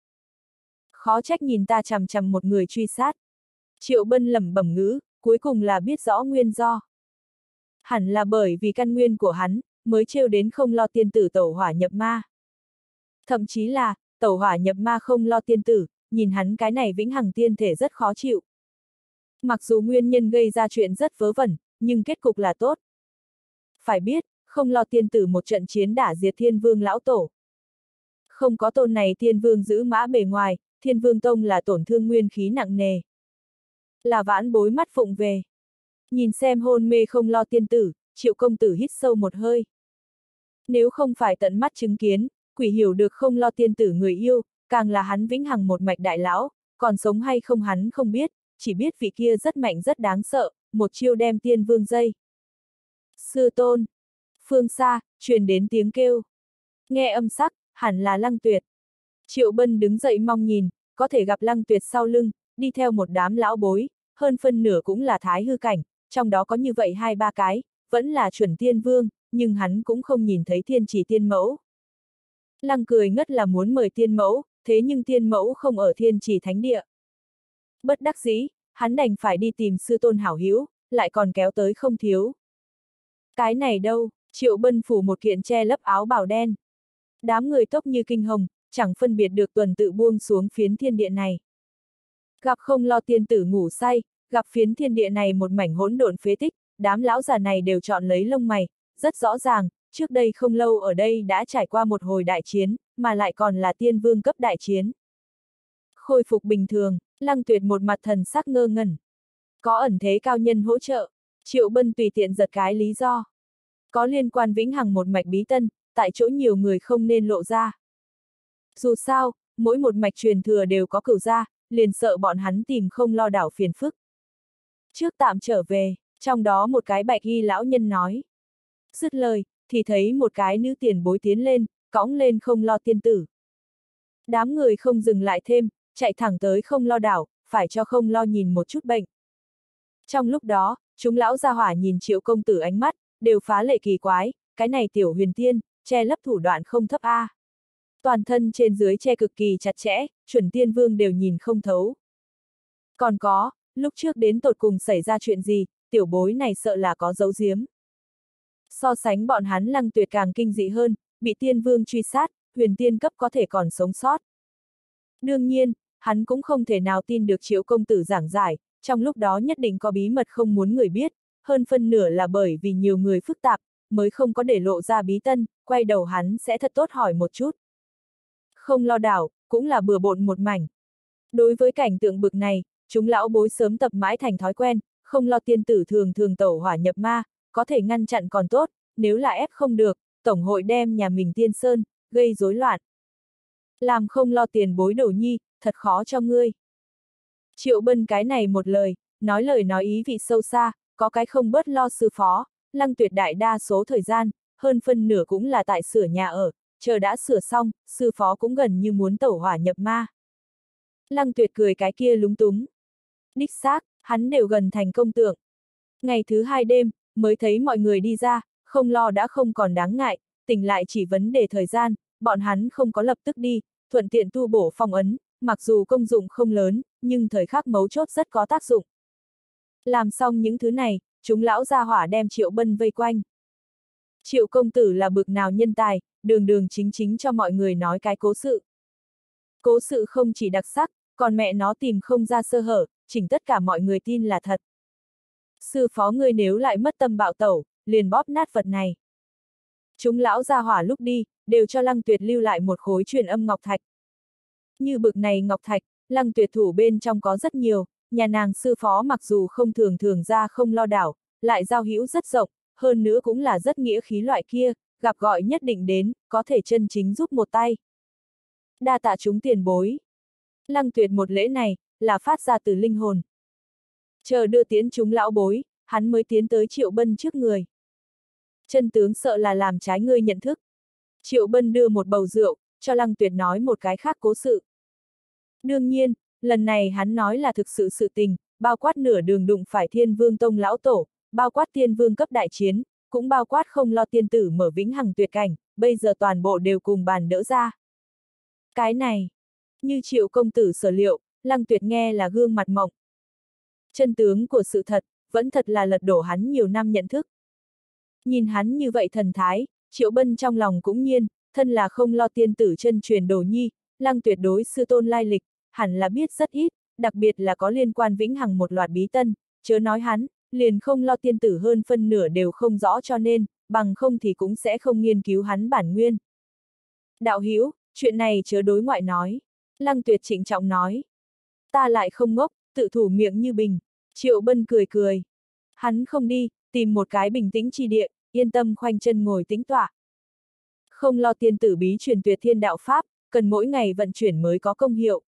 Khó trách nhìn ta chằm chằm một người truy sát. Triệu bân lẩm bẩm ngữ, cuối cùng là biết rõ nguyên do. Hẳn là bởi vì căn nguyên của hắn, mới trêu đến không lo tiên tử tẩu hỏa nhập ma. Thậm chí là, tẩu hỏa nhập ma không lo tiên tử, nhìn hắn cái này vĩnh hằng tiên thể rất khó chịu. Mặc dù nguyên nhân gây ra chuyện rất vớ vẩn, nhưng kết cục là tốt. Phải biết, không lo tiên tử một trận chiến đả diệt thiên vương lão tổ. Không có tôn này thiên vương giữ mã bề ngoài, thiên vương tông là tổn thương nguyên khí nặng nề. Là vãn bối mắt phụng về. Nhìn xem hôn mê không lo tiên tử, triệu công tử hít sâu một hơi. Nếu không phải tận mắt chứng kiến, quỷ hiểu được không lo tiên tử người yêu, càng là hắn vĩnh hằng một mạch đại lão, còn sống hay không hắn không biết, chỉ biết vị kia rất mạnh rất đáng sợ, một chiêu đem tiên vương dây. Sư tôn. Phương xa, truyền đến tiếng kêu. Nghe âm sắc, hẳn là lăng tuyệt. Triệu bân đứng dậy mong nhìn, có thể gặp lăng tuyệt sau lưng, đi theo một đám lão bối, hơn phân nửa cũng là thái hư cảnh, trong đó có như vậy hai ba cái, vẫn là chuẩn tiên vương, nhưng hắn cũng không nhìn thấy thiên chỉ tiên mẫu. Lăng cười ngất là muốn mời tiên mẫu, thế nhưng tiên mẫu không ở thiên chỉ thánh địa. Bất đắc dĩ, hắn đành phải đi tìm sư tôn hảo hữu, lại còn kéo tới không thiếu. Cái này đâu, triệu bân phủ một kiện che lấp áo bào đen. Đám người tốc như kinh hồng, chẳng phân biệt được tuần tự buông xuống phiến thiên địa này. Gặp không lo tiên tử ngủ say, gặp phiến thiên địa này một mảnh hỗn độn phế tích, đám lão già này đều chọn lấy lông mày, rất rõ ràng, trước đây không lâu ở đây đã trải qua một hồi đại chiến, mà lại còn là tiên vương cấp đại chiến. Khôi phục bình thường, lăng tuyệt một mặt thần sắc ngơ ngẩn. Có ẩn thế cao nhân hỗ trợ, triệu bân tùy tiện giật cái lý do. Có liên quan vĩnh hằng một mạch bí tân, tại chỗ nhiều người không nên lộ ra. Dù sao, mỗi một mạch truyền thừa đều có cửu gia, liền sợ bọn hắn tìm không lo đảo phiền phức. Trước tạm trở về, trong đó một cái bạch y lão nhân nói. Dứt lời, thì thấy một cái nữ tiền bối tiến lên, cõng lên không lo tiên tử. Đám người không dừng lại thêm, chạy thẳng tới không lo đảo, phải cho không lo nhìn một chút bệnh. Trong lúc đó, chúng lão gia hỏa nhìn triệu công tử ánh mắt, đều phá lệ kỳ quái, cái này tiểu huyền tiên, che lấp thủ đoạn không thấp A. Toàn thân trên dưới che cực kỳ chặt chẽ, chuẩn tiên vương đều nhìn không thấu. Còn có, lúc trước đến tột cùng xảy ra chuyện gì, tiểu bối này sợ là có dấu giếm. So sánh bọn hắn lăng tuyệt càng kinh dị hơn, bị tiên vương truy sát, huyền tiên cấp có thể còn sống sót. Đương nhiên, hắn cũng không thể nào tin được triệu công tử giảng giải, trong lúc đó nhất định có bí mật không muốn người biết, hơn phân nửa là bởi vì nhiều người phức tạp, mới không có để lộ ra bí tân, quay đầu hắn sẽ thật tốt hỏi một chút. Không lo đảo, cũng là bừa bộn một mảnh. Đối với cảnh tượng bực này, chúng lão bối sớm tập mãi thành thói quen, không lo tiên tử thường thường tẩu hỏa nhập ma, có thể ngăn chặn còn tốt, nếu là ép không được, Tổng hội đem nhà mình tiên sơn, gây rối loạn. Làm không lo tiền bối đổ nhi, thật khó cho ngươi. Triệu bân cái này một lời, nói lời nói ý vị sâu xa, có cái không bớt lo sư phó, lăng tuyệt đại đa số thời gian, hơn phân nửa cũng là tại sửa nhà ở, chờ đã sửa xong, sư phó cũng gần như muốn tẩu hỏa nhập ma. Lăng tuyệt cười cái kia lúng túng. Đích xác, hắn đều gần thành công tượng. Ngày thứ hai đêm, mới thấy mọi người đi ra, không lo đã không còn đáng ngại, tỉnh lại chỉ vấn đề thời gian, bọn hắn không có lập tức đi, thuận tiện tu bổ phong ấn, mặc dù công dụng không lớn, nhưng thời khắc mấu chốt rất có tác dụng. Làm xong những thứ này, chúng lão gia hỏa đem Triệu Bân vây quanh. Triệu công tử là bực nào nhân tài, đường đường chính chính cho mọi người nói cái cố sự. Cố sự không chỉ đặc sắc, còn mẹ nó tìm không ra sơ hở, chỉnh tất cả mọi người tin là thật. Sư phó ngươi nếu lại mất tâm bạo tẩu, liền bóp nát vật này. Chúng lão ra hỏa lúc đi, đều cho lăng tuyệt lưu lại một khối truyền âm ngọc thạch. Như bực này ngọc thạch, lăng tuyệt thủ bên trong có rất nhiều, nhà nàng sư phó mặc dù không thường thường ra không lo đảo, lại giao hữu rất rộng, hơn nữa cũng là rất nghĩa khí loại kia, gặp gọi nhất định đến, có thể chân chính giúp một tay. Đa tạ chúng tiền bối. Lăng tuyệt một lễ này, là phát ra từ linh hồn. Chờ đưa tiến chúng lão bối, hắn mới tiến tới Triệu Bân trước người. Chân tướng sợ là làm trái ngươi nhận thức. Triệu Bân đưa một bầu rượu, cho Lăng Tuyệt nói một cái khác cố sự. Đương nhiên, lần này hắn nói là thực sự sự tình, bao quát nửa đường đụng phải thiên vương tông lão tổ, bao quát thiên vương cấp đại chiến, cũng bao quát không lo tiên tử mở vĩnh hằng tuyệt cảnh, bây giờ toàn bộ đều cùng bàn đỡ ra. Cái này, như triệu công tử sở liệu, lăng tuyệt nghe là gương mặt mộng. Chân tướng của sự thật, vẫn thật là lật đổ hắn nhiều năm nhận thức. Nhìn hắn như vậy thần thái, triệu bân trong lòng cũng nhiên, thân là không lo tiên tử chân truyền đồ nhi, lăng tuyệt đối sư tôn lai lịch, hẳn là biết rất ít, đặc biệt là có liên quan vĩnh hằng một loạt bí tân, chớ nói hắn, liền không lo tiên tử hơn phân nửa đều không rõ cho nên, bằng không thì cũng sẽ không nghiên cứu hắn bản nguyên. Đạo hữu chuyện này chớ đối ngoại nói. Lăng tuyệt trịnh trọng nói. Ta lại không ngốc, tự thủ miệng như bình. Triệu bân cười cười. Hắn không đi, tìm một cái bình tĩnh chi địa, yên tâm khoanh chân ngồi tĩnh tọa. Không lo tiên tử bí truyền tuyệt thiên đạo Pháp, cần mỗi ngày vận chuyển mới có công hiệu.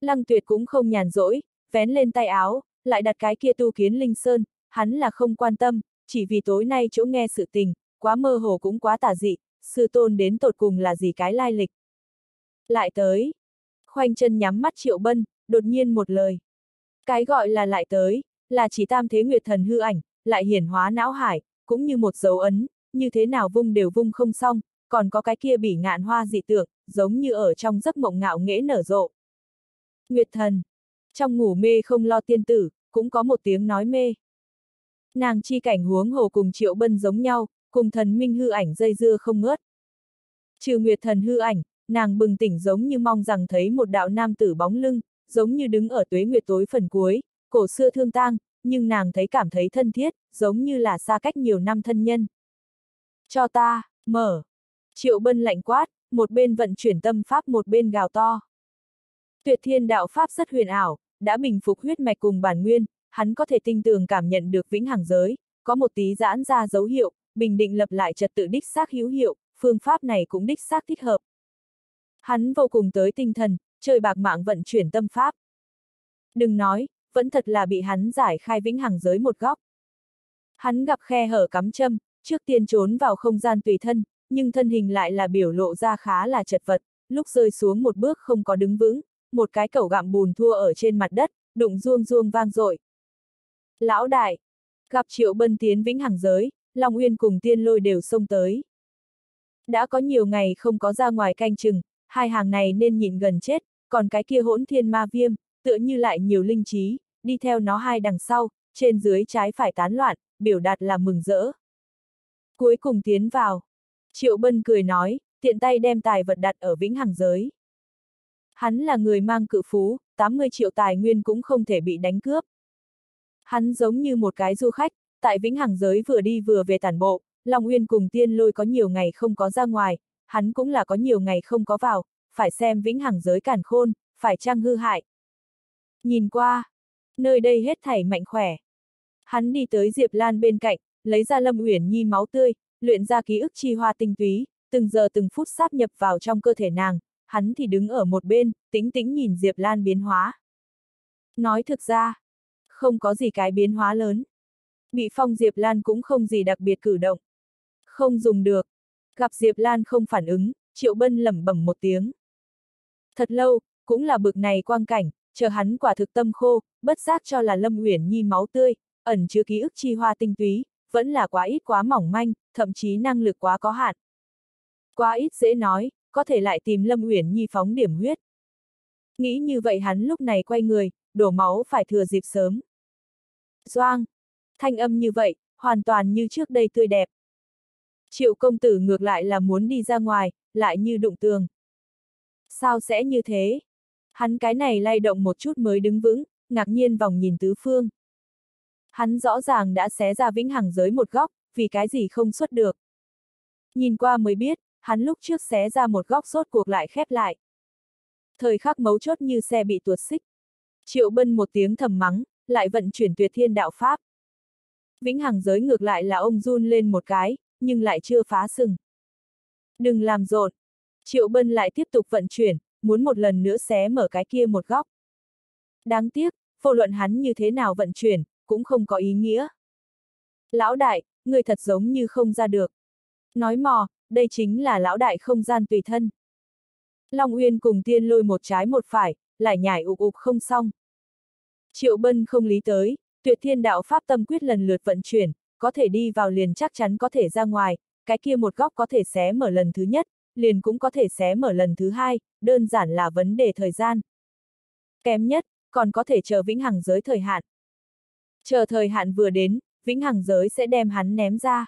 Lăng tuyệt cũng không nhàn rỗi, vén lên tay áo, lại đặt cái kia tu kiến linh sơn, hắn là không quan tâm, chỉ vì tối nay chỗ nghe sự tình, quá mơ hồ cũng quá tà dị, sư tôn đến tột cùng là gì cái lai lịch. Lại tới. Khoanh chân nhắm mắt triệu bân, đột nhiên một lời. Cái gọi là lại tới, là chỉ tam thế nguyệt thần hư ảnh, lại hiển hóa não hải, cũng như một dấu ấn, như thế nào vung đều vung không xong, còn có cái kia bỉ ngạn hoa dị tượng, giống như ở trong giấc mộng ngạo nghễ nở rộ. Nguyệt thần. Trong ngủ mê không lo tiên tử, cũng có một tiếng nói mê. Nàng chi cảnh huống hồ cùng triệu bân giống nhau, cùng thần minh hư ảnh dây dưa không ngớt. Trừ nguyệt thần hư ảnh, nàng bừng tỉnh giống như mong rằng thấy một đạo nam tử bóng lưng, giống như đứng ở tuế nguyệt tối phần cuối, cổ xưa thương tang, nhưng nàng thấy cảm thấy thân thiết, giống như là xa cách nhiều năm thân nhân. Cho ta, mở. Triệu bân lạnh quát, một bên vận chuyển tâm pháp một bên gào to. Tuyệt thiên đạo pháp rất huyền ảo, đã bình phục huyết mạch cùng bản nguyên, hắn có thể tinh tường cảm nhận được vĩnh hằng giới, có một tí giãn ra dấu hiệu, bình định lập lại trật tự đích xác hữu hiệu, phương pháp này cũng đích xác thích hợp. Hắn vô cùng tới tinh thần, chơi bạc mạng vận chuyển tâm pháp. Đừng nói, vẫn thật là bị hắn giải khai vĩnh hằng giới một góc. Hắn gặp khe hở cắm châm, trước tiên trốn vào không gian tùy thân, nhưng thân hình lại là biểu lộ ra khá là chật vật, lúc rơi xuống một bước không có đứng vững, một cái cẩu gặm bùn thua ở trên mặt đất, đụng ruông ruông vang dội. Lão đại, gặp triệu bân tiến vĩnh hằng giới, Long Uyên cùng tiên lôi đều xông tới. Đã có nhiều ngày không có ra ngoài canh chừng, hai hàng này nên nhìn gần chết, còn cái kia hỗn thiên ma viêm, tựa như lại nhiều linh trí, đi theo nó hai đằng sau, trên dưới trái phải tán loạn, biểu đạt là mừng rỡ. Cuối cùng tiến vào. Triệu Bân cười nói, tiện tay đem tài vật đặt ở vĩnh hằng giới. Hắn là người mang cự phú, 80 triệu tài nguyên cũng không thể bị đánh cướp. Hắn giống như một cái du khách, tại vĩnh hằng giới vừa đi vừa về tản bộ, Long Uyên cùng tiên lôi có nhiều ngày không có ra ngoài, hắn cũng là có nhiều ngày không có vào, phải xem vĩnh hằng giới càn khôn, phải chăng hư hại. Nhìn qua, nơi đây hết thảy mạnh khỏe. Hắn đi tới Diệp Lan bên cạnh, lấy ra Lâm Uyển Nhi máu tươi, luyện ra ký ức chi hoa tinh túy, từng giờ từng phút sáp nhập vào trong cơ thể nàng, hắn thì đứng ở một bên, tĩnh tĩnh nhìn Diệp Lan biến hóa. Nói thực ra, không có gì cái biến hóa lớn. Bị phong Diệp Lan cũng không gì đặc biệt cử động. Không dùng được. Gặp Diệp Lan không phản ứng, Triệu Bân lẩm bẩm một tiếng. Thật lâu, cũng là bực này quang cảnh, chờ hắn quả thực tâm khô, bất giác cho là Lâm Uyển Nhi máu tươi, ẩn chứa ký ức chi hoa tinh túy, vẫn là quá ít quá mỏng manh, thậm chí năng lực quá có hạn. Quá ít dễ nói, có thể lại tìm Lâm Uyển Nhi phóng điểm huyết. Nghĩ như vậy hắn lúc này quay người, đổ máu phải thừa dịp sớm. Doang! Thanh âm như vậy, hoàn toàn như trước đây tươi đẹp. Triệu công tử ngược lại là muốn đi ra ngoài, lại như đụng tường. Sao sẽ như thế? Hắn cái này lay động một chút mới đứng vững, ngạc nhiên vòng nhìn tứ phương. Hắn rõ ràng đã xé ra vĩnh hằng giới một góc, vì cái gì không xuất được. Nhìn qua mới biết, hắn lúc trước xé ra một góc sốt cuộc lại khép lại. Thời khắc mấu chốt như xe bị tuột xích. Triệu bân một tiếng thầm mắng, lại vận chuyển tuyệt thiên đạo pháp. Vĩnh hằng giới ngược lại là ông run lên một cái, nhưng lại chưa phá sừng. Đừng làm rộn. Triệu bân lại tiếp tục vận chuyển, muốn một lần nữa xé mở cái kia một góc. Đáng tiếc, vô luận hắn như thế nào vận chuyển, cũng không có ý nghĩa. Lão đại, người thật giống như không ra được. Nói mò, đây chính là lão đại không gian tùy thân. Long Uyên cùng tiên lôi một trái một phải, lại nhảy ục ục không xong. Triệu Bân không lý tới, tuyệt thiên đạo pháp tâm quyết lần lượt vận chuyển, có thể đi vào liền chắc chắn có thể ra ngoài, cái kia một góc có thể xé mở lần thứ nhất, liền cũng có thể xé mở lần thứ hai, đơn giản là vấn đề thời gian. Kém nhất, còn có thể chờ vĩnh hằng giới thời hạn. Chờ thời hạn vừa đến, vĩnh hằng giới sẽ đem hắn ném ra.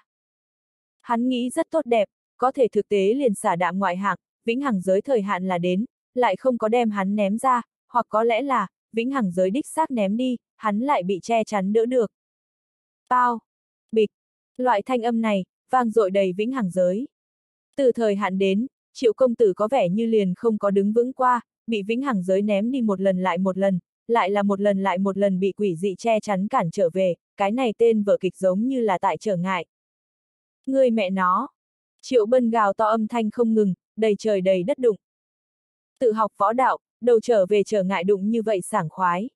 Hắn nghĩ rất tốt đẹp, có thể thực tế liền xả đạm ngoại hạng, vĩnh hằng giới thời hạn là đến, lại không có đem hắn ném ra, hoặc có lẽ là, vĩnh hằng giới đích xác ném đi, hắn lại bị che chắn đỡ được. Bao, bịch, loại thanh âm này, vang dội đầy vĩnh hằng giới. Từ thời hạn đến, triệu công tử có vẻ như liền không có đứng vững qua, bị vĩnh hằng giới ném đi một lần lại một lần, lại là một lần lại một lần bị quỷ dị che chắn cản trở về, cái này tên vở kịch giống như là tại trở ngại. Người mẹ nó! Triệu bân gào to âm thanh không ngừng, đầy trời đầy đất đụng. Tự học võ đạo, đầu trở về trở ngại đụng như vậy sảng khoái.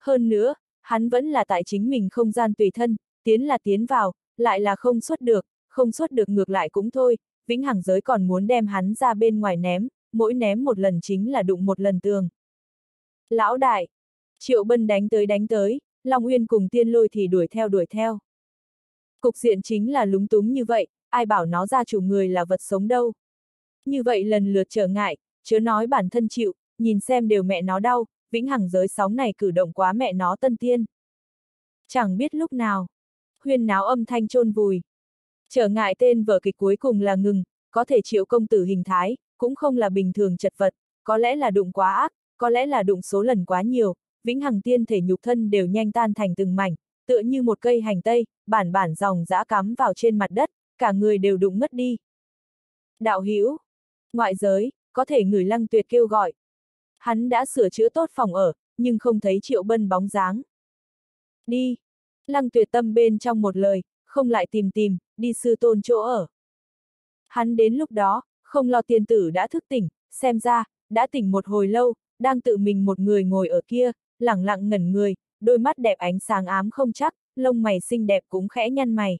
Hơn nữa, hắn vẫn là tại chính mình không gian tùy thân, tiến là tiến vào, lại là không xuất được, không xuất được ngược lại cũng thôi, vĩnh hằng giới còn muốn đem hắn ra bên ngoài ném, mỗi ném một lần chính là đụng một lần tường. Lão đại! Triệu Bân đánh tới đánh tới, Long Uyên cùng tiên lôi thì đuổi theo đuổi theo. Cục diện chính là lúng túng như vậy, ai bảo nó ra chủ người là vật sống đâu. Như vậy lần lượt trở ngại, chớ nói bản thân chịu, nhìn xem đều mẹ nó đau, vĩnh hằng giới sóng này cử động quá mẹ nó tân tiên. Chẳng biết lúc nào, huyên náo âm thanh chôn vùi. Trở ngại tên vở kịch cuối cùng là ngừng, có thể triệu công tử hình thái, cũng không là bình thường chật vật, có lẽ là đụng quá ác, có lẽ là đụng số lần quá nhiều, vĩnh hằng tiên thể nhục thân đều nhanh tan thành từng mảnh, tựa như một cây hành tây, bản bản dòng dã cắm vào trên mặt đất, cả người đều đụng ngất đi. Đạo hữu ngoại giới, có thể người lăng tuyệt kêu gọi. Hắn đã sửa chữa tốt phòng ở, nhưng không thấy triệu bân bóng dáng. Đi! Lăng tuyệt tâm bên trong một lời, không lại tìm tìm, đi sư tôn chỗ ở. Hắn đến lúc đó, không lo tiên tử đã thức tỉnh, xem ra, đã tỉnh một hồi lâu, đang tự mình một người ngồi ở kia, lẳng lặng ngẩn người, đôi mắt đẹp ánh sáng ám không chắc, lông mày xinh đẹp cũng khẽ nhăn mày.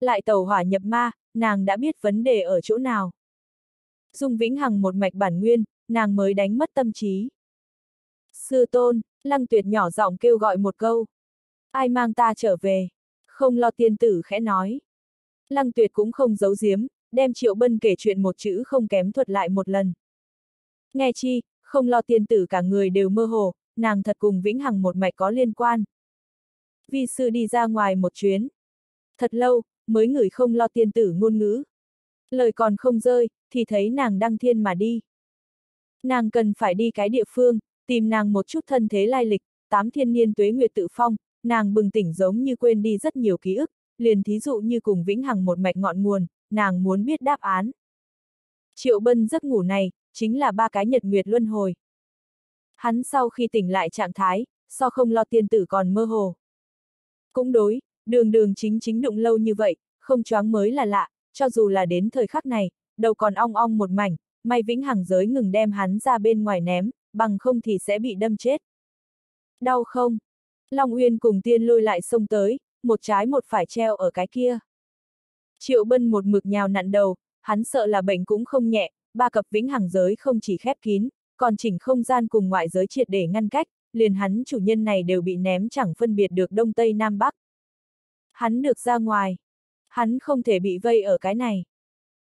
Lại tàu hỏa nhập ma, nàng đã biết vấn đề ở chỗ nào. Dung Vĩnh Hằng một mạch bản nguyên, nàng mới đánh mất tâm trí. Sư tôn, lăng tuyệt nhỏ giọng kêu gọi một câu. Ai mang ta trở về? Không lo tiên tử khẽ nói. Lăng tuyệt cũng không giấu giếm, đem Triệu Bân kể chuyện một chữ không kém thuật lại một lần. Nghe chi, không lo tiên tử cả người đều mơ hồ, nàng thật cùng Vĩnh Hằng một mạch có liên quan. Vi sư đi ra ngoài một chuyến. Thật lâu, mới ngửi không lo tiên tử ngôn ngữ. Lời còn không rơi, thì thấy nàng đăng thiên mà đi. Nàng cần phải đi cái địa phương, tìm nàng một chút thân thế lai lịch, tám thiên niên tuế nguyệt tự phong, nàng bừng tỉnh giống như quên đi rất nhiều ký ức, liền thí dụ như cùng Vĩnh Hằng một mạch ngọn nguồn, nàng muốn biết đáp án. Triệu bân giấc ngủ này, chính là ba cái nhật nguyệt luân hồi. Hắn sau khi tỉnh lại trạng thái, so không lo tiên tử còn mơ hồ. Cũng đối, đường đường chính chính đụng lâu như vậy, không choáng mới là lạ, cho dù là đến thời khắc này, đầu còn ong ong một mảnh, may vĩnh hằng giới ngừng đem hắn ra bên ngoài ném, bằng không thì sẽ bị đâm chết. Đau không? Long Uyên cùng tiên lôi lại xông tới, một trái một phải treo ở cái kia. Triệu bân một mực nhào nặn đầu, hắn sợ là bệnh cũng không nhẹ, ba cặp vĩnh hằng giới không chỉ khép kín, còn chỉnh không gian cùng ngoại giới triệt để ngăn cách, liền hắn chủ nhân này đều bị ném chẳng phân biệt được đông tây nam bắc. Hắn được ra ngoài. Hắn không thể bị vây ở cái này.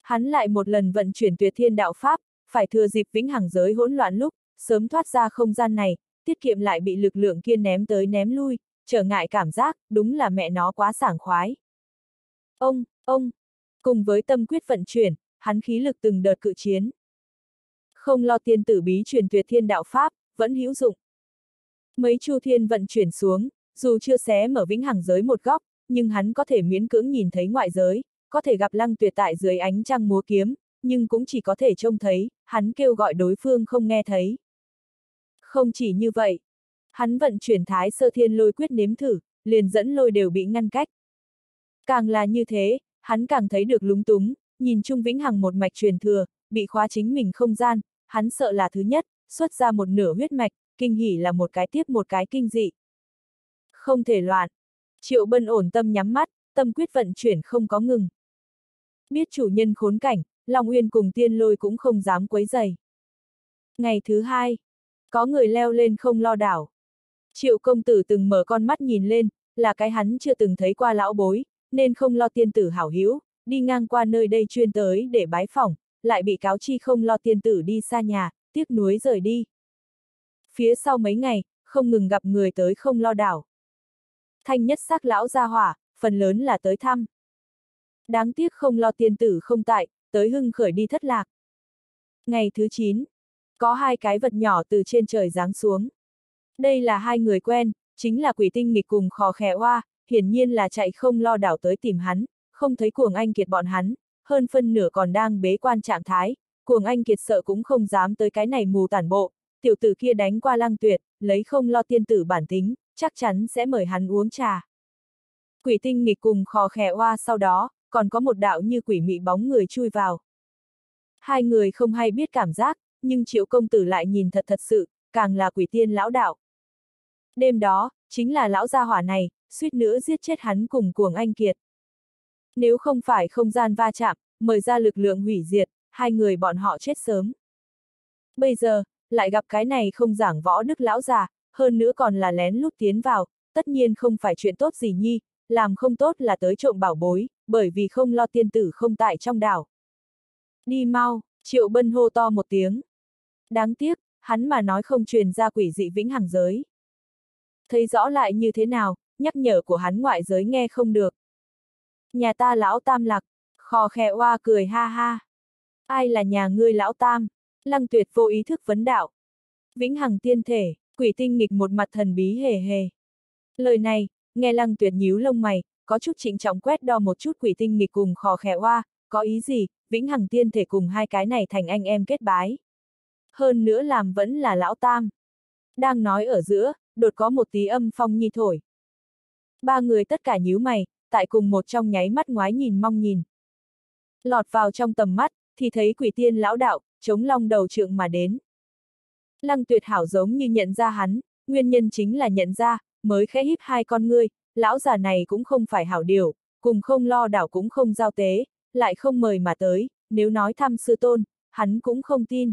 Hắn lại một lần vận chuyển tuyệt thiên đạo pháp, phải thừa dịp vĩnh hằng giới hỗn loạn lúc, sớm thoát ra không gian này, tiết kiệm lại bị lực lượng kia ném tới ném lui, trở ngại cảm giác, đúng là mẹ nó quá sảng khoái. Ông, ông, cùng với tâm quyết vận chuyển, hắn khí lực từng đợt cự chiến. Không lo tiên tử bí truyền tuyệt thiên đạo Pháp, vẫn hữu dụng. Mấy chu thiên vận chuyển xuống, dù chưa xé mở vĩnh hằng giới một góc, nhưng hắn có thể miễn cưỡng nhìn thấy ngoại giới, có thể gặp lăng tuyệt tại dưới ánh trăng múa kiếm, nhưng cũng chỉ có thể trông thấy, hắn kêu gọi đối phương không nghe thấy. Không chỉ như vậy, hắn vận chuyển thái sơ thiên lôi quyết nếm thử, liền dẫn lôi đều bị ngăn cách. Càng là như thế, hắn càng thấy được lúng túng, nhìn Trung Vĩnh Hằng một mạch truyền thừa, bị khóa chính mình không gian, hắn sợ là thứ nhất, xuất ra một nửa huyết mạch, kinh hỉ là một cái tiếp một cái kinh dị. Không thể loạn. Triệu Bân ổn tâm nhắm mắt, tâm quyết vận chuyển không có ngừng. Biết chủ nhân khốn cảnh, Long Uyên cùng tiên lôi cũng không dám quấy dày. Ngày thứ hai, có người leo lên không lo đảo. Triệu công tử từng mở con mắt nhìn lên, là cái hắn chưa từng thấy qua lão bối, nên không lo tiên tử hảo hữu, đi ngang qua nơi đây chuyên tới để bái phỏng, lại bị cáo chi không lo tiên tử đi xa nhà, tiếc nuối rời đi. Phía sau mấy ngày, không ngừng gặp người tới không lo đảo. Thanh nhất sắc lão gia hỏa, phần lớn là tới thăm. Đáng tiếc không lo tiên tử không tại, tới hưng khởi đi thất lạc. Ngày thứ 9, có hai cái vật nhỏ từ trên trời giáng xuống. Đây là hai người quen, chính là quỷ tinh nghịch cùng khò khè hoa, hiển nhiên là chạy không lo đảo tới tìm hắn, không thấy cuồng anh kiệt bọn hắn, hơn phân nửa còn đang bế quan trạng thái, cuồng anh kiệt sợ cũng không dám tới cái này mù tản bộ, tiểu tử kia đánh qua lăng tuyệt, lấy không lo tiên tử bản tính, chắc chắn sẽ mời hắn uống trà. Quỷ tinh nghịch cùng khò khè hoa sau đó, còn có một đạo như quỷ mị bóng người chui vào. Hai người không hay biết cảm giác, nhưng triệu công tử lại nhìn thật thật sự, càng là quỷ tiên lão đạo. Đêm đó, chính là lão gia hỏa này, suýt nữa giết chết hắn cùng cuồng anh kiệt. Nếu không phải không gian va chạm, mời ra lực lượng hủy diệt, hai người bọn họ chết sớm. Bây giờ, lại gặp cái này không giảng võ đức lão già, hơn nữa còn là lén lút tiến vào, tất nhiên không phải chuyện tốt gì nhi, làm không tốt là tới trộm bảo bối, bởi vì không lo tiên tử không tại trong đảo. Đi mau, triệu bân hô to một tiếng. Đáng tiếc, hắn mà nói không truyền ra quỷ dị vĩnh hằng giới. Thấy rõ lại như thế nào, nhắc nhở của hắn ngoại giới nghe không được. Nhà ta lão tam lạc, khò khè oa cười ha ha. Ai là nhà ngươi lão tam? Lăng tuyệt vô ý thức vấn đạo. Vĩnh hằng tiên thể, quỷ tinh nghịch một mặt thần bí hề hề. Lời này, nghe lăng tuyệt nhíu lông mày, có chút trịnh trọng quét đo một chút quỷ tinh nghịch cùng khò khè oa, có ý gì, vĩnh hằng tiên thể cùng hai cái này thành anh em kết bái. Hơn nữa làm vẫn là lão tam. Đang nói ở giữa, đột có một tí âm phong nhi thổi. Ba người tất cả nhíu mày, tại cùng một trong nháy mắt ngoái nhìn mong nhìn. Lọt vào trong tầm mắt, thì thấy quỷ tiên lão đạo, chống long đầu trượng mà đến. Lăng tuyệt hảo giống như nhận ra hắn, nguyên nhân chính là nhận ra, mới khẽ híp hai con ngươi, lão già này cũng không phải hảo điều, cùng không lo đảo cũng không giao tế, lại không mời mà tới, nếu nói thăm sư tôn, hắn cũng không tin.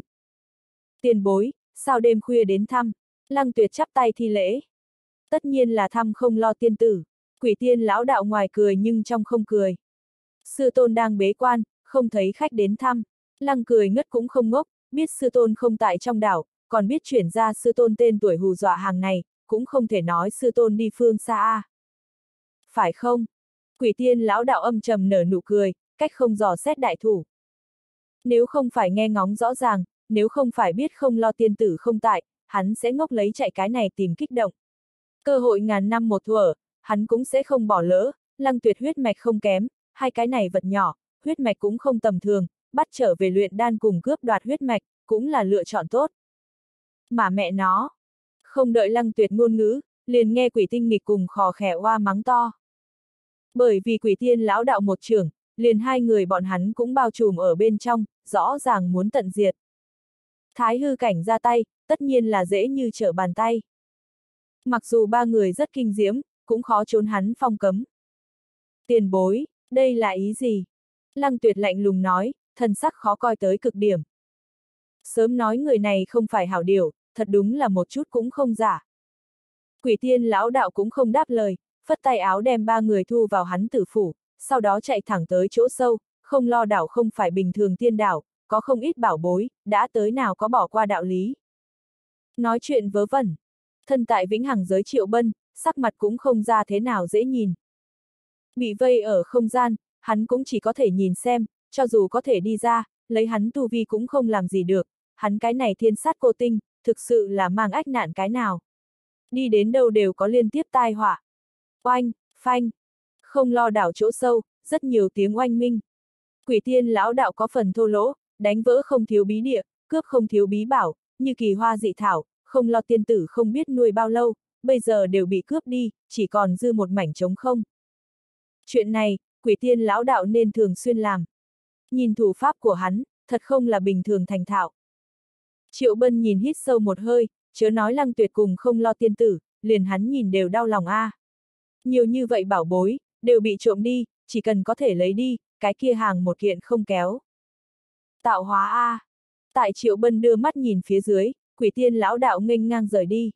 Tiền bối, sao đêm khuya đến thăm, lăng tuyệt chắp tay thi lễ. Tất nhiên là thăm không lo tiên tử, quỷ tiên lão đạo ngoài cười nhưng trong không cười. Sư tôn đang bế quan, không thấy khách đến thăm, lăng cười ngất cũng không ngốc, biết sư tôn không tại trong đảo, còn biết chuyển ra sư tôn tên tuổi hù dọa hàng này, cũng không thể nói sư tôn đi phương xa a. Phải không? Quỷ tiên lão đạo âm trầm nở nụ cười, cách không dò xét đại thủ. Nếu không phải nghe ngóng rõ ràng, nếu không phải biết không lo tiên tử không tại, hắn sẽ ngốc lấy chạy cái này tìm kích động. Cơ hội ngàn năm một thuở, hắn cũng sẽ không bỏ lỡ, lăng tuyệt huyết mạch không kém, hai cái này vật nhỏ, huyết mạch cũng không tầm thường, bắt trở về luyện đan cùng cướp đoạt huyết mạch, cũng là lựa chọn tốt. Mà mẹ nó, không đợi lăng tuyệt ngôn ngữ, liền nghe quỷ tinh nghịch cùng khò khẻ hoa mắng to. Bởi vì quỷ tiên lão đạo một trưởng, liền hai người bọn hắn cũng bao trùm ở bên trong, rõ ràng muốn tận diệt. Thái hư cảnh ra tay, tất nhiên là dễ như trở bàn tay. Mặc dù ba người rất kinh diễm, cũng khó trốn hắn phong cấm. Tiền bối, đây là ý gì? Lăng tuyệt lạnh lùng nói, thần sắc khó coi tới cực điểm. Sớm nói người này không phải hảo điều, thật đúng là một chút cũng không giả. Quỷ tiên lão đạo cũng không đáp lời, phất tay áo đem ba người thu vào hắn tử phủ, sau đó chạy thẳng tới chỗ sâu, không lo đảo không phải bình thường tiên đảo, có không ít bảo bối, đã tới nào có bỏ qua đạo lý. Nói chuyện vớ vẩn. Thân tại vĩnh hằng giới triệu bân, sắc mặt cũng không ra thế nào dễ nhìn. Bị vây ở không gian, hắn cũng chỉ có thể nhìn xem, cho dù có thể đi ra, lấy hắn tu vi cũng không làm gì được, hắn cái này thiên sát cô tinh, thực sự là mang ách nạn cái nào. Đi đến đâu đều có liên tiếp tai họa. Oanh, phanh, không lo đảo chỗ sâu, rất nhiều tiếng oanh minh. Quỷ tiên lão đạo có phần thô lỗ, đánh vỡ không thiếu bí địa, cướp không thiếu bí bảo, như kỳ hoa dị thảo, không lo tiên tử không biết nuôi bao lâu, bây giờ đều bị cướp đi, chỉ còn dư một mảnh trống không. Chuyện này, quỷ tiên lão đạo nên thường xuyên làm. Nhìn thủ pháp của hắn, thật không là bình thường thành thạo. Triệu Bân nhìn hít sâu một hơi, chớ nói lăng tuyệt cùng không lo tiên tử, liền hắn nhìn đều đau lòng a. À. Nhiều như vậy bảo bối, đều bị trộm đi, chỉ cần có thể lấy đi, cái kia hàng một kiện không kéo. Tạo hóa a. À. Tại Triệu Bân đưa mắt nhìn phía dưới, quỷ tiên lão đạo nghênh ngang rời đi.